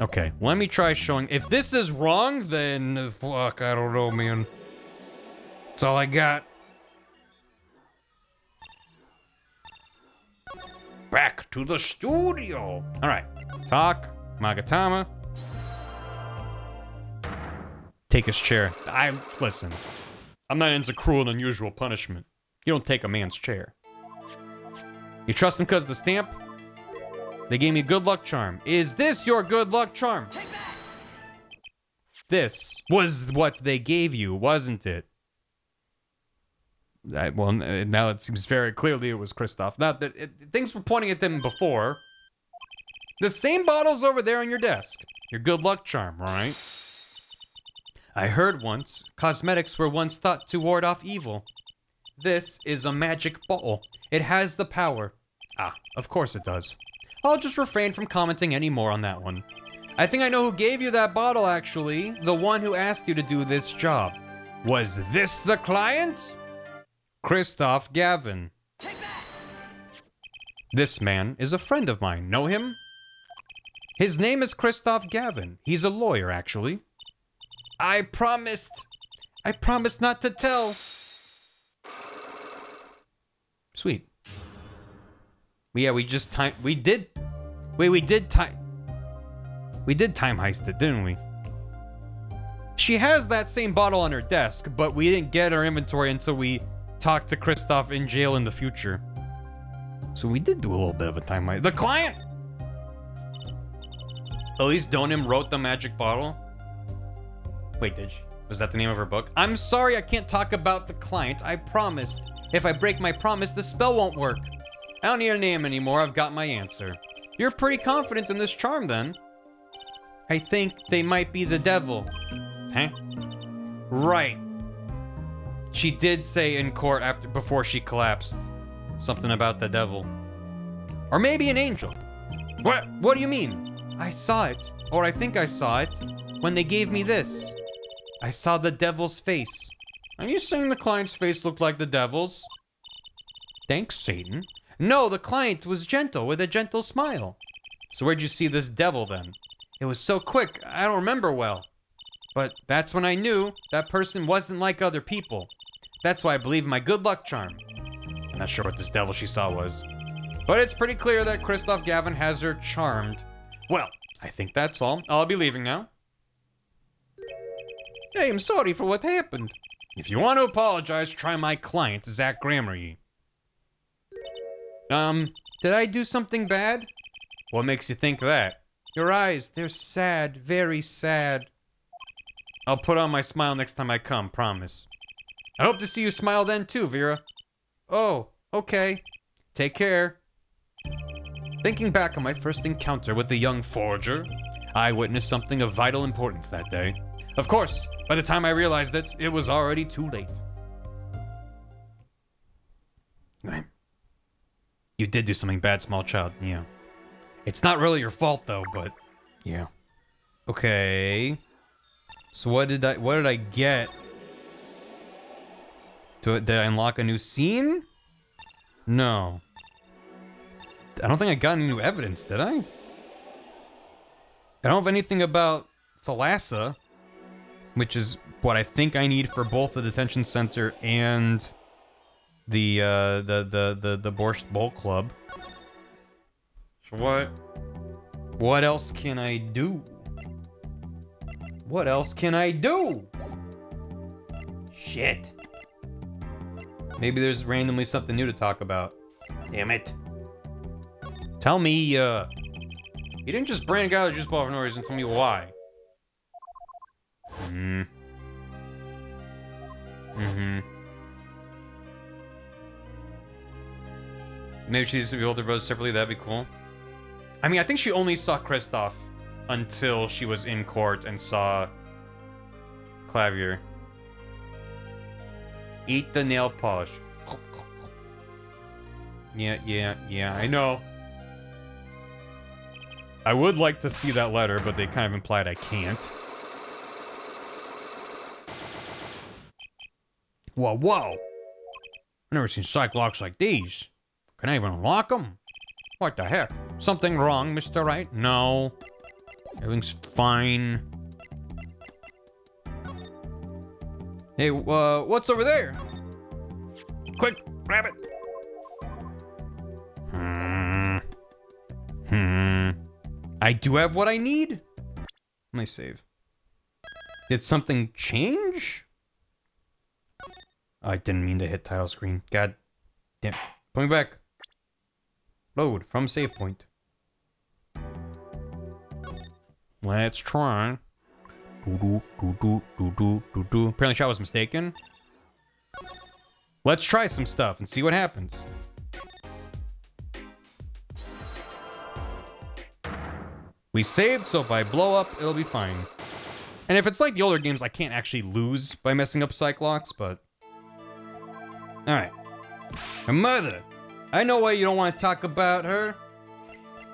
S1: Okay, let me try showing. If this is wrong, then fuck, I don't know, man. That's all I got. Back to the studio. All right, talk, Magatama. Take his chair. I listen. I'm not into cruel and unusual punishment. You don't take a man's chair. You trust him because of the stamp? They gave me a good luck charm. Is this your good luck charm? This was what they gave you, wasn't it? I, well, now it seems very clearly it was Kristoph. Not that it, things were pointing at them before. The same bottle's over there on your desk. Your good luck charm, right? I heard once, cosmetics were once thought to ward off evil. This is a magic bottle. It has the power. Ah, of course it does. I'll just refrain from commenting any more on that one. I think I know who gave you that bottle, actually. The one who asked you to do this job. Was this the client? Kristoph Gavin. This man is a friend of mine. Know him? His name is Kristoph Gavin. He's a lawyer, actually. I promised. I promised not to tell. Sweet. Yeah, we just time. We did. Wait, we did time. We did time heist it, didn't we? She has that same bottle on her desk, but we didn't get her inventory until we talked to Kristoph in jail in the future. So we did do a little bit of a time heist. The client! Elise Donim wrote the magic bottle. Wait, did she? Was that the name of her book? I'm sorry I can't talk about the client. I promised. If I break my promise, the spell won't work. I don't need a name anymore. I've got my answer. You're pretty confident in this charm, then. I think they might be the devil. Huh? Right. She did say in court after before she collapsed something about the devil. Or maybe an angel. What? What do you mean? I saw it, or I think I saw it, when they gave me this. I saw the devil's face. Are you saying the client's face looked like the devil's? Thanks, Satan. No, the client was gentle, with a gentle smile. So where'd you see this devil, then? It was so quick, I don't remember well. But that's when I knew that person wasn't like other people. That's why I believe in my good luck charm. I'm not sure what this devil she saw was. But it's pretty clear that Kristoph Gavin has her charmed. Well, I think that's all. I'll be leaving now.
S4: Hey, I am sorry for what happened.
S1: If you want to apologize, try my client, Zach Gramarye. Um, did I do something bad? What makes you think that? Your eyes, they're sad, very sad. I'll put on my smile next time I come, promise. I hope to see you smile then too, Vera. Oh, okay. Take care. Thinking back on my first encounter with the young forger, I witnessed something of vital importance that day. Of course, by the time I realized it, it was already too late. You did do something bad, small child. Yeah. It's not really your fault though, but yeah. Okay. So what did I what did I get? Do, did I unlock a new scene? No. I don't think I got any new evidence, did I? I don't have anything about Thalassa, which is what I think I need for both the detention center and the uh, the the the the Borscht Bowl Club. So what? What else can I do? What else can I do? Shit. Maybe there's randomly something new to talk about. Damn it. Tell me, uh... You didn't just brand a guy that just bought for no reason. Tell me why. Hmm. Mm-hmm. Maybe she needs to be older brothers separately. That'd be cool. I mean, I think she only saw Kristoph until she was in court and saw Klavier. Eat the nail polish. Yeah, yeah, yeah, I know. I would like to see that letter, but they kind of implied I can't. Whoa, whoa! I've never seen Psyche-Locks like these. Can I even lock them? What the heck? Something wrong, Mr. Wright? No. Everything's fine. Hey, uh, what's over there? Quick, grab it. Hmm. Hmm. I do have what I need. Let me save. Did something change? I didn't mean to hit title screen. God damn. Put me back. Load from save point. Let's try. Apparently, I was mistaken. Let's try some stuff and see what happens. We saved, so if I blow up, it'll be fine. And if it's like the older games, I can't actually lose by messing up Psyche-Locks, but... Alright. Her mother. I know why you don't want to talk about her.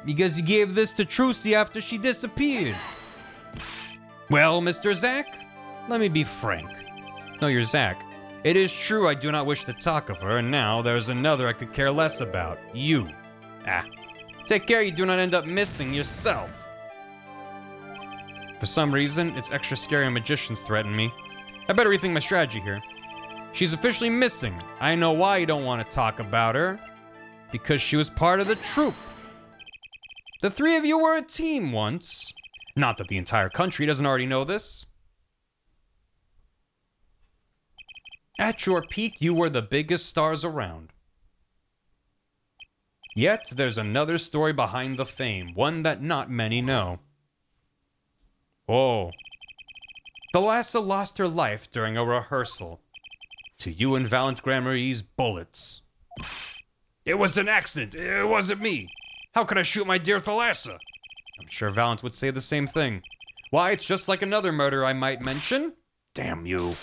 S1: Because you gave this to Trucy after she disappeared. Well, Mr. Zach, let me be frank. No, you're Zach. It is true I do not wish to talk of her, and now there's another I could care less about. You. Ah. Take care you do not end up missing yourself. For some reason, it's extra scary magicians threaten me. I better rethink my strategy here. She's officially missing. I know why you don't want to talk about her. Because she was part of the troupe. The three of you were a team once. Not that the entire country doesn't already know this. At your peak, you were the biggest stars around. Yet, there's another story behind the fame, one that not many know. Oh. Thalassa lost her life during a rehearsal. To you and Valant Gramarye's bullets. It was an accident. It wasn't me. How could I shoot my dear Thalassa? I'm sure Valant would say the same thing. Why, it's just like another murder I might mention. Damn you.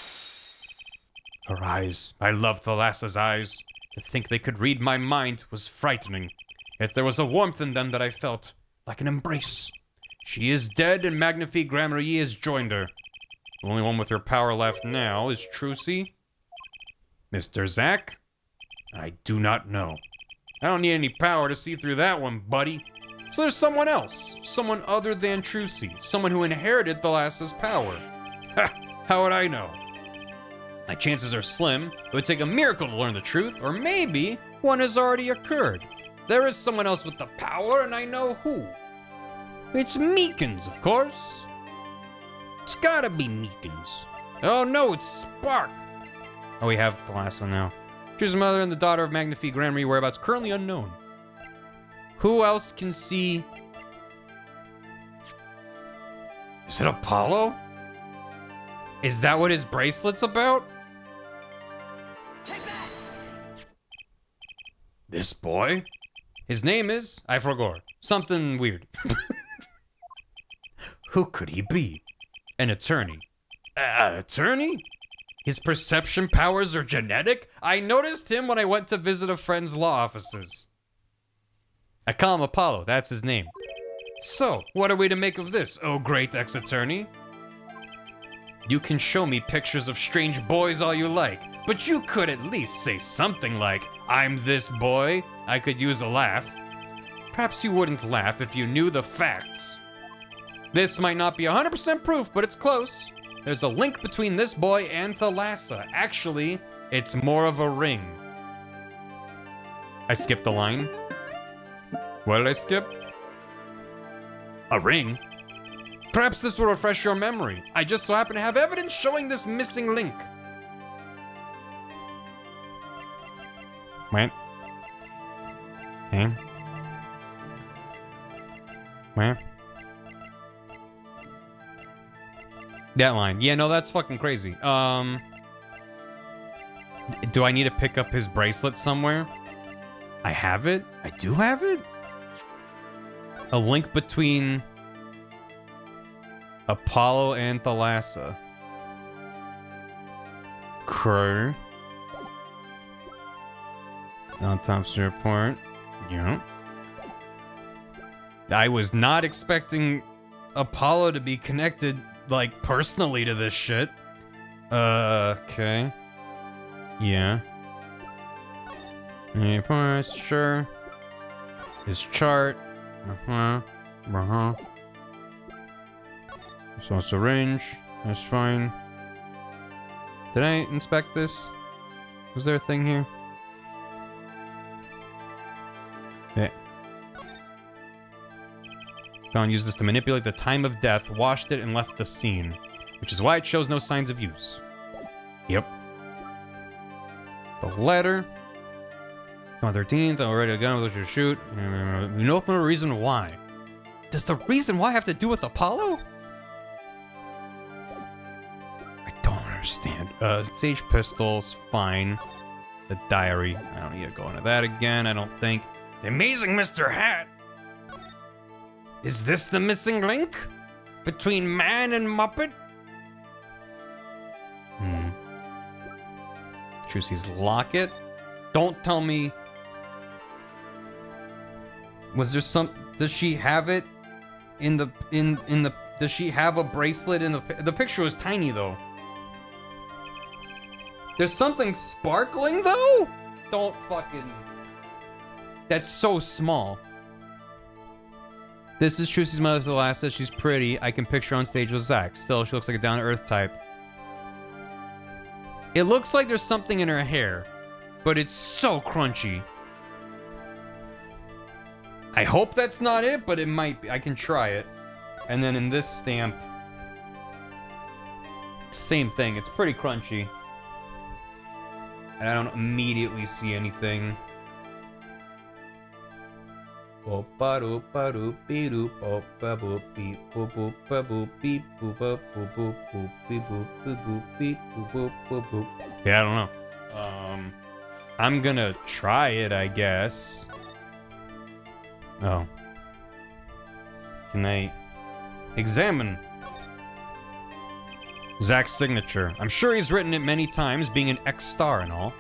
S1: Her eyes. I love Thalassa's eyes. To think they could read my mind was frightening. Yet there was a warmth in them that I felt, like an embrace. She is dead and Magnifi Gramarye has joined her. The only one with her power left now is Trucy. Mr. Zach? I do not know. I don't need any power to see through that one, buddy. So there's someone else, someone other than Trucy, someone who inherited Thalassa's power. Ha!
S9: How would I know?
S1: My chances are slim. It would take a miracle to learn the truth, or maybe one has already occurred. There is someone else with the power, and I know who. It's Meekins, of course. It's gotta be Meekins. Oh no, it's Spark. Oh, we have Thalassa now. The mother and the daughter of Magnifi Gramarye, whereabouts currently unknown. Who else can see?
S9: Is it Apollo?
S1: Is that what his bracelet's about?
S9: This boy?
S1: His name is I forgot. Something weird. Who could he be? An attorney.
S9: Uh, attorney?
S1: His perception powers are genetic? I noticed him when I went to visit a friend's law offices. I call him Apollo, that's his name. So, what are we to make of this, oh great ex-attorney? You can show me pictures of strange boys all you like, but you could at least say something like, I'm this boy. I could use a laugh. Perhaps you wouldn't laugh if you knew the facts. This might not be 100% proof, but it's close. There's a link between this boy and Thalassa. Actually, it's more of a ring. I skipped a line. What did I skip? A ring? Perhaps this will refresh your memory. I just so happen to have evidence showing this missing link. Wait. Okay. Where? That line. Yeah, no, that's fucking crazy. Um, do I need to pick up his bracelet somewhere? I have it? I do have it? A link between Apollo and Thalassa. Crew. Autopsy report. Yeah. I was not expecting Apollo to be connected, like, personally to this shit. Uh, okay. Yeah. Any parts? Sure. His chart. Uh-huh. Uh-huh. So it's a range. That's fine. Did I inspect this? Was there a thing here? Don used this to manipulate the time of death, washed it, and left the scene. Which is why it shows no signs of use. Yep. The letter. On 13th, already a gun with to shoot. For a reason why. Does the reason why have to do with Apollo? I don't understand. Uh, Sage Pistols, fine. The diary. I don't need to go into that again, I don't think. The amazing Mr. Hat! Is this the missing link? Between man and Muppet? Hmm. Trucy's locket? Don't tell me. Was there some. Does she have it in the. In, in the. Does she have a bracelet in the. The picture was tiny though. There's something sparkling though? Don't fucking. That's so small. This is Trucy's mother Thalassa. She's pretty. I can picture on stage with Zach. Still, she looks like a down-to-earth type. It looks like there's something in her hair, but it's so crunchy. I hope that's not it, but it might be. I can try it. And then in this stamp, same thing. It's pretty crunchy. And I don't immediately see anything. Yeah, I don't know. Um, I'm gonna try it, I guess. Oh. Can I examine Zach's signature? I'm sure he's written it many times, being an ex-star and all.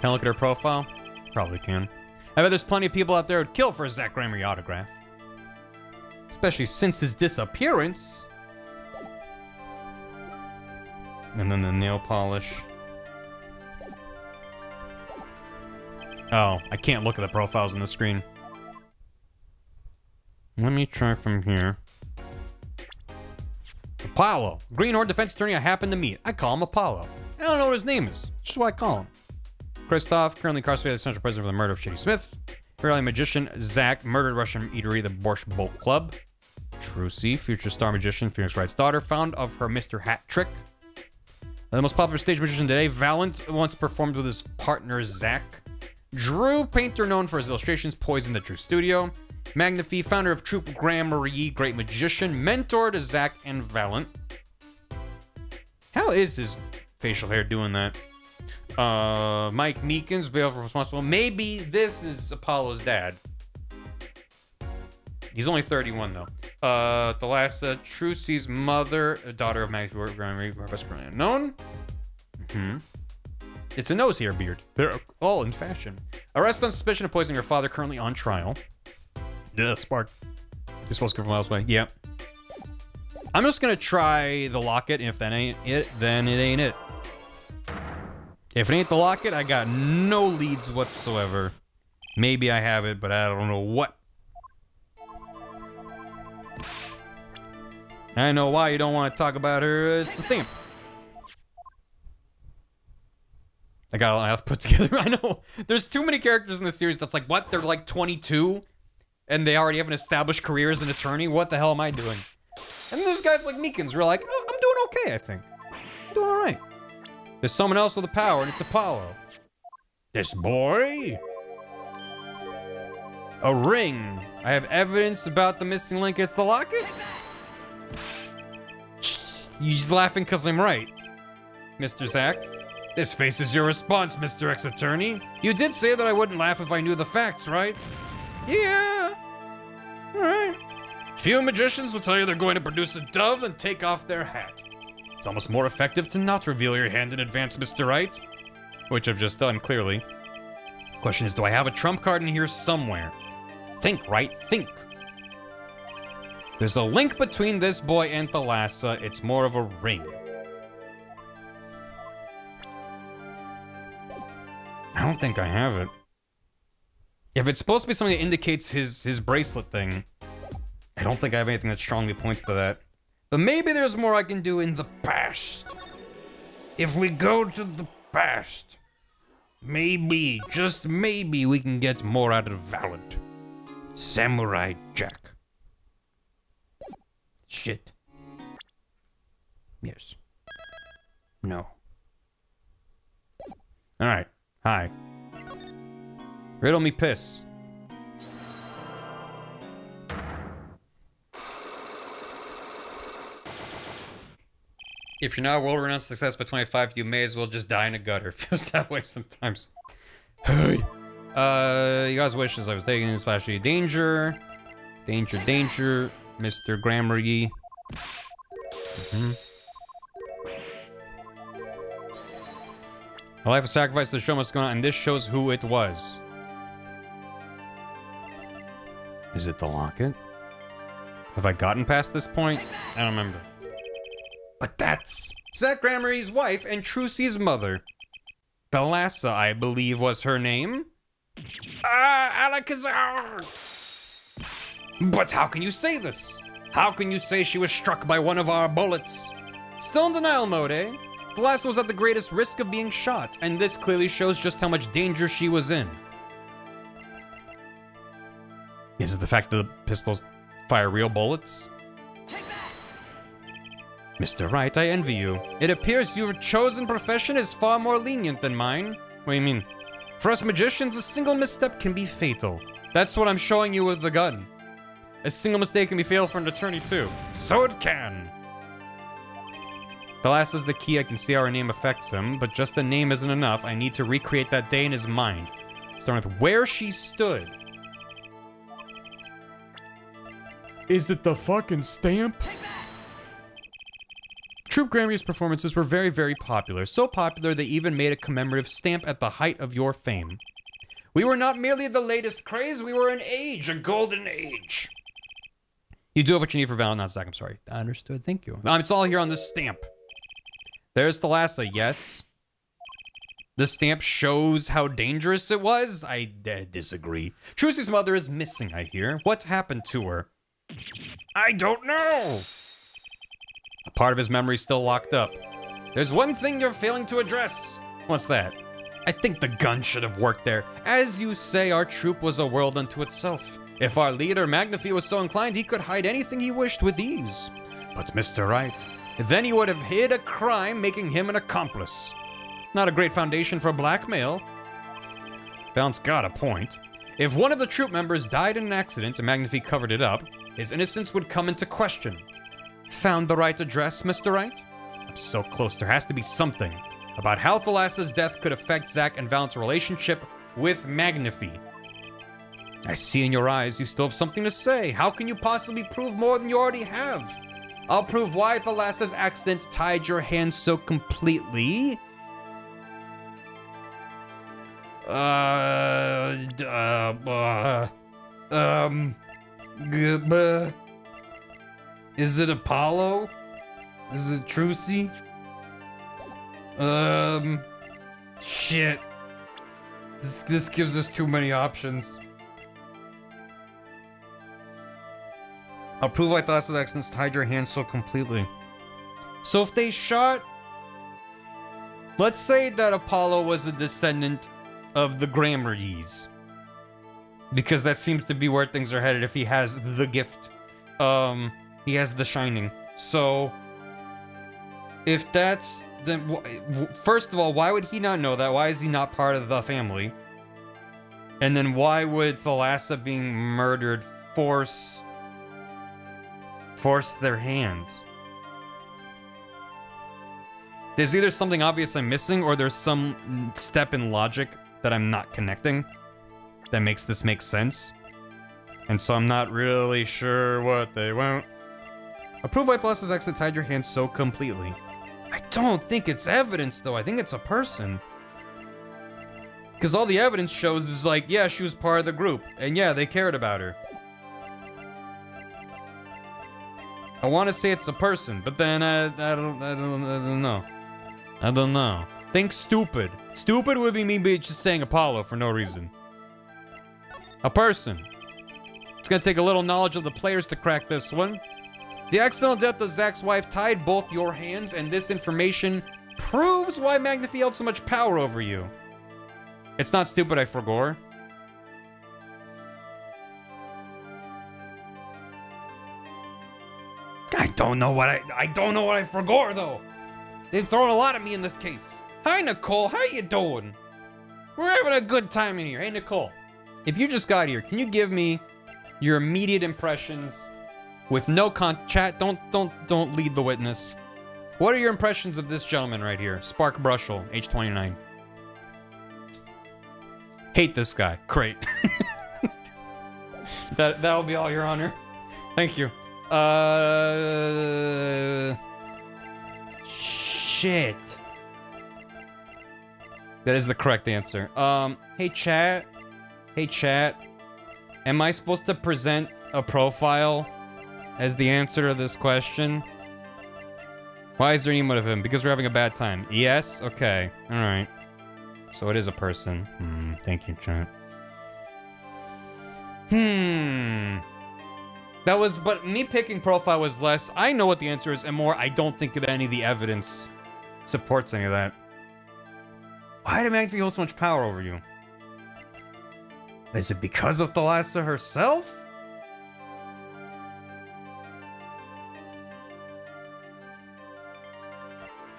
S1: Can I look at her profile? Probably can. I bet there's plenty of people out there who'd kill for a Zach Gramarye autograph. Especially since his disappearance. And then the nail polish. Oh, I can't look at the profiles on the screen. Let me try from here. Apollo. Green defense attorney I happen to meet. I call him Apollo. I don't know what his name is. Just what I call him. Kristoph, currently incarcerated as central president for the murder of Shadi Smith. Israeli magician Zach, murdered Russian eatery, the Borscht Bowl Club. Trucy, future star magician, Phoenix Wright's daughter, found of her Mr. Hat trick. The most popular stage magician today, Valant, once performed with his partner Zach. Drew, painter known for his illustrations, poisoned the Drew Studio. Magnifi, founder of Troupe Gramarye, great magician, mentor to Zach and Valant. How is his facial hair doing that? Uh, Mike Meekins, bail for responsible. Maybe this is Apollo's dad. He's only 31 though. Uh, the last uh, Trucy's mother, daughter of Max Marie, best currently unknown. Hmm. It's a nose hair beard. They're all in fashion. Arrested on suspicion of poisoning her father, currently on trial. Duh, Spark. This was from miles away. Yep. I'm just gonna try the locket, and if that ain't it, then it ain't it. If it ain't the locket, I got no leads whatsoever. Maybe I have it, but I don't know what. I know why you don't want to talk about her. It's the stamp. I got all have put together. I know there's too many characters in this series that's like, what? They're like 22 and they already have an established career as an attorney. What the hell am I doing? And there's guys like Meekins who are like, oh, I'm doing okay, I think. I'm doing all right. There's someone else with a power, and it's Apollo. This boy? A ring. I have evidence about the missing link. It's the locket? He's laughing because I'm right, Mr. Zach. This faces your response, Mr. Ex-Attorney. You did say that I wouldn't laugh if I knew the facts, right? Yeah. All right. Few magicians will tell you they're going to produce a dove and take off their hat. It's almost more effective to not reveal your hand in advance, Mr. Wright. Which I've just done, clearly. Question is, do I have a trump card in here somewhere? Think, right? Think. There's a link between this boy and Thalassa. It's more of a ring. I don't think I have it. If it's supposed to be something that indicates his his bracelet thing, I don't think I have anything that strongly points to that. But maybe there's more I can do in the past. If we go to the past, maybe, just maybe, we can get more out of Valant. Samurai Jack. Shit. Yes. No. Alright. Hi. Riddle me piss. If you're not a world-renowned success by 25, you may as well just die in a gutter. It Feels that way sometimes. Hey. Uh, you guys' wishes. I was taking flashy danger, danger, danger, Mr. Gramarye. Mm -hmm. A life of sacrifice, the show must go on, and this shows who it was. Is it the locket? Have I gotten past this point? I don't remember. But that's Zach Gramarye's wife and Trucy's mother. Thalassa, I believe, was her name. Ah, Alakazar! But how can you say this? How can you say she was struck by one of our bullets? Still in denial mode, eh? Thalassa was at the greatest risk of being shot, and this clearly shows just how much danger she was in. Is it the fact that the pistols fire real bullets? Mr. Wright, I envy you. It appears your chosen profession is far more lenient than mine. What do you mean? For us magicians, a single misstep can be fatal. That's what I'm showing you with the gun. A single mistake can be fatal for an attorney, too. So it can! The last is the key. I can see how her name affects him, but just the name isn't enough. I need to recreate that day in his mind. Starting with where she stood. Is it the fucking stamp? Troupe Gramarye's performances were very, very popular. So popular they even made a commemorative stamp at the height of your fame. We were not merely the latest craze, we were an age, a golden age. You do have what you need for Valentine, Zach. I'm sorry. I understood. Thank you. Um, it's all here on this stamp. There's Thalassa, yes. The stamp shows how dangerous it was? I uh, disagree. Trucy's mother is missing, I hear. What happened to her? I don't know. A part of his memory still locked up. There's one thing you're failing to address. What's that? I think the gun should have worked there. As you say, our troupe was a world unto itself. If our leader, Magnifi, was so inclined, he could hide anything he wished with ease. But Mr. Wright, then he would have hid a crime, making him an accomplice. Not a great foundation for blackmail. Valant's got a point. If one of the troupe members died in an accident and Magnifi covered it up, his innocence would come into question. Found the right address, Mr. Wright? I'm so close, there has to be something about how Thalassa's death could affect Zach and Valant's relationship with Magnifi. I see in your eyes you still have something to say. How can you possibly prove more than you already have? I'll prove why Thalassa's accident tied your hands so completely. Uh, uh, uh, um, g- uh, is it Apollo? Is it Trucy? Um, shit. This, this gives us too many options. I'll prove why Thalassa's accidents tied your hands so completely. So if they shot... Let's say that Apollo was a descendant of the Gramaryes. Because that seems to be where things are headed if he has the gift. Um, he has the shining. So, if that's then first of all, why would he not know that? Why is he not part of the family? And then why would Thalassa being murdered force force their hands? There's either something obvious I'm missing or there's some step in logic that I'm not connecting that makes this make sense. And so I'm not really sure what they want. Approve why Thalassa's exit tied your hands so completely. I don't think it's evidence though. I think it's a person. Because all the evidence shows is like, yeah, she was part of the group. And yeah, they cared about her. I want to say it's a person, but then I, I don't, I don't, I don't know. I don't know. Think stupid. Stupid would be me just saying Apollo for no reason. A person. It's gonna take a little knowledge of the players to crack this one. The accidental death of Zach's wife tied both your hands, and this information proves why Magnifi held so much power over you. It's not stupid, I forgore. I don't know what I I don't know what I forgore though. They've thrown a lot at me in this case. Hi Nicole, how you doing? We're having a good time in here. Hey Nicole, if you just got here, can you give me your immediate impressions with no con chat? Don't don't don't lead the witness. What are your impressions of this gentleman right here? Spark Brushel, age 29. Hate this guy. Great. that that'll be all your honor. Thank you. Uh shit. That is the correct answer. Um hey chat. Hey chat. Am I supposed to present a profile as the answer to this question? Why is there any of him? Because we're having a bad time. Yes? Okay. Alright. So it is a person. Hmm. Thank you, chat. Hmm. That was, but me picking profile was less. I know what the answer is, and more, I don't think that any of the evidence supports any of that. Why did Magpie hold so much power over you? Is it because of Thalassa herself?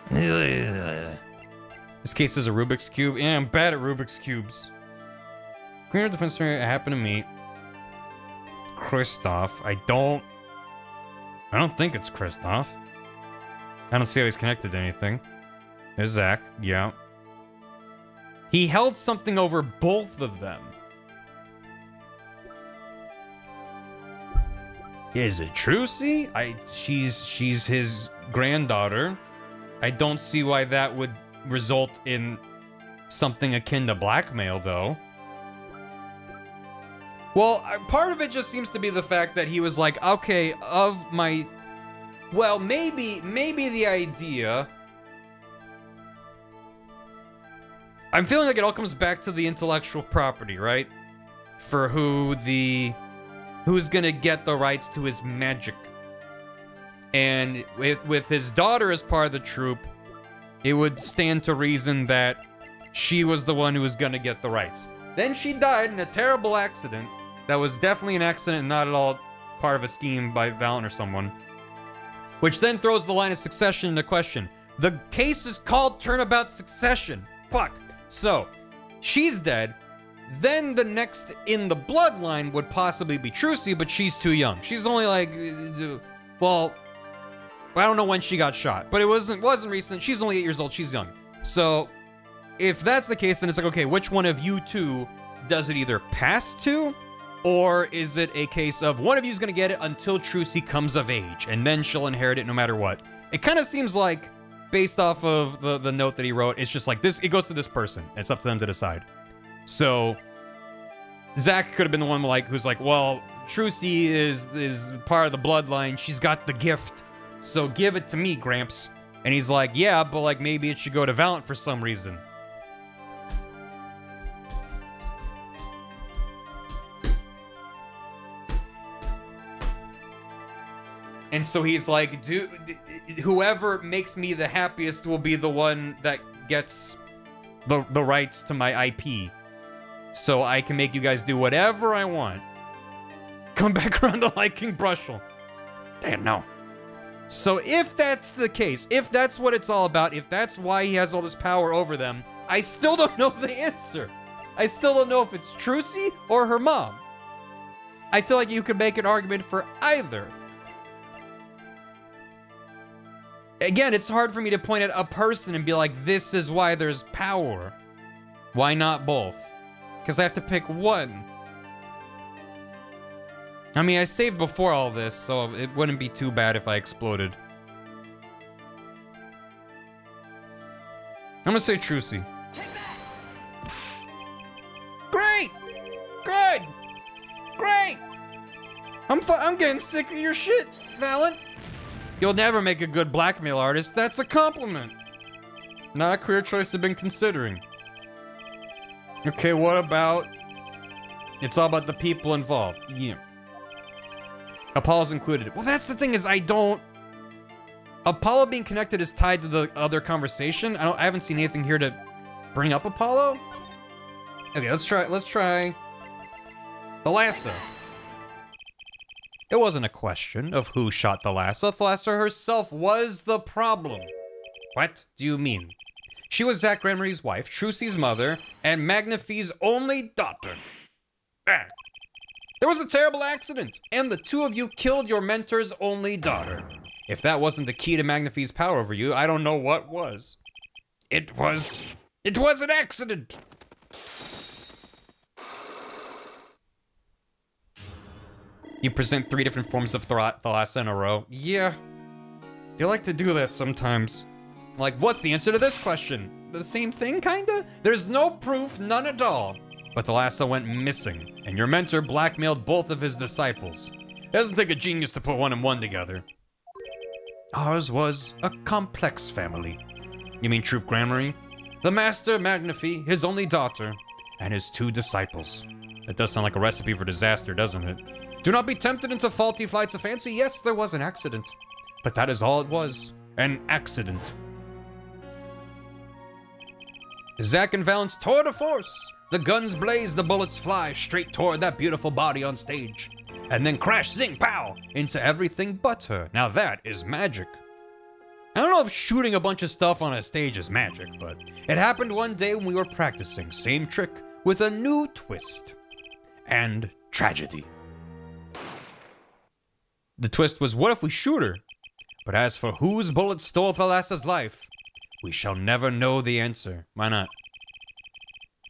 S1: This case is a Rubik's Cube. Yeah, I'm bad at Rubik's Cubes. Greener Defense Tournament happened to meet Kristoph. I don't... I don't think it's Kristoph. I don't see how he's connected to anything. There's Zach. Yeah. He held something over both of them. Is it Trucy? I she's she's his granddaughter. I don't see why that would result in something akin to blackmail though. Well, part of it just seems to be the fact that he was like, okay, of my well, maybe maybe the idea I'm feeling like it all comes back to the intellectual property, right? For who the who's to get the rights to his magic. And with, with his daughter as part of the troupe, it would stand to reason that she was the one who was gonna get the rights. Then she died in a terrible accident that was definitely an accident, not at all part of a scheme by Valen or someone. Which then throws the line of succession into question. The case is called Turnabout Succession. Fuck. So, she's dead. Then the next in the bloodline would possibly be Trucy, but she's too young. She's only like, uh, well, I don't know when she got shot, but it wasn't wasn't recent. She's only eight years old. She's young. So, if that's the case, then it's like, okay, which one of you two does it either pass to, or is it a case of one of you's gonna get it until Trucy comes of age, and then she'll inherit it no matter what? It kind of seems like, based off of the, the note that he wrote, it's just like this, it goes to this person. It's up to them to decide. So, Zach could have been the one like who's like, well, Trucy is is part of the bloodline. She's got the gift, so give it to me, Gramps. And he's like, yeah, but like maybe it should go to Valant for some reason. And so he's like, "Do whoever makes me the happiest will be the one that gets the the rights to my IP, so I can make you guys do whatever I want." Come back around to liking Brushel. Damn no. So if that's the case, if that's what it's all about, if that's why he has all this power over them, I still don't know the answer. I still don't know if it's Trucy or her mom. I feel like you could make an argument for either. Again, it's hard for me to point at a person and be like, this is why there's power. Why not both? Because I have to pick one. I mean, I saved before all this, so it wouldn't be too bad if I exploded. I'm gonna say Trucy. Great! Good! Great! I'm I'm getting sick of your shit, Valen. You'll never make a good blackmail artist. That's a compliment. Not a career choice I've been considering. Okay, what about... It's all about the people involved. Yeah. Apollo's included. Well, that's the thing is I don't... Apollo being connected is tied to the other conversation. I don't. I haven't seen anything here to bring up Apollo. Okay, let's try. Let's try. Thalassa. It wasn't a question of who shot Thalassa. Thalassa herself was the problem. What do you mean? She was Zach Gramarye's wife, Trucy's mother, and Magnifi's only daughter. Ah. There was a terrible accident, and the two of you killed your mentor's only daughter. If that wasn't the key to Magnifi's power over you, I don't know what was. It was... It was an accident! You present three different forms of Thalassa in a row. Yeah. They like to do that sometimes. Like, what's the answer to this question? The same thing, kinda? There's no proof, none at all. But Thalassa went missing, and your mentor blackmailed both of his disciples. It doesn't take a genius to put one and one together. Ours was a complex family. You mean Troupe Gramarye? The Master Magnifi, his only daughter, and his two disciples. That does sound like a recipe for disaster, doesn't it? Do not be tempted into faulty flights of fancy. Yes, there was an accident. But that is all it was. An accident. Zach and Valant's tore de force. The guns blaze, the bullets fly straight toward that beautiful body on stage. And then crash, zing, pow, into everything but her. Now that is magic. I don't know if shooting a bunch of stuff on a stage is magic, but it happened one day when we were practicing. Same trick with a new twist. And tragedy. The twist was what if we shoot her? But as for whose bullet stole Thalassa's life, we shall never know the answer. Why not?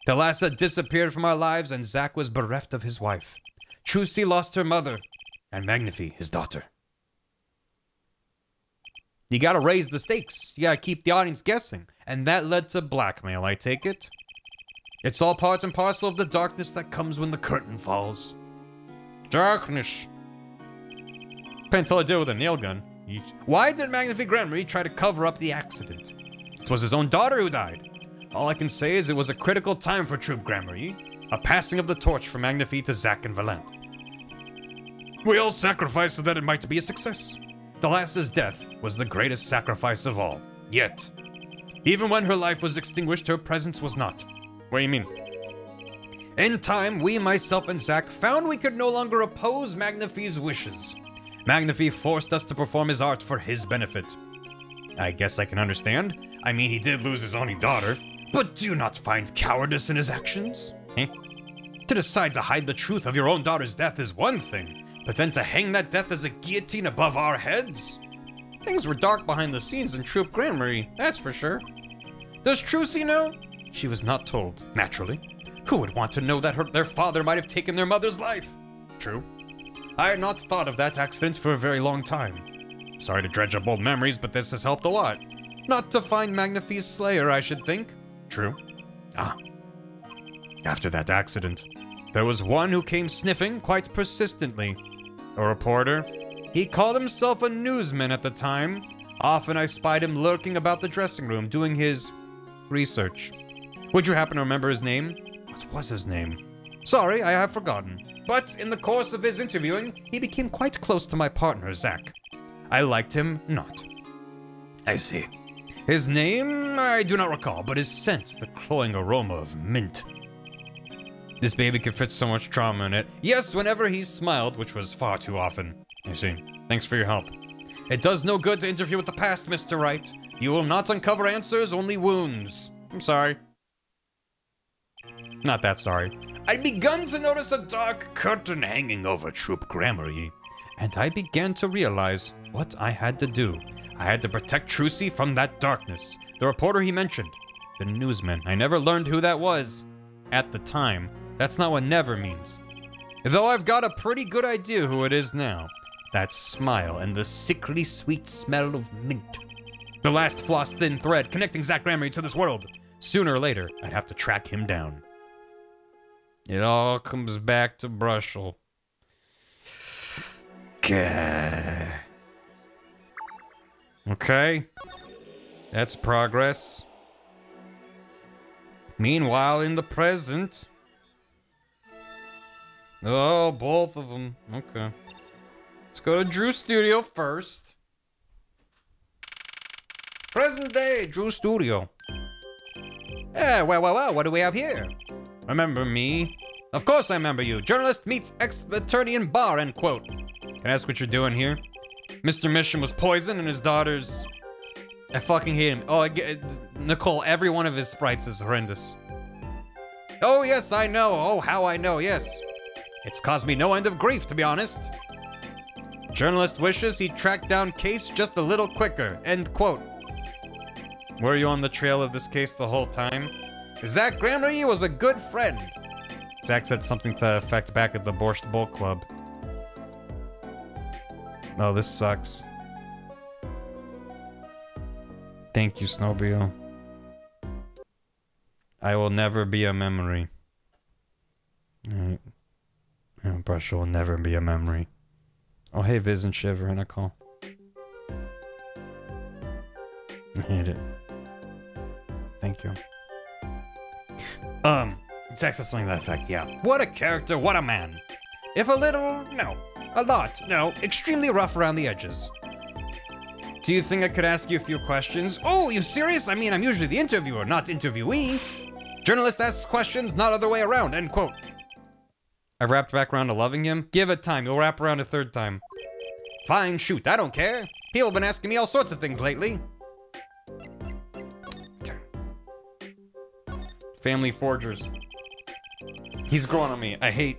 S1: Thalassa disappeared from our lives and Zach was bereft of his wife. Trucy lost her mother, and Magnifi his daughter. You gotta raise the stakes. You gotta keep the audience guessing. And that led to blackmail, I take it. It's all part and parcel of the darkness that comes when the curtain falls. Darkness. Until I did with a nail gun. Why did Magnifi Gramarye try to cover up the accident? It was his own daughter who died. All I can say is it was a critical time for Troupe Gramarye, a passing of the torch from Magnifi to Zach and Valant. We all sacrificed so that it might be a success. Thalassa's death was the greatest sacrifice of all. Yet, even when her life was extinguished, her presence was not. What do you mean? In time, we, myself, and Zach found we could no longer oppose Magnifi's wishes. Magnifi forced us to perform his art for his benefit. I guess I can understand. I mean, he did lose his only daughter. But do you not find cowardice in his actions? Eh? To decide to hide the truth of your own daughter's death is one thing, but then to hang that death as a guillotine above our heads?
S10: Things were dark behind the scenes in Troupe Gramarye, that's for sure. Does Trucy know?
S1: She was not told, naturally. Who would want to know that her, their father might have taken their mother's life? True. I had not thought of that accident for a very long time. Sorry to dredge up old memories, but this has helped a lot. Not to find Magnifi's slayer, I should think. True. Ah. After that accident, there was one who came sniffing quite persistently. A reporter. He called himself a newsman at the time. Often I spied him lurking about the dressing room doing his research. Would you happen to remember his name? What was his name? Sorry, I have forgotten. But in the course of his interviewing, he became quite close to my partner, Zach. I liked him not. I see. His name, I do not recall, but his scent, the cloying aroma of mint. This baby could fit so much trauma in it. Yes, whenever he smiled, which was far too often. I see. Thanks for your help. It does no good to interfere with the past, Mr. Wright. You will not uncover answers, only wounds. I'm sorry. Not that sorry. I'd begun to notice a dark curtain hanging over Troupe Gramarye, and I began to realize what I had to do. I had to protect Trucy from that darkness. The reporter he mentioned, the newsman. I never learned who that was at the time. That's not what never means. Though I've got a pretty good idea who it is now. That smile and the sickly sweet smell of mint. The last floss thin thread connecting Zach Gramarye to this world. Sooner or later, I'd have to track him down. It all comes back to Brushel. Gah. Okay. That's progress. Meanwhile, in the present. Oh, both of them. Okay. Let's go to Drew Studio first. Present day, Drew Studio. Eh, well, well, well, what do we have here? Remember me? Of course I remember you. Journalist meets ex-attorney in bar, end quote. Can I ask what you're doing here? Mr. Misham was poisoned and his daughter's... I fucking hate him. Oh, I get, Nicole, every one of his sprites is horrendous. Oh, yes, I know. Oh, how I know, yes. It's caused me no end of grief, to be honest. Journalist wishes he tracked down case just a little quicker, end quote. Were you on the trail of this case the whole time? Zach Gramarye was a good friend. Zach said something to effect back at the Borscht Bowl Club. Oh, this sucks. Thank you, Snowbio. I will never be a memory. Alright. Brush will never be a memory. Oh, hey, Viz and Shiver in a call. I hate it. Thank you. Um, Zach said something that effect, yeah. What a character, what a man. If a little, no. A lot, no. Extremely rough around the edges. Do you think I could ask you a few questions? Oh, you serious? I mean, I'm usually the interviewer, not interviewee. Journalist asks questions, not other way around, end quote. I wrapped back around to loving him. Give it time, you'll wrap around a third time. Fine, shoot, I don't care. People have been asking me all sorts of things lately. Family forgers. He's growing on me. I hate.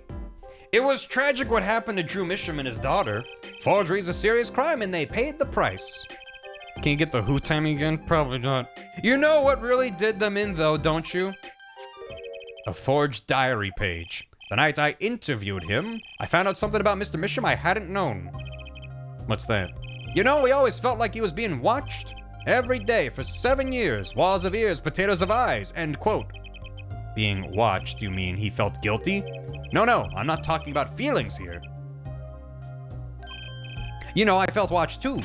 S1: It was tragic what happened to Drew Misham and his daughter. Forgery is a serious crime and they paid the price. Can you get the who timing again? Probably not. You know what really did them in though, don't you? A forged diary page. The night I interviewed him, I found out something about Mr. Misham I hadn't known. What's that? You know, we always felt like he was being watched. Every day for seven years. Walls of ears, potatoes of eyes, end quote. Being watched, you mean he felt guilty? No, no, I'm not talking about feelings here. You know, I felt watched too.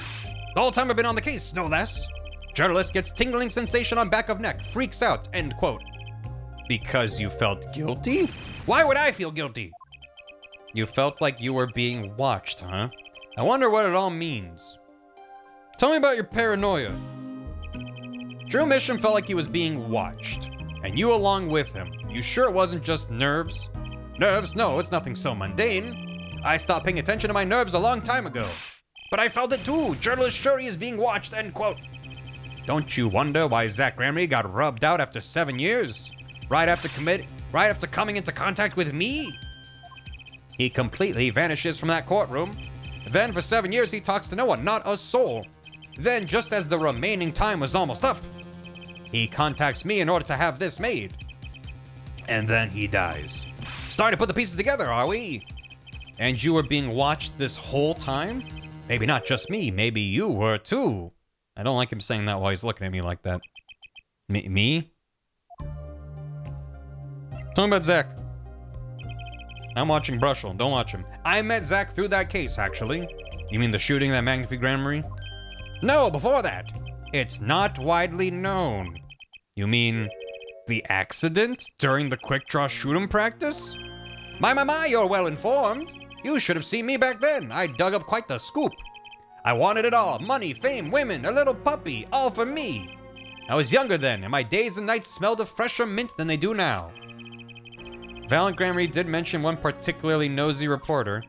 S1: The whole time I've been on the case, no less. Journalist gets tingling sensation on back of neck, freaks out, end quote. Because you felt guilty? Why would I feel guilty? You felt like you were being watched, huh? I wonder what it all means.
S11: Tell me about your paranoia.
S1: Drew Misham felt like he was being watched, and you along with him. You sure it wasn't just nerves? Nerves? No, it's nothing so mundane. I stopped paying attention to my nerves a long time ago. But I felt it too. Journalist he is being watched, end quote. Don't you wonder why Zach Gramarye got rubbed out after seven years? Right after commit, right after coming into contact with me? He completely vanishes from that courtroom. Then for seven years he talks to no one, not a soul. Then just as the remaining time was almost up, he contacts me in order to have this made. And then he dies. Starting to put the pieces together, are we?
S11: And you were being watched this whole time?
S1: Maybe not just me, maybe you were too.
S11: I don't like him saying that while he's looking at me like that. Me? me? Me about Zach. I'm watching Brushel. Don't watch him.
S1: I met Zach through that case, actually.
S11: You mean the shooting at Magnifi Grand
S1: No, before that. It's not widely known.
S11: You mean the accident during the quick draw shoot 'em practice?
S1: My, my, my, you're well informed. You should have seen me back then. I dug up quite the scoop. I wanted it all money, fame, women, a little puppy, all for me. I was younger then, and my days and nights smelled of fresher mint than they do now.
S11: Valant Gramarye did mention one particularly nosy reporter.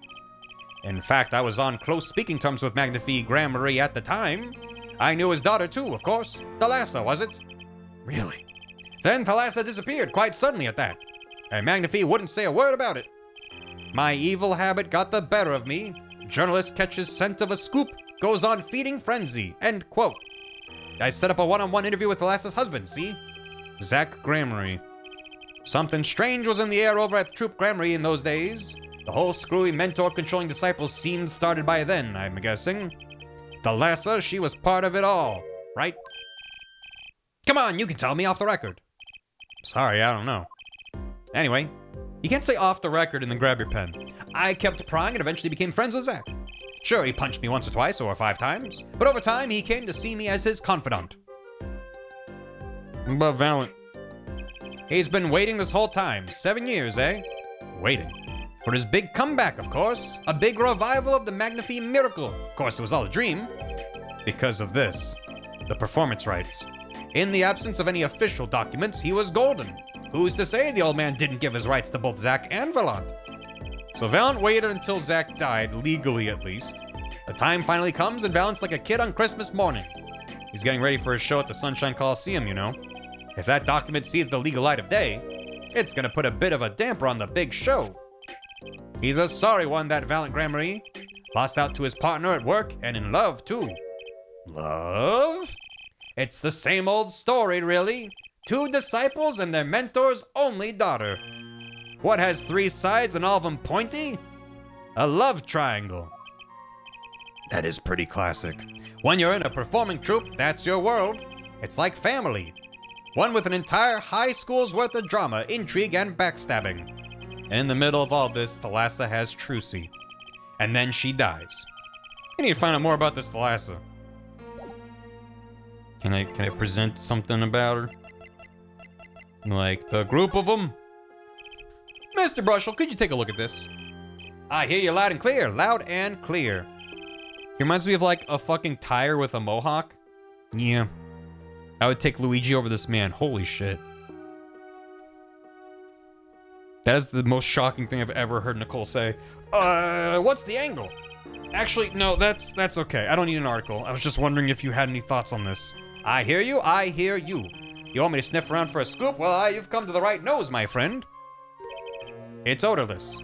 S1: In fact, I was on close speaking terms with Magnifi Gramarye at the time. I knew his daughter too, of course. Thalassa, was it?
S11: Really?
S1: Then Thalassa disappeared quite suddenly at that, and Magnifi wouldn't say a word about it. My evil habit got the better of me. Journalist catches scent of a scoop, goes on feeding frenzy. End quote. I set up a one-on-one interview with Thalassa's husband, see? Zach Gramarye. Something strange was in the air over at Troupe Gramarye in those days. The whole screwy mentor-controlling disciple scene started by then, I'm guessing. Thalassa, she was part of it all, right? Come on, you can tell me off the record.
S11: Sorry, I don't know.
S1: Anyway, you can't say off the record and then grab your pen. I kept prying and eventually became friends with Zach. Sure, he punched me once or twice or five times, but over time he came to see me as his confidant.
S11: About Valant?
S1: He's been waiting this whole time. Seven years, eh? Waiting. For his big comeback, of course. A big revival of the Magnifi miracle. Of course, it was all a dream. Because of this the performance rights. In the absence of any official documents, he was golden. Who's to say the old man didn't give his rights to both Zach and Valant? So Valant waited until Zach died, legally at least. The time finally comes, and Valant's like a kid on Christmas morning. He's getting ready for his show at the Sunshine Coliseum, you know. If that document sees the legal light of day, it's gonna put a bit of a damper on the big show. He's a sorry one, that Valant Gramarye. Lost out to his partner at work and in love, too. Love? It's the same old story, really. Two disciples and their mentor's only daughter. What has three sides and all of them pointy? A love triangle. That is pretty classic. When you're in a performing troupe, that's your world. It's like family. One with an entire high school's worth of drama, intrigue, and backstabbing. And in the middle of all this, Thalassa has Trucy. And then she dies.
S11: I need to find out more about this Thalassa. Can I can I present something about her? Like the group of them?
S1: Mr. Brushel, could you take a look at this? I hear you loud and clear, loud and clear.
S11: He reminds me of like a fucking tire with a mohawk.
S1: Yeah.
S11: I would take Luigi over this man. Holy shit. That is the most shocking thing I've ever heard Nicole say.
S1: Uh, what's the angle?
S11: Actually, no, that's that's okay. I don't need an article. I was just wondering if you had any thoughts on this.
S1: I hear you, I hear you. You want me to sniff around for a scoop? Well, uh, you've come to the right nose, my friend. It's odorless.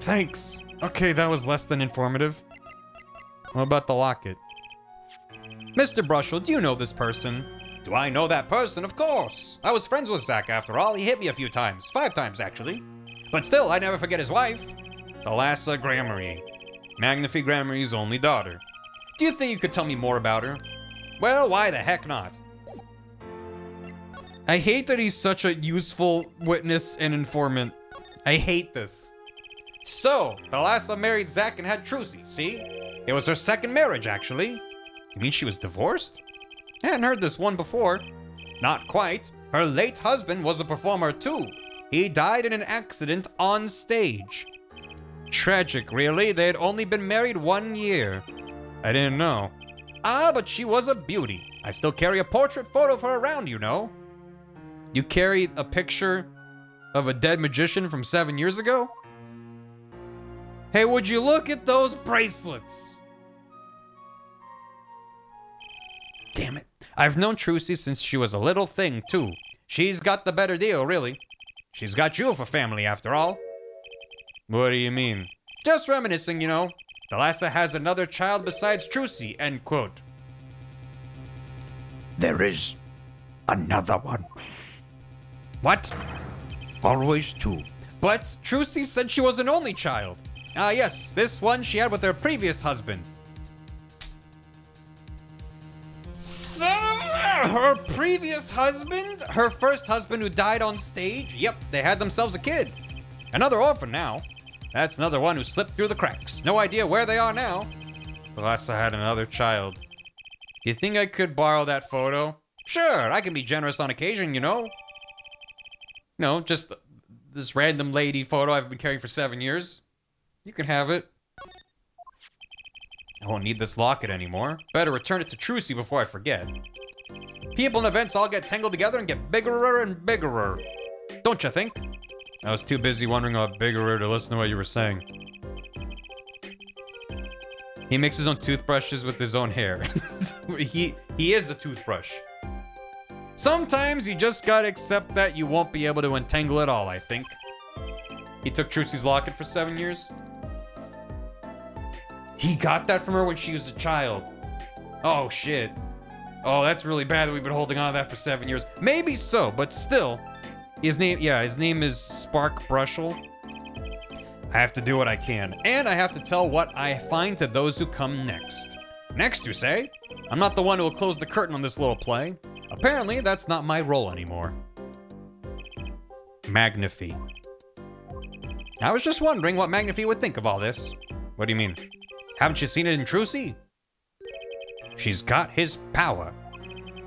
S11: Thanks. Okay, that was less than informative. What about the locket?
S1: Mr. Brushel, do you know this person? Do I know that person? Of course. I was friends with Zach after all. He hit me a few times. Five times, actually. But still, I never forget his wife. Thalassa Gramarye. Magnifi Gramarye's only daughter. Do you think you could tell me more about her? Well, why the heck not?
S11: I hate that he's such a useful witness and informant. I hate this.
S1: So, Thalassa married Zach and had Trucy, see? It was her second marriage, actually.
S11: You mean she was divorced?
S1: I hadn't heard this one before. Not quite. Her late husband was a performer too. He died in an accident on stage. Tragic, really. They had only been married one year.
S11: I didn't know.
S1: Ah, but she was a beauty. I still carry a portrait photo of her around, you know. You carry a picture of a dead magician from seven years ago? Hey, would you look at those bracelets? Damn it. I've known Trucy since she was a little thing, too. She's got the better deal, really. She's got you for family, after all.
S12: What do you mean?
S1: Just reminiscing, you know. Thalassa has another child besides Trucy, end quote.
S13: There is another one.
S1: What?
S13: Always two.
S1: But Trucy said she was an only child. Ah, yes, this one she had with her previous husband. So, her previous husband? Her first husband who died on stage? Yep, they had themselves a kid. Another orphan now. That's another one who slipped through the cracks. No idea where they are now.
S12: Thalassa had another child.
S1: You think I could borrow that photo? Sure, I can be generous on occasion, you know. No, just this random lady photo I've been carrying for seven years. You can have it. I won't need this locket anymore. Better return it to Trucy before I forget. People and events all get tangled together and get biggerer and biggerer. Don't you think?
S12: I was too busy wondering about biggerer to listen to what you were saying.
S1: He makes his own toothbrushes with his own hair. he he is a toothbrush. Sometimes you just gotta accept that you won't be able to untangle it all, I think. He took Trucy's locket for seven years. He got that from her when she was a child. Oh, shit. Oh, that's really bad that we've been holding on to that for seven years. Maybe so, but still. His name, yeah, his name is Spark Brushel. I have to do what I can, and I have to tell what I find to those who come next. Next, you say? I'm not the one who will close the curtain on this little play. Apparently, that's not my role anymore. Magnifi. I was just wondering what Magnifi would think of all this.
S12: What do you mean?
S1: Haven't you seen it in Trucy? She's got his power.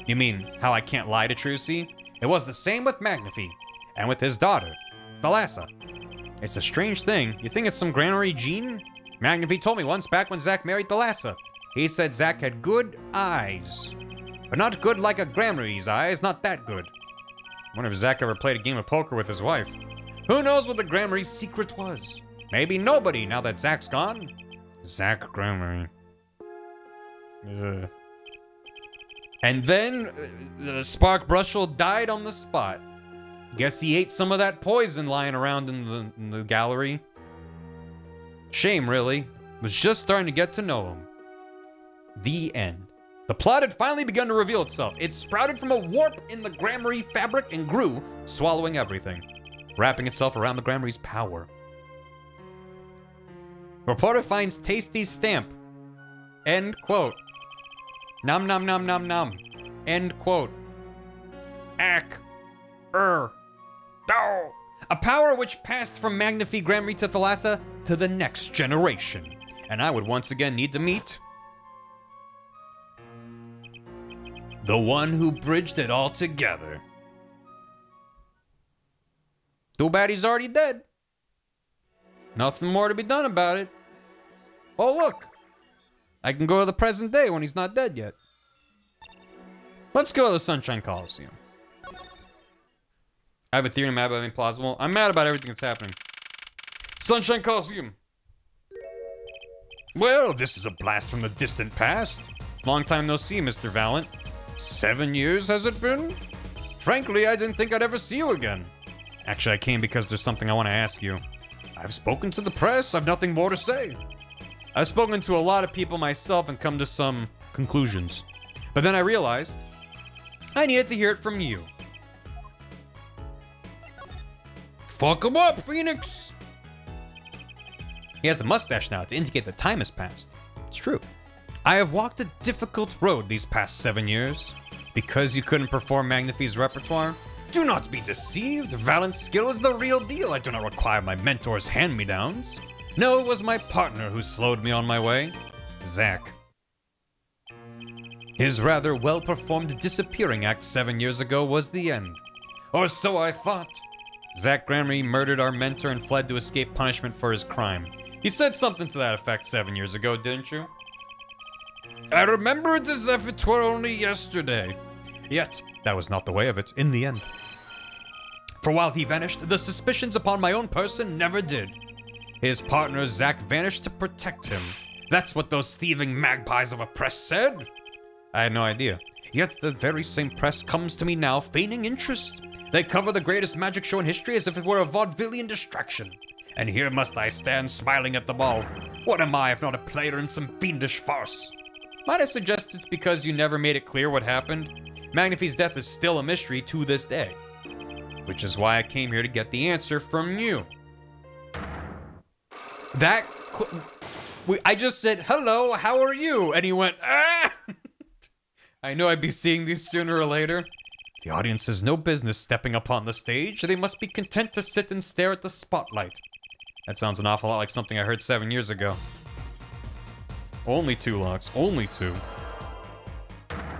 S1: You mean how I can't lie to Trucy? It was the same with Magnifi, and with his daughter, Thalassa. It's a strange thing. You think it's some Gramarye gene? Magnifi told me once back when Zach married Thalassa. He said Zach had good eyes. But not good like a Gramarye's eyes, not that good. wonder if Zach ever played a game of poker with his wife. Who knows what the Gramarye's secret was? Maybe nobody now that Zach's gone.
S12: Zach Gramarye.
S1: And then uh, Spark Brushel died on the spot. Guess he ate some of that poison lying around in the, in the gallery. Shame, really. Was just starting to get to know him. The end. The plot had finally begun to reveal itself. It sprouted from a warp in the Gramarye fabric and grew, swallowing everything, wrapping itself around the Gramarye's power. Reporter finds tasty stamp. End quote. Num num num num num. End quote. Ack. Er. No. A power which passed from Magnifi Gramarye to Thalassa to the next generation. And I would once again need to meet the one who bridged it all together. Too bad he's already dead. Nothing more to be done about it. Oh, look. I can go to the present day when he's not dead yet. Let's go to the Sunshine Coliseum. I have a theory I'm mad about. I'm mad about everything that's happening. Sunshine Coliseum. Well, this is a blast from the distant past. Long time no see, Mr. Valant. Seven years has it been? Frankly, I didn't think I'd ever see you again. Actually, I came because there's something I want to ask you. I've spoken to the press, I've nothing more to say. I've spoken to a lot of people myself and come to some conclusions. But then I realized I needed to hear it from you. Fuck him up, Phoenix! He has a mustache now to indicate that time has passed. It's true. I have walked a difficult road these past seven years. Because you couldn't perform Magnifi's repertoire? Do not be deceived. Valant's skill is the real deal. I do not require my mentor's hand-me-downs. No, it was my partner who slowed me on my way. Zach. His rather well-performed disappearing act seven years ago was the end. Or so I thought. Zach Gramarye murdered our mentor and fled to escape punishment for his crime. He said something to that effect seven years ago, didn't you?
S14: I remember it as if it were only yesterday.
S1: Yet, that was not the way of it in the end. For while he vanished, the suspicions upon my own person never did. His partner Zach vanished to protect him. That's what those thieving magpies of a press said. I had no idea. Yet the very same press comes to me now, feigning interest. They cover the greatest magic show in history as if it were a vaudevillian distraction. And here must I stand smiling at them all. What am I if not a player in some fiendish farce? Might I suggest it's because you never made it clear what happened? Magnifi's death is still a mystery to this day. Which is why I came here to get the answer from you. That. we- I just said, hello, how are you? And he went, ah! I knew I'd be seeing these sooner or later. The audience has no business stepping upon the stage. They must be content to sit and stare at the spotlight. That sounds an awful lot like something I heard seven years ago. Only two locks. Only two.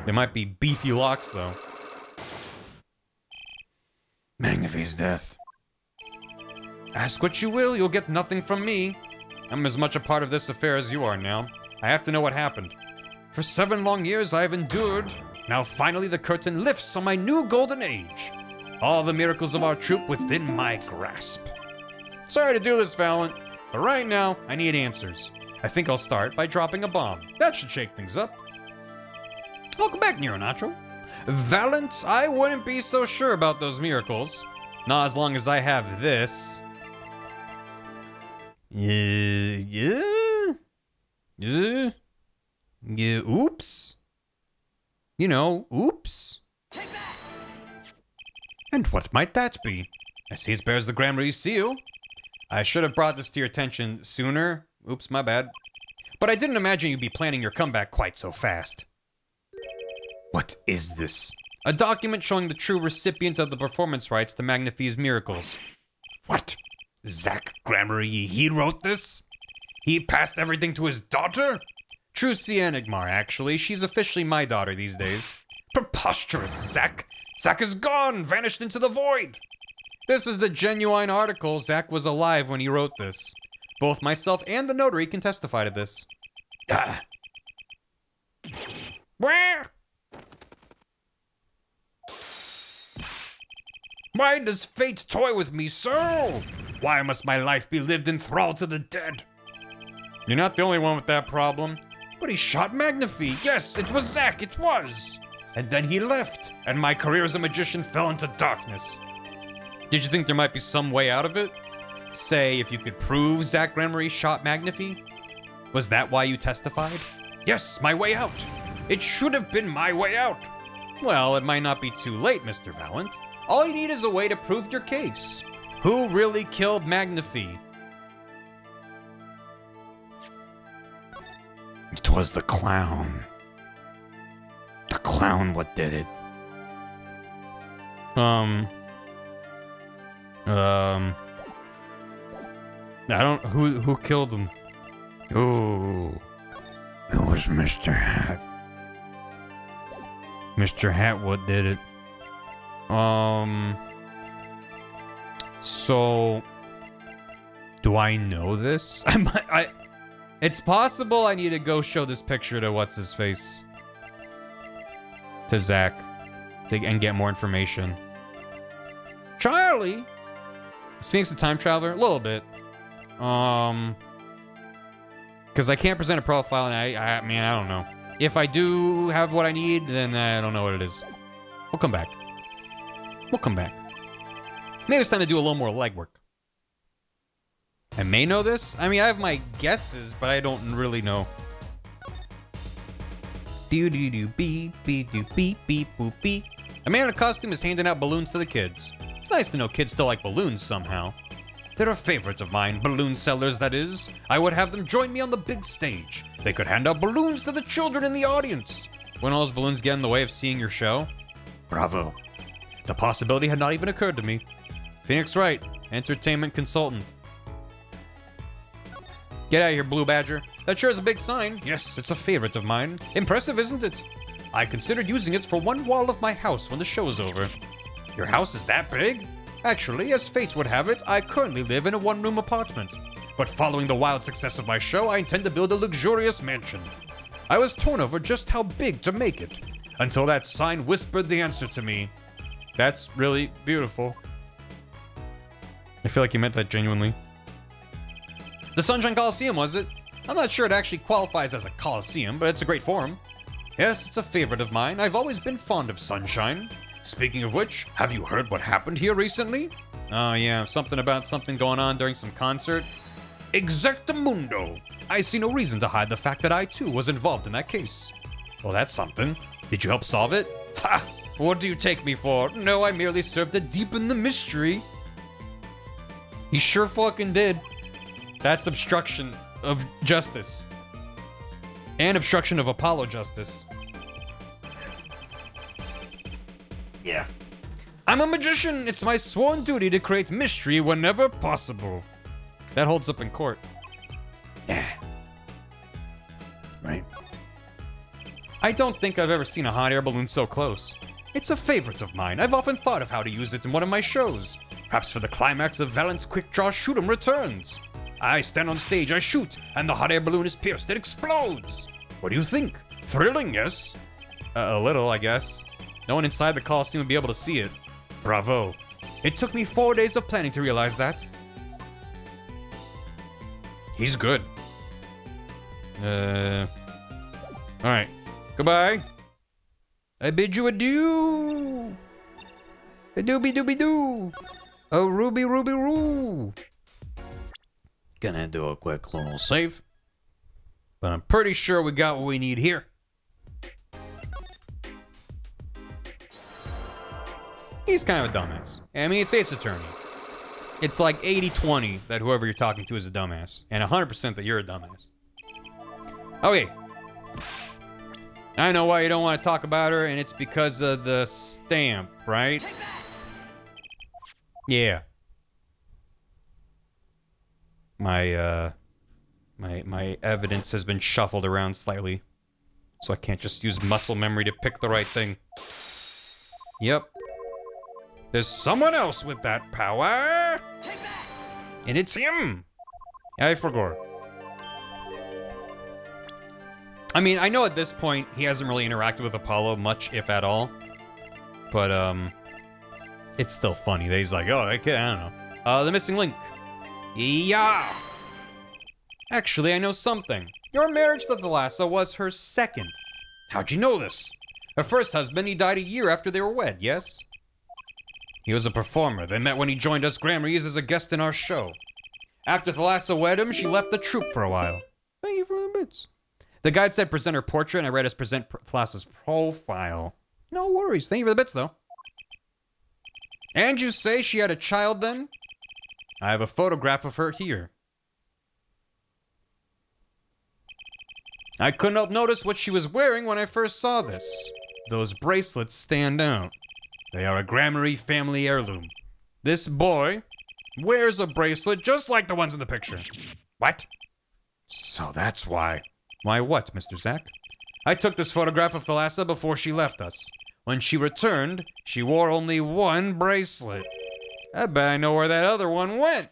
S1: They might be beefy locks, though. Magnifi's death. Ask what you will, you'll get nothing from me. I'm as much a part of this affair as you are now. I have to know what happened. For seven long years I have endured. Now finally the curtain lifts on my new golden age. All the miracles of our troop within my grasp. Sorry to do this, Valant, but right now I need answers. I think I'll start by dropping a bomb. That should shake things up. Welcome back, Nero Nacho. Valant, I wouldn't be so sure about those miracles. Not as long as I have this. Yeah, yeah, yeah, yeah. Oops. You know, oops. And what might that be? I see it bears the Gramarye seal. I should have brought this to your attention sooner. Oops, my bad. But I didn't imagine you'd be planning your comeback quite so fast. What is this? A document showing the true recipient of the performance rights to Magnifi's miracles. What? Zach Gramarye, he wrote this? He passed everything to his daughter? Trucy Enigmar, actually. She's officially my daughter these days. Preposterous, Zach! Zach is gone, vanished into the void! This is the genuine article. Zach was alive when he wrote this. Both myself and the notary can testify to this. Ah. Where? Why does fate toy with me so? Why must my life be lived in thrall to the dead? You're not the only one with that problem. But he shot Magnifi. Yes, it was Zach, it was. And then he left, and my career as a magician fell into darkness. Did you think there might be some way out of it? Say, if you could prove Zach Gramarye shot Magnifi? Was that why you testified? Yes, my way out. It should have been my way out. Well, it might not be too late, Mr. Valant. All you need is a way to prove your case. Who really killed Magnifi?
S15: It was the clown. The clown what did it.
S16: Um. Um. I don't. Who who killed him?
S15: Ooh. It was Mr. Hat.
S16: Mr. Hatwood did it. Um. So. Do I know this? I. I. It's possible I need to go show this picture to what's his face. To Zach, to and get more information. Charlie. Is Phoenix time traveler? A little bit. Um. Because I can't present a profile, and I, I, man, I don't know. If I do have what I need, then I don't know what it is. We'll come back. We'll come back. Maybe it's time to do a little more legwork. I may know this. I mean, I have my guesses, but I don't really know. Do do do beep beep do beep beep boop beep. A man in a costume is handing out balloons to the kids. It's nice to know kids still like balloons somehow. They're a favorite of mine, balloon sellers, that is. I would have them join me on the big stage. They could hand out balloons to the children in the audience. When all those balloons get in the way of seeing your show? Bravo. The possibility had not even occurred to me. Phoenix Wright, entertainment consultant. Get out of here, Blue Badger. That sure is a big sign. Yes, it's a favorite of mine. Impressive, isn't it? I considered using it for one wall of my house when the show's over. Your house is that big? Actually, as fate would have it, I currently live in a one room apartment. But following the wild success of my show, I intend to build a luxurious mansion.
S1: I was torn over just how big to make it, until that sign whispered the answer to me. That's really beautiful.
S17: I feel like you meant that genuinely.
S18: The Sunshine Coliseum, was it? I'm not sure it actually qualifies as a coliseum, but it's a great forum.
S1: Yes, it's a favorite of mine. I've always been fond of sunshine. Speaking of which, have you heard what happened here recently?
S17: Oh yeah, something about something going on during some concert.
S1: Exactamundo! I see no reason to hide the fact that I too was involved in that case. Well, that's something. Did you help solve it? Ha! What do you take me for? No, I merely served to deepen the mystery.
S17: He sure fucking did. That's obstruction of justice. And obstruction of Apollo justice.
S1: Yeah. I'm a magician. It's my sworn duty to create mystery whenever possible.
S17: That holds up in court.
S1: Yeah. Right.
S17: I don't think I've ever seen a hot air balloon so close.
S1: It's a favorite of mine. I've often thought of how to use it in one of my shows. Perhaps for the climax of Valant's Quick Draw Shoot 'em returns. I stand on stage, I shoot, and the hot air balloon is pierced. It explodes. What do you think? Thrilling, yes?
S17: Uh, a little, I guess. No one inside the Coliseum would be able to see it.
S1: Bravo. It took me four days of planning to realize that.
S17: He's good. Uh. Alright. Goodbye. I bid you adieu. A dooby dooby doo. Oh, ruby ruby roo. Gonna do a quick little save. But I'm pretty sure we got what we need here. He's kind of a dumbass. I mean, it's Ace Attorney. It's like 80-20 that whoever you're talking to is a dumbass. And 100% that you're a dumbass. Okay. I know why you don't want to talk about her, and it's because of the stamp, right? Yeah. My, uh... My, my evidence has been shuffled around slightly. So I can't just use muscle memory to pick the right thing. Yep.
S1: There's someone else with that power.
S17: And it's him! I forgot. I mean, I know at this point he hasn't really interacted with Apollo much, if at all. But, um, it's still funny he's like, oh, I, can't, I don't know. Uh, the missing link. Yeah! Actually, I know something. Your marriage to Thalassa was her second.
S1: How'd you know this?
S17: Her first husband, he died a year after they were wed, yes?
S1: He was a performer. They met when he joined us Grammys as a guest in our show. After Thalassa wed him, she left the troupe for a while.
S17: Thank you for the bits. The guide said present her portrait, and I read as present Thalassa's profile. No worries. Thank you for the bits, though.
S1: And you say she had a child then? I have a photograph of her here. I couldn't help notice what she was wearing when I first saw this. Those bracelets stand out. They are a Gramarye family heirloom. This boy wears a bracelet just like the ones in the picture. What? So that's why.
S17: Why what, Mr. Zach?
S1: I took this photograph of Thalassa before she left us. When she returned, she wore only one bracelet. I bet I know where that other one went.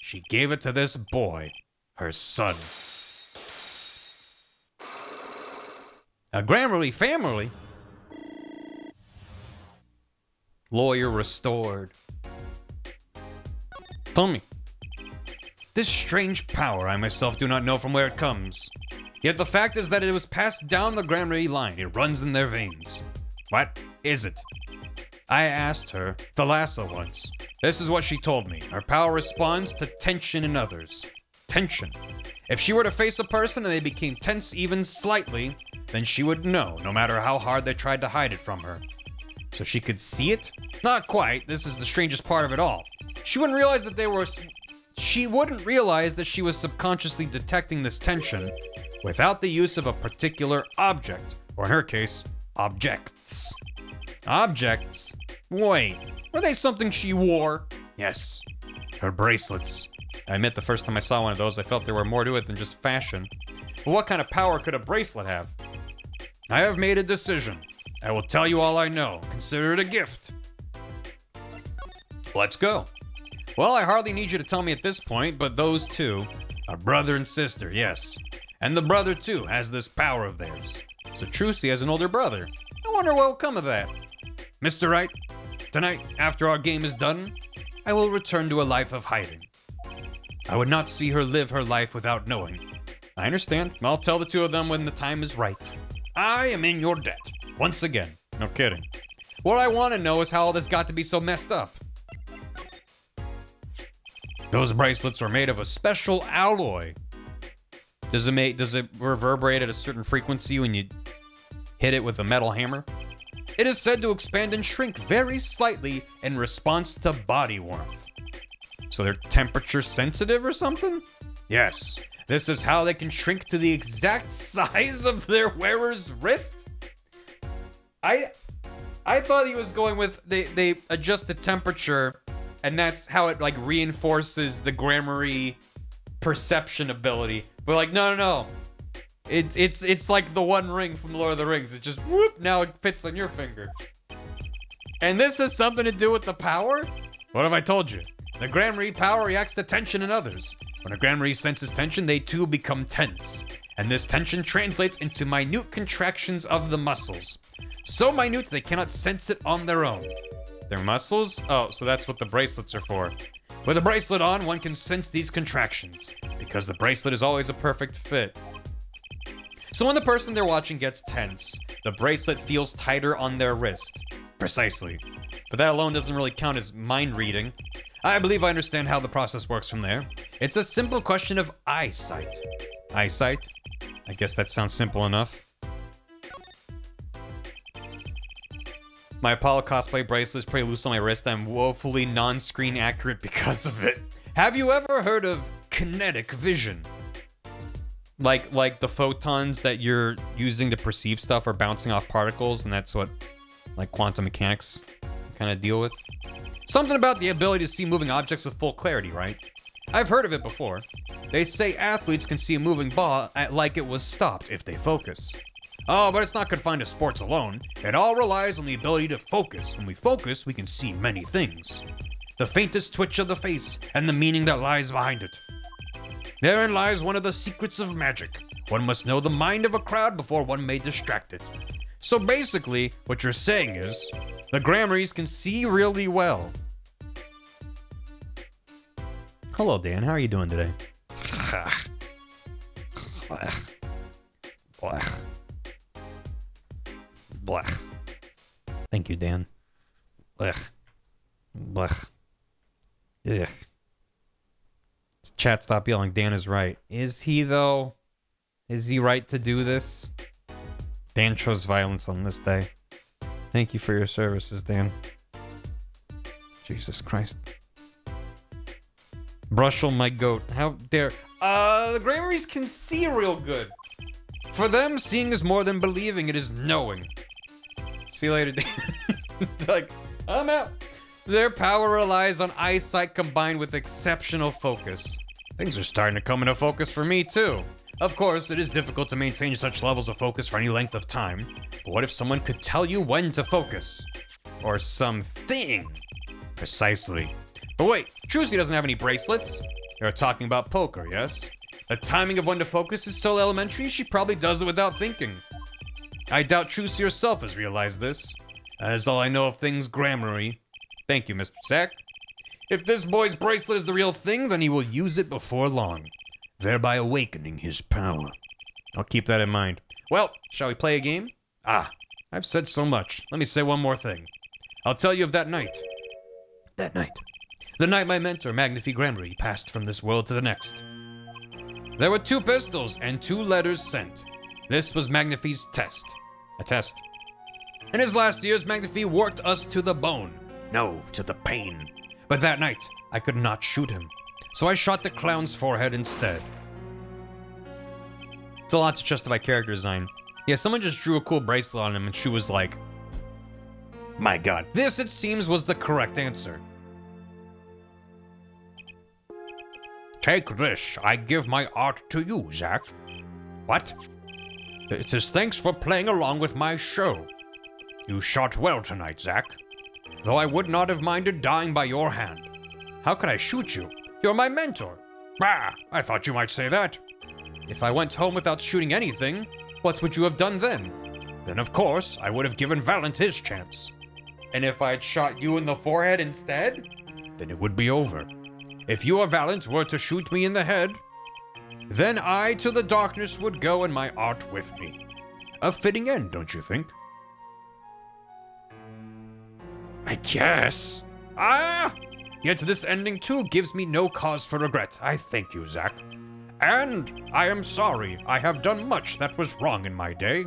S1: She gave it to this boy, her son.
S17: A Gramarye family? Lawyer restored.
S1: Tell me. This strange power, I myself do not know from where it comes. Yet the fact is that it was passed down the Gramarye line. It runs in their veins. What is it? I asked her, Thalassa once. This is what she told me. Her power responds to tension in others. Tension. If she were to face a person and they became tense even slightly, then she would know, no matter how hard they tried to hide it from her. So she could see it? Not quite. This is the strangest part of it all. She wouldn't realize that they were. She wouldn't realize that she was subconsciously detecting this tension without the use of a particular object, or in her case, objects. Objects? Wait, were they something she wore? Yes, her bracelets.
S17: I admit the first time I saw one of those, I felt there were more to it than just fashion. But what kind of power could a bracelet have?
S1: I have made a decision. I will tell you all I know. Consider it a gift.
S17: Let's go. Well, I hardly need you to tell me at this point, but those two
S1: are brother and sister, yes. And the brother, too, has this power of theirs. So Trucy has an older brother. I wonder what will come of that. Mr. Wright, tonight, after our game is done, I will return to a life of hiding. I would not see her live her life without knowing. I understand. I'll tell the two of them when the time is right. I am in your debt. Once again. No kidding. What I want to know is how all this got to be so messed up. Those bracelets are made of a special alloy. Does it make does it reverberate at a certain frequency when you hit it with a metal hammer? It is said to expand and shrink very slightly in response to body warmth. So they're temperature sensitive or something? Yes. This is how they can shrink to the exact size of their wearer's wrist? I I thought he was going with they they adjust the temperature and that's how it like reinforces the Gramarye perception ability. But like no no no. It, it's it's like the one ring from Lord of the Rings. It just whoop now it fits on your finger. And this has something to do with the power? What have I told you? The Gramarye power reacts to tension in others. When a Gramarye senses tension, they too become tense. And this tension translates into minute contractions of the muscles. So minute they cannot sense it on their own. Their muscles? Oh, so that's what the bracelets are for. With a bracelet on, one can sense these contractions, because the bracelet is always a perfect fit. So when the person they're watching gets tense, the bracelet feels tighter on their wrist. Precisely. But that alone doesn't really count as mind reading. I believe I understand how the process works from there. It's a simple question of eyesight. Eyesight? I guess that sounds simple enough. My Apollo cosplay bracelet is pretty loose on my wrist. I'm woefully non-screen accurate because of it. Have you ever heard of kinetic vision? Like like the photons that you're using to perceive stuff are bouncing off particles, and that's what like quantum mechanics kind of deal with. Something about the ability to see moving objects with full clarity, right? I've heard of it before. They say athletes can see a moving ball like it was stopped if they focus. Oh, but it's not confined to sports alone. It all relies on the ability to focus. When we focus, we can see many things. The faintest twitch of the face and the meaning that lies behind it. Therein lies one of the secrets of magic. One must know the mind of a crowd before one may distract it. So basically, what you're saying is, the Gramaryes can see really well. Hello, Dan. How are you doing today? Blech. Thank you, Dan. Blech. Blech. Ugh. Chat, stop yelling. Dan is right. Is he, though? Is he right to do this? Dan chose violence on this day. Thank you for your services, Dan. Jesus Christ. Brushel, my goat. How dare. Uh, the Gramaryes can see real good. For them, seeing is more than believing, it is knowing. See you later, it's like, I'm out. Their power relies on eyesight combined with exceptional focus. Things are starting to come into focus for me, too. Of course, it is difficult to maintain such levels of focus for any length of time. But what if someone could tell you when to focus? Or something. Precisely. But wait, Trucy doesn't have any bracelets. They're talking about poker, yes? The timing of when to focus is so elementary, she probably does it without thinking. I doubt Trucy herself has realized this. That is all I know of things Gramarye. Thank you, Mr. Zach. If this boy's bracelet is the real thing, then he will use it before long, thereby awakening his power. I'll keep that in mind. Well, shall we play a game? Ah, I've said so much. Let me say one more thing. I'll tell you of that night. That night. The night my mentor, Magnifi Gramarye, passed from this world to the next. There were two pistols and two letters sent. This was Magnifi's test. A test. In his last years, Magnifi worked us to the bone. No, to the pain. But that night, I could not shoot him. So I shot the clown's forehead instead. It's a lot to justify character design. Yeah, someone just drew a cool bracelet on him and she was like, My god. This, it seems, was the correct answer. Take this. I give my art to you, Zach. What? It says thanks for playing along with my show. You shot well tonight, Zach. Though I would not have minded dying by your hand. How could I shoot you? You're my mentor. Bah, I thought you might say that.
S19: if I went home without shooting anything, what would you have done then?
S1: Then, of course, I would have given Valant his chance.
S20: And if I'd shot you in the forehead instead?
S1: Then it would be over. If you or Valant were to shoot me in the head, then I to the darkness would go and my art with me. A fitting end, don't you think?
S21: I guess.
S1: Ah! Yet this ending too gives me no cause for regret. I thank you, Zach. And I am sorry. I have done much that was wrong in my day.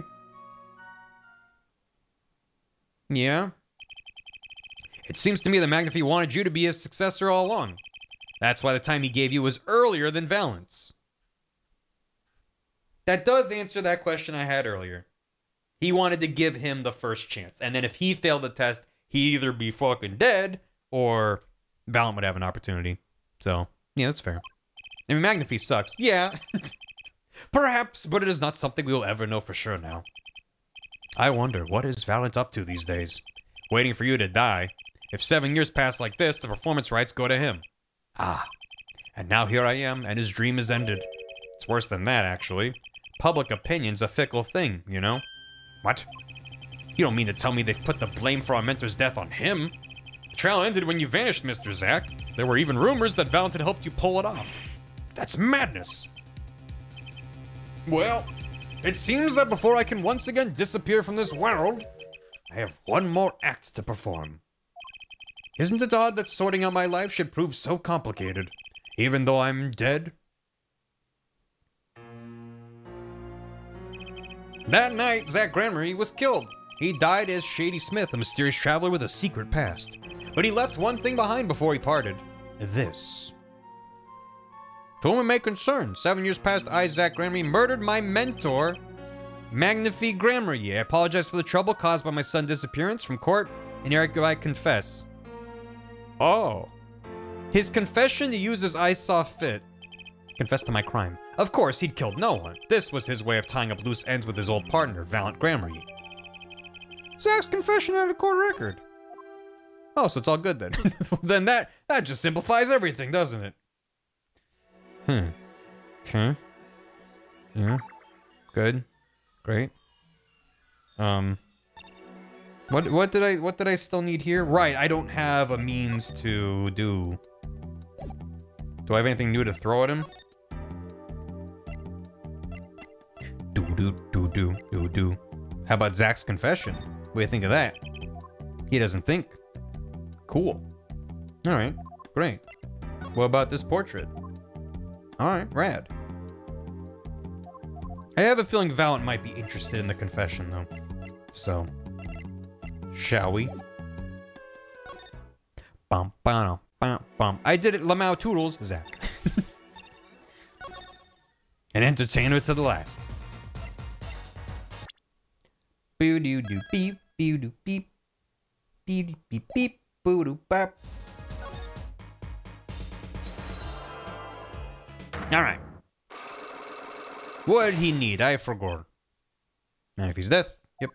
S19: Yeah? It seems to me that Magnifi wanted you to be his successor all along. That's why the time he gave you was earlier than Valant's. That does answer that question I had earlier. He wanted to give him the first chance. And then if he failed the test, he'd either be fucking dead or Valant would have an opportunity. So, yeah, that's fair. I mean, Magnifi sucks. Yeah. Perhaps, but it is not something we will ever know for sure now.
S1: I wonder, what is Valant up to these days? Waiting for you to die. If seven years pass like this, the performance rights go to him. Ah, and now here I am, and his dream is ended. It's worse than that, actually. Public opinion's a fickle thing, you know? What? You don't mean to tell me they've put the blame for our mentor's death on him? The trial ended when you vanished, Mr. Zach. There were even rumors that Valant had helped you pull it off. That's madness! Well, it seems that before I can once again disappear from this world, I have one more act to perform. Isn't it odd that sorting out my life should prove so complicated, even though I'm dead? That night, Zach Gramarye was killed. He died as Shadi Smith, a mysterious traveler with a secret past. But he left one thing behind before he parted. This. To whom it may concern, seven years past, I, Zach Gramarye, murdered my mentor, Magnifi Gramarye. I apologize for the trouble caused by my sudden disappearance from court, and here I confess. Oh. His confession to use as I saw fit. Confess to my crime. Of course, he'd killed no one. This was his way of tying up loose ends with his old partner, Valant Gramarye. Zach's confession had a court record. Oh, so it's all good then. then that that just simplifies everything, doesn't it? Hmm. Okay. Yeah. Good. Great. Um. What what did I what did I still need here? Right, I don't have a means to do. Do I have anything new to throw at him? Do do do do do. How about Zach's confession? What do you think of that? He doesn't think. Cool. All right, great. What about this portrait? All right, rad. I have a feeling Valant might be interested in the confession, though. So, shall we? Bum, bum, bum, bum. I did it, Lamau Toodles, Zach. An entertainer to the last. Boo doo doo beep, boo doo beep, beep beep beep, boo doo bap. All right. What did he need? I forgot. And if he's death, yep.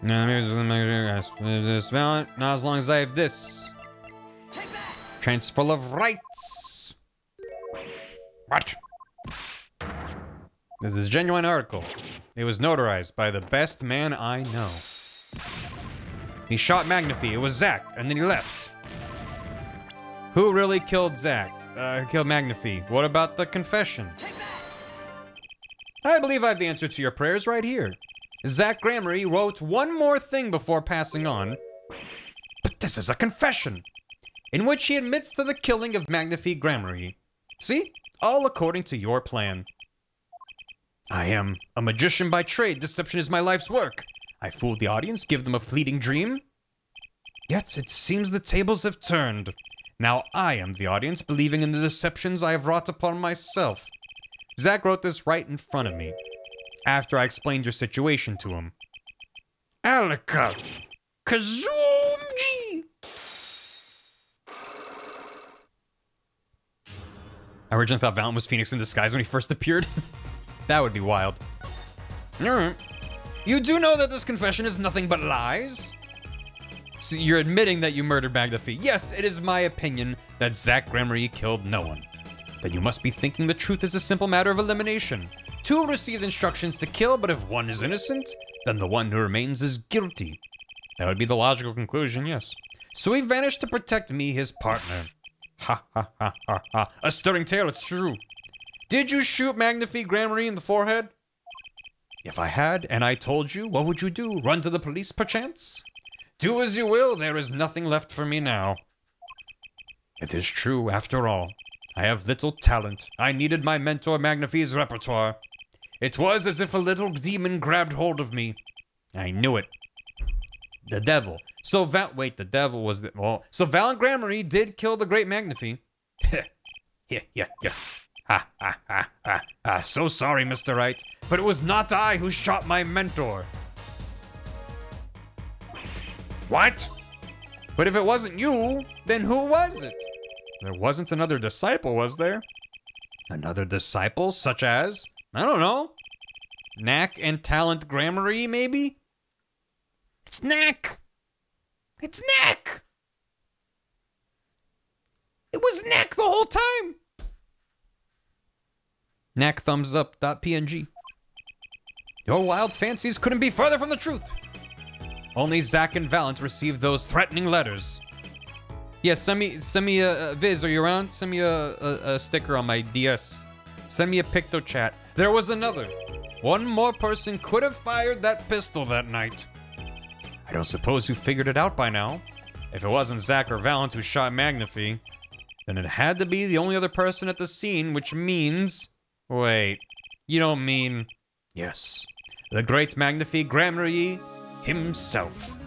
S1: No, maybe this Valant. Not as long as I have this. Transfer of rights. What? This is a genuine article. It was notarized by the best man I know. He shot Magnifi. It was Zach, and then he left. Who really killed Zach? Uh, killed Magnifi. What about the confession? I believe I have the answer to your prayers right here. Zach Gramarye wrote one more thing before passing on. But this is a confession, in which he admits to the killing of Magnifi Gramarye. See? All according to your plan. I am a magician by trade. Deception is my life's work. I fooled the audience, give them a fleeting dream. Yet it seems the tables have turned. Now I am the audience, believing in the deceptions I have wrought upon myself. Zach wrote this right in front of me, after I explained your situation to him. Alaka! Kazumji! I originally thought Valant was Phoenix in disguise when he first appeared. that would be wild. Alright. You do know that this confession is nothing but lies? So you're admitting that you murdered Magnifi. Yes, it is my opinion that Zach Gramarye killed no one. then you must be thinking the truth is a simple matter of elimination. Two received instructions to kill, but if one is innocent, then the one who remains is guilty. That would be the logical conclusion, yes. So he vanished to protect me, his partner. Ha ha ha ha ha. A stirring tale, it's true. Did you shoot Magnifi Gramarye in the forehead? If I had, and I told you, what would you do? Run to the police, perchance? Do as you will, there is nothing left for me now. It is true, after all. I have little talent. I needed my mentor Magnifi's repertoire. It was as if a little demon grabbed hold of me. I knew it. The devil. So Val- wait, the devil was the well. So Valant Gramarye did kill the great Magnifi. yeah, yeah, yeah. Ha ha ha ha. So sorry, Mr. Wright, but it was not I who shot my mentor. What? But if it wasn't you, then who was it? There wasn't another disciple, was there? Another disciple, such as I don't know, Knack and Talent Gramarye, maybe. It's Knack. It's Knack. It was Knack the whole time. Knack thumbs up .png. Your wild fancies couldn't be further from the truth. Only Zach and Valant received those threatening letters. Yeah, send me, send me a, a Viz. Are you around? Send me a, a, a sticker on my DS. Send me a picto chat. There was another. One more person could have fired that pistol that night. I don't suppose you figured it out by now. If it wasn't Zach or Valant who shot Magnifi, then it had to be the only other person at the scene, which means. Wait, you don't mean. Yes, the great Magnifi Gramarye himself.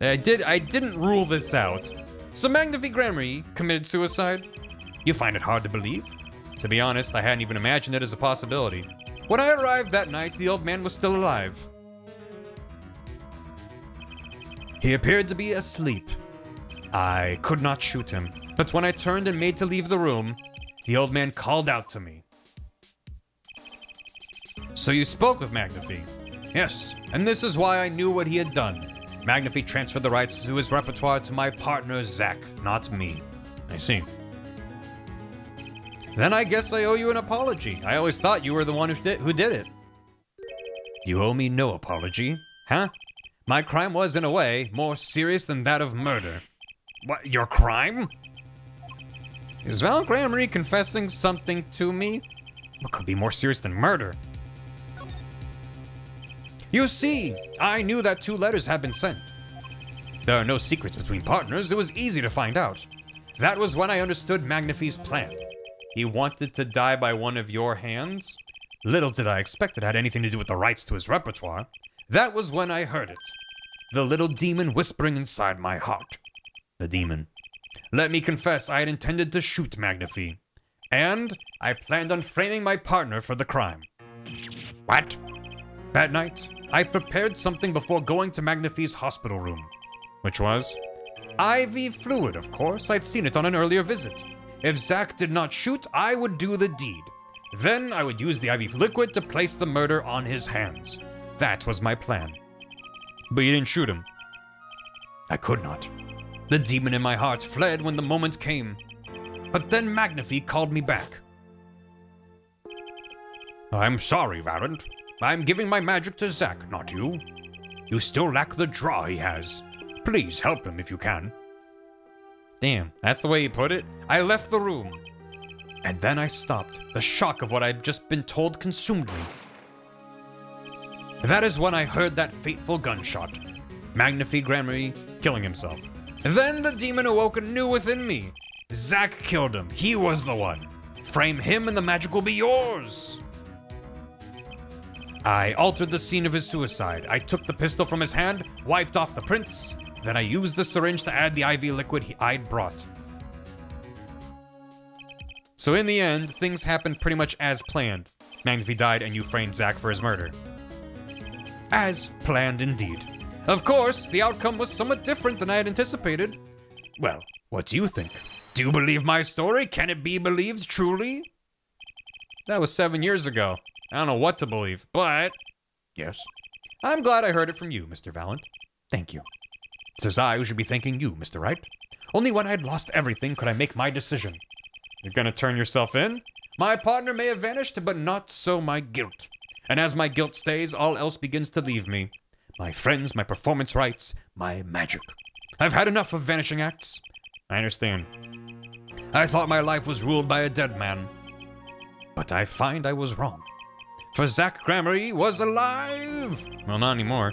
S1: I did. I didn't rule this out. So Magnifi Gramarye committed suicide. You find it hard to believe? To be honest, I hadn't even imagined it as a possibility. When I arrived that night, the old man was still alive. He appeared to be asleep. I could not shoot him, but when I turned and made to leave the room, the old man called out to me. So you spoke with Magnifi? Yes, and this is why I knew what he had done. Magnifi transferred the rights to his repertoire to my partner, Zach, not me. I see. Then I guess I owe you an apology. I always thought you were the one who did, who did it. You owe me no apology, huh? My crime was, in a way, more serious than that of murder. What, your crime? Is Val confessing something to me? What could be more serious than murder? You see, I knew that two letters had been sent. There are no secrets between partners, it was easy to find out. That was when I understood Magnifi's plan. He wanted to die by one of your hands? Little did I expect it had anything to do with the rights to his repertoire. That was when I heard it. The little demon whispering inside my heart. The demon. Let me confess, I had intended to shoot Magnifi. And I planned on framing my partner for the crime. What? That night, I prepared something before going to Magnifi's hospital room. Which was? IV fluid, of course. I'd seen it on an earlier visit. If Zach did not shoot, I would do the deed. Then I would use the IV liquid to place the murder on his hands. That was my plan. But you didn't shoot him. I could not. The demon in my heart fled when the moment came. But then Magnifi called me back. I'm sorry, Valant. I'm giving my magic to Zach, not you. You still lack the draw he has. Please help him if you can. Damn, that's the way he put it? I left the room. And then I stopped. The shock of what I'd just been told consumed me. That is when I heard that fateful gunshot. Magnifi Gramarye killing himself. Then the demon awoke anew within me. Zach killed him. He was the one. Frame him and the magic will be yours. I altered the scene of his suicide. I took the pistol from his hand, wiped off the prints, then I used the syringe to add the IV liquid he, I'd brought. So in the end, things happened pretty much as planned. Magnifi died and you framed Zach for his murder. As planned indeed. Of course, the outcome was somewhat different than I had anticipated. Well, what do you think? Do you believe my story? Can it be believed truly? That was seven years ago. I don't know what to believe, but yes. I'm glad I heard it from you, Mr. Valant. Thank you. It is I who should be thanking you, Mr. Wright.
S2: Only when I'd lost everything could I make my decision. You're gonna turn yourself in? My partner may have vanished, but not so my guilt. And as my guilt stays, all else begins to leave me. My friends, my performance rights, my magic. I've had enough of vanishing acts. I understand. I thought my life was ruled by a dead man. But I find I was wrong. For Zach Gramarye was alive! Well, not anymore.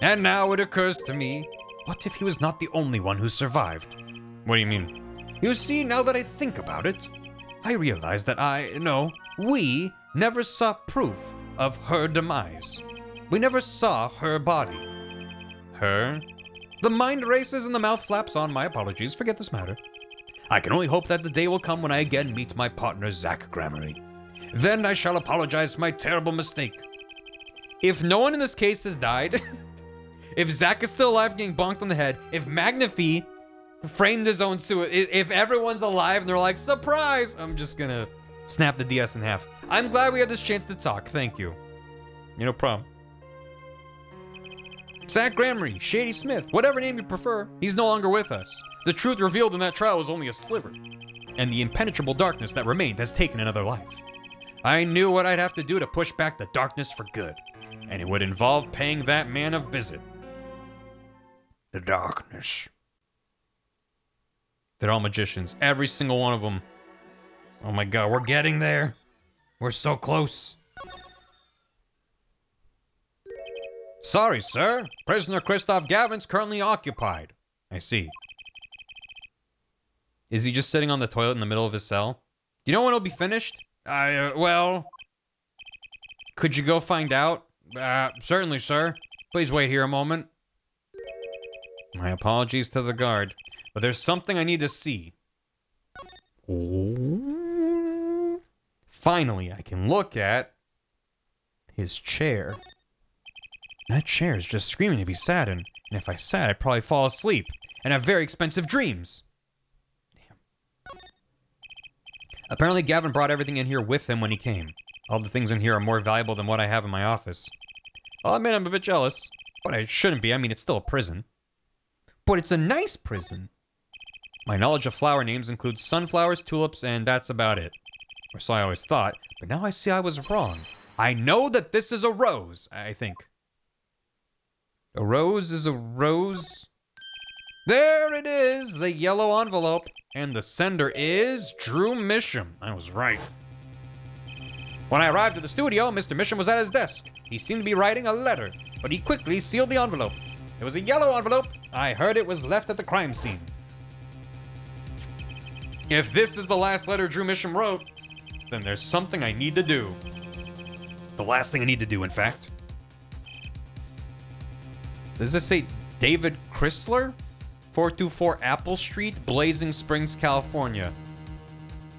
S2: And now it occurs to me what if he was not the only one who survived? What do you mean? You see, now that I think about it, I realize that I, no, we never saw proof of her demise. We never saw her body. Her? The mind races and the mouth flaps on. My apologies. Forget this matter. I can only hope that the day will come when I again meet my partner, Zach Gramarye. Then I shall apologize for my terrible mistake.
S1: If no one in this case has died, if Zach is still alive getting bonked on the head, if Magnifi framed his own suit, if everyone's alive and they're like, surprise, I'm just gonna snap the DS in half. I'm glad we had this chance to talk. Thank you. You no problem. Zach Gramarye, Shadi Smith, whatever name you prefer, he's no longer with us. The truth revealed in that trial was only a sliver, and the impenetrable darkness that remained has taken another life. I knew what I'd have to do to push back the darkness for good, and it would involve paying that man a visit. The darkness. They're all magicians, every single one of them. Oh my god, we're getting there. We're so close. Sorry, sir. Prisoner Kristoph Gavin's currently occupied. I see. Is he just sitting on the toilet in the middle of his cell? Do you know when it'll be finished? I, uh, well... Could you go find out? Uh, certainly, sir. Please wait here a moment. My apologies to the guard, but there's something I need to see. Finally, I can look at his chair. That chair is just screaming to be sat in, and if I sat, I'd probably fall asleep and have very expensive dreams. Damn. Apparently, Gavin brought everything in here with him when he came. All the things in here are more valuable than what I have in my office. I'll admit I'm a bit jealous, but I shouldn't be. I mean, it's still a prison. But it's a nice prison. My knowledge of flower names includes sunflowers, tulips, and that's about it. Or so I always thought, but now I see I was wrong. I know that this is a rose, I think. A rose is a rose. There it is, the yellow envelope. And the sender is Drew Misham. I was right. When I arrived at the studio, Mr. Misham was at his desk. He seemed to be writing a letter, but he quickly sealed the envelope. It was a yellow envelope. I heard it was left at the crime scene. If this is the last letter Drew Misham wrote, then there's something I need to do. The last thing I need to do, in fact. Does this say David Chrysler? 424 Apple Street, Blazing Springs, California.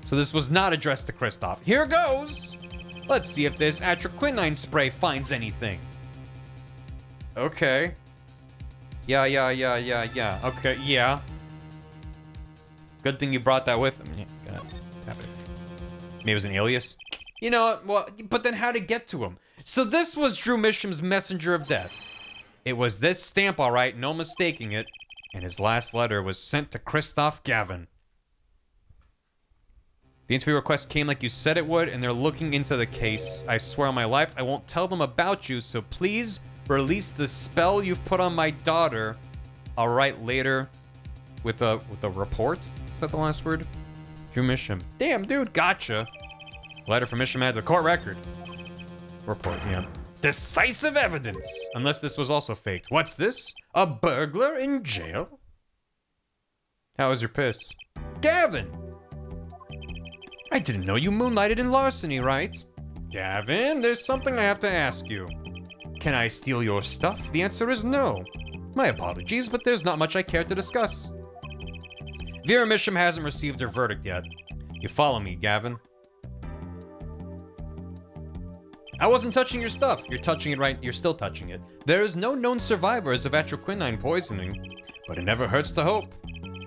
S1: So this was not addressed to Kristoph. Here goes! Let's see if this atroquinine spray finds anything. Okay. Yeah, yeah, yeah, yeah, yeah. Okay, yeah. Good thing you brought that with him. Maybe it was an alias? You know, well, but then how to get to him? So this was Drew Misham's messenger of death. It was this stamp, all right, no mistaking it. And his last letter was sent to Kristoph Gavin. The interview request came like you said it would, and they're looking into the case. I swear on my life, I won't tell them about you, so please release the spell you've put on my daughter. I'll write later with a with a report. Is that the last word? Drew Misham. Damn, dude, gotcha. Letter from Misham had the court record. Report, yeah. Decisive evidence! Unless this was also faked. What's this? A burglar in jail? How was your piss? Gavin! I didn't know you moonlighted in larceny, right? Gavin, there's something I have to ask you. Can I steal your stuff? The answer is no. My apologies, but there's not much I care to discuss. Vera Misham hasn't received her verdict yet. You follow me, Gavin. I wasn't touching your stuff. You're touching it right. You're still touching it. There is no known survivors of atroquinine poisoning, but it never hurts to hope.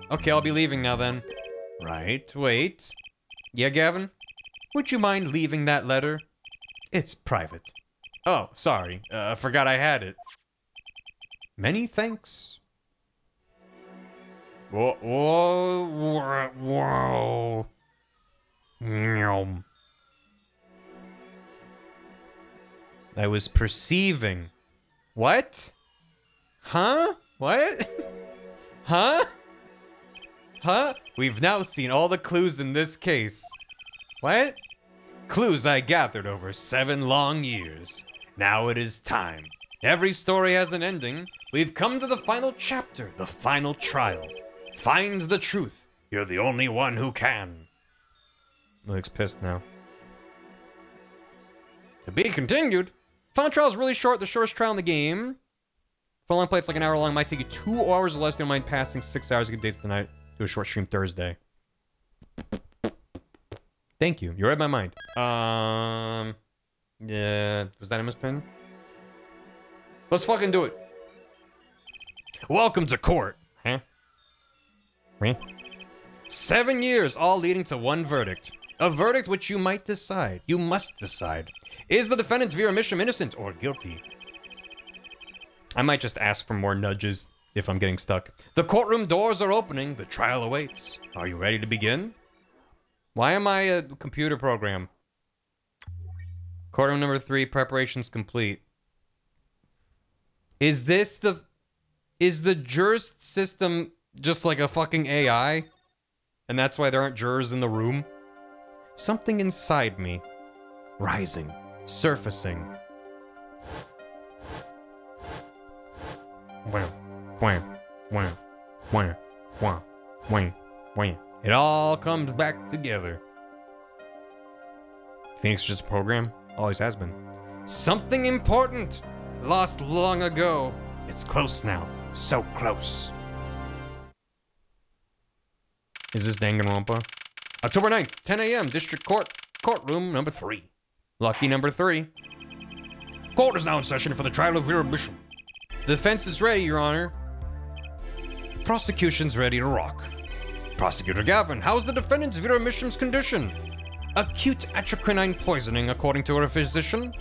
S1: Okay, I'll be leaving now then. Right, wait. Yeah, Gavin? Would you mind leaving that letter? It's private. Oh, sorry. Uh, forgot I had it. Many thanks. Whoa, whoa, whoa, whoa. I was perceiving. What? Huh? What? huh? Huh? We've now seen all the clues in this case. What? Clues I gathered over seven long years. Now it is time. Every story has an ending. We've come to the final chapter, the final trial. Find the truth. You're the only one who can. Looks pissed now. To be continued. Final trial is really short, the shortest trial in the game. For a long play, it's like an hour long. Might take you two hours or less. Don't mind passing six hours. Give days tonight. Do a short stream Thursday. Thank you. You read my mind. Um, yeah. Was that a mispin? Let's fucking do it. Welcome to court. Huh? Me? Seven years, all leading to one verdict. A verdict which you might decide. You must decide. Is the defendant Vera Misham innocent or guilty? I might just ask for more nudges if I'm getting stuck. The courtroom doors are opening. The trial awaits. Are you ready to begin? Why am I a computer program? Courtroom number three, preparations complete. Is this the... Is the jurist system just like a fucking AI? And that's why there aren't jurors in the room? Something inside me. Rising. Surfacing. Wham, wham, wham, wham, wham, wham, wham. It all comes back together. Phoenix just a program? Always has been. Something important! Lost long ago. It's close now. So close. Is this Danganronpa? October 9th, 10 a.m., District Court, courtroom number three. Lucky number three. Court is now in session for the trial of Vera Bishop. The defense is ready, Your Honor. Prosecution's ready to rock. Prosecutor Gavin, how's the defendant's Vera Misham's condition? Acute atroquinine poisoning, according to her physician.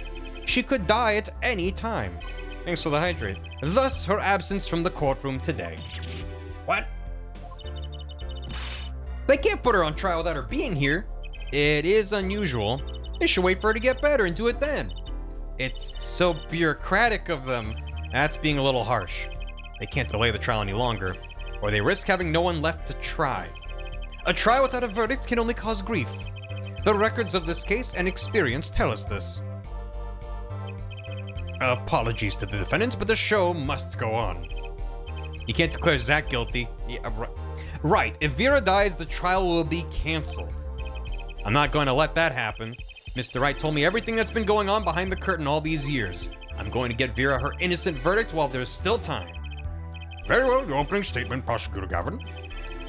S1: She could die at any time. Thanks for the hydrate. Thus, her absence from the courtroom today. What? They can't put her on trial without her being here. It is unusual. They should wait for her to get better and do it then. It's so bureaucratic of them. That's being a little harsh. They can't delay the trial any longer, or they risk having no one left to try. A trial without a verdict can only cause grief. The records of this case and experience tell us this. Apologies to the defendant, but the show must go on. You can't declare Zach guilty. Yeah, right. right. If Vera dies, the trial will be canceled. I'm not going to let that happen. Mr. Wright told me everything that's been going on behind the curtain all these years. I'm going to get Vera her innocent verdict while there's still time. Very well, your opening statement, Prosecutor Gavin.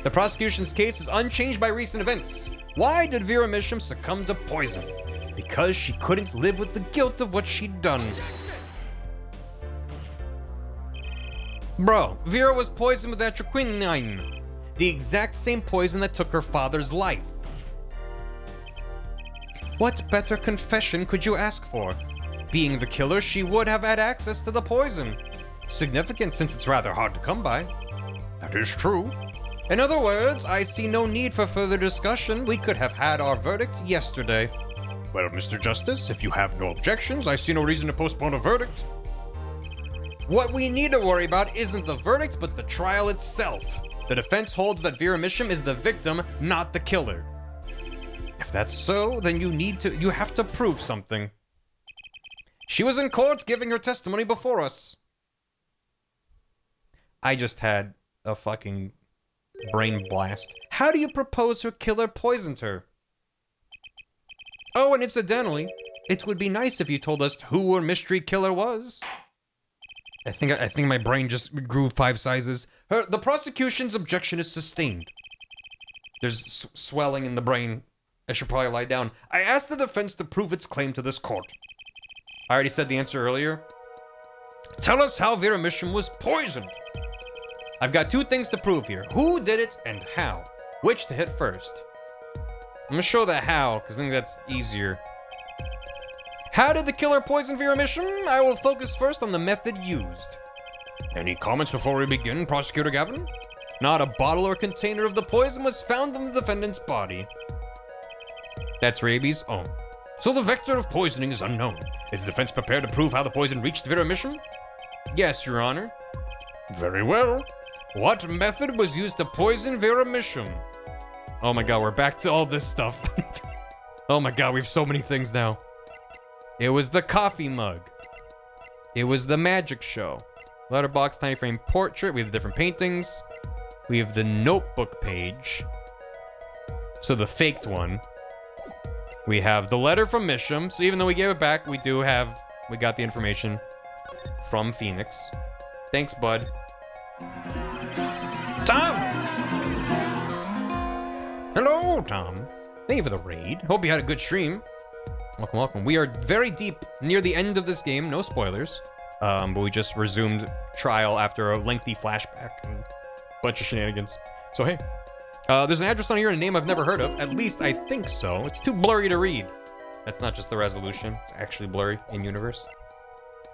S1: The prosecution's case is unchanged by recent events. Why did Vera Misham succumb to poison? Because she couldn't live with the guilt of what she'd done. Bro, Vera was poisoned with atroquinine, the exact same poison that took her father's life. What better confession could you ask for? Being the killer, she would have had access to the poison. Significant since it's rather hard to come by. That is true. In other words, I see no need for further discussion. We could have had our verdict yesterday. Well, Mr. Justice, if you have no objections, I see no reason to postpone a verdict. What we need to worry about isn't the verdict, but the trial itself. The defense holds that Vera Misham is the victim, not the killer. If that's so, then you need to, you have to prove something. She was in court giving her testimony before us. I just had a fucking brain blast. How do you propose her killer poisoned her? Oh, and incidentally, it would be nice if you told us who her mystery killer was. I think I think my brain just grew five sizes. Her, the prosecution's objection is sustained. There's swelling in the brain. I should probably lie down. I asked the defense to prove its claim to this court. I already said the answer earlier. Tell us how Vera Misham was poisoned. I've got two things to prove here. Who did it and how? Which to hit first? I'm gonna show the how, because I think that's easier. How did the killer poison Vera Misham? I will focus first on the method used. Any comments before we begin, Prosecutor Gavin? Not a bottle or container of the poison was found in the defendant's body. That's rabies? Oh.
S22: So the vector of poisoning is unknown. Is the defense prepared to prove how the poison reached Vera Misham?
S1: Yes, Your Honor.
S22: Very well. What method was used to poison Vera Misham?
S1: Oh my god, we're back to all this stuff. oh my god, we have so many things now. It was the coffee mug. It was the magic show. Letterbox tiny frame portrait. We have different paintings. We have the notebook page. So the faked one. We have the letter from Misham. So even though we gave it back, we do have, we got the information from Phoenix. Thanks, bud. Tom! Hello, Tom. Thank you for the raid. Hope you had a good stream. Welcome, welcome. We are very deep near the end of this game. No spoilers. Um, but we just resumed trial after a lengthy flashback and bunch of shenanigans. So hey, uh, there's an address on here and a name I've never heard of. At least I think so. It's too blurry to read. That's not just the resolution. It's actually blurry in universe.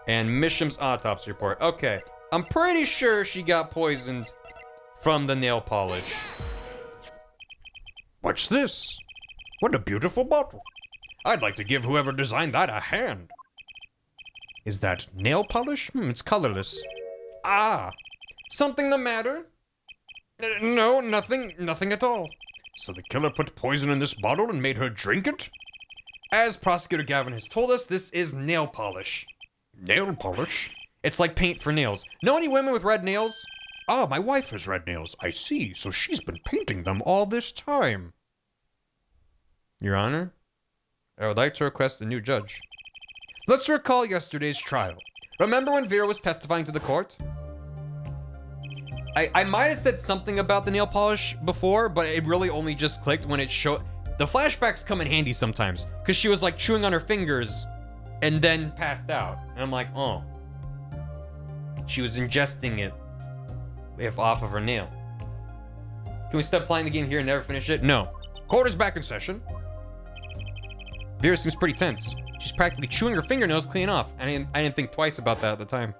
S1: And Misham's autopsy report. Okay, I'm pretty sure she got poisoned from the nail polish.
S22: What's this? What a beautiful bottle. I'd like to give whoever designed that a hand.
S1: Is that nail polish? Hmm, it's colorless. Ah, something the matter?
S22: Uh, no, nothing, nothing at all. So the killer put poison in this bottle and made her drink it?
S1: As Prosecutor Gavin has told us, this is nail polish.
S22: Nail polish?
S1: It's like paint for nails. Know any women with red nails?
S22: Ah, my wife has red nails. I see. So she's been painting them all this time.
S1: Your Honor, I would like to request a new judge. Let's recall yesterday's trial. Remember when Vera was testifying to the court? I, I might have said something about the nail polish before, but it really only just clicked when it showed. The flashbacks come in handy sometimes, because she was like chewing on her fingers and then passed out. And I'm like, oh. She was ingesting it if off of her nail. Can we stop playing the game here and never finish it? No.
S22: Is back in session.
S1: Vera seems pretty tense. She's practically chewing her fingernails clean off. I didn't, I didn't think twice about that at the time.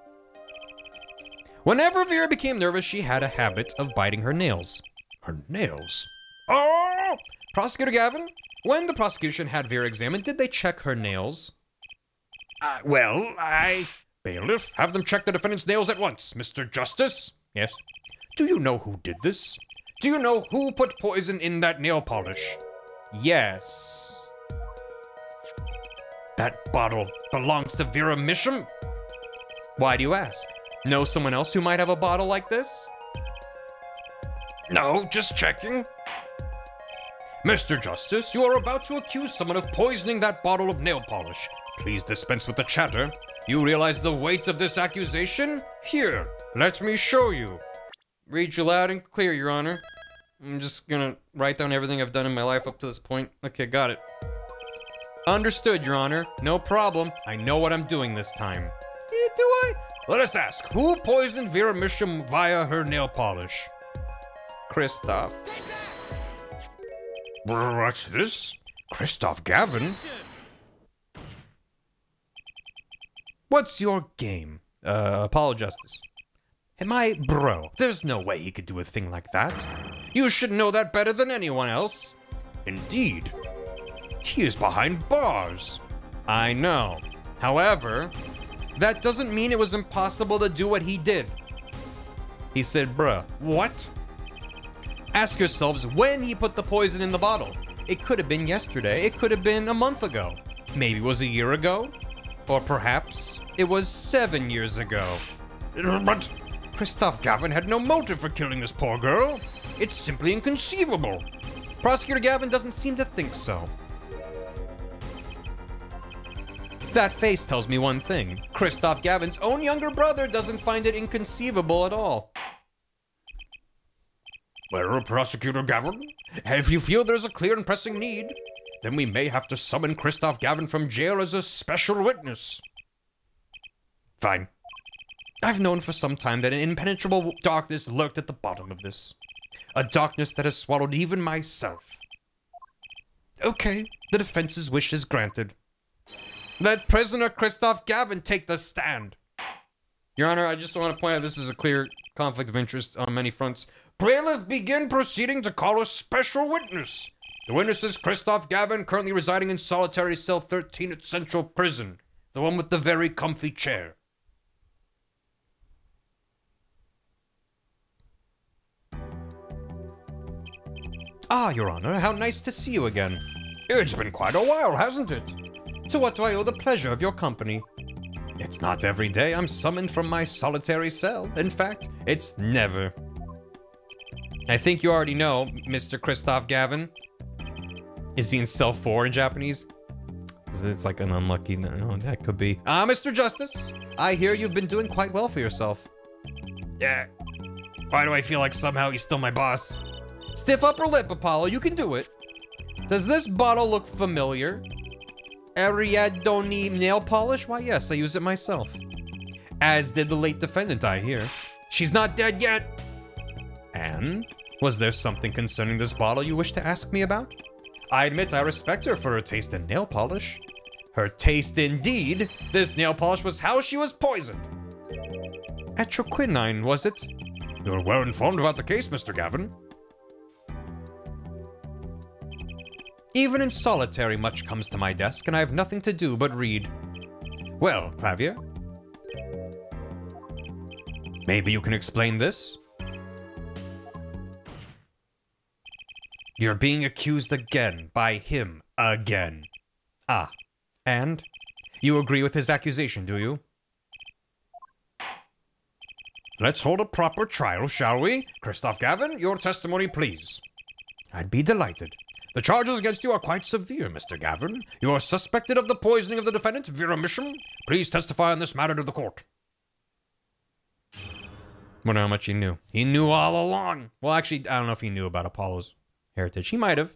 S1: Whenever Vera became nervous, she had a habit of biting her nails.
S22: Her nails?
S1: Oh! Prosecutor Gavin, when the prosecution had Vera examined, did they check her nails?
S22: Uh, well, I... Bailiff, have them check the defendant's nails at once, Mr. Justice.
S1: Yes.
S22: Do you know who did this? Do you know who put poison in that nail polish?
S1: Yes.
S22: That bottle belongs to Vera Misham?
S1: Why do you ask? Know someone else who might have a bottle like this?
S22: No, just checking. Mr. Justice, you are about to accuse someone of poisoning that bottle of nail polish. Please dispense with the chatter. You realize the weight of this accusation? Here, let me show you.
S1: Read you loud and clear, Your Honor. I'm just gonna write down everything I've done in my life up to this point. Okay, got it. Understood, Your Honor. No problem. I know what I'm doing this time.
S22: Eh, do I? Let us ask, who poisoned Vera Misham via her nail polish?
S1: Kristoph.
S22: What's this? Kristoph Gavin?
S1: What's your game? Uh, Apollo Justice. Am I bro? There's no way he could do a thing like that.
S22: You should know that better than anyone else. Indeed. He is behind bars.
S1: I know. However, that doesn't mean it was impossible to do what he did. He said, bruh.
S22: What?
S1: Ask yourselves when he put the poison in the bottle. It could have been yesterday. It could have been a month ago. Maybe it was a year ago. Or perhaps it was seven years ago.
S22: But Kristoph Gavin had no motive for killing this poor girl. It's simply inconceivable.
S1: Prosecutor Gavin doesn't seem to think so. That face tells me one thing. Kristoph Gavin's own younger brother doesn't find it inconceivable at all.
S22: Well, Prosecutor Gavin, if you feel there's a clear and pressing need, then we may have to summon Kristoph Gavin from jail as a special witness.
S1: Fine. I've known for some time that an impenetrable darkness lurked at the bottom of this. A darkness that has swallowed even myself. Okay, the defense's wish is granted. Let prisoner Kristoph Gavin take the stand. Your Honor, I just want to point out this is a clear conflict of interest on many fronts.
S23: Bailiff begin proceeding to call a special witness. The witness is Kristoph Gavin, currently residing in solitary cell 13 at Central Prison. The one with the very comfy chair.
S1: Ah, Your Honor, how nice to see you again.
S23: It's been quite a while, hasn't it?
S1: To what do I owe the pleasure of your company? It's not every day I'm summoned from my solitary cell. In fact, it's never. I think you already know, Mr. Kristoph Gavin. Is he in cell 4 in Japanese? It's like an unlucky. No, that could be. Ah, Mr. Justice, I hear you've been doing quite well for yourself.
S23: Yeah. Why do I feel like somehow he's still my boss?
S1: Stiff upper lip, Apollo. You can do it. Does this bottle look familiar? Ariadone nail polish? Why, yes, I use it myself. As did the late defendant, I hear. She's not dead yet. And? Was there something concerning this bottle you wish to ask me about? I admit I respect her for her taste in nail polish. Her taste indeed. This nail polish was how she was poisoned. Atroquinine, was it?
S23: You're well informed about the case, Mr. Gavin.
S1: Even in solitary, much comes to my desk, and I have nothing to do but read. Well, Klavier? Maybe you can explain this? You're being accused again by him again. Ah, and? You agree with his accusation, do you?
S23: Let's hold a proper trial, shall we? Kristoph Gavin, your testimony, please.
S1: I'd be delighted.
S23: The charges against you are quite severe, Mr. Gavin. You are suspected of the poisoning of the defendant, Vera Misham. Please testify on this matter to the court.
S1: Wonder how much he knew. He knew all along. Well, actually, I don't know if he knew about Apollo's heritage. He might have.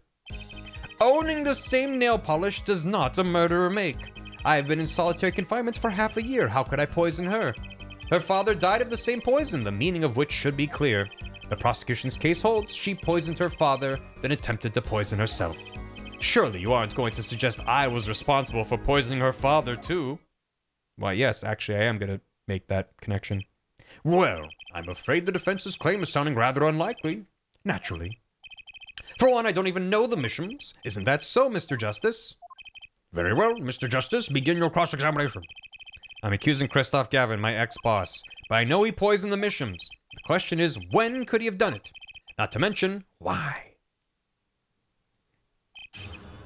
S1: Owning the same nail polish does not a murderer make. I have been in solitary confinement for half a year. How could I poison her? Her father died of the same poison, the meaning of which should be clear. The prosecution's case holds she poisoned her father, then attempted to poison herself. Surely you aren't going to suggest I was responsible for poisoning her father, too? Why, yes, actually, I am going to make that connection.
S23: Well, I'm afraid the defense's claim is sounding rather unlikely.
S1: Naturally. For one, I don't even know the Mishams. Isn't that so, Mr. Justice?
S23: Very well, Mr. Justice, begin your cross examination.
S1: I'm accusing Kristoph Gavin, my ex-boss, but I know he poisoned the Mishams. The question is, when could he have done it? Not to mention, why?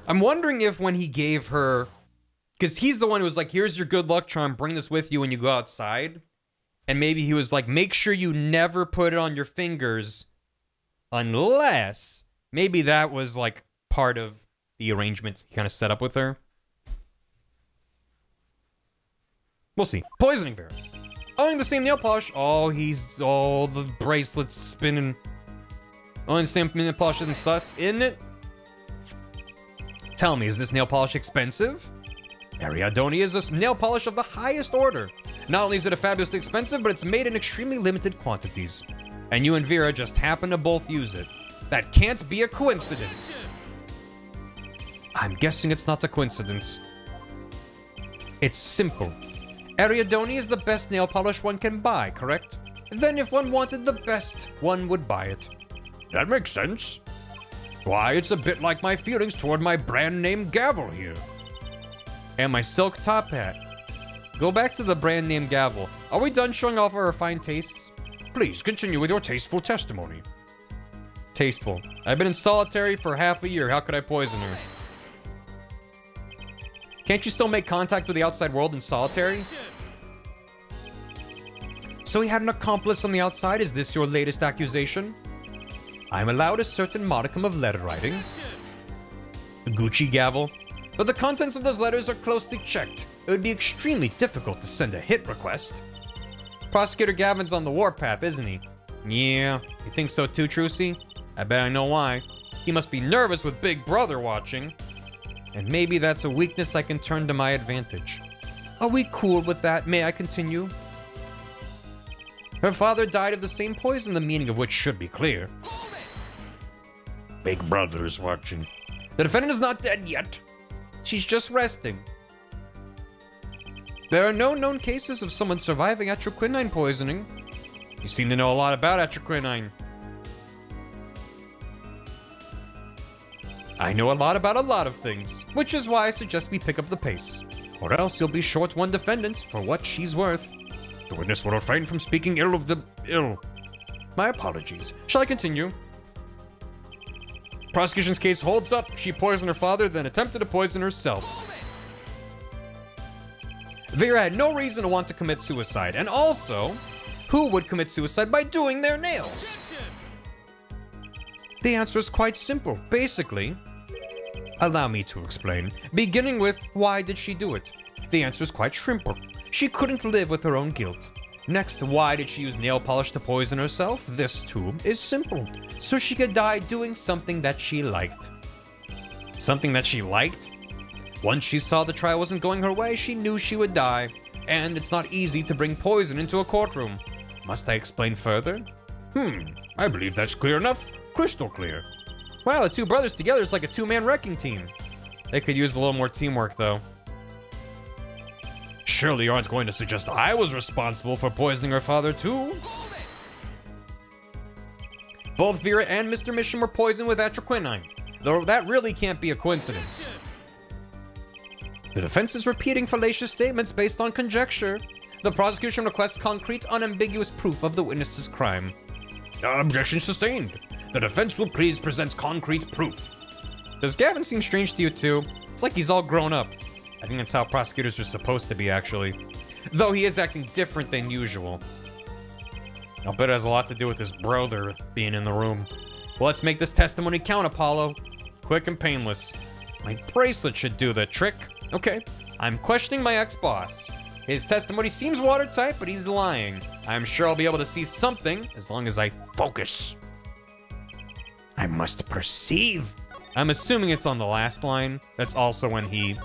S1: I'm wondering if when he gave her... Because he's the one who was like, here's your good luck charm, bring this with you when you go outside. And maybe he was like, make sure you never put it on your fingers unless... Maybe that was like part of the arrangement he kind of set up with her. We'll see. Poisoning Vera. Owning the same nail polish. Oh, he's all the bracelets spinning. Owning the same nail polish isn't sus, isn't it? Tell me, is this nail polish expensive? Ariadone is a nail polish of the highest order. Not only is it a fabulously expensive, but it's made in extremely limited quantities. And you and Vera just happen to both use it. That can't be a coincidence. I'm guessing it's not a coincidence. It's simple. Ariadone is the best nail polish one can buy, correct? Then if one wanted the best, one would buy it.
S23: That makes sense. Why, it's a bit like my feelings toward my brand name gavel here.
S1: And my silk top hat. Go back to the brand name gavel. Are we done showing off our refined tastes?
S23: Please continue with your tasteful testimony.
S1: Tasteful. I've been in solitary for half a year. How could I poison her? Can't you still make contact with the outside world in solitary? So he had an accomplice on the outside? Is this your latest accusation? I'm allowed a certain modicum of letter writing. A Gucci gavel. But the contents of those letters are closely checked. It would be extremely difficult to send a hit request. Prosecutor Gavin's on the warpath, isn't he? Yeah, you think so too, Trucy? I bet I know why. He must be nervous with Big Brother watching. And maybe that's a weakness I can turn to my advantage. Are we cool with that? May I continue? Her father died of the same poison, the meaning of which should be clear.
S23: Big Brother is watching.
S1: The defendant is not dead yet. She's just resting. There are no known cases of someone surviving atroquinine poisoning. You seem to know a lot about atroquinine. I know a lot about a lot of things, which is why I suggest we pick up the pace. Or else you'll be short one defendant for what she's worth.
S24: The witness will refrain from speaking ill of the ill.
S1: My apologies. Shall I continue? Prosecution's case holds up. She poisoned her father, then attempted to poison herself. Vera had no reason to want to commit suicide, and also, who would commit suicide by doing their nails? The answer is quite simple. Basically, allow me to explain. Beginning with, why did she do it? The answer is quite simple. She couldn't live with her own guilt. Next, why did she use nail polish to poison herself? This too is simple. So she could die doing something that she liked. Something that she liked? Once she saw the trial wasn't going her way, she knew she would die. And it's not easy to bring poison into a courtroom. Must I explain further?
S24: Hmm, I believe that's clear enough. Crystal clear.
S1: Wow, the two brothers together is like a two-man wrecking team. They could use a little more teamwork, though.
S24: Surely you aren't going to suggest I was responsible for poisoning her father, too?
S1: Both Vera and Mr. Misham were poisoned with atroquinine, though that really can't be a coincidence. The defense is repeating fallacious statements based on conjecture. The prosecution requests concrete, unambiguous proof of the witness's crime.
S24: Objection sustained. The defense will please present concrete proof.
S1: Does Gavin seem strange to you too? It's like he's all grown up. I think that's how prosecutors are supposed to be, actually. Though he is acting different than usual. I'll bet it has a lot to do with his brother being in the room. Well, let's make this testimony count, Apollo. Quick and painless. My bracelet should do the trick. Okay, I'm questioning my ex-boss. His testimony seems watertight, but he's lying. I'm sure I'll be able to see something as long as I focus. I must perceive. I'm assuming it's on the last line. That's also when he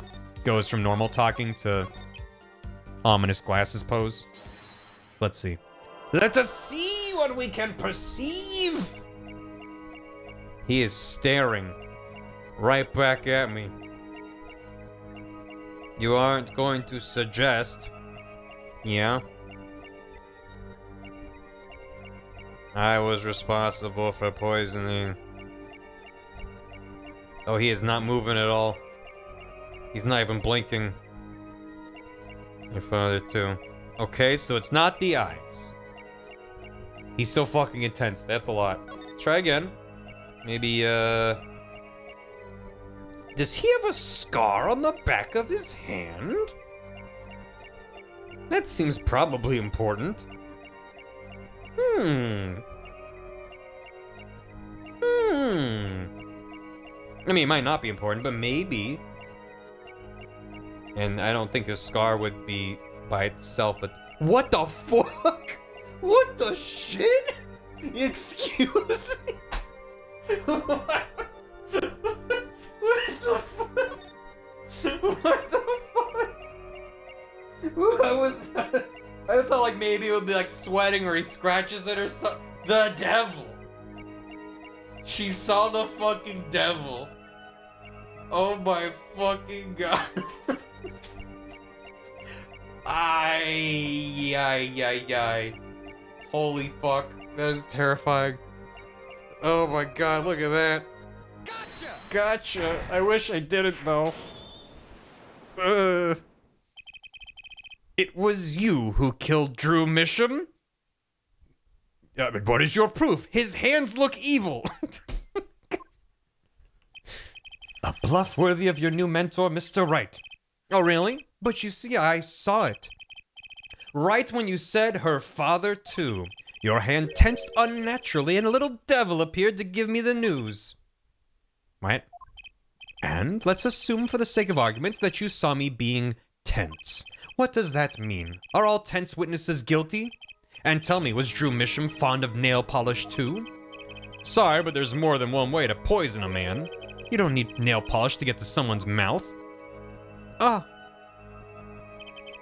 S1: goes from normal talking to ominous glasses pose. Let's see. Let us see what we can perceive. He is staring right back at me. You aren't going to suggest. Yeah. I was responsible for poisoning. Oh, he is not moving at all. He's not even blinking. Your father too. Okay, so it's not the eyes. He's so fucking intense. That's a lot. Try again. Maybe, uh... Does he have a scar on the back of his hand? That seems probably important. Hmm. Hmm. I mean, it might not be important, but maybe. And I don't think a scar would be by itself a... What the fuck? What the shit? Excuse me? what? The fuck? What the? What was? I thought like maybe it would be like sweating or he scratches it or something. The devil. She saw the fucking devil. Oh my fucking god. Ay, ay, ay, ay. Holy fuck. That is terrifying. Oh my god, look at that. Gotcha! Gotcha. I wish I didn't though. Uh. It was you who killed Drew Misham? Uh, but what is your proof? His hands look evil. A bluff worthy of your new mentor, Mr. Wright. Oh, really? But you see, I saw it. Right when you said her father, too. Your hand tensed unnaturally, and a little devil appeared to give me the news. Right? And let's assume, for the sake of argument, that you saw me being tense. What does that mean? Are all tense witnesses guilty? And tell me, was Drew Misham fond of nail polish too? Sorry, but there's more than one way to poison a man. You don't need nail polish to get to someone's mouth. Ah.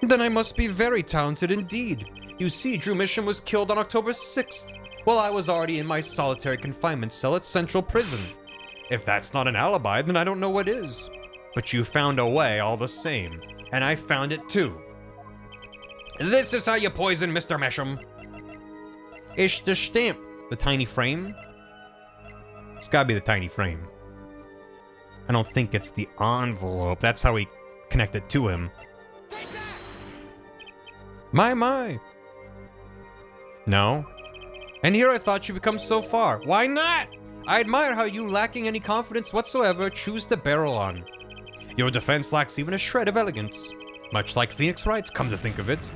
S1: Then I must be very talented indeed. You see, Drew Misham was killed on October 6th, while I was already in my solitary confinement cell at Central Prison. If that's not an alibi, then I don't know what is. But you found a way all the same, and I found it too. This is how you poison Mr. Misham. Ish the stamp. The tiny frame? It's gotta be the tiny frame. I don't think it's the envelope. That's how he connected to him. My, my. No. And here I thought you would become so far. Why not? I admire how you, lacking any confidence whatsoever, choose to barrel on. Your defense lacks even a shred of elegance. Much like Phoenix Wright, come to think of it.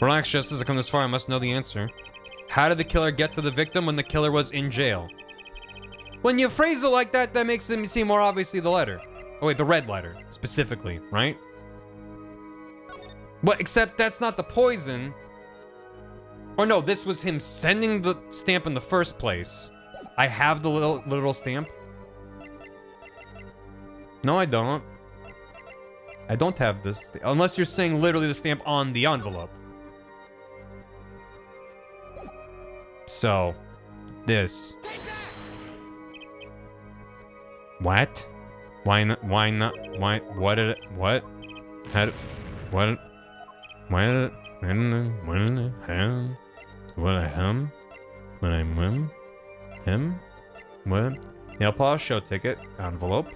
S1: Relax, just as I come this far, I must know the answer. How did the killer get to the victim when the killer was in jail? When you phrase it like that, that makes it seem more obviously the letter. Oh wait, the red letter, specifically, right? But except that's not the poison. Or no, this was him sending the stamp in the first place. I have the little literal stamp. No, I don't. I don't have this. Unless you're saying literally the stamp on the envelope. So, this. What? Why not? Why not? Why? What did? What? Did, what? Why it? When? When? Him? What? Him? When I'm him? Him? What? Nail polish show ticket envelope.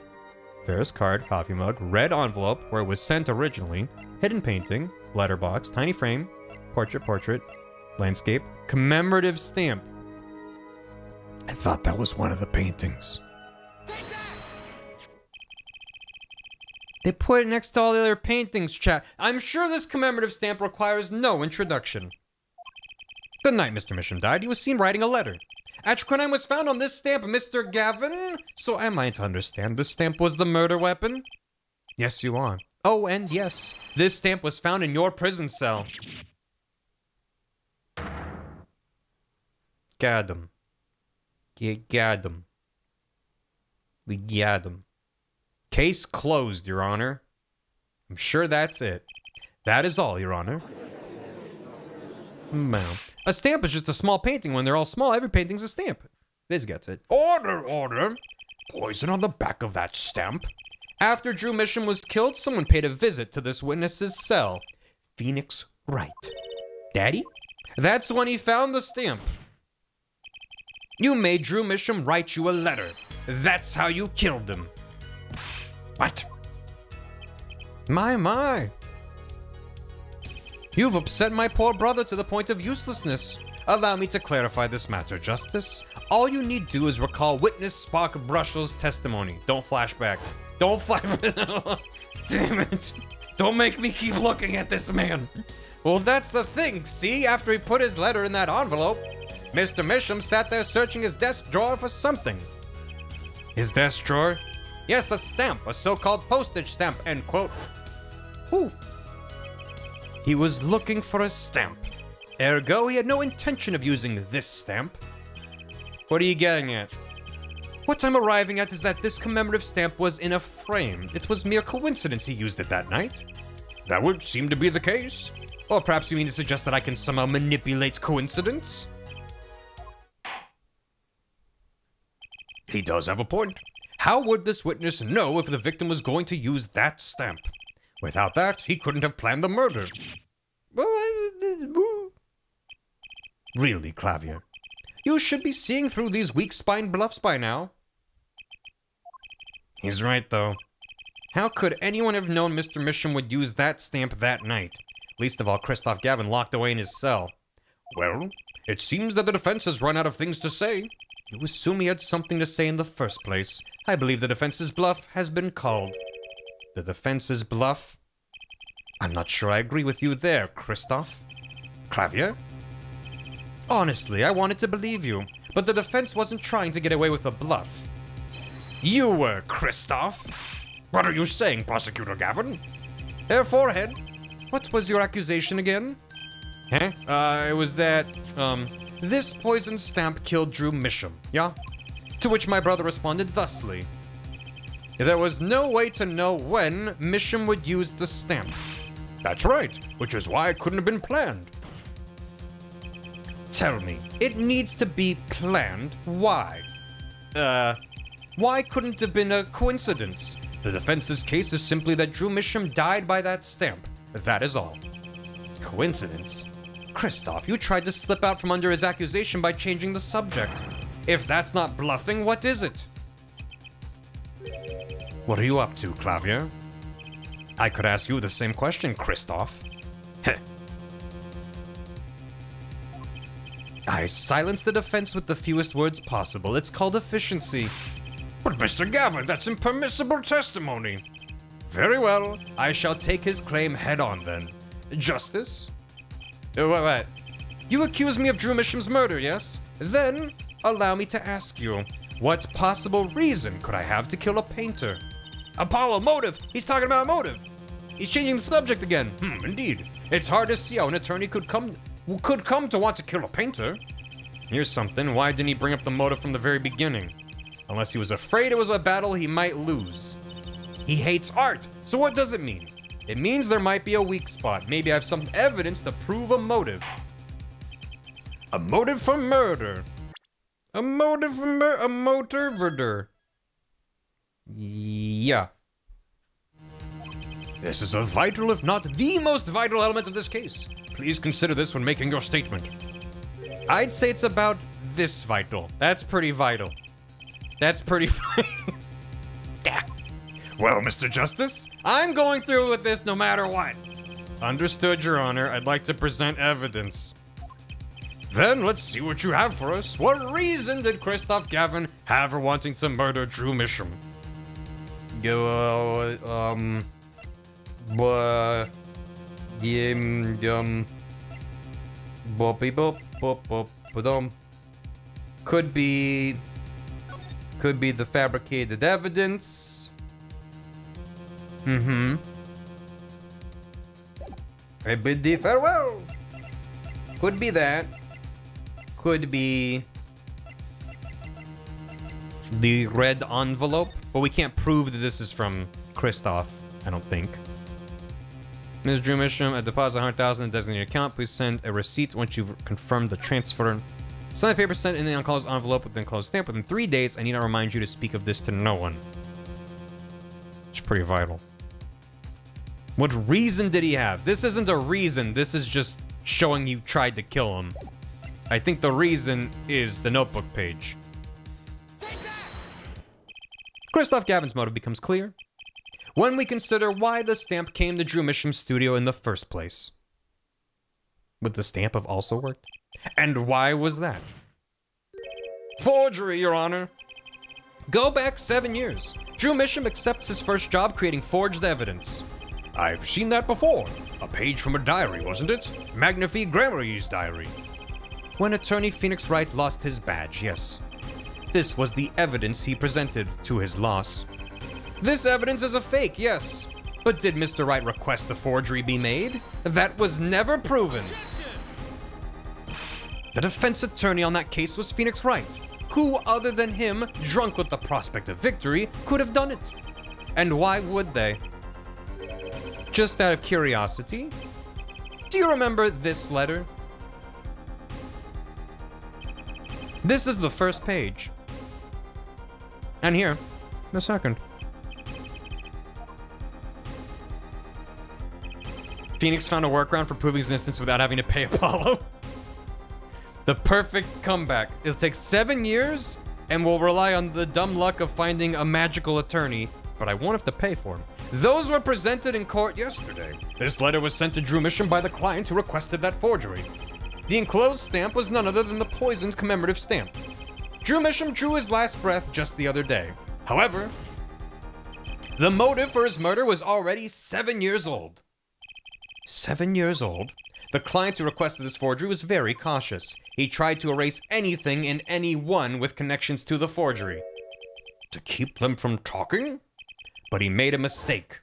S1: Ferris card, coffee mug, red envelope where it was sent originally, hidden painting, letterbox, tiny frame, portrait, portrait, landscape, commemorative stamp. I thought that was one of the paintings. They put it next to all the other paintings, chat. I'm sure this commemorative stamp requires no introduction. Good night, Mr. Misham died. He was seen writing a letter. Atroquinine was found on this stamp, Mr. Gavin. So am I to understand this stamp was the murder weapon? Yes, you are. Oh, and yes, this stamp was found in your prison cell. Got him. Get got him. We got him. Case closed, Your Honor. I'm sure that's it. That is all, Your Honor. Hmm, well, a stamp is just a small painting. When they're all small, every painting's a stamp. This gets it. Order, order. Poison on the back of that stamp. After Drew Misham was killed, someone paid a visit to this witness's cell. Phoenix Wright. Daddy? That's when he found the stamp. You made Drew Misham write you a letter. That's how you killed him. What? My, my. You've upset my poor brother to the point of uselessness. Allow me to clarify this matter, Justice. All you need do is recall witness Spark Brushel's testimony. Don't flashback. Don't flash. Damn it. Don't make me keep looking at this man. Well, that's the thing. See, after he put his letter in that envelope, Mr. Misham sat there searching his desk drawer for something. His desk drawer? Yes, a stamp, a so-called postage stamp, end quote. Whew. He was looking for a stamp. Ergo, he had no intention of using this stamp. What are you getting at? What I'm arriving at is that this commemorative stamp was in a frame. It was mere coincidence he used it that night. That would seem to be the case. Or perhaps you mean to suggest that I can somehow manipulate coincidence? He does have a point. How would this witness know if the victim was going to use that stamp? Without that, he couldn't have planned the murder. Uh, uh, uh, really, Klavier? You should be seeing through these weak-spined bluffs by now. He's right, though. How could anyone have known Mr. Misham would use that stamp that night? Least of all, Kristoph Gavin locked away in his cell. Well, it seems that the defense has run out of things to say. You assume he had something to say in the first place. I believe the defense's bluff has been called. The defense's bluff? I'm not sure I agree with you there, Kristoph. Klavier? Honestly, I wanted to believe you, but the defense wasn't trying to get away with a bluff. You were, Kristoph. What are you saying, Prosecutor Gavin? Herr forehead. What was your accusation again? Huh? Uh, it was that, um, this poison stamp killed Drew Misham, yeah? To which my brother responded thusly. There was no way to know when Misham would use the stamp. That's right, which is why it couldn't have been planned. Tell me, it needs to be planned. Why? Uh, why couldn't it have been a coincidence? The defense's case is simply that Drew Misham died by that stamp. That is all. Coincidence? Kristoph, you tried to slip out from under his accusation by changing the subject. If that's not bluffing, what is it? What are you up to, Klavier? I could ask you the same question, Kristoph. Heh. I silence the defense with the fewest words possible. It's called efficiency.
S25: But Mr. Gavin, that's impermissible testimony.
S1: Very well. I shall take his claim head on then. Justice? Uh, wait, wait. You accuse me of Drew Misham's murder, yes? Then, allow me to ask you, what possible reason could I have to kill a painter? Apollo, motive! He's talking about motive! He's changing the subject again. Hmm, indeed. It's hard to see how an attorney could come could come to want to kill a painter. Here's something. Why didn't he bring up the motive from the very beginning? Unless he was afraid it was a battle he might lose. He hates art. So what does it mean? It means there might be a weak spot. Maybe I have some evidence to prove a motive. A motive for murder. A motive for mur- a motor murder. Yeah. This is a vital, if not the most vital element of this case. Please consider this when making your statement. I'd say it's about this vital. That's pretty vital. That's pretty vital. Yeah. Well, Mr. Justice, I'm going through with this no matter what. Understood, Your Honor. I'd like to present evidence. Then let's see what you have for us. What reason did Kristoph Gavin have for wanting to murder Drew Misham? Go, uh, um, uh, um, um, boppy bop, bop, bop, ba-dum. Could be, could be the fabricated evidence. Mm-hmm. I bid thee farewell. Could be that. Could be the red envelope, but we can't prove that this is from Kristoph. I don't think. Ms. Drew Misham, a deposit of 100000 in designated account. Please send a receipt once you've confirmed the transfer. Sign the paper sent in the enclosed envelope with the enclosed stamp within three days. I need to remind you to speak of this to no one. It's pretty vital. What reason did he have? This isn't a reason. This is just showing you tried to kill him. I think the reason is the notebook page. Kristoph Gavin's motive becomes clear when we consider why the stamp came to Drew Misham's studio in the first place. Would the stamp have also worked? And why was that? Forgery, Your Honor. Go back seven years. Drew Misham accepts his first job creating forged evidence. I've seen that before. A page from a diary, wasn't it? Magnifique Gramarye's diary. When attorney Phoenix Wright lost his badge, yes. This was the evidence he presented to his loss. This evidence is a fake, yes. But did Mr. Wright request the forgery be made? That was never proven. The defense attorney on that case was Phoenix Wright. Who other than him, drunk with the prospect of victory, could have done it? And why would they? Just out of curiosity, do you remember this letter? This is the first page. And here, the second. Phoenix found a workaround for proving his innocence without having to pay Apollo. the perfect comeback. It'll take seven years, and we'll rely on the dumb luck of finding a magical attorney, but I won't have to pay for him. Those were presented in court yesterday. This letter was sent to Drew Misham by the client who requested that forgery. The enclosed stamp was none other than the poisoned commemorative stamp. Drew Misham drew his last breath just the other day. However, the motive for his murder was already seven years old. Seven years old? The client who requested this forgery was very cautious. He tried to erase anything and anyone with connections to the forgery. To keep them from talking? But he made a mistake.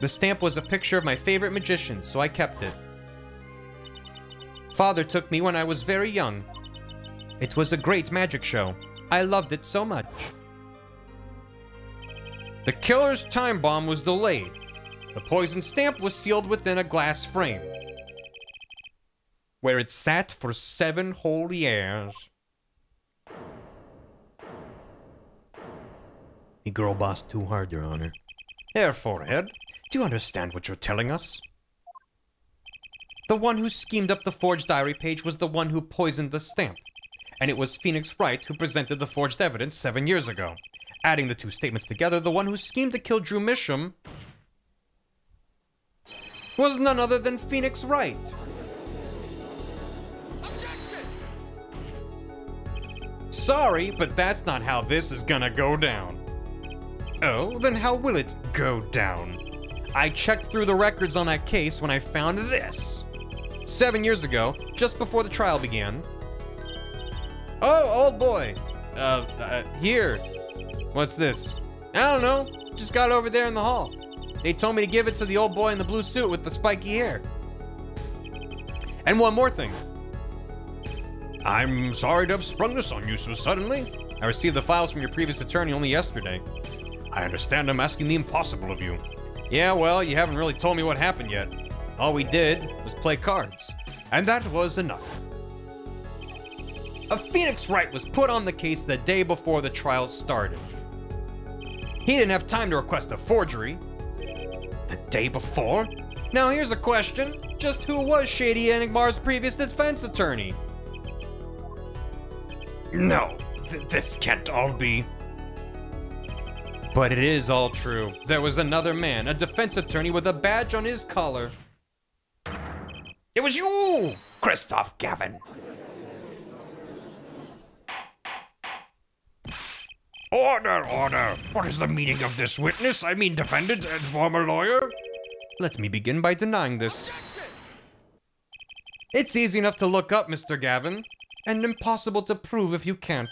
S1: The stamp was a picture of my favorite magician, so I kept it. Father took me when I was very young. It was a great magic show. I loved it so much. The killer's time bomb was delayed. The poison stamp was sealed within a glass frame, where it sat for seven whole years. The girl bossed too hard, Your Honor. Here, forehead. Do you understand what you're telling us? The one who schemed up the forged diary page was the one who poisoned the stamp. and it was Phoenix Wright who presented the forged evidence seven years ago. Adding the two statements together, the one who schemed to kill Drew Misham was none other than Phoenix Wright. Sorry, but that's not how this is gonna go down. Oh, then how will it go down? I checked through the records on that case when I found this. Seven years ago, just before the trial began. Oh, old boy. Uh, uh, here. What's this? I don't know. Just got over there in the hall. They told me to give it to the old boy in the blue suit with the spiky hair. And one more thing. I'm sorry to have sprung this on you so suddenly. I received the files from your previous attorney only yesterday. I understand I'm asking the impossible of you. Yeah, well, you haven't really told me what happened yet. All we did was play cards, and that was enough. A Phoenix Wright was put on the case the day before the trial started. He didn't have time to request a forgery. The day before? Now here's a question. Just who was Shadi Enigmar's previous defense attorney? No, th- this can't all be. But it is all true. There was another man, a defense attorney with a badge on his collar. It was you, Kristoph Gavin.
S26: Order, order. What is the meaning of this witness? I mean, defendant and former lawyer?
S1: Let me begin by denying this. It's easy enough to look up, Mr. Gavin, and impossible to prove if you can't.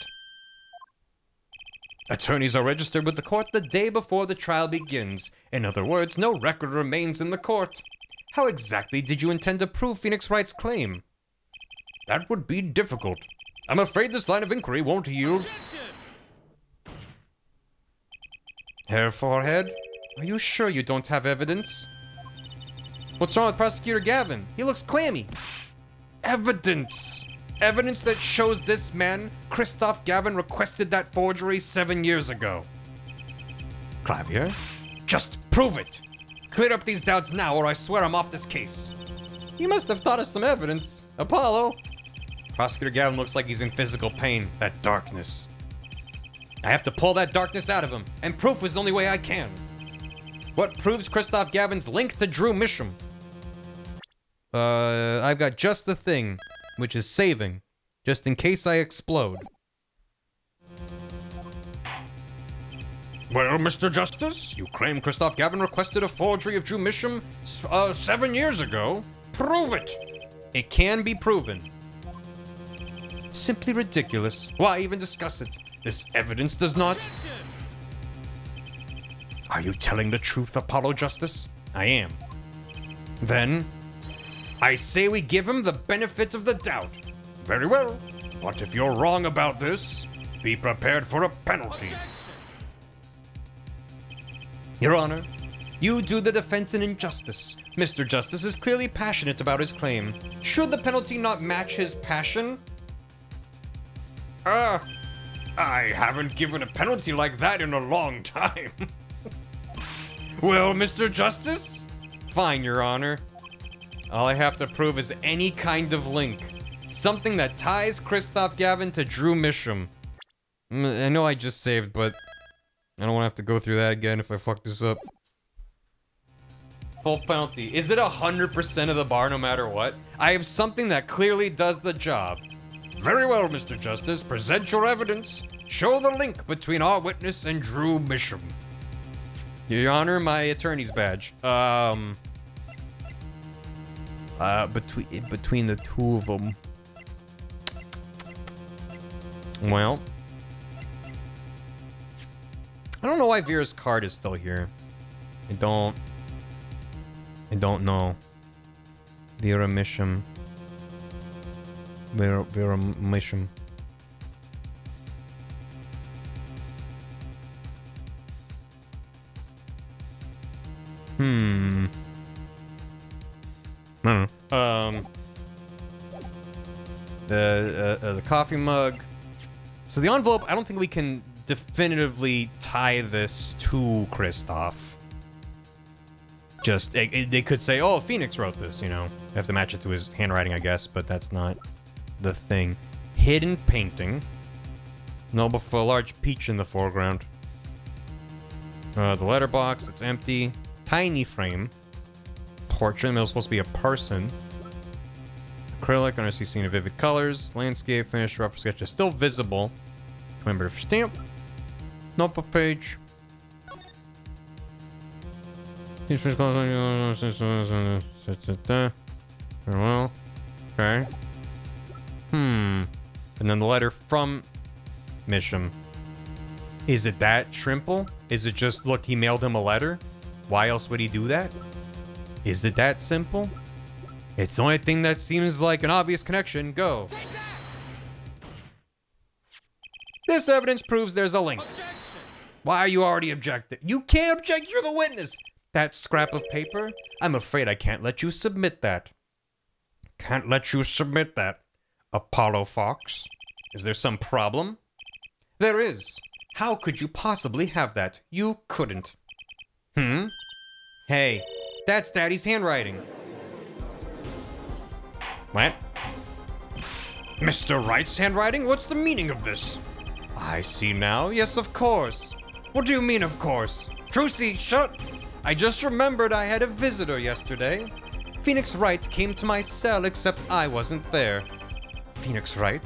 S1: Attorneys are registered with the court the day before the trial begins. In other words, no record remains in the court. How exactly did you intend to prove Phoenix Wright's claim?
S26: That would be difficult. I'm afraid this line of inquiry won't yield.
S1: Herr forehead? Are you sure you don't have evidence? What's wrong with Prosecutor Gavin? He looks clammy. Evidence! Evidence that shows this man, Kristoph Gavin, requested that forgery seven years ago. Klavier? Just prove it! Clear up these doubts now, or I swear I'm off this case. You must have thought of some evidence. Apollo! Prosecutor Gavin looks like he's in physical pain. That darkness. I have to pull that darkness out of him, and proof is the only way I can. What proves Kristoph Gavin's link to Drew Misham? Uh, I've got just the thing, which is saving, just in case I explode.
S26: Well, Mr. Justice, you claim Kristoph Gavin requested a forgery of Drew Misham uh, seven years ago. Prove it.
S1: It can be proven. Simply ridiculous. Why even discuss it? This evidence does not. Are you telling the truth, Apollo Justice? I am. Then, I say we give him the benefit of the doubt.
S26: Very well. But if you're wrong about this, be prepared for a penalty.
S1: Your Honor, you do the defense an injustice. Mr. Justice is clearly passionate about his claim. Should the penalty not match his passion?
S26: Ah, I haven't given a penalty like that in a long time. well, Mr. Justice?
S1: Fine, Your Honor. All I have to prove is any kind of link. Something that ties Kristoph Gavin to Drew Misham. Mm, I know I just saved, but I don't want to have to go through that again if I fuck this up. Full penalty. Is it 100% of the bar no matter what? I have something that clearly does the job.
S26: Very well, Mr. Justice. Present your evidence. Show the link between our witness and Drew Misham.
S1: Your Honor, my attorney's badge. Um. Uh, between between the two of them. Well, I don't know why Vera's card is still here. I don't. I don't know. Vera Misham. Vera Vera Misham. Hmm. I don't know. Um. The uh, uh, the coffee mug. So the envelope. I don't think we can definitively tie this to Kristoph. Just it, it- they could say, "Oh, Phoenix wrote this." You know, have to match it to his handwriting, I guess. But that's not the thing. Hidden painting. Noble for a large peach in the foreground. Uh, the letterbox, it's empty. Tiny frame. Portrait, middle supposed to be a person. Acrylic, undersea scene of vivid colors. Landscape, finished, rough sketch is still visible. Commemorative stamp. Notebook page. Well, okay. Hmm. And then the letter from Misham. Is it that simple? Is it just, look, he mailed him a letter? Why else would he do that? Is it that simple? It's the only thing that seems like an obvious connection. Go. This evidence proves there's a link. Why are you already objecting? You can't object, you're the witness. That scrap of paper? I'm afraid I can't let you submit that. Can't let you submit that, Apollo Fox. Is there some problem? There is. How could you possibly have that? You couldn't. Hmm? Hey, that's Daddy's handwriting. What? Mr. Wright's handwriting? What's the meaning of this? I see now. Yes, of course. What do you mean, of course? Trucy, shut! I just remembered I had a visitor yesterday. Phoenix Wright came to my cell, except I wasn't there. Phoenix Wright?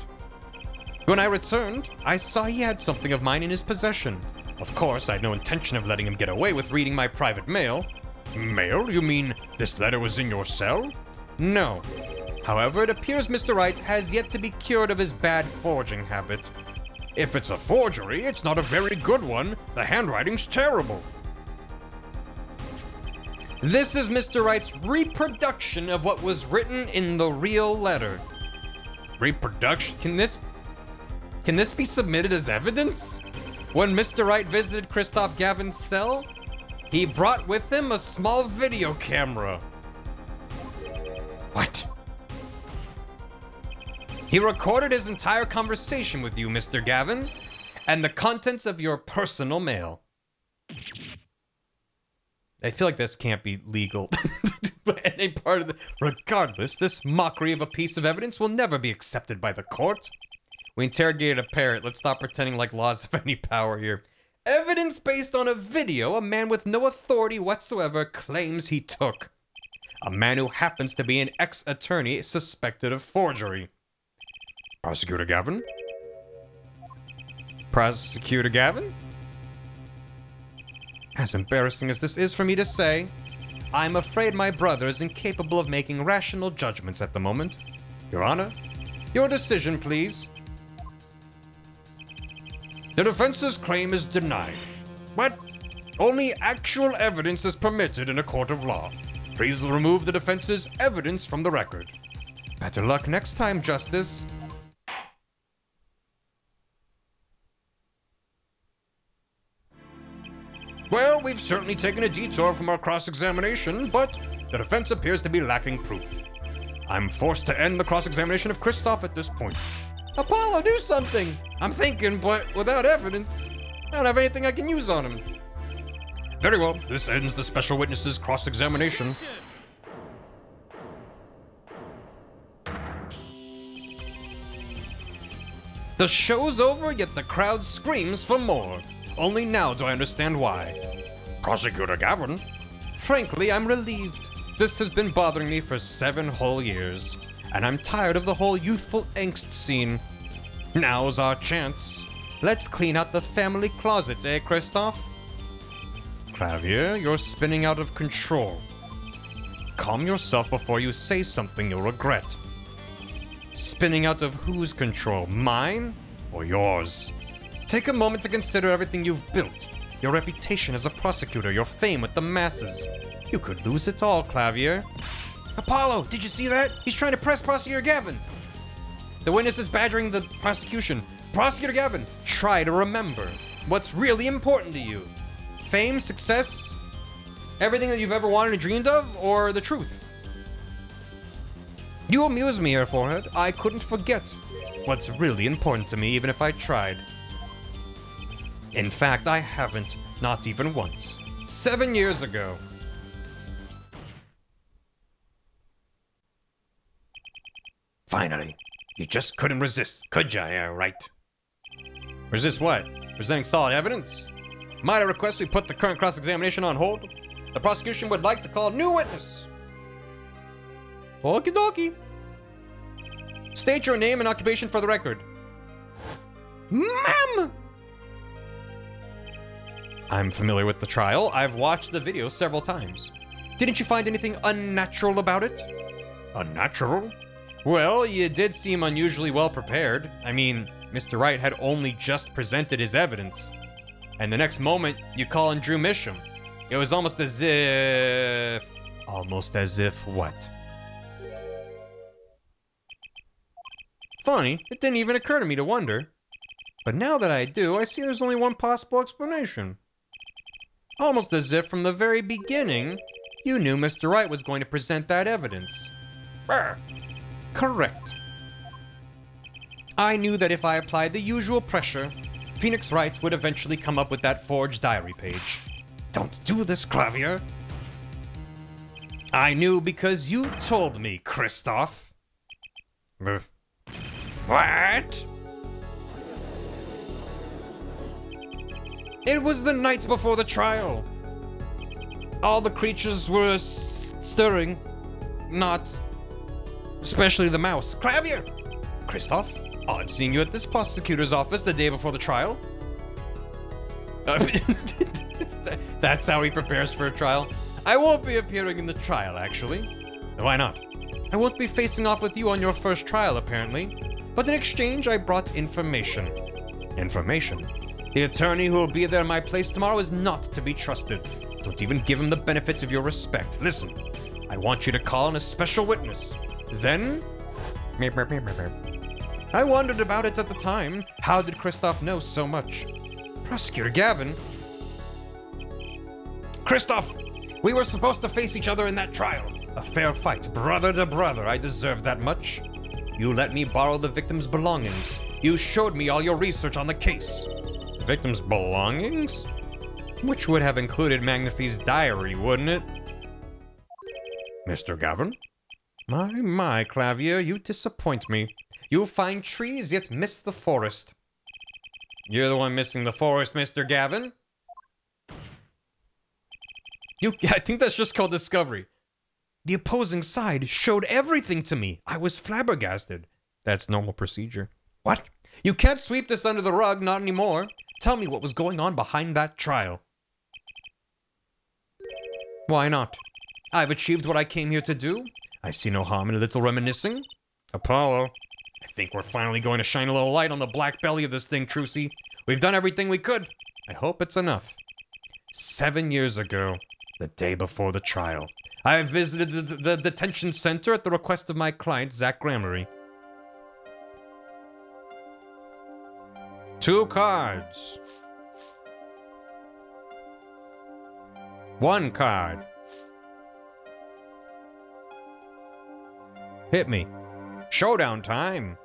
S1: When I returned, I saw he had something of mine in his possession. Of course, I had no intention of letting him get away with reading my private mail. Mail? You mean this letter was in your cell? No. However, it appears Mr. Wright has yet to be cured of his bad forging habit. If it's a forgery, it's not a very good one. The handwriting's terrible. This is Mr. Wright's reproduction of what was written in the real letter. Reproduction? Can this can this be submitted as evidence? When Mr. Wright visited Kristoph Gavin's cell, he brought with him a small video camera. What? He recorded his entire conversation with you, Mr. Gavin, and the contents of your personal mail. I feel like this can't be legal. Any part of the. Regardless, this mockery of a piece of evidence will never be accepted by the court. We interrogated a parrot. Let's stop pretending like laws have any power here. Evidence based on a video a man with no authority whatsoever claims he took. A man who happens to be an ex attorney suspected of forgery. Prosecutor Gavin? Prosecutor Gavin? As embarrassing as this is for me to say, I'm afraid my brother is incapable of making rational judgments at the moment. Your Honor, your decision, please. The defense's claim is denied. But only actual evidence is permitted in a court of law. Please remove the defense's evidence from the record. Better luck next time, Justice. Well, we've certainly taken a detour from our cross-examination, but the defense appears to be lacking proof. I'm forced to end the cross-examination of Kristoph at this point. Apollo, do something! I'm thinking, but without evidence, I don't have anything I can use on him. Very well, this ends the special witness's cross-examination. The show's over, yet the crowd screams for more. Only now do I understand why. Prosecutor Gavin? Frankly, I'm relieved. This has been bothering me for seven whole years, and I'm tired of the whole youthful angst scene. Now's our chance. Let's clean out the family closet, eh, Kristoph? Klavier, you're spinning out of control. Calm yourself before you say something you'll regret. Spinning out of whose control? Mine or yours? Take a moment to consider everything you've built. Your reputation as a prosecutor, your fame with the masses. You could lose it all, Klavier. Apollo, did you see that? He's trying to press Prosecutor Gavin. The witness is badgering the prosecution. Prosecutor Gavin, try to remember what's really important to you. Fame, success, everything that you've ever wanted and dreamed of, or the truth? You amuse me here, Forehead. I couldn't forget what's really important to me, even if I tried. In fact, I haven't, not even once. Seven years ago.
S27: Finally,
S1: You just couldn't resist, could ya? Yeah, right. Resist what? Presenting solid evidence? Might I request we put the current cross-examination on hold? The prosecution would like to call a new witness. Okie dokie. State your name and occupation for the record. Ma'am! I'm familiar with the trial. I've watched the video several times. Didn't you find anything unnatural about it? Unnatural? Well, you did seem unusually well prepared. I mean, Mr. Wright had only just presented his evidence. And the next moment, you call in Drew Misham. It was almost as if. Almost as if what? Funny, it didn't even occur to me to wonder. But now that I do, I see there's only one possible explanation. Almost as if from the very beginning, you knew Mr. Wright was going to present that evidence. Brr. Correct. I knew that if I applied the usual pressure, Phoenix Wright would eventually come up with that forged diary page. Don't do this, Klavier. I knew because you told me, Kristoph. What? It was the night before the trial. All the creatures were s- stirring. Not. Especially the mouse. Klavier! Kristoph, odd seeing you at this prosecutor's office the day before the trial. Uh, That's how he prepares for a trial. I won't be appearing in the trial, actually. Why not? I won't be facing off with you on your first trial, apparently. But in exchange, I brought information. Information? The attorney who will be there in my place tomorrow is not to be trusted. Don't even give him the benefit of your respect. Listen, I want you to call in a special witness. Then. I wondered about it at the time. How did Kristoph know so much? Prosecutor Gavin. Kristoph! We were supposed to face each other in that trial. A fair fight, brother to brother. I deserve that much. You let me borrow the victim's belongings. You showed me all your research on the case. The victim's belongings? Which would have included Magnifi's diary, wouldn't it? Mr. Gavin? My, my, Klavier, you disappoint me. You find trees, yet miss the forest. You're the one missing the forest, Mr. Gavin. You, I think that's just called discovery. The opposing side showed everything to me. I was flabbergasted. That's normal procedure. What? You can't sweep this under the rug, not anymore. Tell me what was going on behind that trial. Why not? I've achieved what I came here to do. I see no harm in a little reminiscing. Apollo. I think we're finally going to shine a little light on the black belly of this thing, Trucy. We've done everything we could. I hope it's enough. Seven years ago, the day before the trial, I visited the, the detention center at the request of my client, Zach Gramarye. Two cards. One card. Hit me. Showdown time.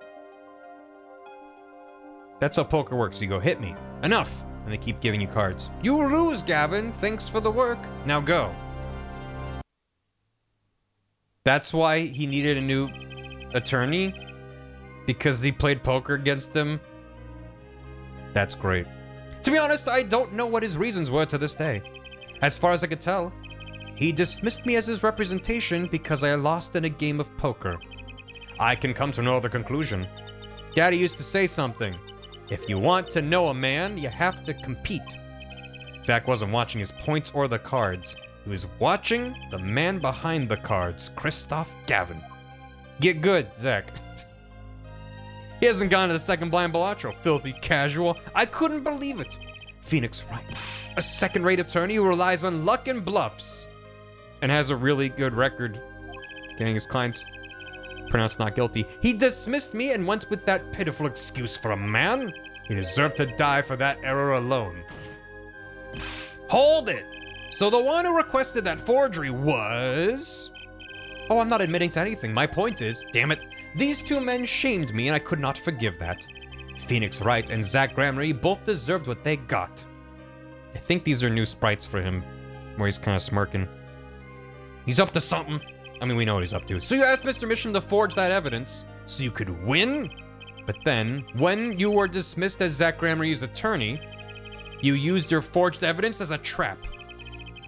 S1: That's how poker works. You go, hit me. Enough. And they keep giving you cards. You lose, Gavin. Thanks for the work. Now go. That's why he needed a new attorney? Because he played poker against them? That's great. To be honest, I don't know what his reasons were to this day. As far as I could tell, he dismissed me as his representation because I lost in a game of poker. I can come to no other conclusion. Daddy used to say something. If you want to know a man, you have to compete. Zach wasn't watching his points or the cards. He was watching the man behind the cards, Kristoph Gavin. Get good, Zach. He hasn't gone to the second blind Balatro, filthy casual. I couldn't believe it. Phoenix Wright, a second rate attorney who relies on luck and bluffs, and has a really good record getting his clients pronounced not guilty. He dismissed me and went with that pitiful excuse for a man. He deserved to die for that error alone. Hold it! So the one who requested that forgery was. Oh, I'm not admitting to anything. My point is, damn it, these two men shamed me and I could not forgive that. Phoenix Wright and Zach Gramarye both deserved what they got. I think these are new sprites for him, where he's kind of smirking. He's up to something. I mean, we know what he's up to. So you asked Mr. Misham to forge that evidence. so you could win? But then, when you were dismissed as Zach Gramarye's attorney, you used your forged evidence as a trap.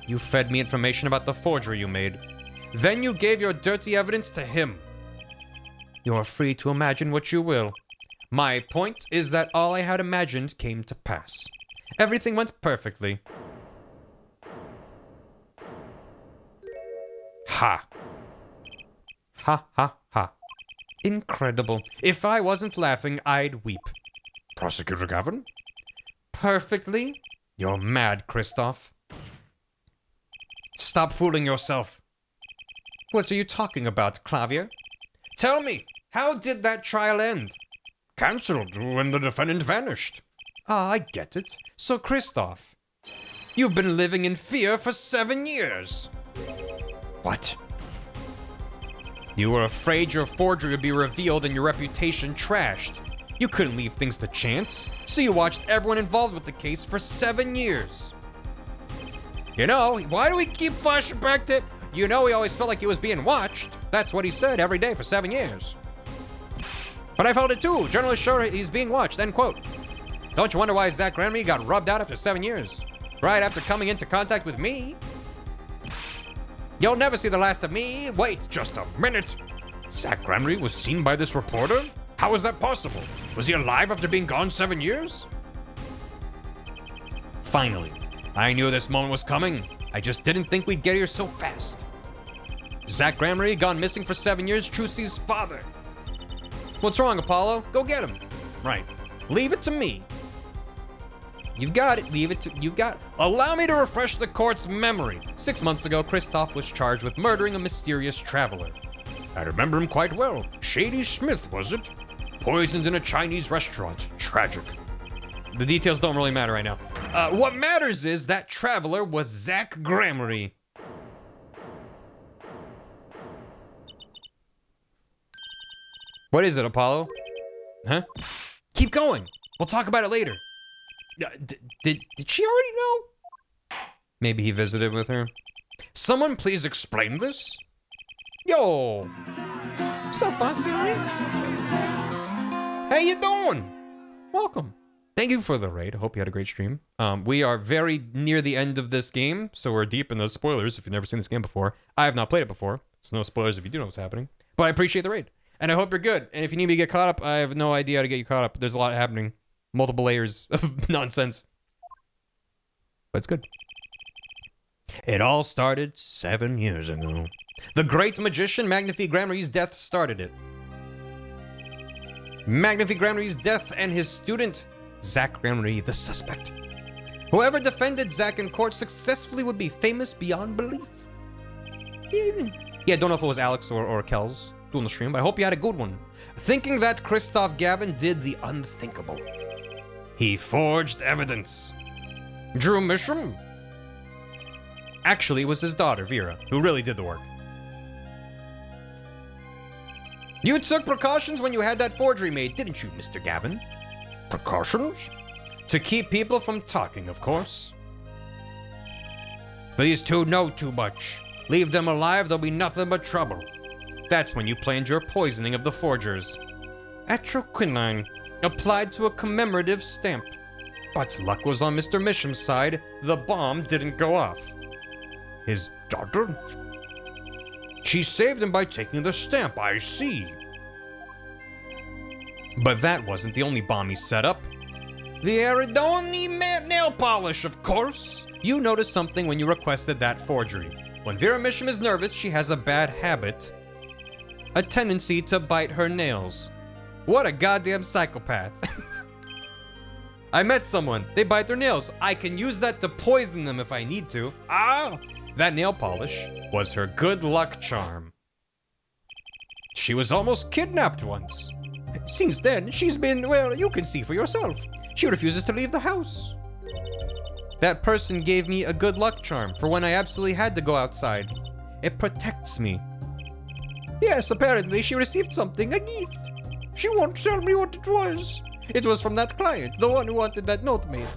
S1: You fed me information about the forgery you made. Then you gave your dirty evidence to him. You're free to imagine what you will. My point is that all I had imagined came to pass. Everything went perfectly. Ha. Ha ha ha. Incredible. If I wasn't laughing, I'd weep.
S28: Prosecutor Gavin?
S1: Perfectly? You're mad, Kristoph. Stop fooling yourself. What are you talking about, Klavier? Tell me, how did that trial end?
S28: Cancelled when the defendant vanished.
S1: Ah, I get it. So, Kristoph, you've been living in fear for seven years.
S28: What?
S1: You were afraid your forgery would be revealed and your reputation trashed. You couldn't leave things to chance, so you watched everyone involved with the case for seven years. You know, why do we keep flashing back to. You know, he always felt like he was being watched. That's what he said every day for seven years. But I felt it too. Journalists show he's being watched. End quote. Don't you wonder why Zach Gramarye got rubbed out after seven years? Right after coming into contact with me? You'll never see the last of me. Wait
S28: Just a minute. Zach Gramarye was seen by this reporter? How is that possible? Was he alive after being gone seven years?
S1: Finally, I knew this moment was coming. I just didn't think we'd get here so fast. Zach Gramarye gone missing for seven years, Trucy's father. What's wrong, Apollo? Go get him. Right. Leave it to me. You've got it. Leave it to you. Got. Allow me to refresh the court's memory. Six months ago, Kristoph was charged with murdering a mysterious traveler.
S28: I remember him quite well. Shadi Smith, was it? Poisoned in a Chinese restaurant. Tragic.
S1: The details don't really matter right now. Uh, what matters is that traveler was Zach Gramarye. What is it, Apollo? Huh? Keep going. We'll talk about it later. Did did she already know? Maybe he visited with her. Someone please explain this. Yo, so Fussy? How you doing? Welcome. Thank you for the raid. I hope you had a great stream. Um, we are very near the end of this game, so we're deep in the spoilers if you've never seen this game before. I have not played it before, so no spoilers if you do know what's happening. But I appreciate the raid. And I hope you're good. And if you need me to get caught up, I have no idea how to get you caught up. There's a lot happening. Multiple layers of nonsense. But it's good. It all started seven years ago. The great magician Magnifi Gramarye's death started it. Magnifi Gramarye's death and his student, Zach Gramarye, the suspect. Whoever defended Zach in court successfully would be famous beyond belief. Yeah, I don't know if it was Alex or, or Kells doing the stream, but I hope you had a good one. Thinking that Kristoph Gavin did the unthinkable. He forged evidence. Drew Misham? Actually, it was his daughter, Vera, who really did the work. You took precautions when you had that forgery made, didn't you, Mr. Gavin?
S28: Precautions?
S1: To keep people from talking, of course. These two know too much. Leave them alive, there'll be nothing but trouble. That's when you planned your poisoning of the forgers. Atroquinine, applied to a commemorative stamp. But luck was on Mr. Misham's side, the bomb didn't go off.
S28: His daughter? She saved him by taking the stamp, I see.
S1: But that wasn't the only bomb he set up. The Aridoni nail polish, of course. You noticed something when you requested that forgery. When Vera Misham is nervous, she has a bad habit. A tendency to bite her nails. What a goddamn psychopath. I met someone. They bite their nails. I can use that to poison them if I need to. Ah! That nail polish was her good luck charm. She was almost kidnapped once. Since then, she's been, well, you can see for yourself. She refuses to leave the house. That person gave me a good luck charm for when I absolutely had to go outside. It protects me. Yes, apparently she received something, a gift. She won't tell me what it was. It was from that client, the one who wanted that note made.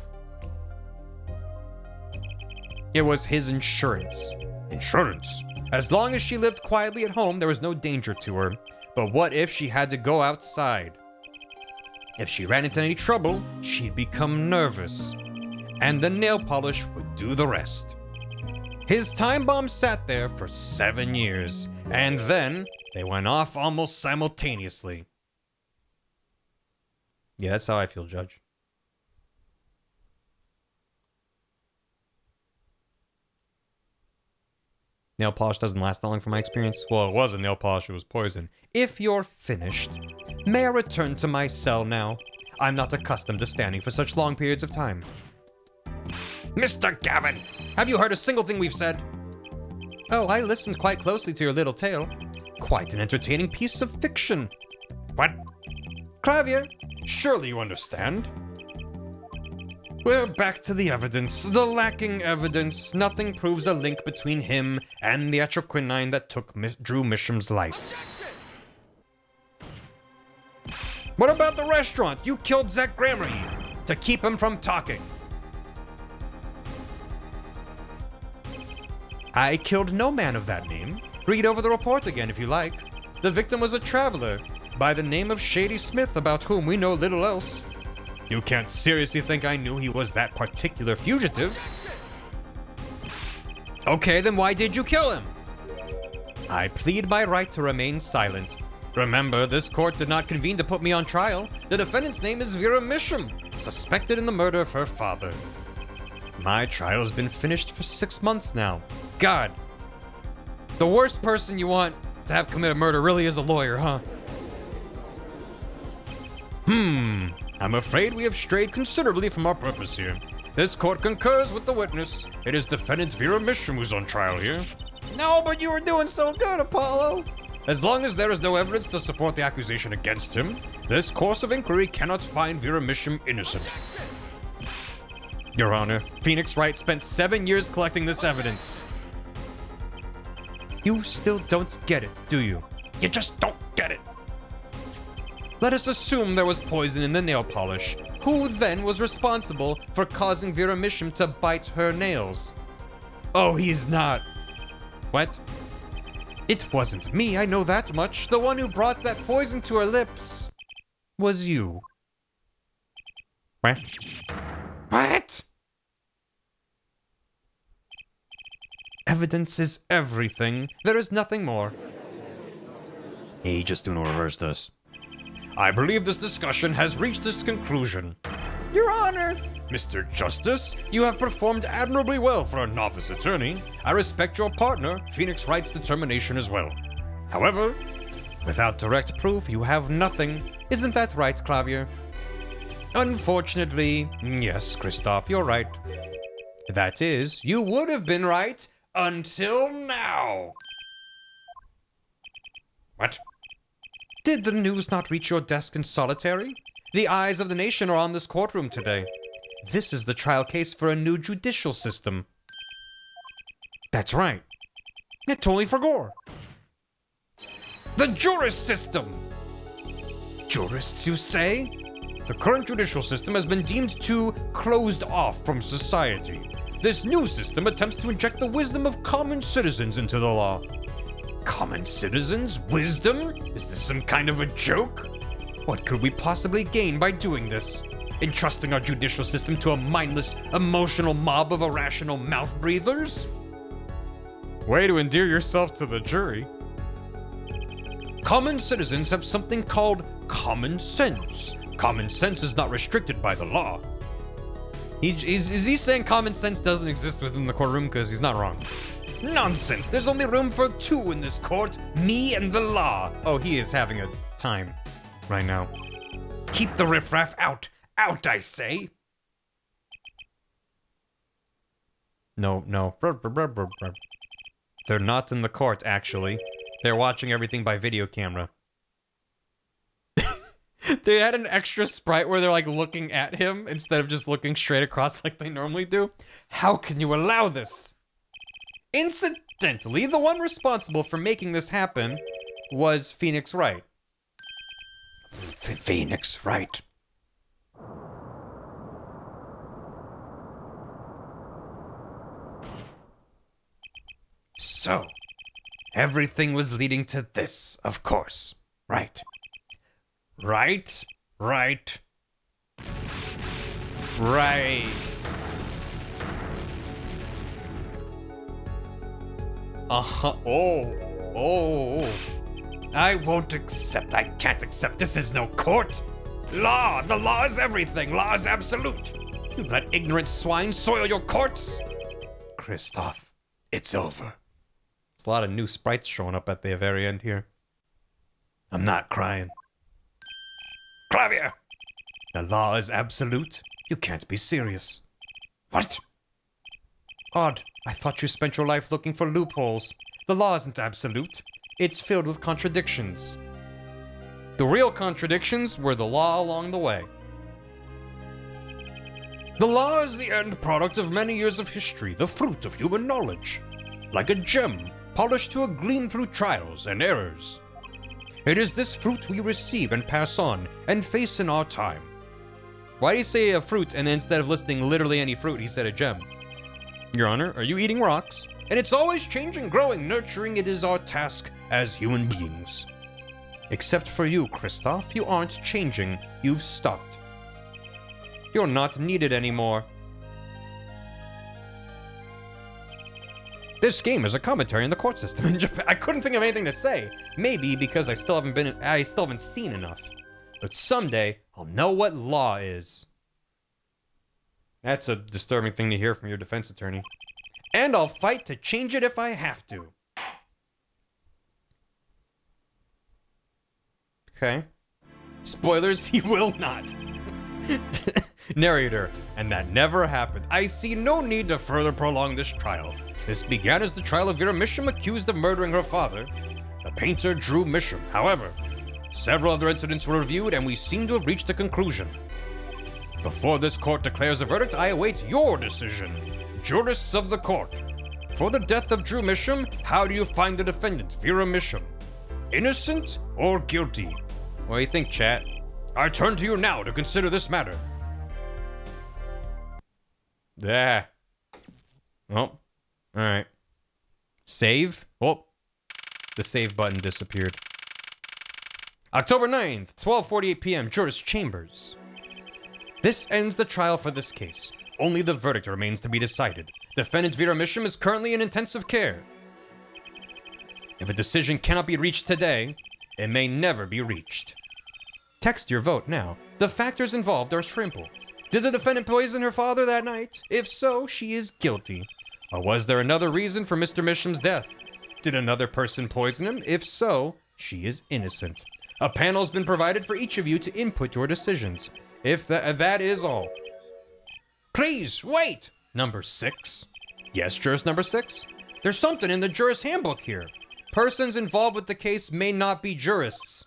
S1: It was his insurance.
S28: Insurance?
S1: As long as she lived quietly at home, there was no danger to her. But what if she had to go outside? If she ran into any trouble, she'd become nervous. And the nail polish would do the rest. His time bomb sat there for seven years, and then they went off almost simultaneously. Yeah, that's how I feel, Judge. Nail polish doesn't last that long from my experience. Well, it wasn't nail polish, it was poison. If you're finished, may I return to my cell now? I'm not accustomed to standing for such long periods of time. Mr. Gavin, have you heard a single thing we've said? Oh, I listened quite closely to your little tale. Quite an entertaining piece of fiction. What? Klavier, surely you understand. We're back to the evidence. The lacking evidence. Nothing proves a link between him and the atroquinine that took Mi- Drew Misham's life. What about the restaurant? You killed Zach Gramarye to keep him from talking. I killed no man of that name. Read over the report again if you like. The victim was a traveler by the name of Shadi Smith, about whom we know little else. You can't seriously think I knew he was that particular fugitive. Okay, then why did you kill him? I plead my right to remain silent. Remember, this court did not convene to put me on trial. The defendant's name is Vera Misham, suspected in the murder of her father. My trial's been finished for six months now. God. The worst person you want to have commit a murder really is a lawyer, huh? Hmm. I'm afraid we have strayed considerably from our purpose here. This court concurs with the witness. It is defendant Vera Misham who's on trial here. No, but you were doing so good, Apollo. As long as there is no evidence to support the accusation against him, this course of inquiry cannot find Vera Misham innocent. Your Honor, Phoenix Wright spent seven years collecting this evidence. You still don't get it, do you? You just don't get it. Let us assume there was poison in the nail polish. Who then was responsible for causing Vera Misham to bite her nails? Oh, he's not. What? It wasn't me, I know that much. The one who brought that poison to her lips was you. What? What? Evidence is everything. There is nothing more. Hey, just do no reverse this. I believe this discussion has reached its conclusion. Your Honor! Mr. Justice, you have performed admirably well for a novice attorney. I respect your partner, Phoenix Wright's determination as well. However, without direct proof, you have nothing. Isn't that right, Klavier? Unfortunately, yes, Kristoph, you're right. That is, you would have been right until now. What? Did the news not reach your desk in solitary? The eyes of the nation are on this courtroom today. This is the trial case for a new judicial system. That's right. I totally forgot. The jurist system! Jurists, you say? The current judicial system has been deemed too closed off from society. This new system attempts to inject the wisdom of common citizens into the law. Common citizens? Wisdom? Is this some kind of a joke? What could we possibly gain by doing this? Entrusting our judicial system to a mindless, emotional mob of irrational mouth breathers?
S29: Way to endear yourself to the jury.
S1: Common citizens have something called common sense. Common sense is not restricted by the law.
S29: He, is, is he saying common sense doesn't exist within the courtroom? Because he's not wrong.
S1: Nonsense! There's only room for two in this court me and the law.
S29: Oh, he is having a time right now.
S1: Keep the riffraff out. Out, I say.
S29: No, no. They're not in the court, actually. They're watching everything by video camera. they had an extra sprite where they're like looking at him instead of just looking straight across like they normally do. How can you allow this? Incidentally, the one responsible for making this happen was Phoenix Wright.
S1: F- Phoenix Wright. So, everything was leading to this, of course. Right. Right. Right. Right. Uh-huh. Oh. Oh. I won't accept. I can't accept. This is no court. Law. The law is everything. Law is absolute. You let ignorant swine soil your courts. Kristoph, it's over. There's a lot of new sprites showing up at the very end here. I'm not crying. Klavier! The law is absolute. You can't be serious. What? Odd. I thought you spent your life looking for loopholes. The law isn't absolute. It's filled with contradictions.
S30: The real contradictions were the law along the way.
S1: The law is the end product of many years of history, the fruit of human knowledge. Like a gem, polished to a gleam through trials and errors. It is this fruit we receive and pass on and face in our time.
S30: Why do you say a fruit and instead of listing literally any fruit, he said a gem? Your Honor, are you eating rocks?
S1: And it's always changing, growing, nurturing. It is our task as human beings. Except for you, Kristoph, you aren't changing. You've stopped.
S30: You're not needed anymore.
S1: This game is a commentary on the court system in Japan. I couldn't think of anything to say. Maybe because I still haven't been I still haven't seen enough. But someday I'll know what law is.
S30: That's a disturbing thing to hear from your defense attorney.
S1: And I'll fight to change it if I have to.
S30: Okay.
S1: Spoilers, he will not. Narrator, and that never happened. I see no need to further prolong this trial. This began as the trial of Vera Misham accused of murdering her father, the painter Drew Misham. However, several other incidents were reviewed and we seem to have reached a conclusion. Before this court declares a verdict, I await your decision. Jurists of the court. For the death of Drew Misham, how do you find the defendant, Vera Misham? Innocent or guilty?
S30: What do you think, chat?
S1: I turn to you now to consider this matter.
S30: Yeah. Oh. Alright. Save? Oh. The save button disappeared.
S1: October 9th, 12:48 p.m. Juris Chambers. This ends the trial for this case. Only the verdict remains to be decided. Defendant Vera Misham is currently in intensive care. If a decision cannot be reached today, it may never be reached. Text your vote now. The factors involved are simple. Did the defendant poison her father that night? If so, she is guilty. Or was there another reason for Mr. Misham's death? Did another person poison him? If so, she is innocent. A panel has been provided for each of you to input your decisions. If tha- that is all. Please, wait! Number six. Yes, jurist number six? There's something in the jurist handbook here. Persons involved with the case may not be jurists.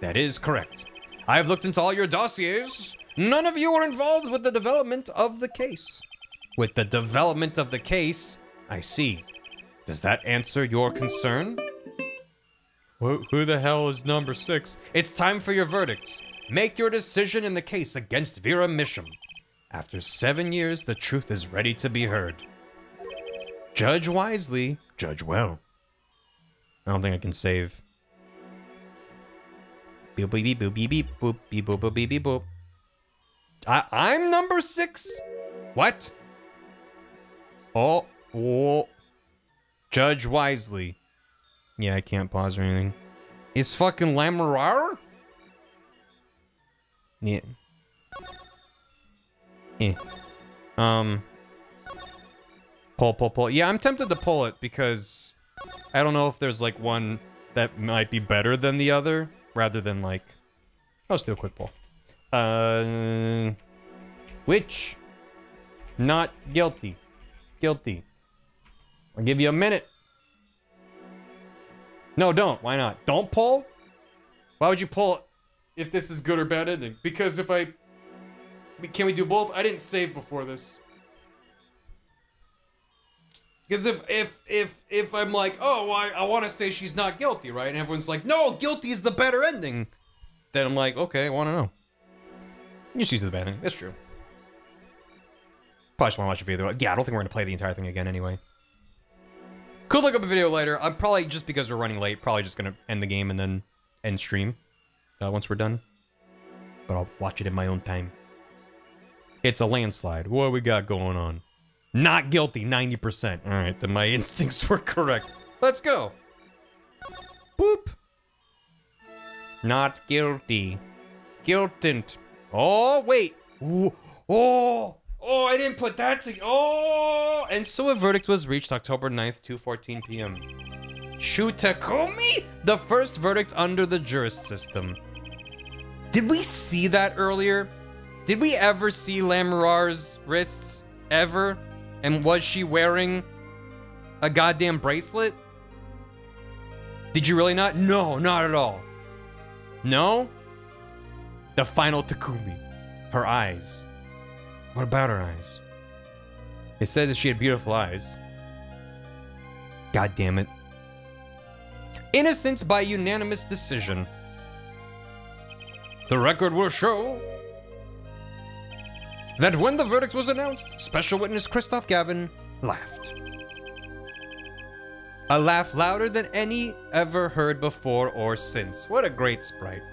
S1: That is correct. I have looked into all your dossiers. None of you are involved with the development of the case. With the development of the case, I see. Does that answer your concern?
S30: Who, who the hell is number six?
S1: It's time for your verdicts. Make your decision in the case against Vera Misham. After seven years, the truth is ready to be heard. Judge wisely, judge well.
S30: I don't think I can save. Beep beep beep beep beep boop beep boop beep beep boop.
S1: I, I'm number six? What?
S30: Oh, oh. Judge wisely. Yeah, I can't pause or anything.
S1: Is fucking Lamiroir?
S30: Yeah. Eh. Um. Pull, pull, pull. Yeah, I'm tempted to pull it because I don't know if there's like one that might be better than the other, rather than like. Just do a quick pull. Uh. Which? Not guilty. Guilty. I'll give you a minute. No, don't. Why not? Don't pull? Why would you pull if this is good or bad ending? Because if I... Can we do both? I didn't save before this. Because if, if, if, if I'm like, oh, I, I want to say she's not guilty, right? And everyone's like, no, guilty is the better ending. Then I'm like, okay, I want to know. You choose the bad ending. That's true. Probably just want to watch a video. Yeah, I don't think we're to play the entire thing again anyway. Could look up a video later. I'm probably, just because we're running late, probably just to end the game and then
S1: end stream uh, once we're done. But I'll watch it in my own time. It's a landslide. What we got going on? Not guilty, 90%. All right, then my instincts were correct. Let's go. Boop. Not guilty. Guiltant. Oh, wait. Ooh. Oh. Oh, I didn't put that to. Oh. And so a verdict was reached October 9th, 2.14 p.m. Shu Takumi? The first verdict under the jurist system. Did we see that earlier? Did we ever see Lamiroir's wrists? Ever? And was she wearing a goddamn bracelet? Did you really not? No, not at all. No? The final Takumi. Her eyes. What about her eyes? It said that she had beautiful eyes. God damn it. Innocence by unanimous decision. The record will show that when the verdict was announced, special witness Kristoph Gavin laughed. A laugh louder than any ever heard before or since. What a great sprite.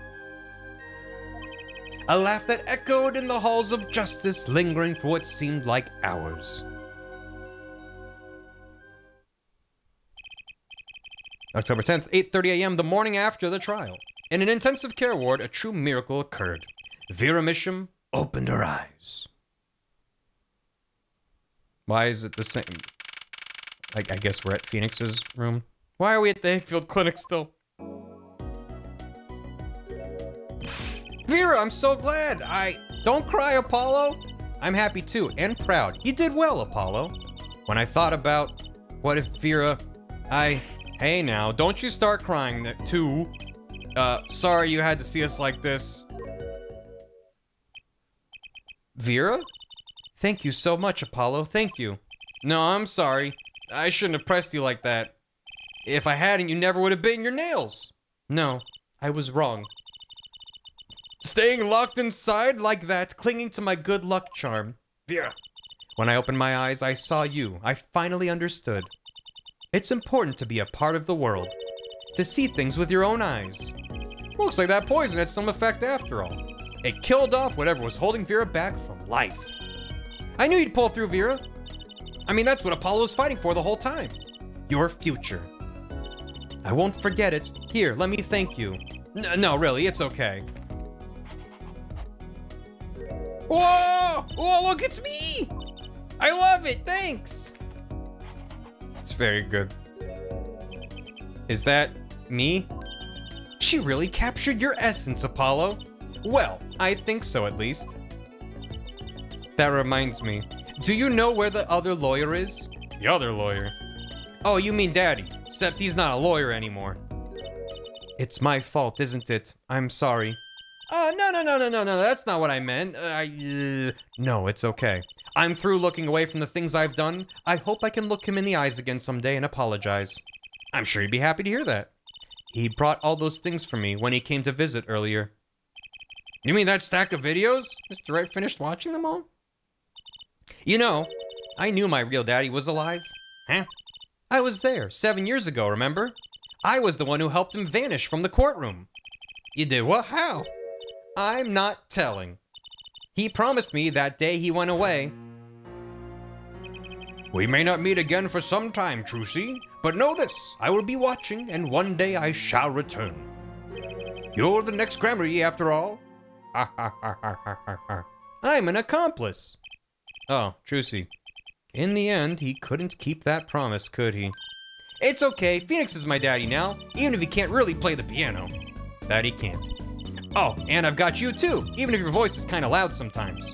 S1: A laugh that echoed in the halls of justice, lingering for what seemed like hours. October 10th, 8:30 a.m., the morning after the trial. In an intensive care ward, a true miracle occurred. Vera Misham opened her eyes. Why is it the same? Like, I guess we're at Phoenix's room. Why are we at the Hickfield Clinic still? Vera, I'm so glad. I don't cry, Apollo. I'm happy too and proud. You did well, Apollo. When I thought about what if Vera, I, hey now, don't you start crying too. Uh, sorry you had to see us like this. Vera? Thank you so much, Apollo. Thank you. No, I'm sorry. I shouldn't have pressed you like that. If I hadn't, you never would have bitten your nails. No, I was wrong. Staying locked inside like that, clinging to my good luck charm. Vera. When I opened my eyes, I saw you. I finally understood. It's important to be a part of the world. To see things with your own eyes. Looks like that poison had some effect after all. It killed off whatever was holding Vera back from life. I knew you'd pull through, Vera. I mean, that's what Apollo was fighting for the whole time. Your future. I won't forget it. Here, let me thank you. N no, really, it's okay. Whoa! Whoa, look, it's me! I love it, thanks! It's very good. Is that me? She really captured your essence, Apollo. Well, I think so at least. That reminds me. Do you know where the other lawyer is? The other lawyer? Oh, you mean Daddy. Except he's not a lawyer anymore. It's my fault, isn't it? I'm sorry. Oh, no, no, no, no, no, no, that's not what I meant. Uh, I, uh, no, it's okay. I'm through looking away from the things I've done. I hope I can look him in the eyes again someday and apologize. I'm sure he'd be happy to hear that. He brought all those things for me when he came to visit earlier. You mean that stack of videos? Mr. Wright finished watching them all? You know, I knew my real daddy was alive. Huh? I was there seven years ago, remember? I was the one who helped him vanish from the courtroom. You did what? How? I'm not telling. He promised me that day he went away. We may not meet again for some time, Trucy, but know this I will be watching, and one day I shall return. You're the next Gramarye, after all. I'm an accomplice. Oh, Trucy. In the end, he couldn't keep that promise, could he? It's okay, Phoenix is my daddy now, even if he can't really play the piano. That he can't. Oh, and I've got you too, even if your voice is kinda loud sometimes.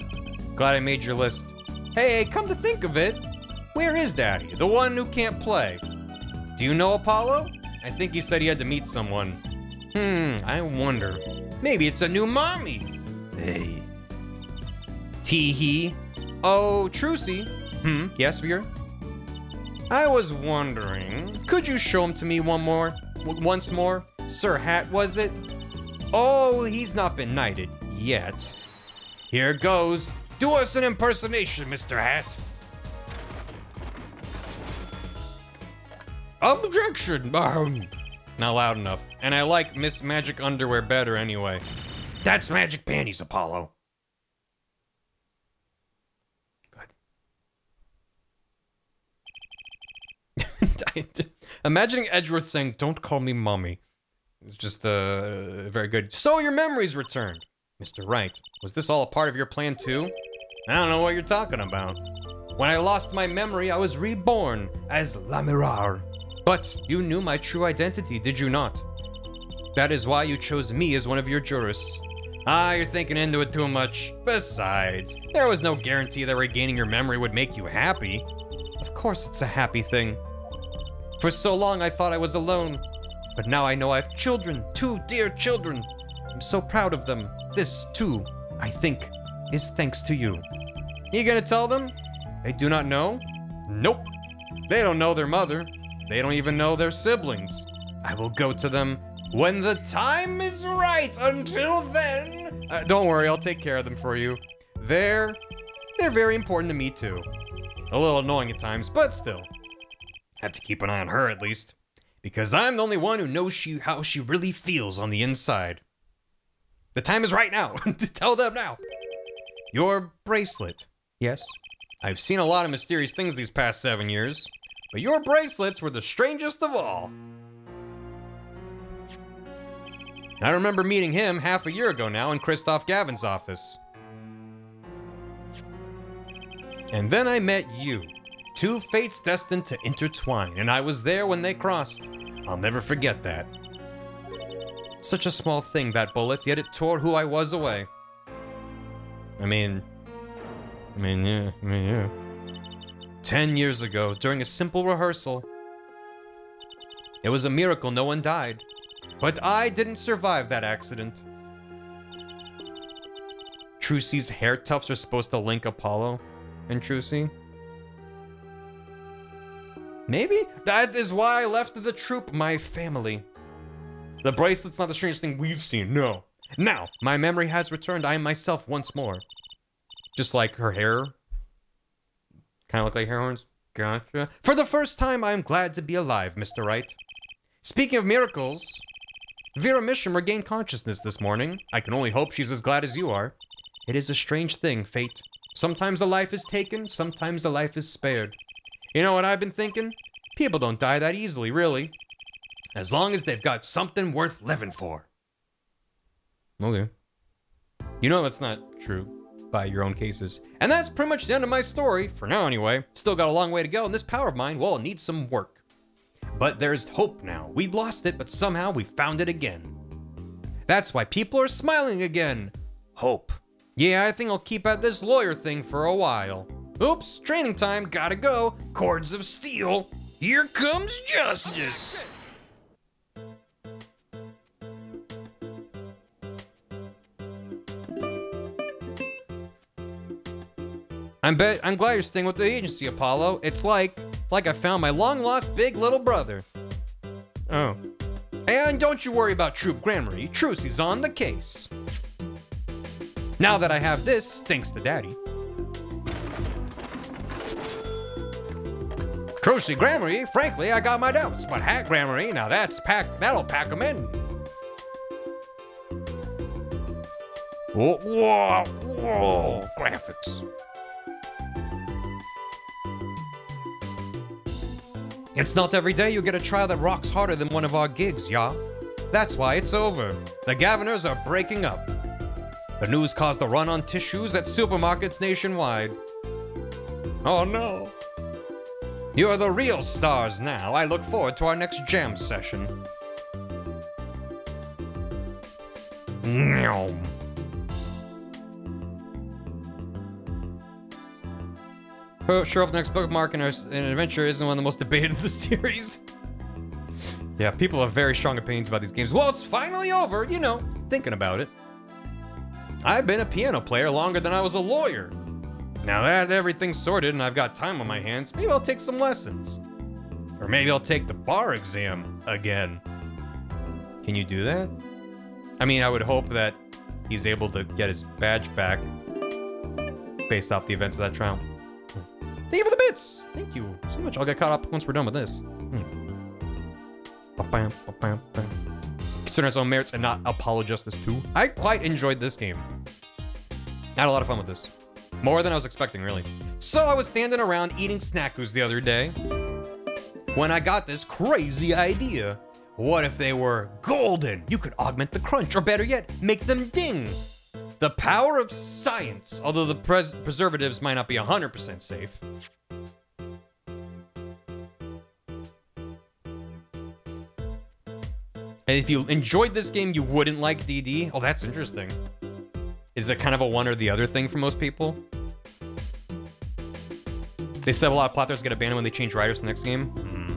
S1: Glad I made your list. Hey, come to think of it, where is Daddy, the one who can't play? Do you know Apollo? I think he said he had to meet someone. Hmm, I wonder. Maybe it's a new mommy. Hey. Tee-hee. Oh, Trucy. Hmm, yes, Vera? I was wondering, could you show him to me one more? Once more? Sir Hat, was it? Oh, he's not been knighted yet. Here goes. Do us an impersonation, Mr. Hat. Objection! Um, Not loud enough. And I like Miss Magic Underwear better anyway.
S31: That's magic panties, Apollo. Good.
S1: Imagining Edgeworth saying, Don't call me mommy. It's just uh, very good. So your memories returned. Mr. Wright, was this all a part of your plan too? I don't know what you're talking about. When I lost my memory, I was reborn as Lamiroir. But you knew my true identity, did you not? That is why you chose me as one of your jurists. Ah, you're thinking into it too much. Besides, there was no guarantee that regaining your memory would make you happy. Of course it's a happy thing. For so long I thought I was alone, but now I know I have children, two dear children. I'm so proud of them. This, too, I think, is thanks to you. You gonna tell them? They do not know? Nope. They don't know their mother. They don't even know their siblings. I will go to them when the time is right. Until then, uh, don't worry, I'll take care of them for you. They're they're very important to me too. A little annoying at times, but still. Have to keep an eye on her at least, because I'm the only one who knows she how she really feels on the inside. The time is right now to tell them now. Your bracelet. Yes, I've seen a lot of mysterious things these past seven years, but your bracelets were the strangest of all. I remember meeting him half a year ago now in Kristoph Gavin's office. And then I met you. Two fates destined to intertwine, and I was there when they crossed. I'll never forget that. Such a small thing, that bullet, yet it tore who I was away. I mean, I mean, yeah, I mean, yeah. Ten years ago, during a simple rehearsal, it was a miracle no one died. But I didn't survive that accident. Trucy's hair tufts are supposed to link Apollo and Trucy. Maybe? That is why I left the troupe, my family. The bracelet's not the strangest thing we've seen, no. Now, my memory has returned. I am myself once more. Just like her hair. Kind of look like hair horns. Gotcha. For the first time, I am glad to be alive, Mr. Wright. Speaking of miracles, Vera Misham regained consciousness this morning. I can only hope she's as glad as you are. It is a strange thing, fate. Sometimes a life is taken, sometimes a life is spared. You know what I've been thinking? People don't die that easily, really. As long as they've got something worth living for. Okay. You know that's not true by your own cases. And that's pretty much the end of my story, for now anyway. Still got a long way to go, and this power of mine, well, it needs some work. But there's hope now. We'd lost it, but somehow we found it again. That's why people are smiling again. Hope. Yeah, I think I'll keep at this lawyer thing for a while. Oops, training time, gotta go. Cords of steel. Here comes justice. I'm bet I'm glad you're staying with the agency, Apollo. It's like like I found my long lost big little brother. Oh. And don't you worry about Troupe Gramarye. Trucy's on the case. Now that I have this, thanks to Daddy. Trucy Gramarye, frankly, I got my doubts, but Hat Gramarye, now that's pack that'll pack 'em in. Whoa, whoa, whoa, graphics. It's not every day you get a trial that rocks harder than one of our gigs, y'all. That's why it's over. The Gavinners are breaking up. The news caused a run on tissues at supermarkets nationwide. Oh no. You're the real stars now. I look forward to our next jam session. Meow. Sure up the next bookmark in, our, in an adventure isn't one of the most debated of the series. yeah, people have very strong opinions about these games. Well, it's finally over, you know, thinking about it. I've been a piano player longer than I was a lawyer. Now that everything's sorted and I've got time on my hands, maybe I'll take some lessons. Or maybe I'll take the bar exam again. Can you do that? I mean, I would hope that he's able to get his badge back based off the events of that trial. Thank you for the bits! Thank you so much. I'll get caught up once we're done with this. Hmm. Consider its own merits and not apologize this too. I quite enjoyed this game. I had a lot of fun with this. More than I was expecting, really. So I was standing around eating snackus the other day when I got this crazy idea. What if they were golden? You could augment the crunch, or better yet, make them ding. The power of science, although the pres- preservatives might not be 100% safe. And if you enjoyed this game, you wouldn't like DD. Oh, that's interesting. Is it kind of a one or the other thing for most people? They said a lot of plotters get abandoned when they change writers the next game. Hmm.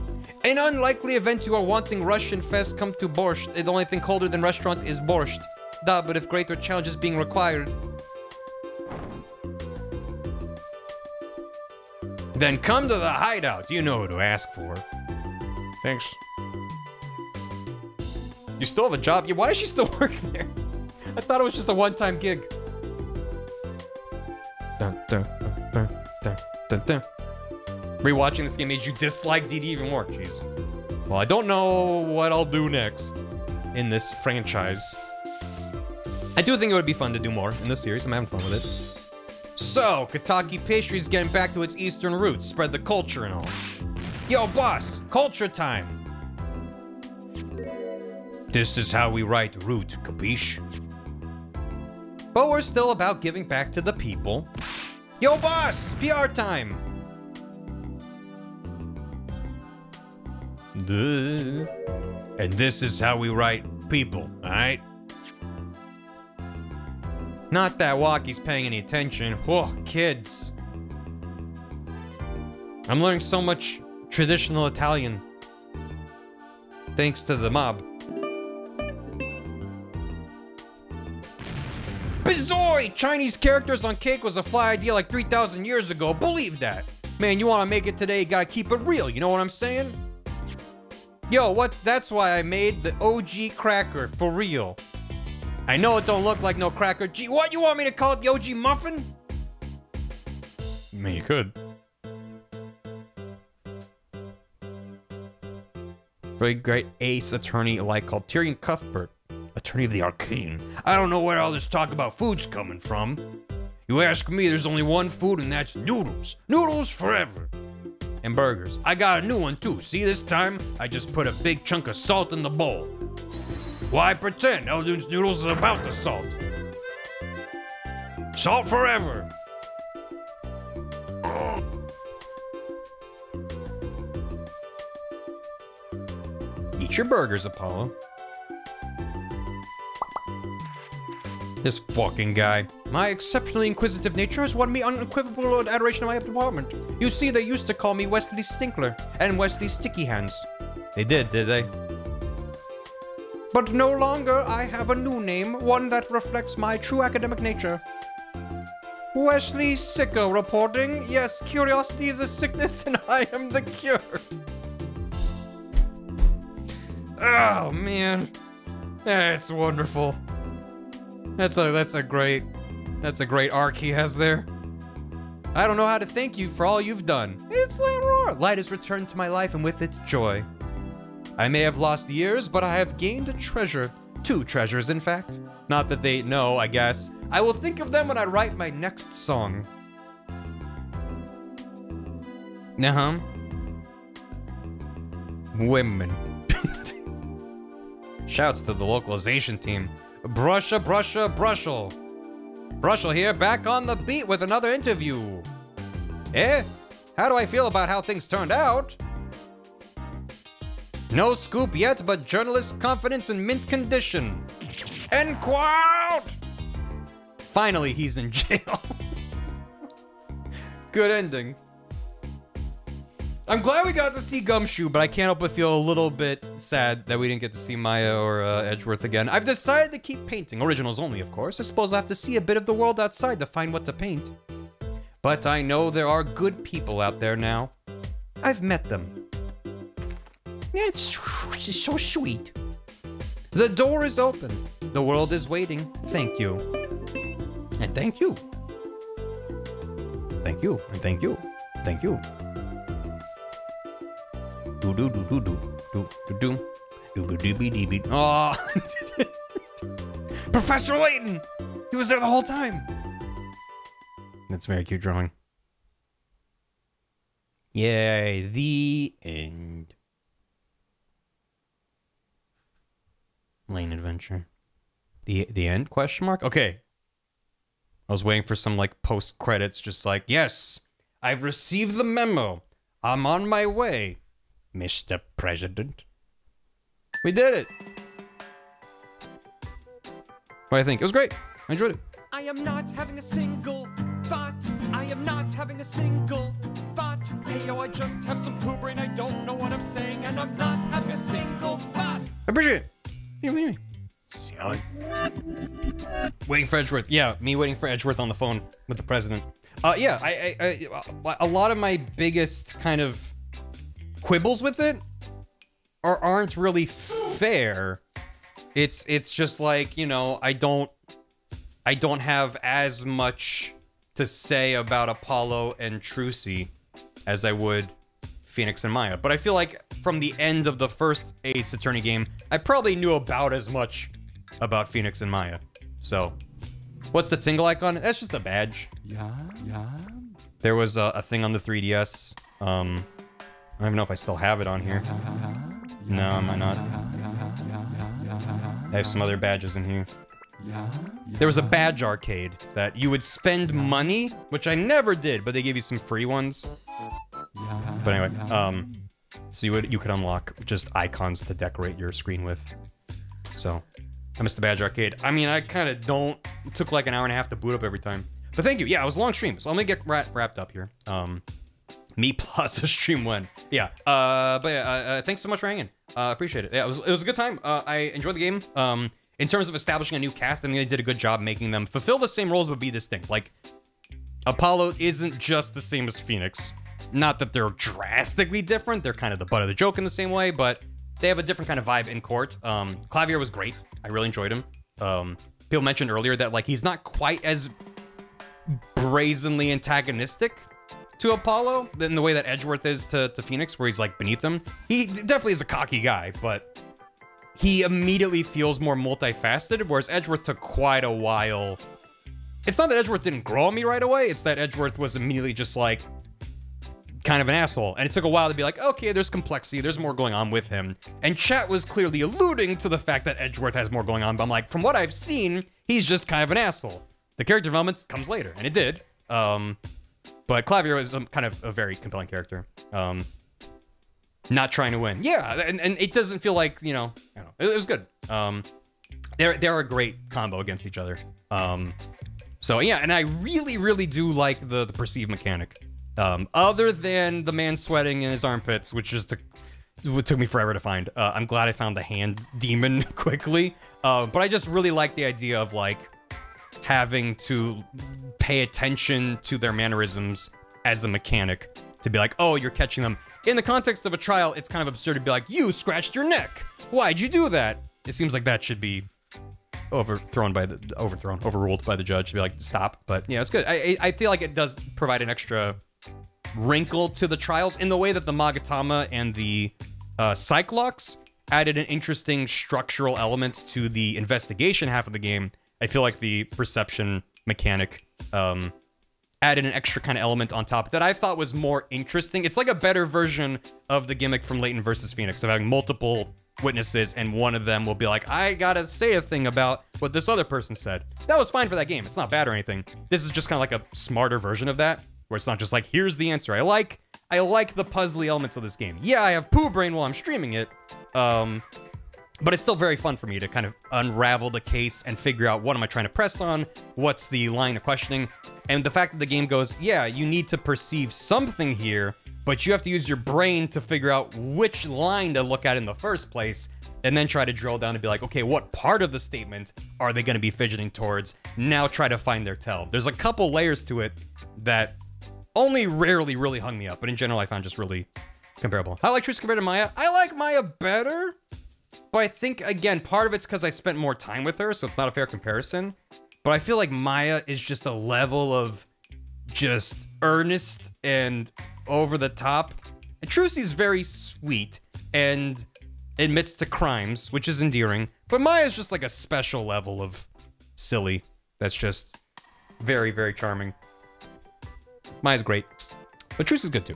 S1: An unlikely event you are wanting Russian fest come to borscht. The only thing colder than restaurant is borscht. Duh, but if greater challenge is being required, then come to the hideout. You know who to ask for. Thanks. You still have a job? Yeah, why does she still work there? I thought it was just a one-time gig. Dun, dun, dun, dun, dun, dun. Rewatching this game made you dislike DD even more. Jeez. Well, I don't know what I'll do next in this franchise. I do think it would be fun to do more in this series. I'm having fun with it. So, Kitaki Pastry's getting back to its eastern roots, spread the culture and all. Yo, boss, culture time. This is how we write root, capiche? But we're still about giving back to the people. Yo, boss, PR time. Duh. And this is how we write people, alright? Not that Wocky's paying any attention. Whoa, kids. I'm learning so much traditional Italian. Thanks to the mob. Bizoi! Chinese characters on cake was a fly idea like 3,000 years ago. Believe that. Man, you want to make it today, you gotta keep it real. You know what I'm saying? Yo, what's that's why I made the OG cracker for real. I know it don't look like no cracker. Gee, what you want me to call it the OG muffin? I mean, you could. Really great ace attorney alike called Tyrion Cuthbert, attorney of the arcane. I don't know where all this talk about food's coming from. You ask me, there's only one food, and that's noodles. Noodles forever. And burgers. I got a new one too. See, this time I just put a big chunk of salt in the bowl. Why pretend? Eldoon's noodles is about the salt. Salt forever. Eat your burgers, Apollo. This fucking guy. My exceptionally inquisitive nature has won me unequivocal adoration of my department. You see, they used to call me Wesley Stinkler and Wesley Sticky Hands. They did, did they? But no longer I have a new name, one that reflects my true academic nature. Wesley Sicko reporting. Yes, curiosity is a sickness and I am the cure. Oh man. That's wonderful. That's a that's a great that's a great arc he has there. I don't know how to thank you for all you've done. It's Lamiroir. Light has returned to my life and with it joy. I may have lost years, but I have gained a treasure. Two treasures, in fact. Not that they know, I guess. I will think of them when I write my next song. Uh-huh. Women. Shouts to the localization team. Brusha, brusha, brushel. Brushel here, back on the beat with another interview. Eh? How do I feel about how things turned out? No scoop yet, but journalist confidence in mint condition. End quote! Finally, he's in jail. Good ending. I'm glad we got to see Gumshoe, but I can't help but feel a little bit sad that we didn't get to see Maya or uh, Edgeworth again. I've decided to keep painting, originals only, of course. I suppose I have to see a bit of the world outside to find what to paint. But I know there are good people out there now. I've met them. It's, it's so sweet. The door is open. The world is waiting. Thank you. And thank you. Thank you. And thank you. Thank you. Do do do do do do do do. Oh, Professor Layton. He was there the whole time. That's very cute drawing. Yay, the end. Lane adventure. The the end question mark? Okay. I was waiting for some like post credits just like, "Yes, I've received the memo. I'm on my way, Mr. President." We did it. What do you think? It was great. I enjoyed it.
S32: I am not having a single thought. I am not having a single thought. Hey yo, I just have some poo brain. I don't know what I'm saying, and I'm not having a single thought.
S1: I appreciate it. What do you? Waiting for Edgeworth. Yeah, me waiting for Edgeworth on the phone with the president. Uh, yeah, I, I, I, a lot of my biggest kind of quibbles with it are aren't really fair. It's it's just like you know I don't I don't have as much to say about Apollo and Trucy as I would Phoenix and Maya. But I feel like from the end of the first Ace Attorney game, I probably knew about as much about Phoenix and Maya. So, what's the tingle icon? That's just a badge.
S32: Yeah, yeah.
S1: There was a, a thing on the 3DS. Um, I don't even know if I still have it on here. No, I might not. I have some other badges in here. There was a badge arcade that you would spend money, which I never did, but they gave you some free ones. But anyway, um, so you would you could unlock just icons to decorate your screen with. So, I missed the badge arcade. I mean, I kind of don't. It took like an hour and a half to boot up every time. But thank you. Yeah, it was a long stream, so let me get wrap, wrapped up here. Um, me plus a stream one. Yeah. Uh, but yeah, uh, uh, thanks so much for hanging. Uh, appreciate it. Yeah, it was it was a good time. Uh, I enjoyed the game. Um, in terms of establishing a new cast, I think they did a good job making them fulfill the same roles but be distinct. Like, Apollo isn't just the same as Phoenix. Not that they're drastically different. They're kind of the butt of the joke in the same way, but they have a different kind of vibe in court. Um, Klavier was great. I really enjoyed him. Um, people mentioned earlier that like he's not quite as brazenly antagonistic to Apollo than the way that Edgeworth is to, to Phoenix, where he's like beneath him. He definitely is a cocky guy, but he immediately feels more multifaceted, whereas Edgeworth took quite a while. It's not that Edgeworth didn't grow on me right away, it's that Edgeworth was immediately just like kind of an asshole. And it took a while to be like, okay, there's complexity, there's more going on with him. And chat was clearly alluding to the fact that Edgeworth has more going on, but I'm like, from what I've seen, he's just kind of an asshole. The character development comes later, and it did. Um, but Klavier was um, kind of a very compelling character. Um, not trying to win. Yeah, and, and it doesn't feel like, you know, know it, it was good. Um, they're, they're a great combo against each other. Um, so yeah, and I really, really do like the, the perceived mechanic. Um, other than the man sweating in his armpits, which just took, took me forever to find. Uh, I'm glad I found the hand demon quickly. Uh, but I just really like the idea of like having to pay attention to their mannerisms as a mechanic to be like, oh, you're catching them. In the context of a trial, it's kind of absurd to be like, you scratched your neck. Why'd you do that? It seems like that should be overthrown by the overthrown, overruled by the judge to be like, stop. But yeah, it's good. I I feel like it does provide an extra wrinkle to the trials in the way that the Magatama and the uh, Psyche-Locks added an interesting structural element to the investigation half of the game. I feel like the perception mechanic um, added an extra kind of element on top that I thought was more interesting. It's like a better version of the gimmick from Layton versus Phoenix of having multiple witnesses and one of them will be like, I gotta say a thing about what this other person said. That was fine for that game. It's not bad or anything. This is just kind of like a smarter version of that, where it's not just like, here's the answer. I like I like the puzzly elements of this game. Yeah, I have poo brain while I'm streaming it. Um, but it's still very fun for me to kind of unravel the case and figure out what am I trying to press on, what's the line of questioning, and the fact that the game goes, yeah, you need to perceive something here, but you have to use your brain to figure out which line to look at in the first place, and then try to drill down and be like, okay, what part of the statement are they going to be fidgeting towards? Now try to find their tell. There's a couple layers to it that only rarely really hung me up, but in general, I found just really comparable. I like Trucy compared to Maya? I like Maya better. But I think, again, part of it's because I spent more time with her, so it's not a fair comparison. But I feel like Maya is just a level of just earnest and over the top. And Trucy's very sweet, and admits to crimes, which is endearing. But Maya's just like a special level of silly. That's just very, very charming. Maya's great. But Trucy is good too.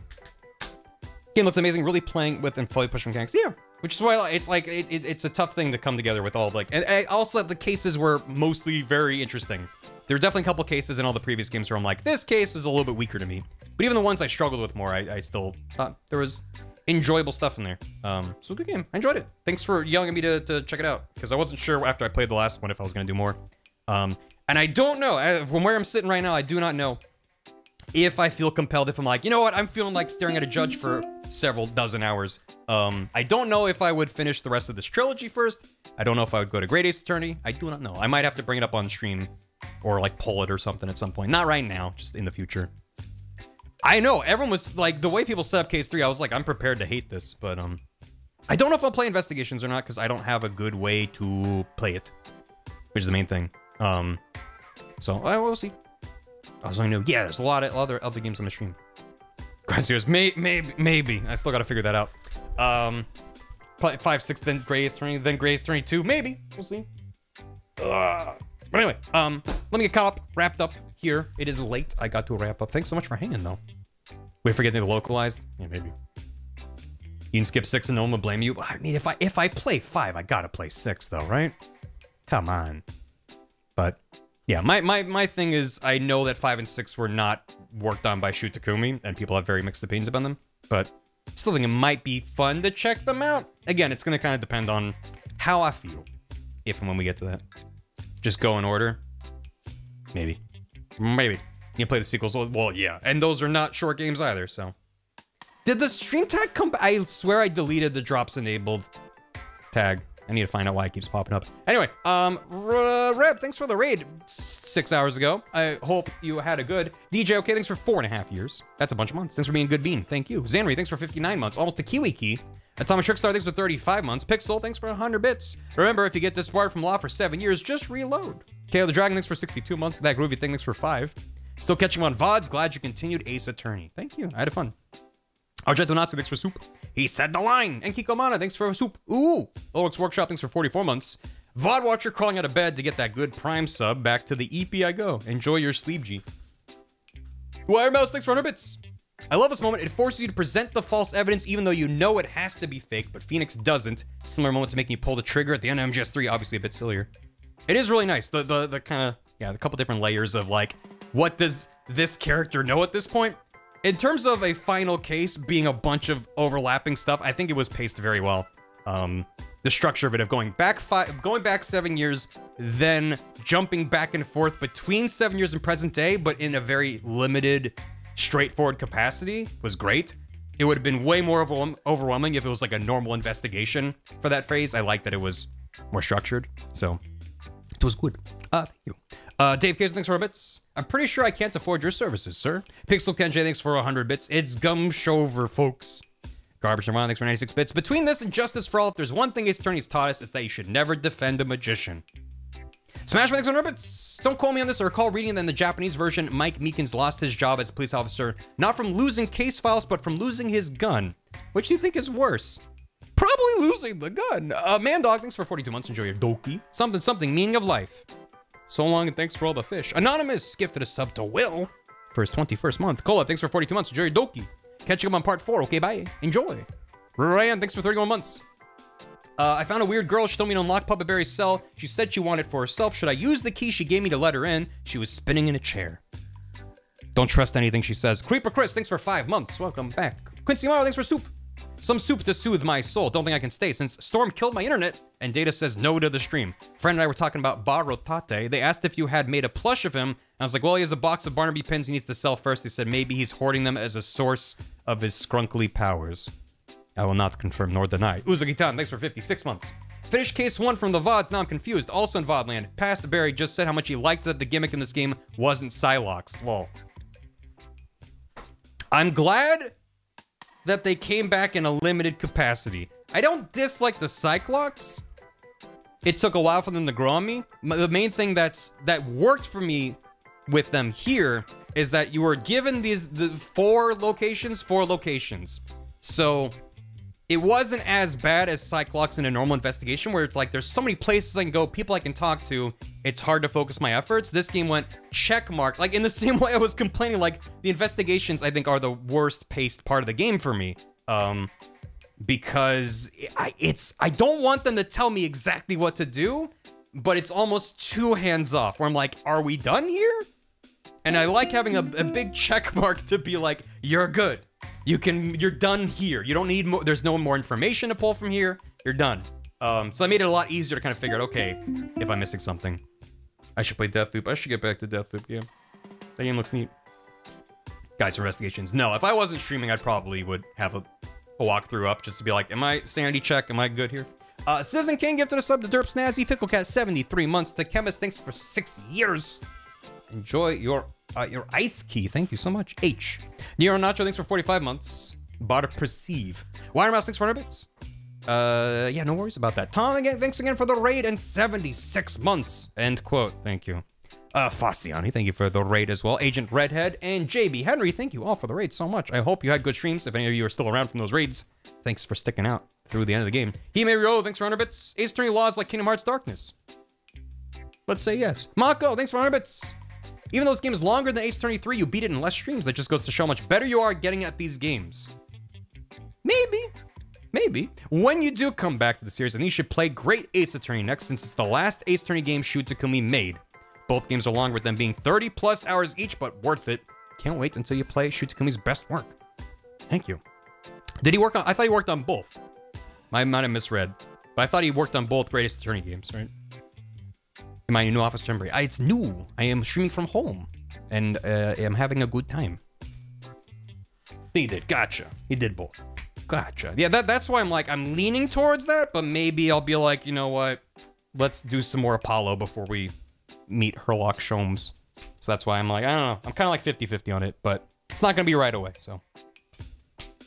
S1: Game looks amazing. Really playing with and fully push mechanics. Yeah, which is why it's like it, it- it's a tough thing to come together with all like. And, and also that the cases were mostly very interesting. There were definitely a couple cases in all the previous games where I'm like, this case is a little bit weaker to me. But even the ones I struggled with more, I, I still thought there was enjoyable stuff in there. Um, so good game. I enjoyed it. Thanks for yelling at me to, to check it out because I wasn't sure after I played the last one if I was gonna do more. Um, and I don't know I, from where I'm sitting right now. I do not know if I feel compelled, if I'm like, you know what, I'm feeling like staring at a judge for several dozen hours. Um, I don't know if I would finish the rest of this trilogy first. I don't know if I would go to Great Ace Attorney. I do not know. I might have to bring it up on stream or like pull it or something at some point. Not right now, just in the future. I know everyone was like the way people set up Case Three. I was like, I'm prepared to hate this, but um, I don't know if I'll play investigations or not because I don't have a good way to play it, which is the main thing. Um, so I will see. I was only know. Yeah, there's a lot of other other games on the stream. Grand Series, may, maybe, maybe. I still got to figure that out. Um, probably five, six, then Great Ace Attorney, then Great Ace Attorney two, maybe. We'll see. Ugh. But anyway, um, let me get caught up, wrapped up here. It is late. I got to wrap up. Thanks so much for hanging, though. Wait for getting localized. Yeah, maybe. You can skip six and no one will blame you. I mean, if I if I play five, I gotta play six, though, right? Come on. But yeah, my, my my thing is I know that five and six were not worked on by Shu Takumi, and people have very mixed opinions about them. But still think it might be fun to check them out. Again, it's gonna kind of depend on how I feel, if and when we get to that. Just go in order. Maybe, maybe you play the sequels. Well, yeah, and those are not short games either. So, did the stream tag come? I swear I deleted the drops enabled tag. I need to find out why it keeps popping up. Anyway, um, Reb, thanks for the raid six hours ago. I hope you had a good. DJ, okay, thanks for four and a half years. That's a bunch of months. Thanks for being good bean. Thank you. Zanri, thanks for 59 months. Almost a Kiwi key. Atomic Trickstar, thanks for 35 months. Pixel, thanks for 100 bits. Remember, if you get disbarred from law for seven years, just reload. KO the Dragon, thanks for 62 months. That Groovy thing, thanks for five. Still catching on VODs. Glad you continued Ace Attorney. Thank you. I had fun. Argento Natsu, thanks for soup. He said the line. And Kiko Mana, thanks for soup. Ooh. Lorix Workshop, thanks for 44 months. VOD Watcher crawling out of bed to get that good Prime sub. Back to the EP I go. Enjoy your sleep, G. Wire Mouse, thanks for 100 bits. I love this moment. It forces you to present the false evidence even though you know it has to be fake, but Phoenix doesn't. Similar moment to making you pull the trigger at the end of MGS3, obviously a bit sillier. It is really nice. The the, the kind of, yeah, the couple different layers of like, what does this character know at this point? In terms of a final case being a bunch of overlapping stuff, I think it was paced very well. Um, the structure of it of going back five, going back seven years, then jumping back and forth between seven years and present day, but in a very limited, straightforward capacity was great. It would have been way more overwhelm- overwhelming if it was like a normal investigation for that phase. I like that it was more structured, so it was good. Uh, thank you. Uh, Dave Case, thanks for bits. I'm pretty sure I can't afford your services, sir. Pixel Kenji, thanks for 100 bits. It's Gumshover, folks. Garbage Nirvana, thanks for 96 bits. Between this and Justice for All, if there's one thing Ace Attorney's taught us, it's that you should never defend a magician. Smash thanks for 100 bits. Don't call me on this. I recall reading that in the Japanese version, Mike Meekins lost his job as a police officer, not from losing case files, but from losing his gun. Which do you think is worse? Probably losing the gun. Uh, Man Dog, thanks for 42 months. Enjoy your doki. Something, something, meaning of life. So long and thanks for all the fish. Anonymous gifted a sub to Will for his 21st month. Cola, thanks for 42 months. Your doki. catching up on part four. Okay, bye. Enjoy. Ryan, thanks for 31 months. Uh, I found a weird girl. She told me to unlock Puppet Berry's cell. She said she wanted for herself. Should I use the key she gave me to let her in? She was spinning in a chair. Don't trust anything she says. Creeper Chris, thanks for five months. Welcome back. Quincy Morrow, thanks for soup. Some soup to soothe my soul. Don't think I can stay since Storm killed my internet and Data says no to the stream. Friend and I were talking about Barotate. They asked if you had made a plush of him. I was like, well, he has a box of Barnaby pins he needs to sell first. They said maybe he's hoarding them as a source of his scrunkly powers. I will not confirm nor deny. Uzagitan, thanks for 56 months. Finished case one from the VODs, now I'm confused. Also in VODland, Past Barry just said how much he liked that the gimmick in this game wasn't Psyche-Lock. Lol. I'm glad that they came back in a limited capacity. I don't dislike the Psyche-Locks. It took a while for them to grow on me. The main thing that's that worked for me with them here is that you were given these the four locations, four locations. So it wasn't as bad as Psyche-Locks in a normal investigation, where it's like there's so many places I can go, people I can talk to. It's hard to focus my efforts. This game went check mark, like in the same way I was complaining. Like the investigations, I think, are the worst paced part of the game for me. Um, because I it's I don't want them to tell me exactly what to do, but it's almost too hands off. Where I'm like, are we done here? And I like having a, a big check mark to be like, you're good. You can, you're done here. You don't need more. There's no more information to pull from here. You're done. Um, so I made it a lot easier to kind of figure out, okay, if I'm missing something, I should play Deathloop. I should get back to Deathloop. Yeah, that game looks neat. To investigations. No, if I wasn't streaming, I probably would have a, a walkthrough up just to be like, am I sanity check? Am I good here? Uh, Citizen King gifted a sub to Derp Snazzy. Ficklecat 73 months. The Chemist, thanks for six years. Enjoy your uh, your ice key. Thank you so much. H. Nero Nacho, thanks for 45 months. Bar Perceive. Wire Mouse, thanks for 100 bits. Uh, yeah, no worries about that. Tom, again, thanks again for the raid and 76 months. End quote. Thank you. Uh, Faciani, thank you for the raid as well. Agent Redhead and JB Henry, thank you all for the raid so much. I hope you had good streams. If any of you are still around from those raids, thanks for sticking out through the end of the game. He may Ryo, thanks for 100 bits. Ace Attorney Laws like Kingdom Hearts Darkness. Let's say yes. Mako, thanks for 100 bits. Even though this game is longer than Ace Attorney 3, you beat it in less streams. That just goes to show how much better you are getting at these games. Maybe. Maybe. When you do come back to the series, I think you should play Great Ace Attorney next, since it's the last Ace Attorney game Shu made. Both games are long, with them being 30 plus hours each, but worth it. Can't wait until you play Shu best work. Thank you. Did he work on? I thought he worked on both. I might have misread, but I thought he worked on both Great Ace Attorney games, right? In my new office temporary. It's new. I am streaming from home, and uh, I'm having a good time. He did. Gotcha. He did both. Gotcha. Yeah, that, that's why I'm like, I'm leaning towards that, but maybe I'll be like, you know what? Let's do some more Apollo before we meet Herlock Sholmes. So that's why I'm like, I don't know. I'm kind of like 50 50 on it, but it's not going to be right away. So,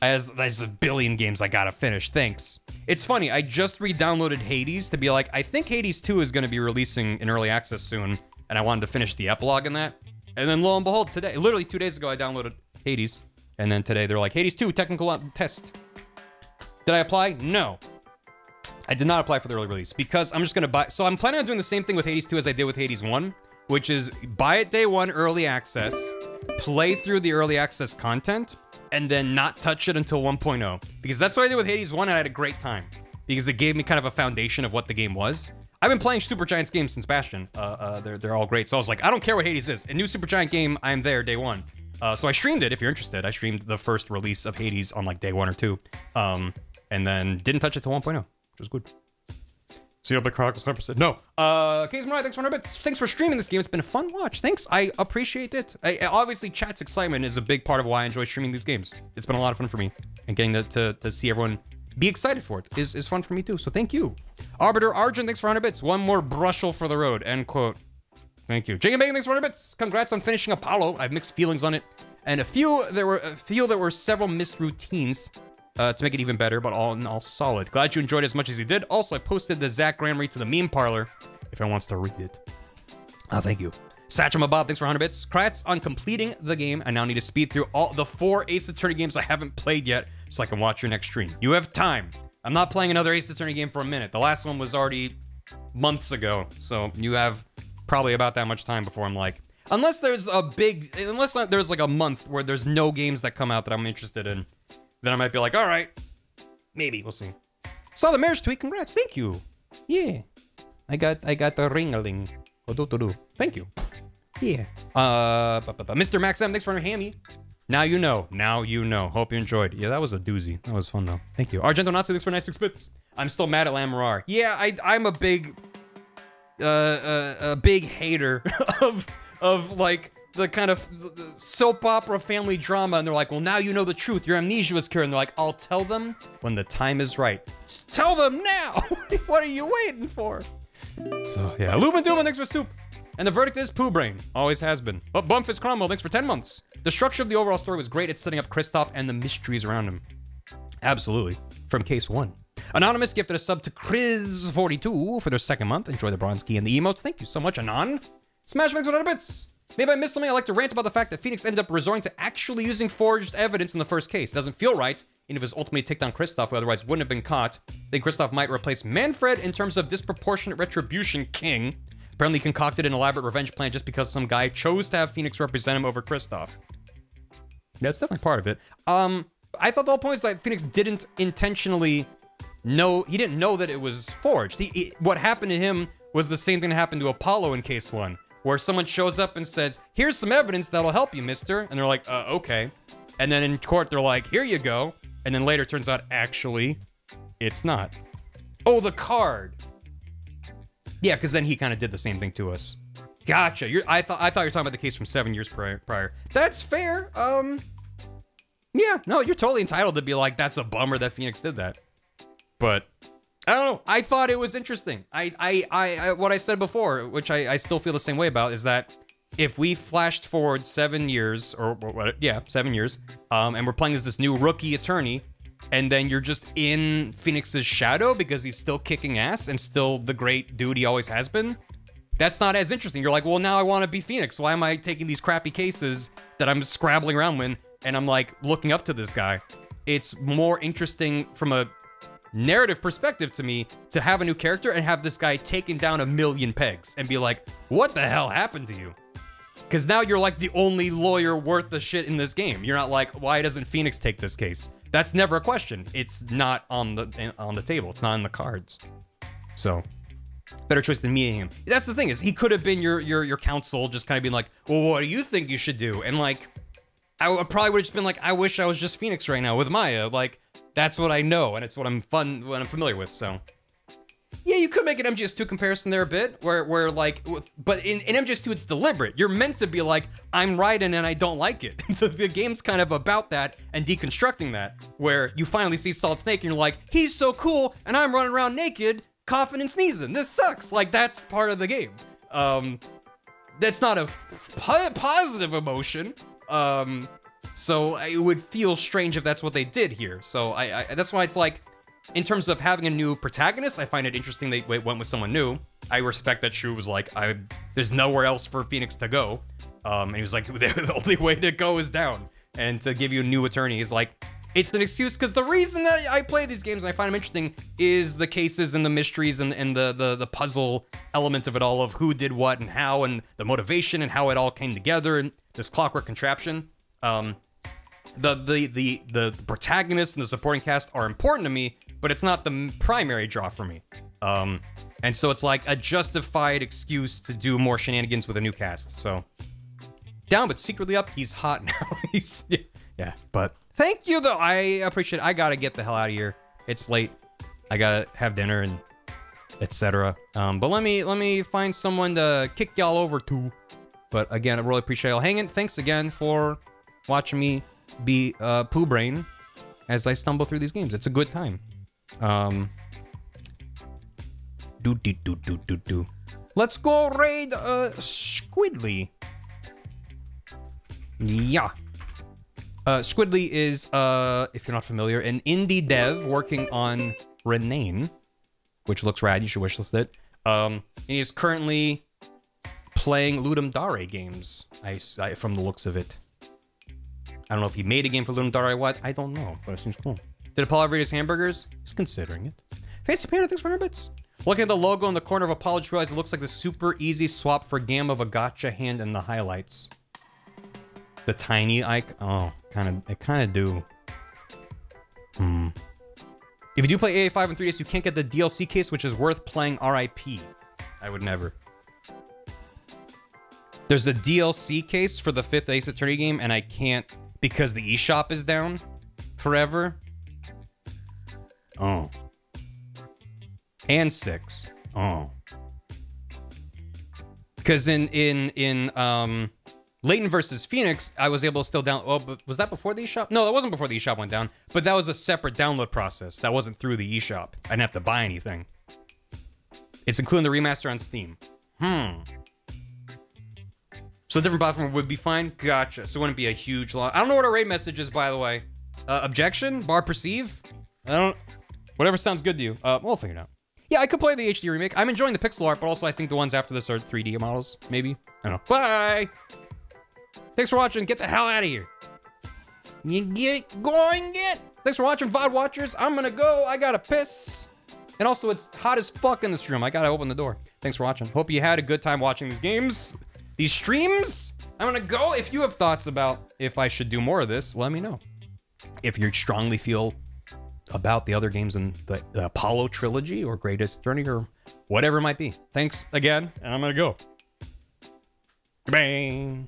S1: as there's a billion games I got to finish. Thanks. It's funny. I just re downloaded Hades to be like, I think Hades 2 is to be releasing in early access soon. And I wanted to finish the epilogue in that. And then lo and behold, today, literally two days ago, I downloaded Hades. And then today they're like, Hades 2 technical uh, test. Did I apply? No. I did not apply for the early release because I'm just gonna buy. So I'm planning on doing the same thing with Hades 2 as I did with Hades 1, which is buy it day one early access, play through the early access content, and then not touch it until 1.0. Because that's what I did with Hades 1 and I had a great time. Because it gave me kind of a foundation of what the game was. I've been playing Super Giants games since Bastion. Uh, uh, they're, they're all great. So I was like, I don't care what Hades is. A new Supergiant game, I'm there day one. Uh, so I streamed it if you're interested. I streamed the first release of Hades on like day one or two. Um, and then didn't touch it to 1.0, which was good. Xenoblade Chronicles 100%. No. Uh, Kings Mariah, thanks for 100 bits. Thanks for streaming this game. It's been a fun watch. Thanks. I appreciate it. I, obviously, chat's excitement is a big part of why I enjoy streaming these games. It's been a lot of fun for me. And getting to, to, to see everyone be excited for it is, is fun for me too. So thank you. Arbiter Argent, thanks for 100 bits. One more brushel for the road. End quote. Thank you. Jacob Bacon, thanks for 100 bits. Congrats on finishing Apollo. I have mixed feelings on it. And a few, there were a few that were several missed routines uh, to make it even better, but all in all solid. Glad you enjoyed as much as you did. Also, I posted the Zach Graham read to the meme parlor if anyone wants to read it. Oh, thank you. Satchel Bob, thanks for 100 bits. Congrats on completing the game. I now need to speed through all the four Ace Attorney games I haven't played yet so I can watch your next stream. You have time. I'm not playing another Ace Attorney game for a minute. The last one was already months ago, so you have probably about that much time before I'm like, unless there's a big, unless there's like a month where there's no games that come out that I'm interested in, then I might be like, all right, maybe we'll see. Saw the marriage tweet. Congrats. Thank you. Yeah, I got I got the ring-a-ling. Thank you. Yeah. Uh, Mr. Max M, thanks for your hammy. Now you know. Now you know. Hope you enjoyed. Yeah, that was a doozy. That was fun though. Thank you. Argento Natsu, thanks for 96 bits. I'm still mad at Lamiroir. Yeah, I I'm a big uh, uh a big hater of of like the kind of soap opera family drama and they're like, well, now you know the truth. Your amnesia was cured. And they're like, I'll tell them when the time is right. Tell them now. what are you waiting for? So, yeah. Lumen Duma, thanks for soup. And the verdict is Pooh Brain. Always has been. But Bumfist Cromwell, thanks for 10 months. The structure of the overall story was great at setting up Kristoph and the mysteries around him. Absolutely. From case one. Anonymous gifted a sub to Chris42 for their second month. Enjoy the bronze key and the emotes. Thank you so much, Anon. Smash thanks for 100 bits. Maybe I missed something. I like to rant about the fact that Phoenix ended up resorting to actually using forged evidence in the first case. It doesn't feel right, even if it was ultimately to take down Kristoph, who otherwise wouldn't have been caught. Then Kristoph might replace Manfred in terms of disproportionate retribution king. Apparently concocted an elaborate revenge plan just because some guy chose to have Phoenix represent him over Kristoph. That's definitely part of it. Um, I thought the whole point was that Phoenix didn't intentionally know, he didn't know that it was forged. He, he- what happened to him was the same thing that happened to Apollo in case one, where someone shows up and says, here's some evidence that'll help you, mister. And they're like, uh, okay. And then in court, they're like, here you go. And then later turns out, actually, it's not. Oh, the card. Yeah, because then he kind of did the same thing to us. Gotcha. You're, I thought I thought you were talking about the case from seven years prior. prior. That's fair. Um, yeah, no, you're totally entitled to be like, that's a bummer that Phoenix did that. But I don't know. I thought it was interesting. I, I, I, I what I said before, which I, I still feel the same way about, is that if we flashed forward seven years, or, or what? Yeah, seven years, um, and we're playing as this new rookie attorney, and then you're just in Phoenix's shadow because he's still kicking ass and still the great dude he always has been. That's not as interesting. You're like, well, now I want to be Phoenix. Why am I taking these crappy cases that I'm scrabbling around with, and I'm like looking up to this guy? It's more interesting from a narrative perspective to me to have a new character and have this guy taken down a million pegs and be like, what the hell happened to you? Because now you're like the only lawyer worth the shit in this game. You're not like, why doesn't Phoenix take this case? That's never a question. It's not on the eh, on the table. It's not in the cards. So, better choice than meeting him. That's the thing is he could have been your your your counsel, just kind of being like, well, what do you think you should do? And like, I probably would have just been like, I wish I was just Phoenix right now with Maya. Like, that's what I know, and it's what I'm fun, what I'm familiar with. So, yeah, you could make an MGS2 comparison there a bit, where where like, but in, in MGS2 it's deliberate. You're meant to be like, I'm Raiden and I don't like it. the, the game's kind of about that and deconstructing that, where you finally see Solid Snake and you're like, he's so cool, and I'm running around naked, coughing and sneezing. This sucks. Like that's part of the game. Um, that's not a positive emotion. Um, so it would feel strange if that's what they did here. So I, I that's why it's like, in terms of having a new protagonist, I find it interesting they went with someone new. I respect that Shu was like, I there's nowhere else for Phoenix to go. Um, and he was like, the only way to go is down. And to give you a new attorney is like, it's an excuse because the reason that I play these games and I find them interesting is the cases and the mysteries and, and the, the the puzzle element of it all of who did what and how and the motivation and how it all came together and this clockwork contraption. Um, the the the the protagonist and the supporting cast are important to me, but it's not the primary draw for me. Um, and so it's like a justified excuse to do more shenanigans with a new cast. So down, but secretly up. He's hot now. he's yeah, yeah. But thank you though. I appreciate. it. I gotta get the hell out of here. It's late. I gotta have dinner and etc. Um, but let me let me find someone to kick y'all over to. But again, I really appreciate y'all hanging. Thanks again for watching me be uh, poo brain as I stumble through these games. It's a good time. Um, do do do do do do. Let's go raid uh Squidly. Yeah. Uh, Squidly is, uh, if you're not familiar, an indie dev working on Renane, which looks rad. You should wishlist it. Um, he is currently playing Ludum Dare games. I, I- from the looks of it. I don't know if he made a game for Ludum Dare or what. I don't know, but it seems cool. Did Apollo ever eat his hamburgers? He's considering it. Fancy Panda, thanks for 100 bits. Looking at the logo in the corner of Apollo, realized it looks like the super easy swap for Gam of a gotcha hand in the highlights. The tiny icon. Oh, kind of. It kind of do. Hmm. If you do play AA5 in 3DS, you can't get the DLC case, which is worth playing RIP. I would never. There's a DLC case for the fifth Ace Attorney game, and I can't because the eShop is down forever. Oh. And six. Oh. Because in in in um Layton versus Phoenix, I was able to still down. Oh, but was that before the eShop? No, that wasn't before the eShop went down. But that was a separate download process. That wasn't through the eShop. I didn't have to buy anything. It's including the remaster on Steam. Hmm. So a different platform would be fine. Gotcha. So it wouldn't be a huge loss. I don't know what a raid message is, by the way. Uh, objection? Bar perceive? I don't. Whatever sounds good to you. Uh, we'll figure it out. Yeah, I could play the HD remake. I'm enjoying the pixel art, but also I think the ones after this are 3D models. Maybe. I don't know. Bye. Thanks for watching. Get the hell out of here. You get going, get. Thanks for watching, VOD watchers. I'm gonna go. I gotta piss. And also, it's hot as fuck in this room. I gotta open the door. Thanks for watching. Hope you had a good time watching these games, these streams. I'm gonna go. If you have thoughts about if I should do more of this, let me know. If you strongly feel about the other games in the, the Apollo trilogy or Great Ace Attorney or whatever it might be. Thanks again, and I'm gonna go. Bang.